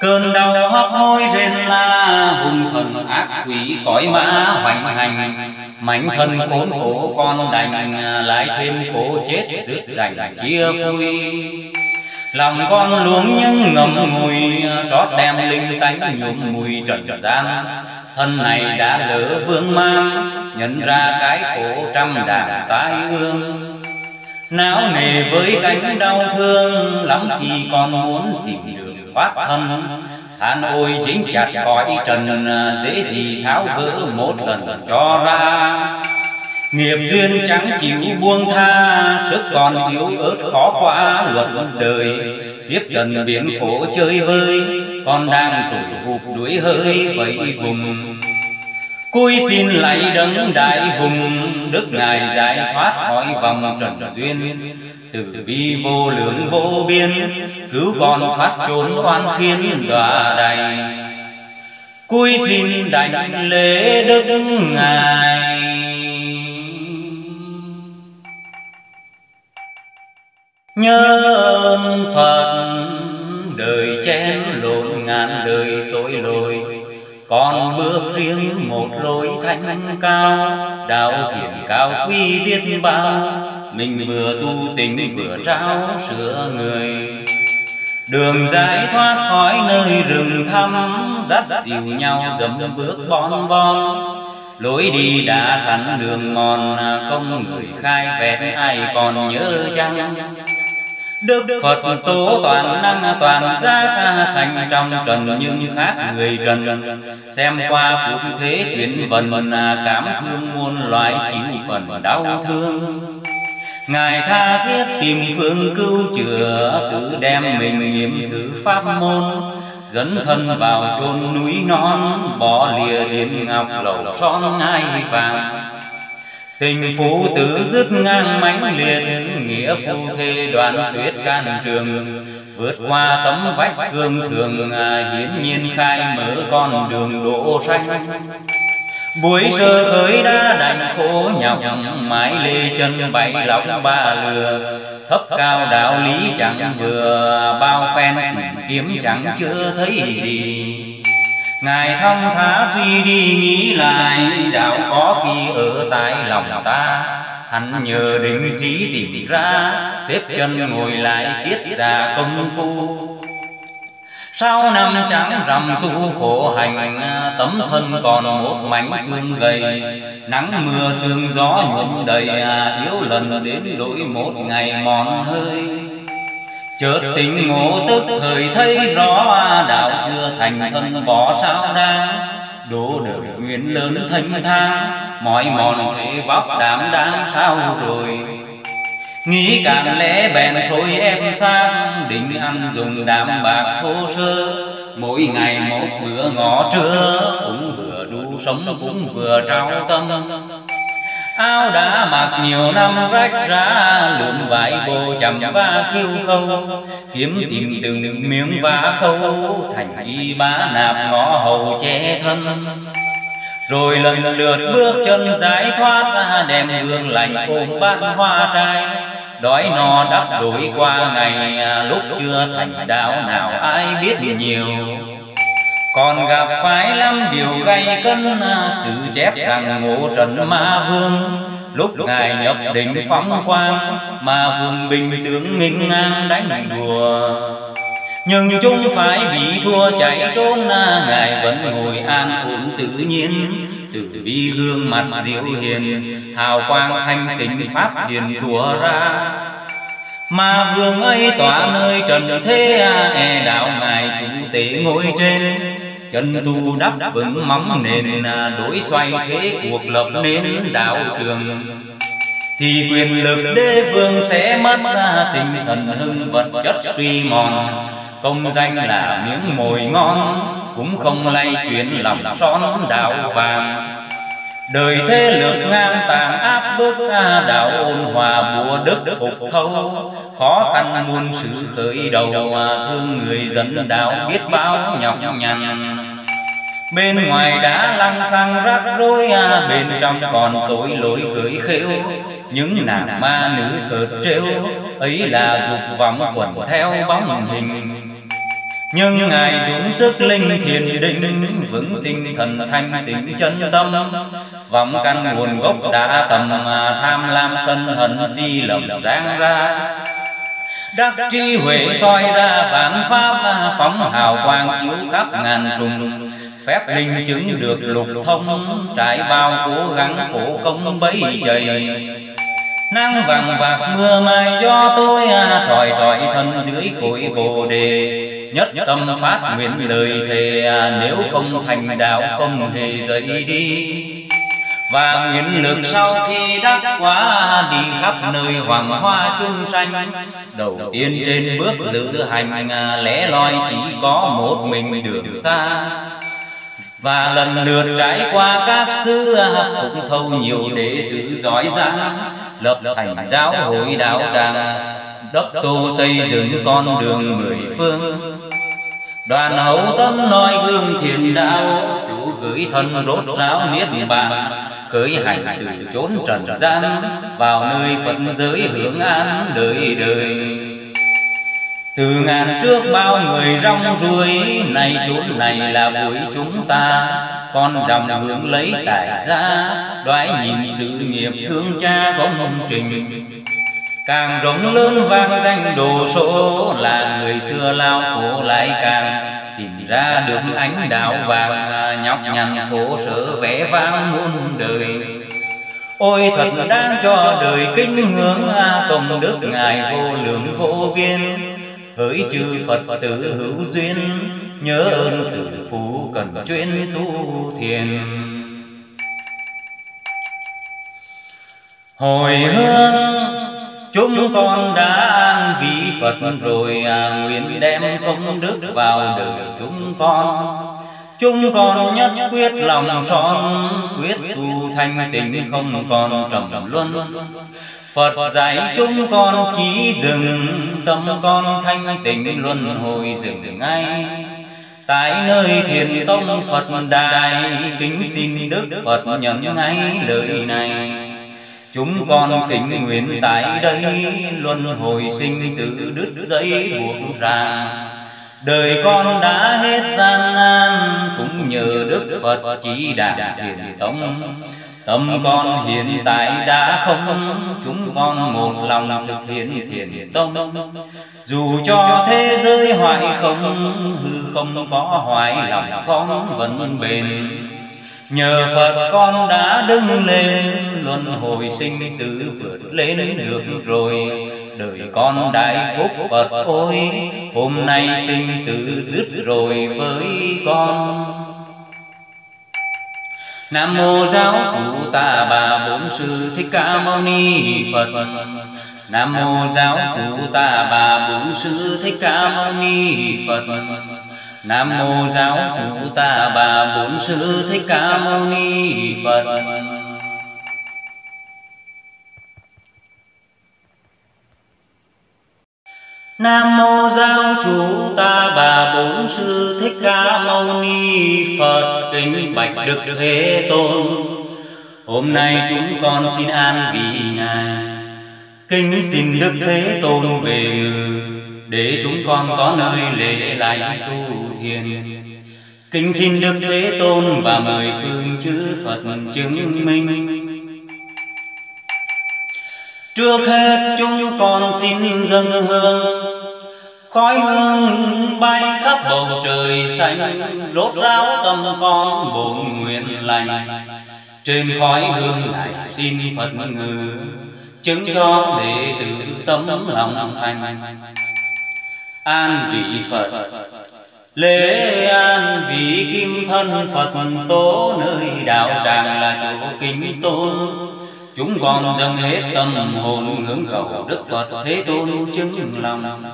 S1: Cơn đau hấp hối rên la hung thần ác quỷ cõi mã hoành hành. Mảnh thân khốn khổ con đành lại thêm khổ chết rước rành chia phui lòng con luống những ngầm ngùi trót đem linh tánh nhuộm mùi trần gian. Thân này đã lỡ vương mang, nhận ra cái khổ trăm đàn tái ương não nề với cánh đau thương, lắm khi con muốn tìm đường thoát thân. Than ôi dính chặt cõi trần, dễ gì tháo gỡ một lần cho ra nghiệp duyên chẳng chịu buông tha sức còn yếu ớt khó qua luật đời. tiếp trần biển khổ chơi vơi con đang tủi hụp đuổi hơi vậy vùng. Cúi xin lạy đấng đại hùng Đức Ngài giải thoát khỏi vòng trần duyên. Từ bi vô lượng vô biên Cứu con thoát trốn oan khiên đọa đầy Cúi xin đảnh lễ Đức Ngài Nhớ ơn Phật, đời chém lộn ngàn đời tội lỗi. Còn bước riêng một lối thanh cao, đạo thiện cao quý biết bao. Mình vừa tu tình vừa trao sửa người. Đường giải thoát khỏi nơi rừng thăm, dắt dìu nhau dầm bước bon bon lối đi đã sẵn đường mòn công người khai vẹn, ai còn nhớ chăng? Đức Phật tố toàn năng toàn giác sanh trong trần nhưng khác người trần. Xem qua cuộc thế chuyển vần cảm thương muôn loài chịu phần đau thương. Ngài tha thiết tìm phương cứu chữa Tự đem mình nghiệm thử pháp môn. Dẫn thân vào chôn núi non Bỏ lìa điện ngọc lầu son ngai vàng Tình phụ tử dứt ngang mãnh liệt Nghĩa phu thê đoàn tuyết can trường. Vượt qua tấm vách cương thường Hiến nhiên khai mở con đường đỗ xanh Buổi sơ khởi đã đành khổ nhọc Mãi lê chân bay lọc ba lừa. Thấp cao đạo lý chẳng vừa Bao phen kiếm chẳng chưa thấy gì Ngài thông thả suy đi nghĩ lại, Đạo có khi ở tại lòng ta. Hắn nhờ định trí tìm ra, Xếp chân ngồi lại tiết ra công phu. Sau năm trắng rằm tu khổ hành, Tấm thân còn một mảnh xương gầy. Nắng mưa sương gió nhuộm đầy, Yếu lần đến đổi một ngày mòn hơi. Chợt tình ngộ tức thời thấy rõ Đạo chưa thành thân bỏ sao đa Đổ đời nguyện lớn thanh thang Mọi mòn thế vóc đảm đáng sao rồi? Nghĩ càng lẽ bèn thôi em sang. Định ăn dùng đạm bạc thô sơ. Mỗi ngày một bữa ngõ trưa. Cũng vừa đủ sống cũng vừa trao tâm áo đã mặc nhiều năm rách ra lượn vải bồ chầm va khiêu khâu. Kiếm tìm từng miếng vá khâu, thành y bá nạp ngõ hầu che thân. Rồi lần lượt bước chân giải thoát, đem hương lành ôm bát hoa trai. Đói no đắp đổi qua ngày à, lúc chưa thành đạo nào ai biết nhiều còn gặp phải lắm điều gây cân sự chép rằng ngộ trần ma vương. Lúc ngài nhập định phóng quang ma vương bình tướng nghinh ngang đánh đùa. Nhưng chúng phải vì thua chạy trốn, ngài vẫn ngồi an ổn tự nhiên. Từ bi gương mặt diệu hiền, hào quang thanh tịnh pháp hiền tùa ra. Mà vương ấy tỏa nơi trần thế e đạo ngài chủ tế ngồi trên chân tu đắp vững móng nền đối xoay thế cuộc lập nên đạo trường. thì quyền lực đế vương sẽ mất tinh thần hưng vật chất suy mòn. công danh là miếng mồi ngon cũng không lay chuyển lòng son đạo vàng đời thế lược ngang tàn áp bức đạo ôn hòa bùa đức phục thâu. khó khăn muôn sự khởi đầu thương người dân đạo biết bao nhọc nhằn. bên ngoài đã lăng xăng rắc rối bên trong còn tội lỗi gửi khêu. những nàng ma nữ cợt trêu. ấy là dục vọng quẩn theo bóng hình nhưng ngài dũng sức linh thiền định vững tinh thần thanh tịnh chân tâm. vọng căn nguồn gốc đã tầm tham lam sân hận di lầm giang ra. đắc trí huệ soi ra vạn pháp phóng hào quang chiếu khắp ngàn trùng. phép linh chứng được lục thông trải bao cố gắng khổ công bấy chày nắng vàng vạc mưa mai do tôi tròi tròi thân dưới cội bồ đề nhất tâm phát nguyện lời thề, nếu không thành đạo không hề rời đi. Và nguyện lực sau khi đắc quá đi khắp nơi hoàng hoa chung sanh. đầu tiên trên bước lữ hành, lẽ loi chỉ có một mình đường xa. Và lần lượt trải qua các xứ, cũng thâu nhiều đệ tử giỏi giang, lập thành giáo hội đạo tràng đốc tô xây dựng con đường mười phương. đoàn hậu tâm nói gương thiền đạo. chủ gửi thân rốt ráo niết bàn. khởi hành từ chốn trần gian vào nơi phật giới hưởng an đời đời từ ngàn trước bao người rong ruổi này chốn này là buổi chúng ta. con dòng hướng lấy tại ra đoái nhìn sự nghiệp thương cha công trình càng rộng lớn vang danh đồ số, là người xưa lao khổ lại càng. Tìm ra được ánh đạo vàng nhọc nhằn khổ sở vẽ vang muôn đời. Ôi thật đáng cho đời kính ngưỡng, công đức ngài vô lượng vô biên. Hỡi chư phật tử hữu duyên, nhớ ơn tử phú cần chuyên tu thiền. Hồi hương chúng con đã vị phật rồi à, nguyện đem công đức vào đời chúng con. chúng con nhất quyết lòng son quyết tu thanh tịnh không còn trầm luân. Phật dạy chúng con chỉ dừng tâm con thanh tịnh luân hồi dừng ngay. tại nơi thiền tông Phật đài kính xin Đức Phật nhận ngay lời này chúng con kính nguyện tại đây luân hồi sinh tử đứt dây buộc ra. đời con đã hết gian nan cũng nhờ Đức Phật chỉ đạo thiền tông. Tâm con hiện tại đã không Chúng con một lòng thực hiện thiền tông. Dù cho thế giới hoại không Hư không có hoại lòng con vẫn bền Nhờ Phật con đã đứng lên Luân hồi sinh tử vượt lên được rồi. Đời con đại phúc Phật ôi Hôm nay sinh tử dứt rồi với con. Nam mô giáo chủ ta bà bổn sư thích ca mâu ni Phật. Nam mô giáo chủ ta bà bổn sư thích ca mâu ni Phật Nam mô giáo chủ ta bà bổn sư thích ca mâu ni Phật. Nam mô giáo chủ ta bà bổn sư thích ca mâu ni Phật. Kính bạch đức thế tôn. Hôm nay chúng con xin an vì ngài. Kính xin đức thế tôn về ngự để chúng con có nơi lễ lại tu thiền. Kính xin đức thế tôn và mời phương chư Phật chứng minh. Trước hết chúng con xin dâng hương. Khói hương bay khắp bầu trời xanh, Rốt ráo tâm con bổn nguyện lành. Trên khói hương lại xin Phật ngự, Chứng cho đệ tử tâm lòng thành. An vị Phật. Lễ an vị kim thân Phật tố Nơi đạo tràng là chỗ kính tôn. Chúng con dâng hết tâm hồn hướng cầu Đức Phật Thế Tôn chứng lòng.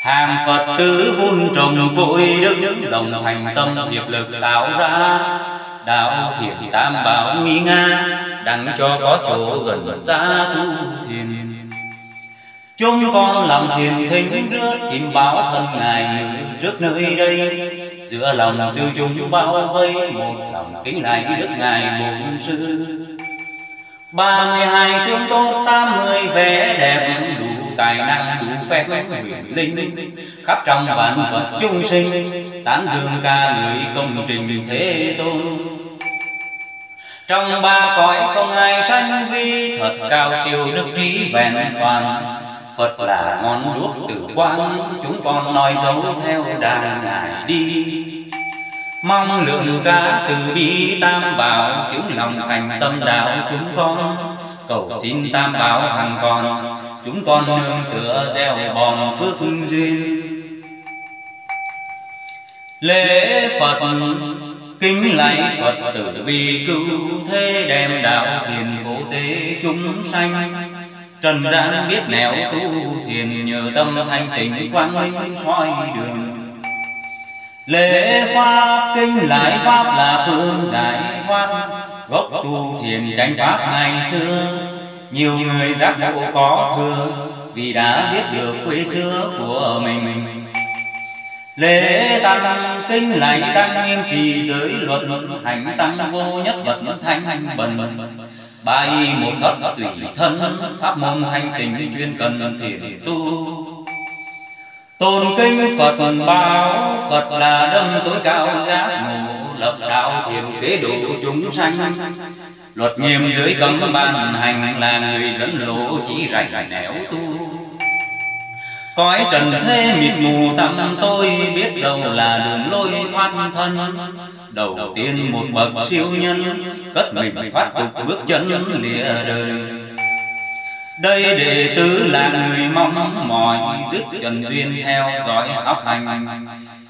S1: Hàng phật tử vun trồng cội đức đồng thành tâm hiệp lực tạo ra. Đạo thiện tam bảo nghi nga, đặng cho có chỗ gần xa tu thiền chúng con làm thiền thinh rước tìm báo thân ngài trước nơi đây. giữa lòng tư chúng bao vây một lòng kính lại đức ngài bổn sư. Ba mươi hai tướng tốt tám mươi vẻ đẹp đủ tài năng đủ phép huyền linh. Khắp trong vạn vật chung sinh tán dương ca ngợi công trình thế tôn. trong ba cõi không ai sanh vi thật cao siêu đức trí vẹn toàn Phật là ngọn đuốc tử quang, chúng con nói dấu theo đàn ngài đi. Mong lượng ca từ bi tam bảo, chúng lòng thành tâm đạo chúng con. Cầu xin tam bảo hàng còn, chúng con nương tựa gieo bòn phước duyên. Lễ phật, kính lạy phật tử bi cứu thế đem đạo thiền phổ tế chúng sanh trần gian biết nẻo tu thiền nhờ tâm thanh tịnh quang minh soi đường. lễ pháp kinh lại pháp là phương giải thoát. gốc tu thiền tránh pháp ngày xưa. nhiều người giác ngộ có thừa vì đã biết được quê xưa của mình. lễ tăng kinh lạy tăng nghiêm trì giới luật hành tăng vô nhất vật thanh bần bay một thất tùy thân, pháp môn thanh tình chuyên cần thiền tu. Tôn kinh phật báo, phật là đấng tối cao giác ngộ, lập đạo thiền kế độ chúng sanh. Luật nghiêm dưới cấm ban hành là người dẫn lộ chỉ rảnh nẻo tu cõi trần thế mịt mù tâm tôi biết đâu là đường lối thoát thân. đầu tiên một bậc siêu nhân cất mình thoát tục bước chân lìa đời. đây đệ tử là người mong mỏi dứt trần duyên theo dõi học hành.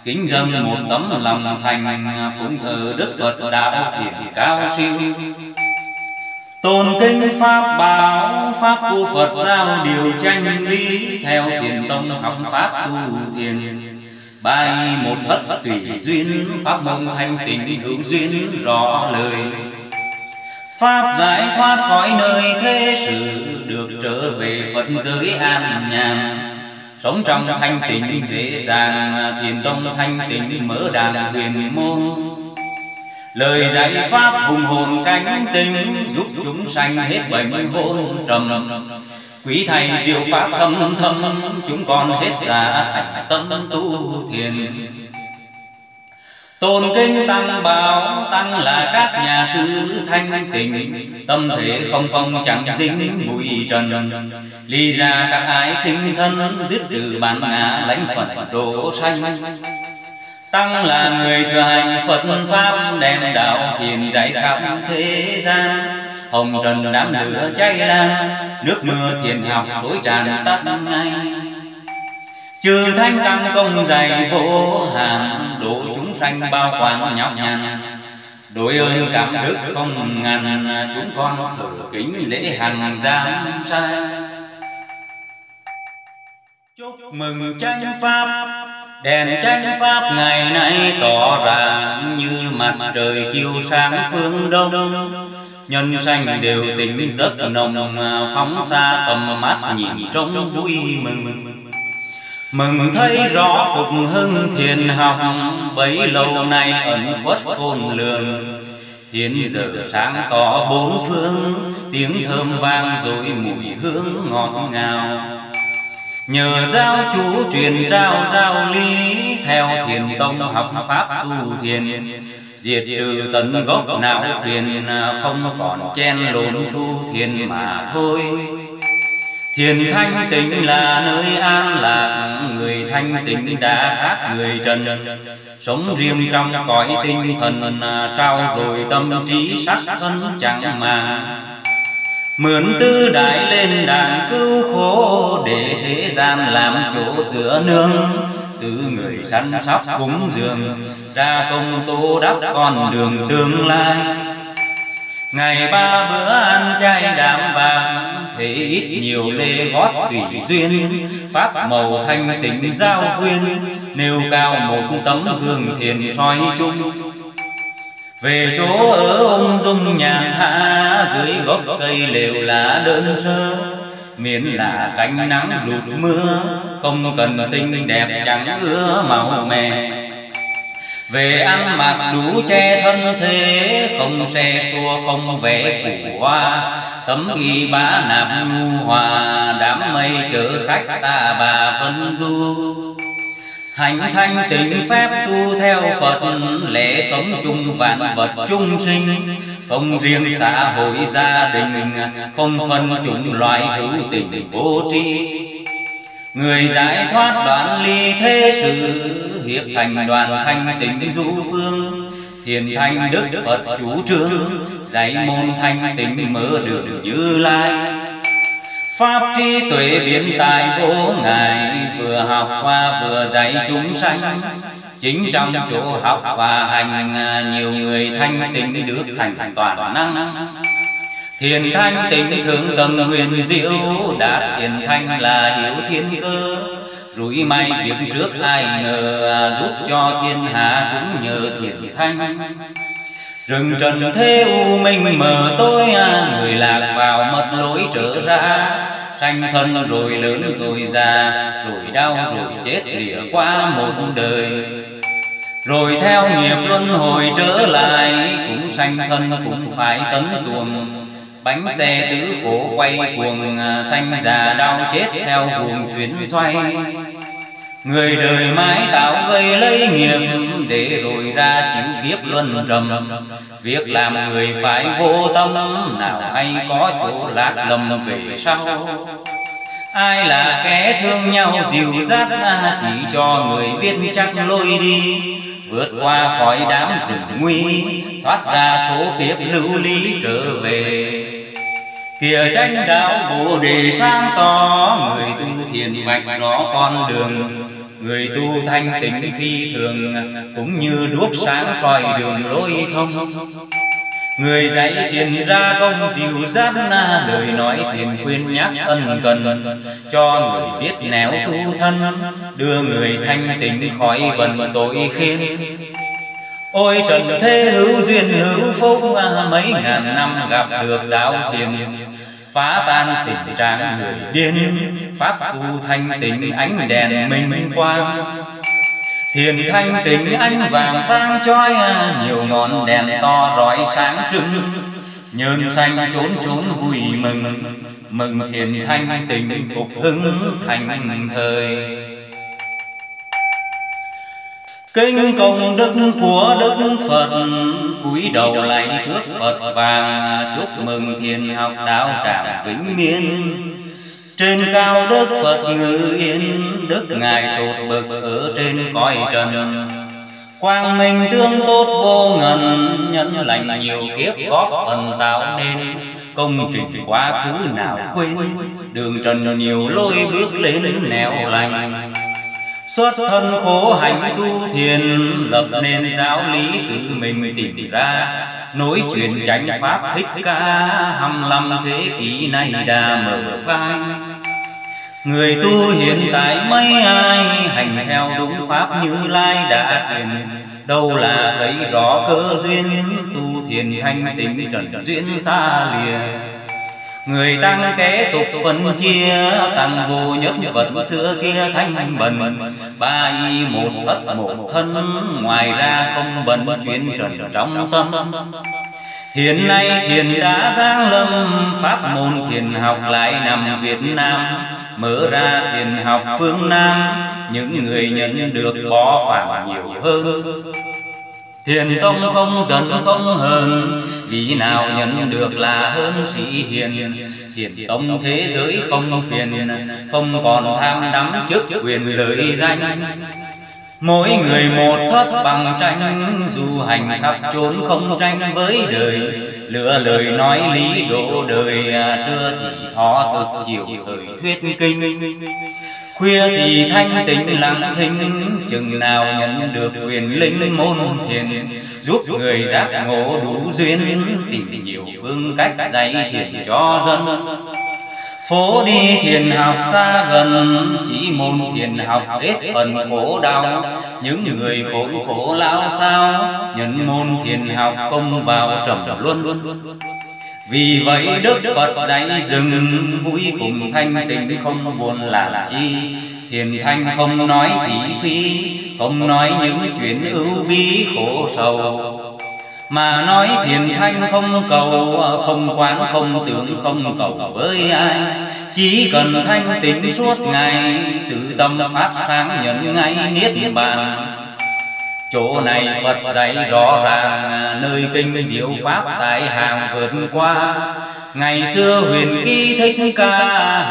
S1: kính dâng một tấm lòng thành phụng thờ đức phật đạo thiền cao siêu tôn kinh pháp, bảo pháp của phật giao điều tranh lý theo thiền tông học pháp tu thiền. Bài một thất tùy duyên, pháp môn thanh tịnh hữu duyên, rõ lời. Pháp giải thoát khỏi nơi thế sự, được trở về phật giới an nhàn. Sống trong thanh tịnh dễ dàng, thiền tông thanh tịnh mở đàn huyền môn lời dạy pháp hùng hồn cánh tinh giúp chúng sanh hết bệnh hôn trầm. quý thầy diệu pháp thâm thâm chúng con hết giả thành tâm tu thiền. tôn kinh tăng bảo tăng là các nhà sư thanh tịnh. tâm thể không không chẳng dính bụi trần. ly ra các ái khinh thân dứt từ bản ngã lãnh phật độ sanh tăng là người thừa hành phật pháp, đem đạo thiền dạy khắp thế gian. Hồng trần đám lửa cháy lan, nước mưa thiền học suối tràn tắt ngay. Trừ thanh tăng công dày vô hạn độ chúng sanh bao quát nhọc nhằn. Đối ơn cảm đức không ngàn chúng con thử kính lễ hàng giang sai. Chúc mừng tranh pháp đèn tranh pháp ngày nay tỏ ràng như mặt trời chiếu sáng phương đông. Nhân sanh đều tình giấc nồng phóng xa tầm mắt nhìn trong vui mừng. Mừng thấy rõ phục hưng thiền học, bấy lâu nay ẩn khuất khôn lường. Hiện giờ sáng tỏ bốn phương, tiếng thơm vang rồi mùi hương ngọt ngào nhờ giao chú truyền trao giao lý theo thiền tông học pháp tu thiền. diệt trừ tận gốc não phiền không còn chen lộn tu thiền mà thôi. thiền thanh tịnh là nơi an lạc người thanh tịnh đã khác người trần. sống riêng trong cõi tinh thần trao rồi tâm trí sắc thân chẳng mà mượn tư đại lên đàn cứu khổ, để thế gian làm chỗ giữa nương. Từ người săn sóc cúng dường, ra công tu đắp con đường tương lai. Ngày ba bữa ăn chay đạm vàng, thế ít nhiều lê gót tùy duyên. Pháp màu thanh tịnh giao quyên nêu cao một tấm gương thiền soi chung về chỗ ở ông dung nhàn hạ, dưới gốc cây lều lá đơn sơ. Miễn là cánh nắng đụt mưa, không cần xinh đẹp chẳng ưa màu mè. Về ăn mặc đủ che thân thế, không xe xua, không vẽ phủ hoa. Tấm y bá nạp nhu hòa, đám mây chở khách ta bà vân du hành thanh tịnh phép tu theo phật lễ sống chung vạn vật chung sinh. không riêng xã hội gia đình không phân chủng loại hữu tình vô tri. người giải thoát đoạn ly thế sự hiệp thành đoàn thanh tịnh du phương. thiền thanh đức phật chủ trương dạy môn thanh tịnh mở đường như lai Pháp trí tuệ biến tài vô ngại, Vừa học qua vừa dạy chúng sanh. Chính trong chỗ học và hành, Nhiều người thanh tịnh được thành toàn năng. Thiền thanh tịnh thượng tầng huyền diệu Đạt thiền thanh là hiểu thiên cơ. Rủi may việc trước ai ngờ, Giúp cho thiên hạ cũng nhờ thiền thanh. Rừng trần thế u minh mờ tối à, Người lạc vào mất lối trở ra. Sanh thân rồi lớn rồi già Rồi đau rồi chết lìa qua một đời. Rồi theo nghiệp luân hồi trở lại Cũng sanh thân cũng phải tấn tuồng. Bánh xe tứ khổ quay cuồng Sanh già đau chết theo cuồng chuyển xoay. Người đời mãi tạo gây lấy nghiệp Để rồi ra chịu kiếp luân trầm. Việc làm người phải vô tâm Nào hay có chỗ lạc lầm về sau. Ai là kẻ thương nhau dịu dắt Chỉ cho người biết chắc lôi đi. Vượt qua khỏi đám rừng nguy Thoát ra số kiếp lưu ly trở về kia tranh đạo bồ đề sáng tỏ, Người tu thiền vạch rõ con đường. Người tu thanh tịnh phi thường, Cũng như đuốc sáng soi đường lối thông. Người dạy thiền ra công dịu giác na, Lời nói thiền khuyên nhắc ân cần. Cho người biết nẻo tu thân, Đưa người thanh tịnh khỏi vần tội khiên Ôi, trần thế hữu duyên hữu phúc à, Mấy ngàn năm gặp được đạo thiền. Phá tan tình trạng người điên, pháp tu thanh tịnh ánh đèn minh quang thiền thanh tịnh ánh vàng sáng chói à, nhiều ngọn đèn to rọi sáng trưng. Nhơn xanh trốn trốn vui mừng mừng thiền thanh tịnh phục hưng thành thời. Kinh công đức của Đức Phật, cúi đầu lạy trước Phật và chúc mừng thiền học đạo tràng vĩnh miên. Trên cao Đức Phật ngự yên, Đức Ngài tột bực ở trên cõi trần. Quang minh tương tốt vô ngần, Nhân lành nhiều kiếp góp phần tạo nên. Công trình quá khứ nào quên, Đường trần nhiều lối bước lên nẻo lành. Xuất thân khổ hạnh tu thiền Lập nên giáo lý tự mình tìm ra. Nối truyền chánh pháp thích ca Hăm lăm thế kỷ nay đã mở phai. Người tu hiện tại mấy ai Hành theo đúng pháp như lai đã truyền Đâu là thấy rõ cơ duyên Tu thiền thanh tịnh trần duyên xa lìa Người tăng kế tục phân chia Tăng vô nhất vật xưa kia thanh bần. Ba y một thất một thân Ngoài ra không bần chuyên trần trong tâm. Hiện nay thiền đã giáng lâm Pháp môn thiền học lại nằm Việt Nam. Mở ra thiền học phương Nam Những người nhận được bỏ phản nhiều hơn Thiền tông không giận không hờn. Vì nào nhận được là hơn sĩ hiền. Thiền tông thế giới không phiền Không còn tham đắm trước quyền lợi danh. Mỗi người một thất bằng tranh Dù hành khắp trốn không tranh với đời. Lựa lời nói lý độ đời Trưa thì thọ thực chiều thời thuyết kinh Khuya thì thanh tịnh lặng thinh Chừng nào nhận được quyền linh môn thiền Giúp người giác ngộ đủ duyên Tìm nhiều phương cách dạy thiền cho dân. Phố đi thiền học xa gần Chỉ môn thiền học hết phần khổ đau. Những người khổ khổ lao sao Nhận môn thiền học không vào trầm luân vì vậy Đức Phật dạy dừng vui cùng thanh tịnh không buồn làm chi. Thiền thanh không nói thị phi Không nói những chuyện ưu bi khổ sầu. Mà nói thiền thanh không cầu Không quán không tưởng không cầu với ai. Chỉ cần thanh tịnh suốt ngày Tự tâm phát sáng nhận ngay niết bàn Chỗ này Phật dạy rõ ràng Nơi kinh diệu Pháp tại hàng vượt qua. Ngày xưa huyền kỳ thích ca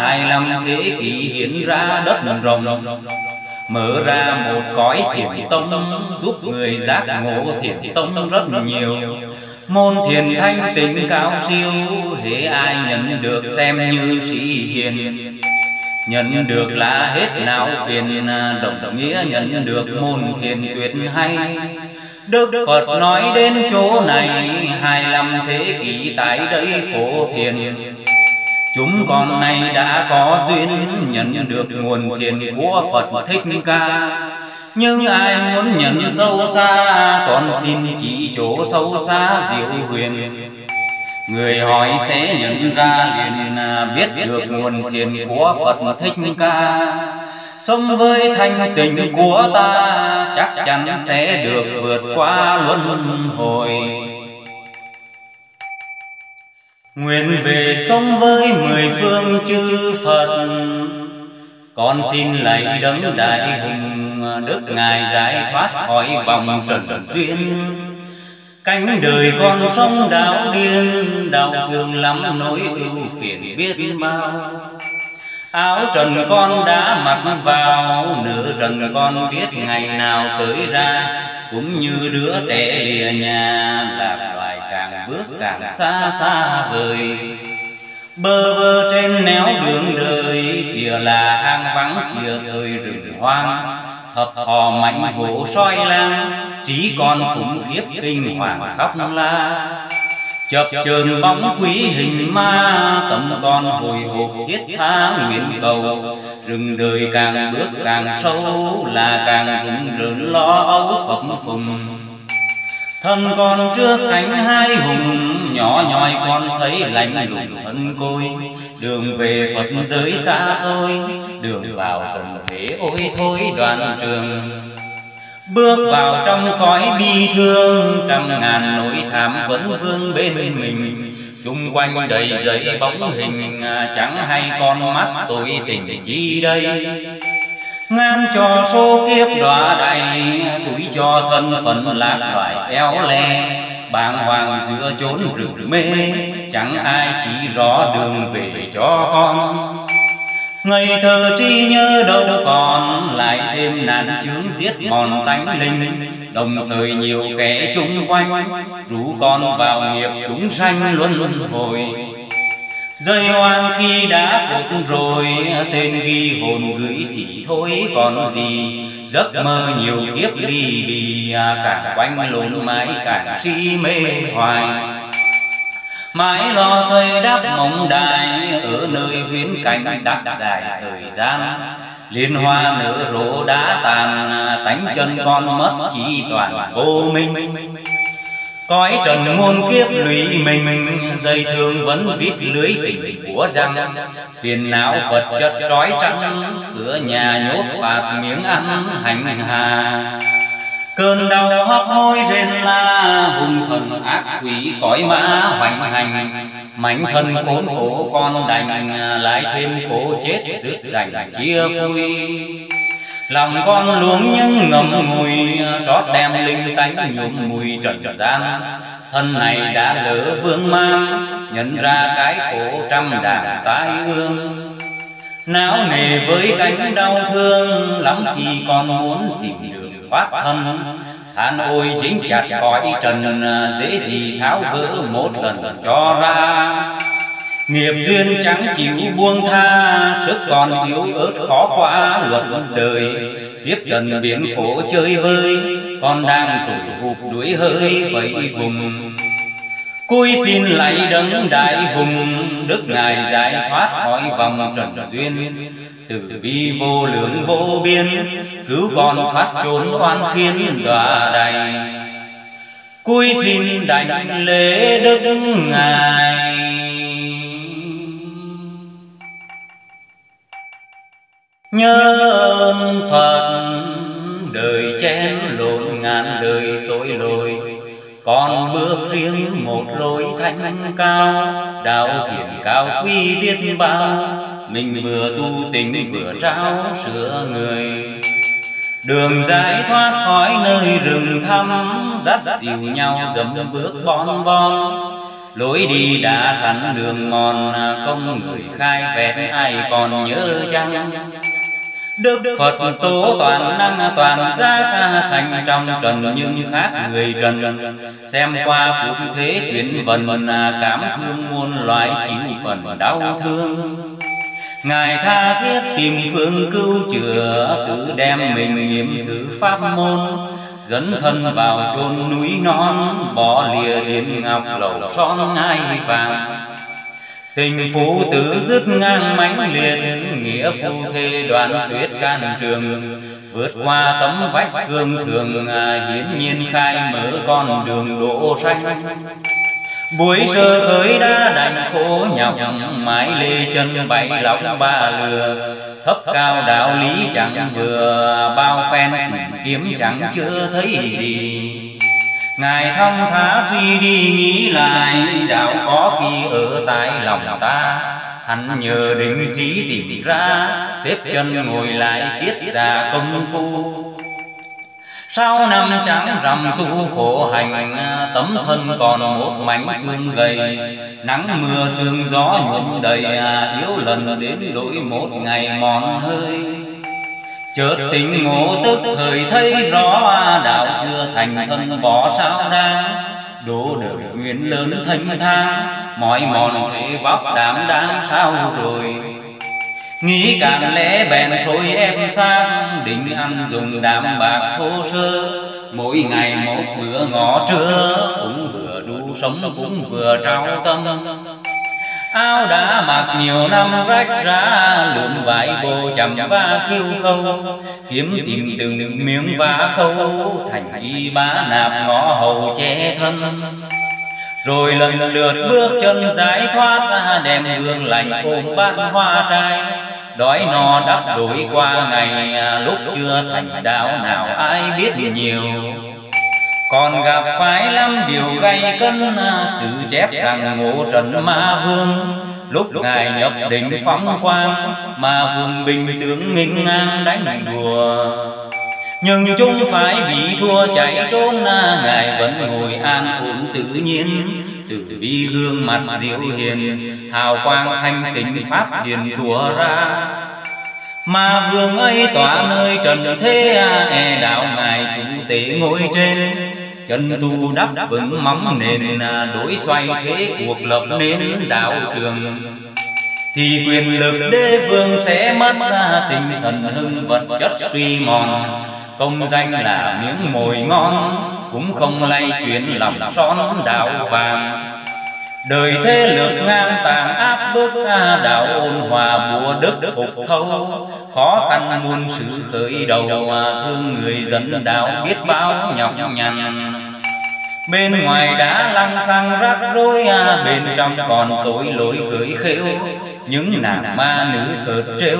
S1: Hai năm thế kỷ hiện ra đất rồng. Mở ra một cõi thiền tông Giúp người giác ngộ thiền tông rất nhiều. Môn thiền thanh tịnh cao siêu Hễ ai nhận được xem như sĩ hiền Nhận được là hết não phiền Đồng nghĩa nhận được môn thiền tuyệt hay. Đức Phật nói đến chỗ này Hai năm thế kỷ tại đây phổ thiền. Chúng con nay đã có duyên nhận được nguồn thiền của Phật Thích Ca. Nhưng ai muốn nhận sâu xa Con xin chỉ chỗ sâu xa diệu huyền Người hỏi sẽ nhận ra liền à, biết được nguồn thiền của Phật Thích Ca. Sống với thanh tình của ta, Chắc chắn sẽ được vượt qua luân hồi. Nguyện về sống với mười phương chư Phật. Con xin lạy đấng đại hùng, đức ngài giải thoát khỏi vòng trần duyên cánh đời con sông đảo điên đau thương lắm nỗi ưu phiền biết bao. áo trần con đã mặc vào nửa trần con biết ngày nào tới ra. cũng như đứa trẻ lìa nhà lạc loài càng bước càng xa xa vời. bơ vơ trên néo đường đời kìa là hang vắng kìa thời rừng hoang. thập thò mạnh hổ soi lang trí con khủng khiếp kinh hoàng khóc la. Chập chờn bóng quý hình ma, tâm con hồi hộp thiết tha nguyện cầu. Rừng đời càng bước càng sâu là càng rừng rợn lo âu phập phùng. Thân con trước cánh hai hùng, nhỏ nhoi con thấy lạnh lùng thân côi. Đường về phật giới xa xôi, đường vào tận thế ôi thôi đoàn trường bước vào trong cõi bi thương trăm ngàn nỗi thảm vẫn vương bên mình. chung quanh đầy giấy bóng hình chẳng hay con mắt tôi tình chi đây. ngàn trò số kiếp đọa đầy tuổi cho thân phận lạc loài éo le. bàng hoàng giữa chốn rừng mê chẳng ai chỉ rõ đường về cho con Ngày thơ tri nhớ đâu còn, lại thêm nạn chướng giết mòn tánh linh. Đồng thời nhiều kẻ chung quanh, rủ con vào nghiệp chúng sanh luôn luôn hồi. Rơi oan khi đã phục rồi, Tên ghi hồn gửi thì thôi còn gì. Giấc mơ nhiều kiếp ly bì à, Càng quanh lộn mãi càng si mê hoài mãi lo xây đắp mộng đài ở nơi huyến cảnh đắc dài thời gian. liên hoa nở rộ đã tàn tánh chân con mất chỉ toàn vô minh. cõi trần muôn kiếp lụy mình dây thương vẫn viết lưới tình của răng. phiền não vật chất trói trắng cửa nhà nhốt phạt miếng ăn hành hà cơn đau hấp hối rên la, hung thần ác quỷ cõi mã hoành hành. Mảnh thân khốn khổ con đành, lại thêm khổ chết rước rành chia phui lòng con luống nhưng ngầm ngùi, trót đem linh tánh nhuộm mùi trần gian. Thân này đã lỡ vương mang, nhận ra cái khổ trăm đàn tái ương. Não nề với cánh đau thương, lắm khi con muốn tìm được thoát thân than ôi dính chặt cõi trần à, dễ gì tháo gỡ một lần cho ra. Nghiệp duyên chẳng chịu buông tha, sức còn yếu ớt khó qua luật đời. Tiếp trần biển khổ chơi vơi con đang tủi hụp đuổi hơi vậy vùng. Cúi xin lạy đấng đại hùng, Đức Ngài giải thoát khỏi vòng trần duyên. Từ bi vô lượng vô biên, Cứu con thoát trốn oan khiên đọa đầy Cúi xin đảnh lễ Đức Ngài. Nhớ ơn Phật, đời chém lộn ngàn đời tội lỗi. Con bước riêng một lối thanh cao, đạo thiện cao quý biết bao mình vừa tu tình vừa trao sửa người. đường giải thoát khỏi nơi rừng thăm dắt dìu nhau dầm bước bon bon lối đi đã sẵn đường mòn công người khai vẹn ai còn nhớ chăng? Đức Phật tố toàn năng toàn giác sanh trong trần nhưng khác người trần. Xem qua cuộc thế chuyển vần cảm thương muôn loài chịu phần đau thương Ngài tha thiết tìm phương cứu chữa, Tự đem mình nghiệm thử pháp môn. Dẫn thân vào chôn núi non, Bỏ lìa điện ngọc lầu son ngai vàng. Tình phụ tử dứt ngang mãnh liệt, Nghĩa phu thê đoàn tuyết can trường. Vượt qua tấm vách cương thường à, Hiến nhiên khai mở con đường đỗ xanh Buổi sơ khởi đã đành khổ nhọc Mãi lê chân bay lọc ba lừa. Thấp cao đạo lý chẳng vừa Bao phen kiếm chẳng chưa thấy gì. Ngài thông thả suy đi nghĩ lại Đạo có khi ở tại lòng ta. hắn nhờ định trí tìm ra xếp chân ngồi lại tiết ra công phu sau năm trắng rằm tu khổ hành tấm thân còn một mảnh xương gầy. nắng mưa sương gió nhuộm đầy yếu lần đến đổi một ngày mòn hơi. chợt tình ngộ tức thời thấy rõ đạo chưa thành thân bỏ sao đang đổ đời nguyện lớn thanh thang mọi mòn thế vóc đảm đang sao rồi nghĩ càng lẽ bèn thôi em sang. định ăn dùng đạm bạc thô sơ. mỗi ngày một bữa ngõ trưa. cũng vừa đủ sống cũng vừa trao tâm. áo đã mặc nhiều năm rách ra lượn vải bồ chầm va khiêu khâu. kiếm tìm từng miếng vá khâu. thành y bá nạp ngõ hầu che thân rồi lần lượt bước chân giải thoát, đem hương lành ôm bát hoa trai. Đói no đắp đổi qua ngày, lúc chưa thành đạo nào ai biết nhiều. Còn gặp phải lắm điều gây cân sự chép rằng ngộ trần ma vương. Lúc ngài nhập định phóng quang ma vương bình tướng nghinh ngang đánh đùa nhưng chúng phải vì thua chạy trốn ngài vẫn ngồi an ổn tự nhiên. từ bi gương mặt diệu hiền hào quang thanh tịnh pháp hiền tùa ra. mà vương ấy tỏa nơi trần thế e đạo ngài chủ tế ngồi trên. chân tu đắp vững móng nền đối xoay thế cuộc lập nên đạo trường. thì quyền lực đế vương sẽ mất tinh thần hưng vật chất suy mòn công danh là miếng mồi ngon cũng không lay chuyển lòng son đạo vàng. đời thế lược ngang tàn áp bức đạo ôn hòa bùa đức phục thâu. khó khăn muôn sự khởi đầu thương người dân đạo biết bao nhọc nhằn. bên ngoài đã lăng xăng rắc rối bên trong còn tội lỗi gửi khêu. những nàng ma nữ cợt trêu.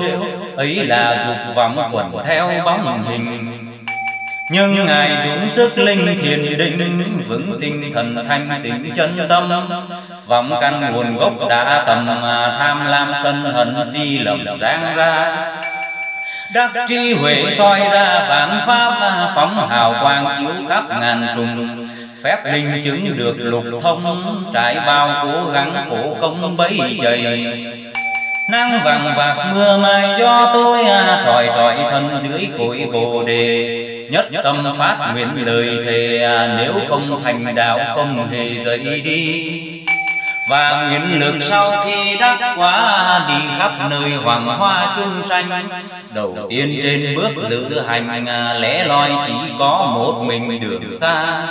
S1: ấy là dục vọng quẩn theo bóng hình nhưng ngài dũng sức linh thiền định vững tinh thần thanh tịnh chân tâm. vọng căn nguồn gốc đã tầm tham lam sân hận di lầm giang ra. đắc trí huệ soi ra vạn pháp phóng hào quang chiếu khắp ngàn trùng. phép linh chứng được lục thông trải bao cố gắng khổ công bấy chày nắng vàng vạc mưa mai do tôi à, tròi tròi thân dưới cội bồ đề nhất tâm phát nguyện lời thề à, nếu không thành đạo không hề rời đi. Và nguyện lực sau khi đắc quả đi khắp nơi hoàng hoa chung xanh đầu tiên trên bước lữ hành lẽ loi chỉ có một mình đường xa.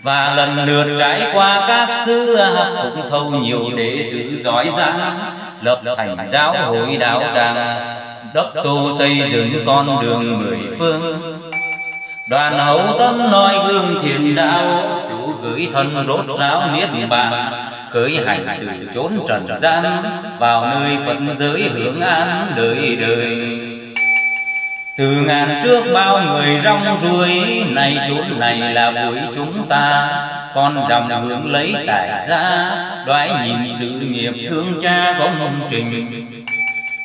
S1: Và lần lượt trải qua các xứ cũng thâu nhiều đệ tử giỏi giang lập thành giáo hội đạo tràng đốc tô xây dựng con đường mười phương. đoàn hậu tâm nói gương thiền đạo. chủ gửi thân rốt ráo niết bàn. khởi hành từ chốn trần gian vào nơi phật giới hưởng an đời đời từ ngàn trước bao người rong ruổi nay chốn này là buổi chúng ta. con dòng hướng lấy tại ra đoái nhìn sự nghiệp thương cha công trình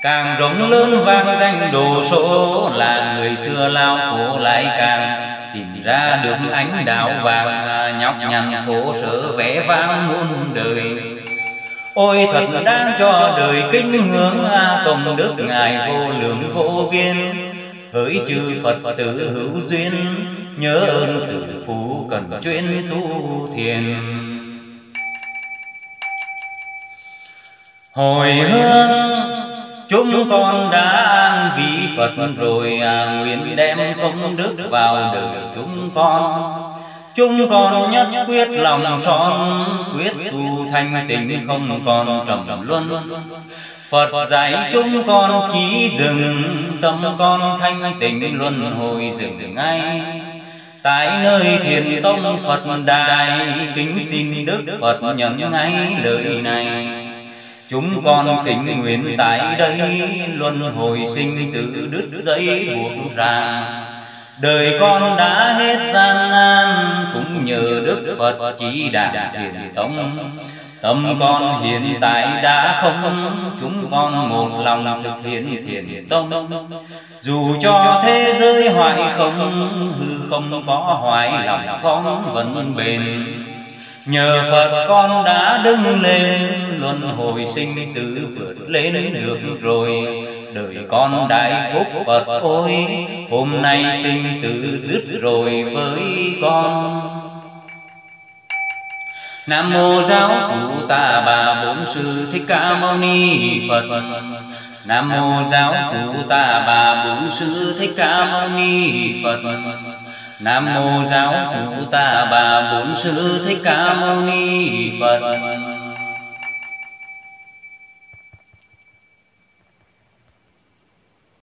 S1: càng rộng lớn vang danh đồ số là người xưa lao khổ lại càng. Tìm ra được ánh đạo vàng nhọc nhằn khổ sở vẽ vang muôn đời. Ôi thật đáng cho đời kinh ngưỡng, công đức ngài vô lượng vô biên. Hỡi chư phật tử hữu duyên, nhớ ơn tử phú cần chuyên tu thiền. Hồi hương chúng con đã vị phật rồi à, nguyện đem công đức vào đời chúng con. chúng con nhất quyết lòng son quyết tu thanh tịnh không còn trầm luân. Phật dạy chúng con chỉ dừng tâm con thanh tịnh luân hồi dừng ngay. tại nơi thiền tông Phật đài kính xin Đức Phật nhận ngay lời này chúng con kính nguyện tại đây luân hồi sinh tử đứt dây buộc ra. đời con đã hết gian nan cũng nhờ Đức Phật chỉ đạo thiền tông. Tâm con hiện tại đã không Chúng con một lòng thực hiện thiền tông. Dù cho thế giới hoại không Hư không có hoại lòng con vẫn bền Nhờ Phật con đã đứng lên Luân hồi sinh tử vượt lên được rồi. Đời con đại phúc Phật ôi Hôm nay sinh tử dứt rồi với con. Nam mô giáo chủ ta bà bổn sư thích ca mâu ni Phật. Nam mô giáo chủ ta bà bổn sư thích ca mâu ni Phật Nam mô giáo chủ ta bà bốn sư thích ca mâu ni Phật.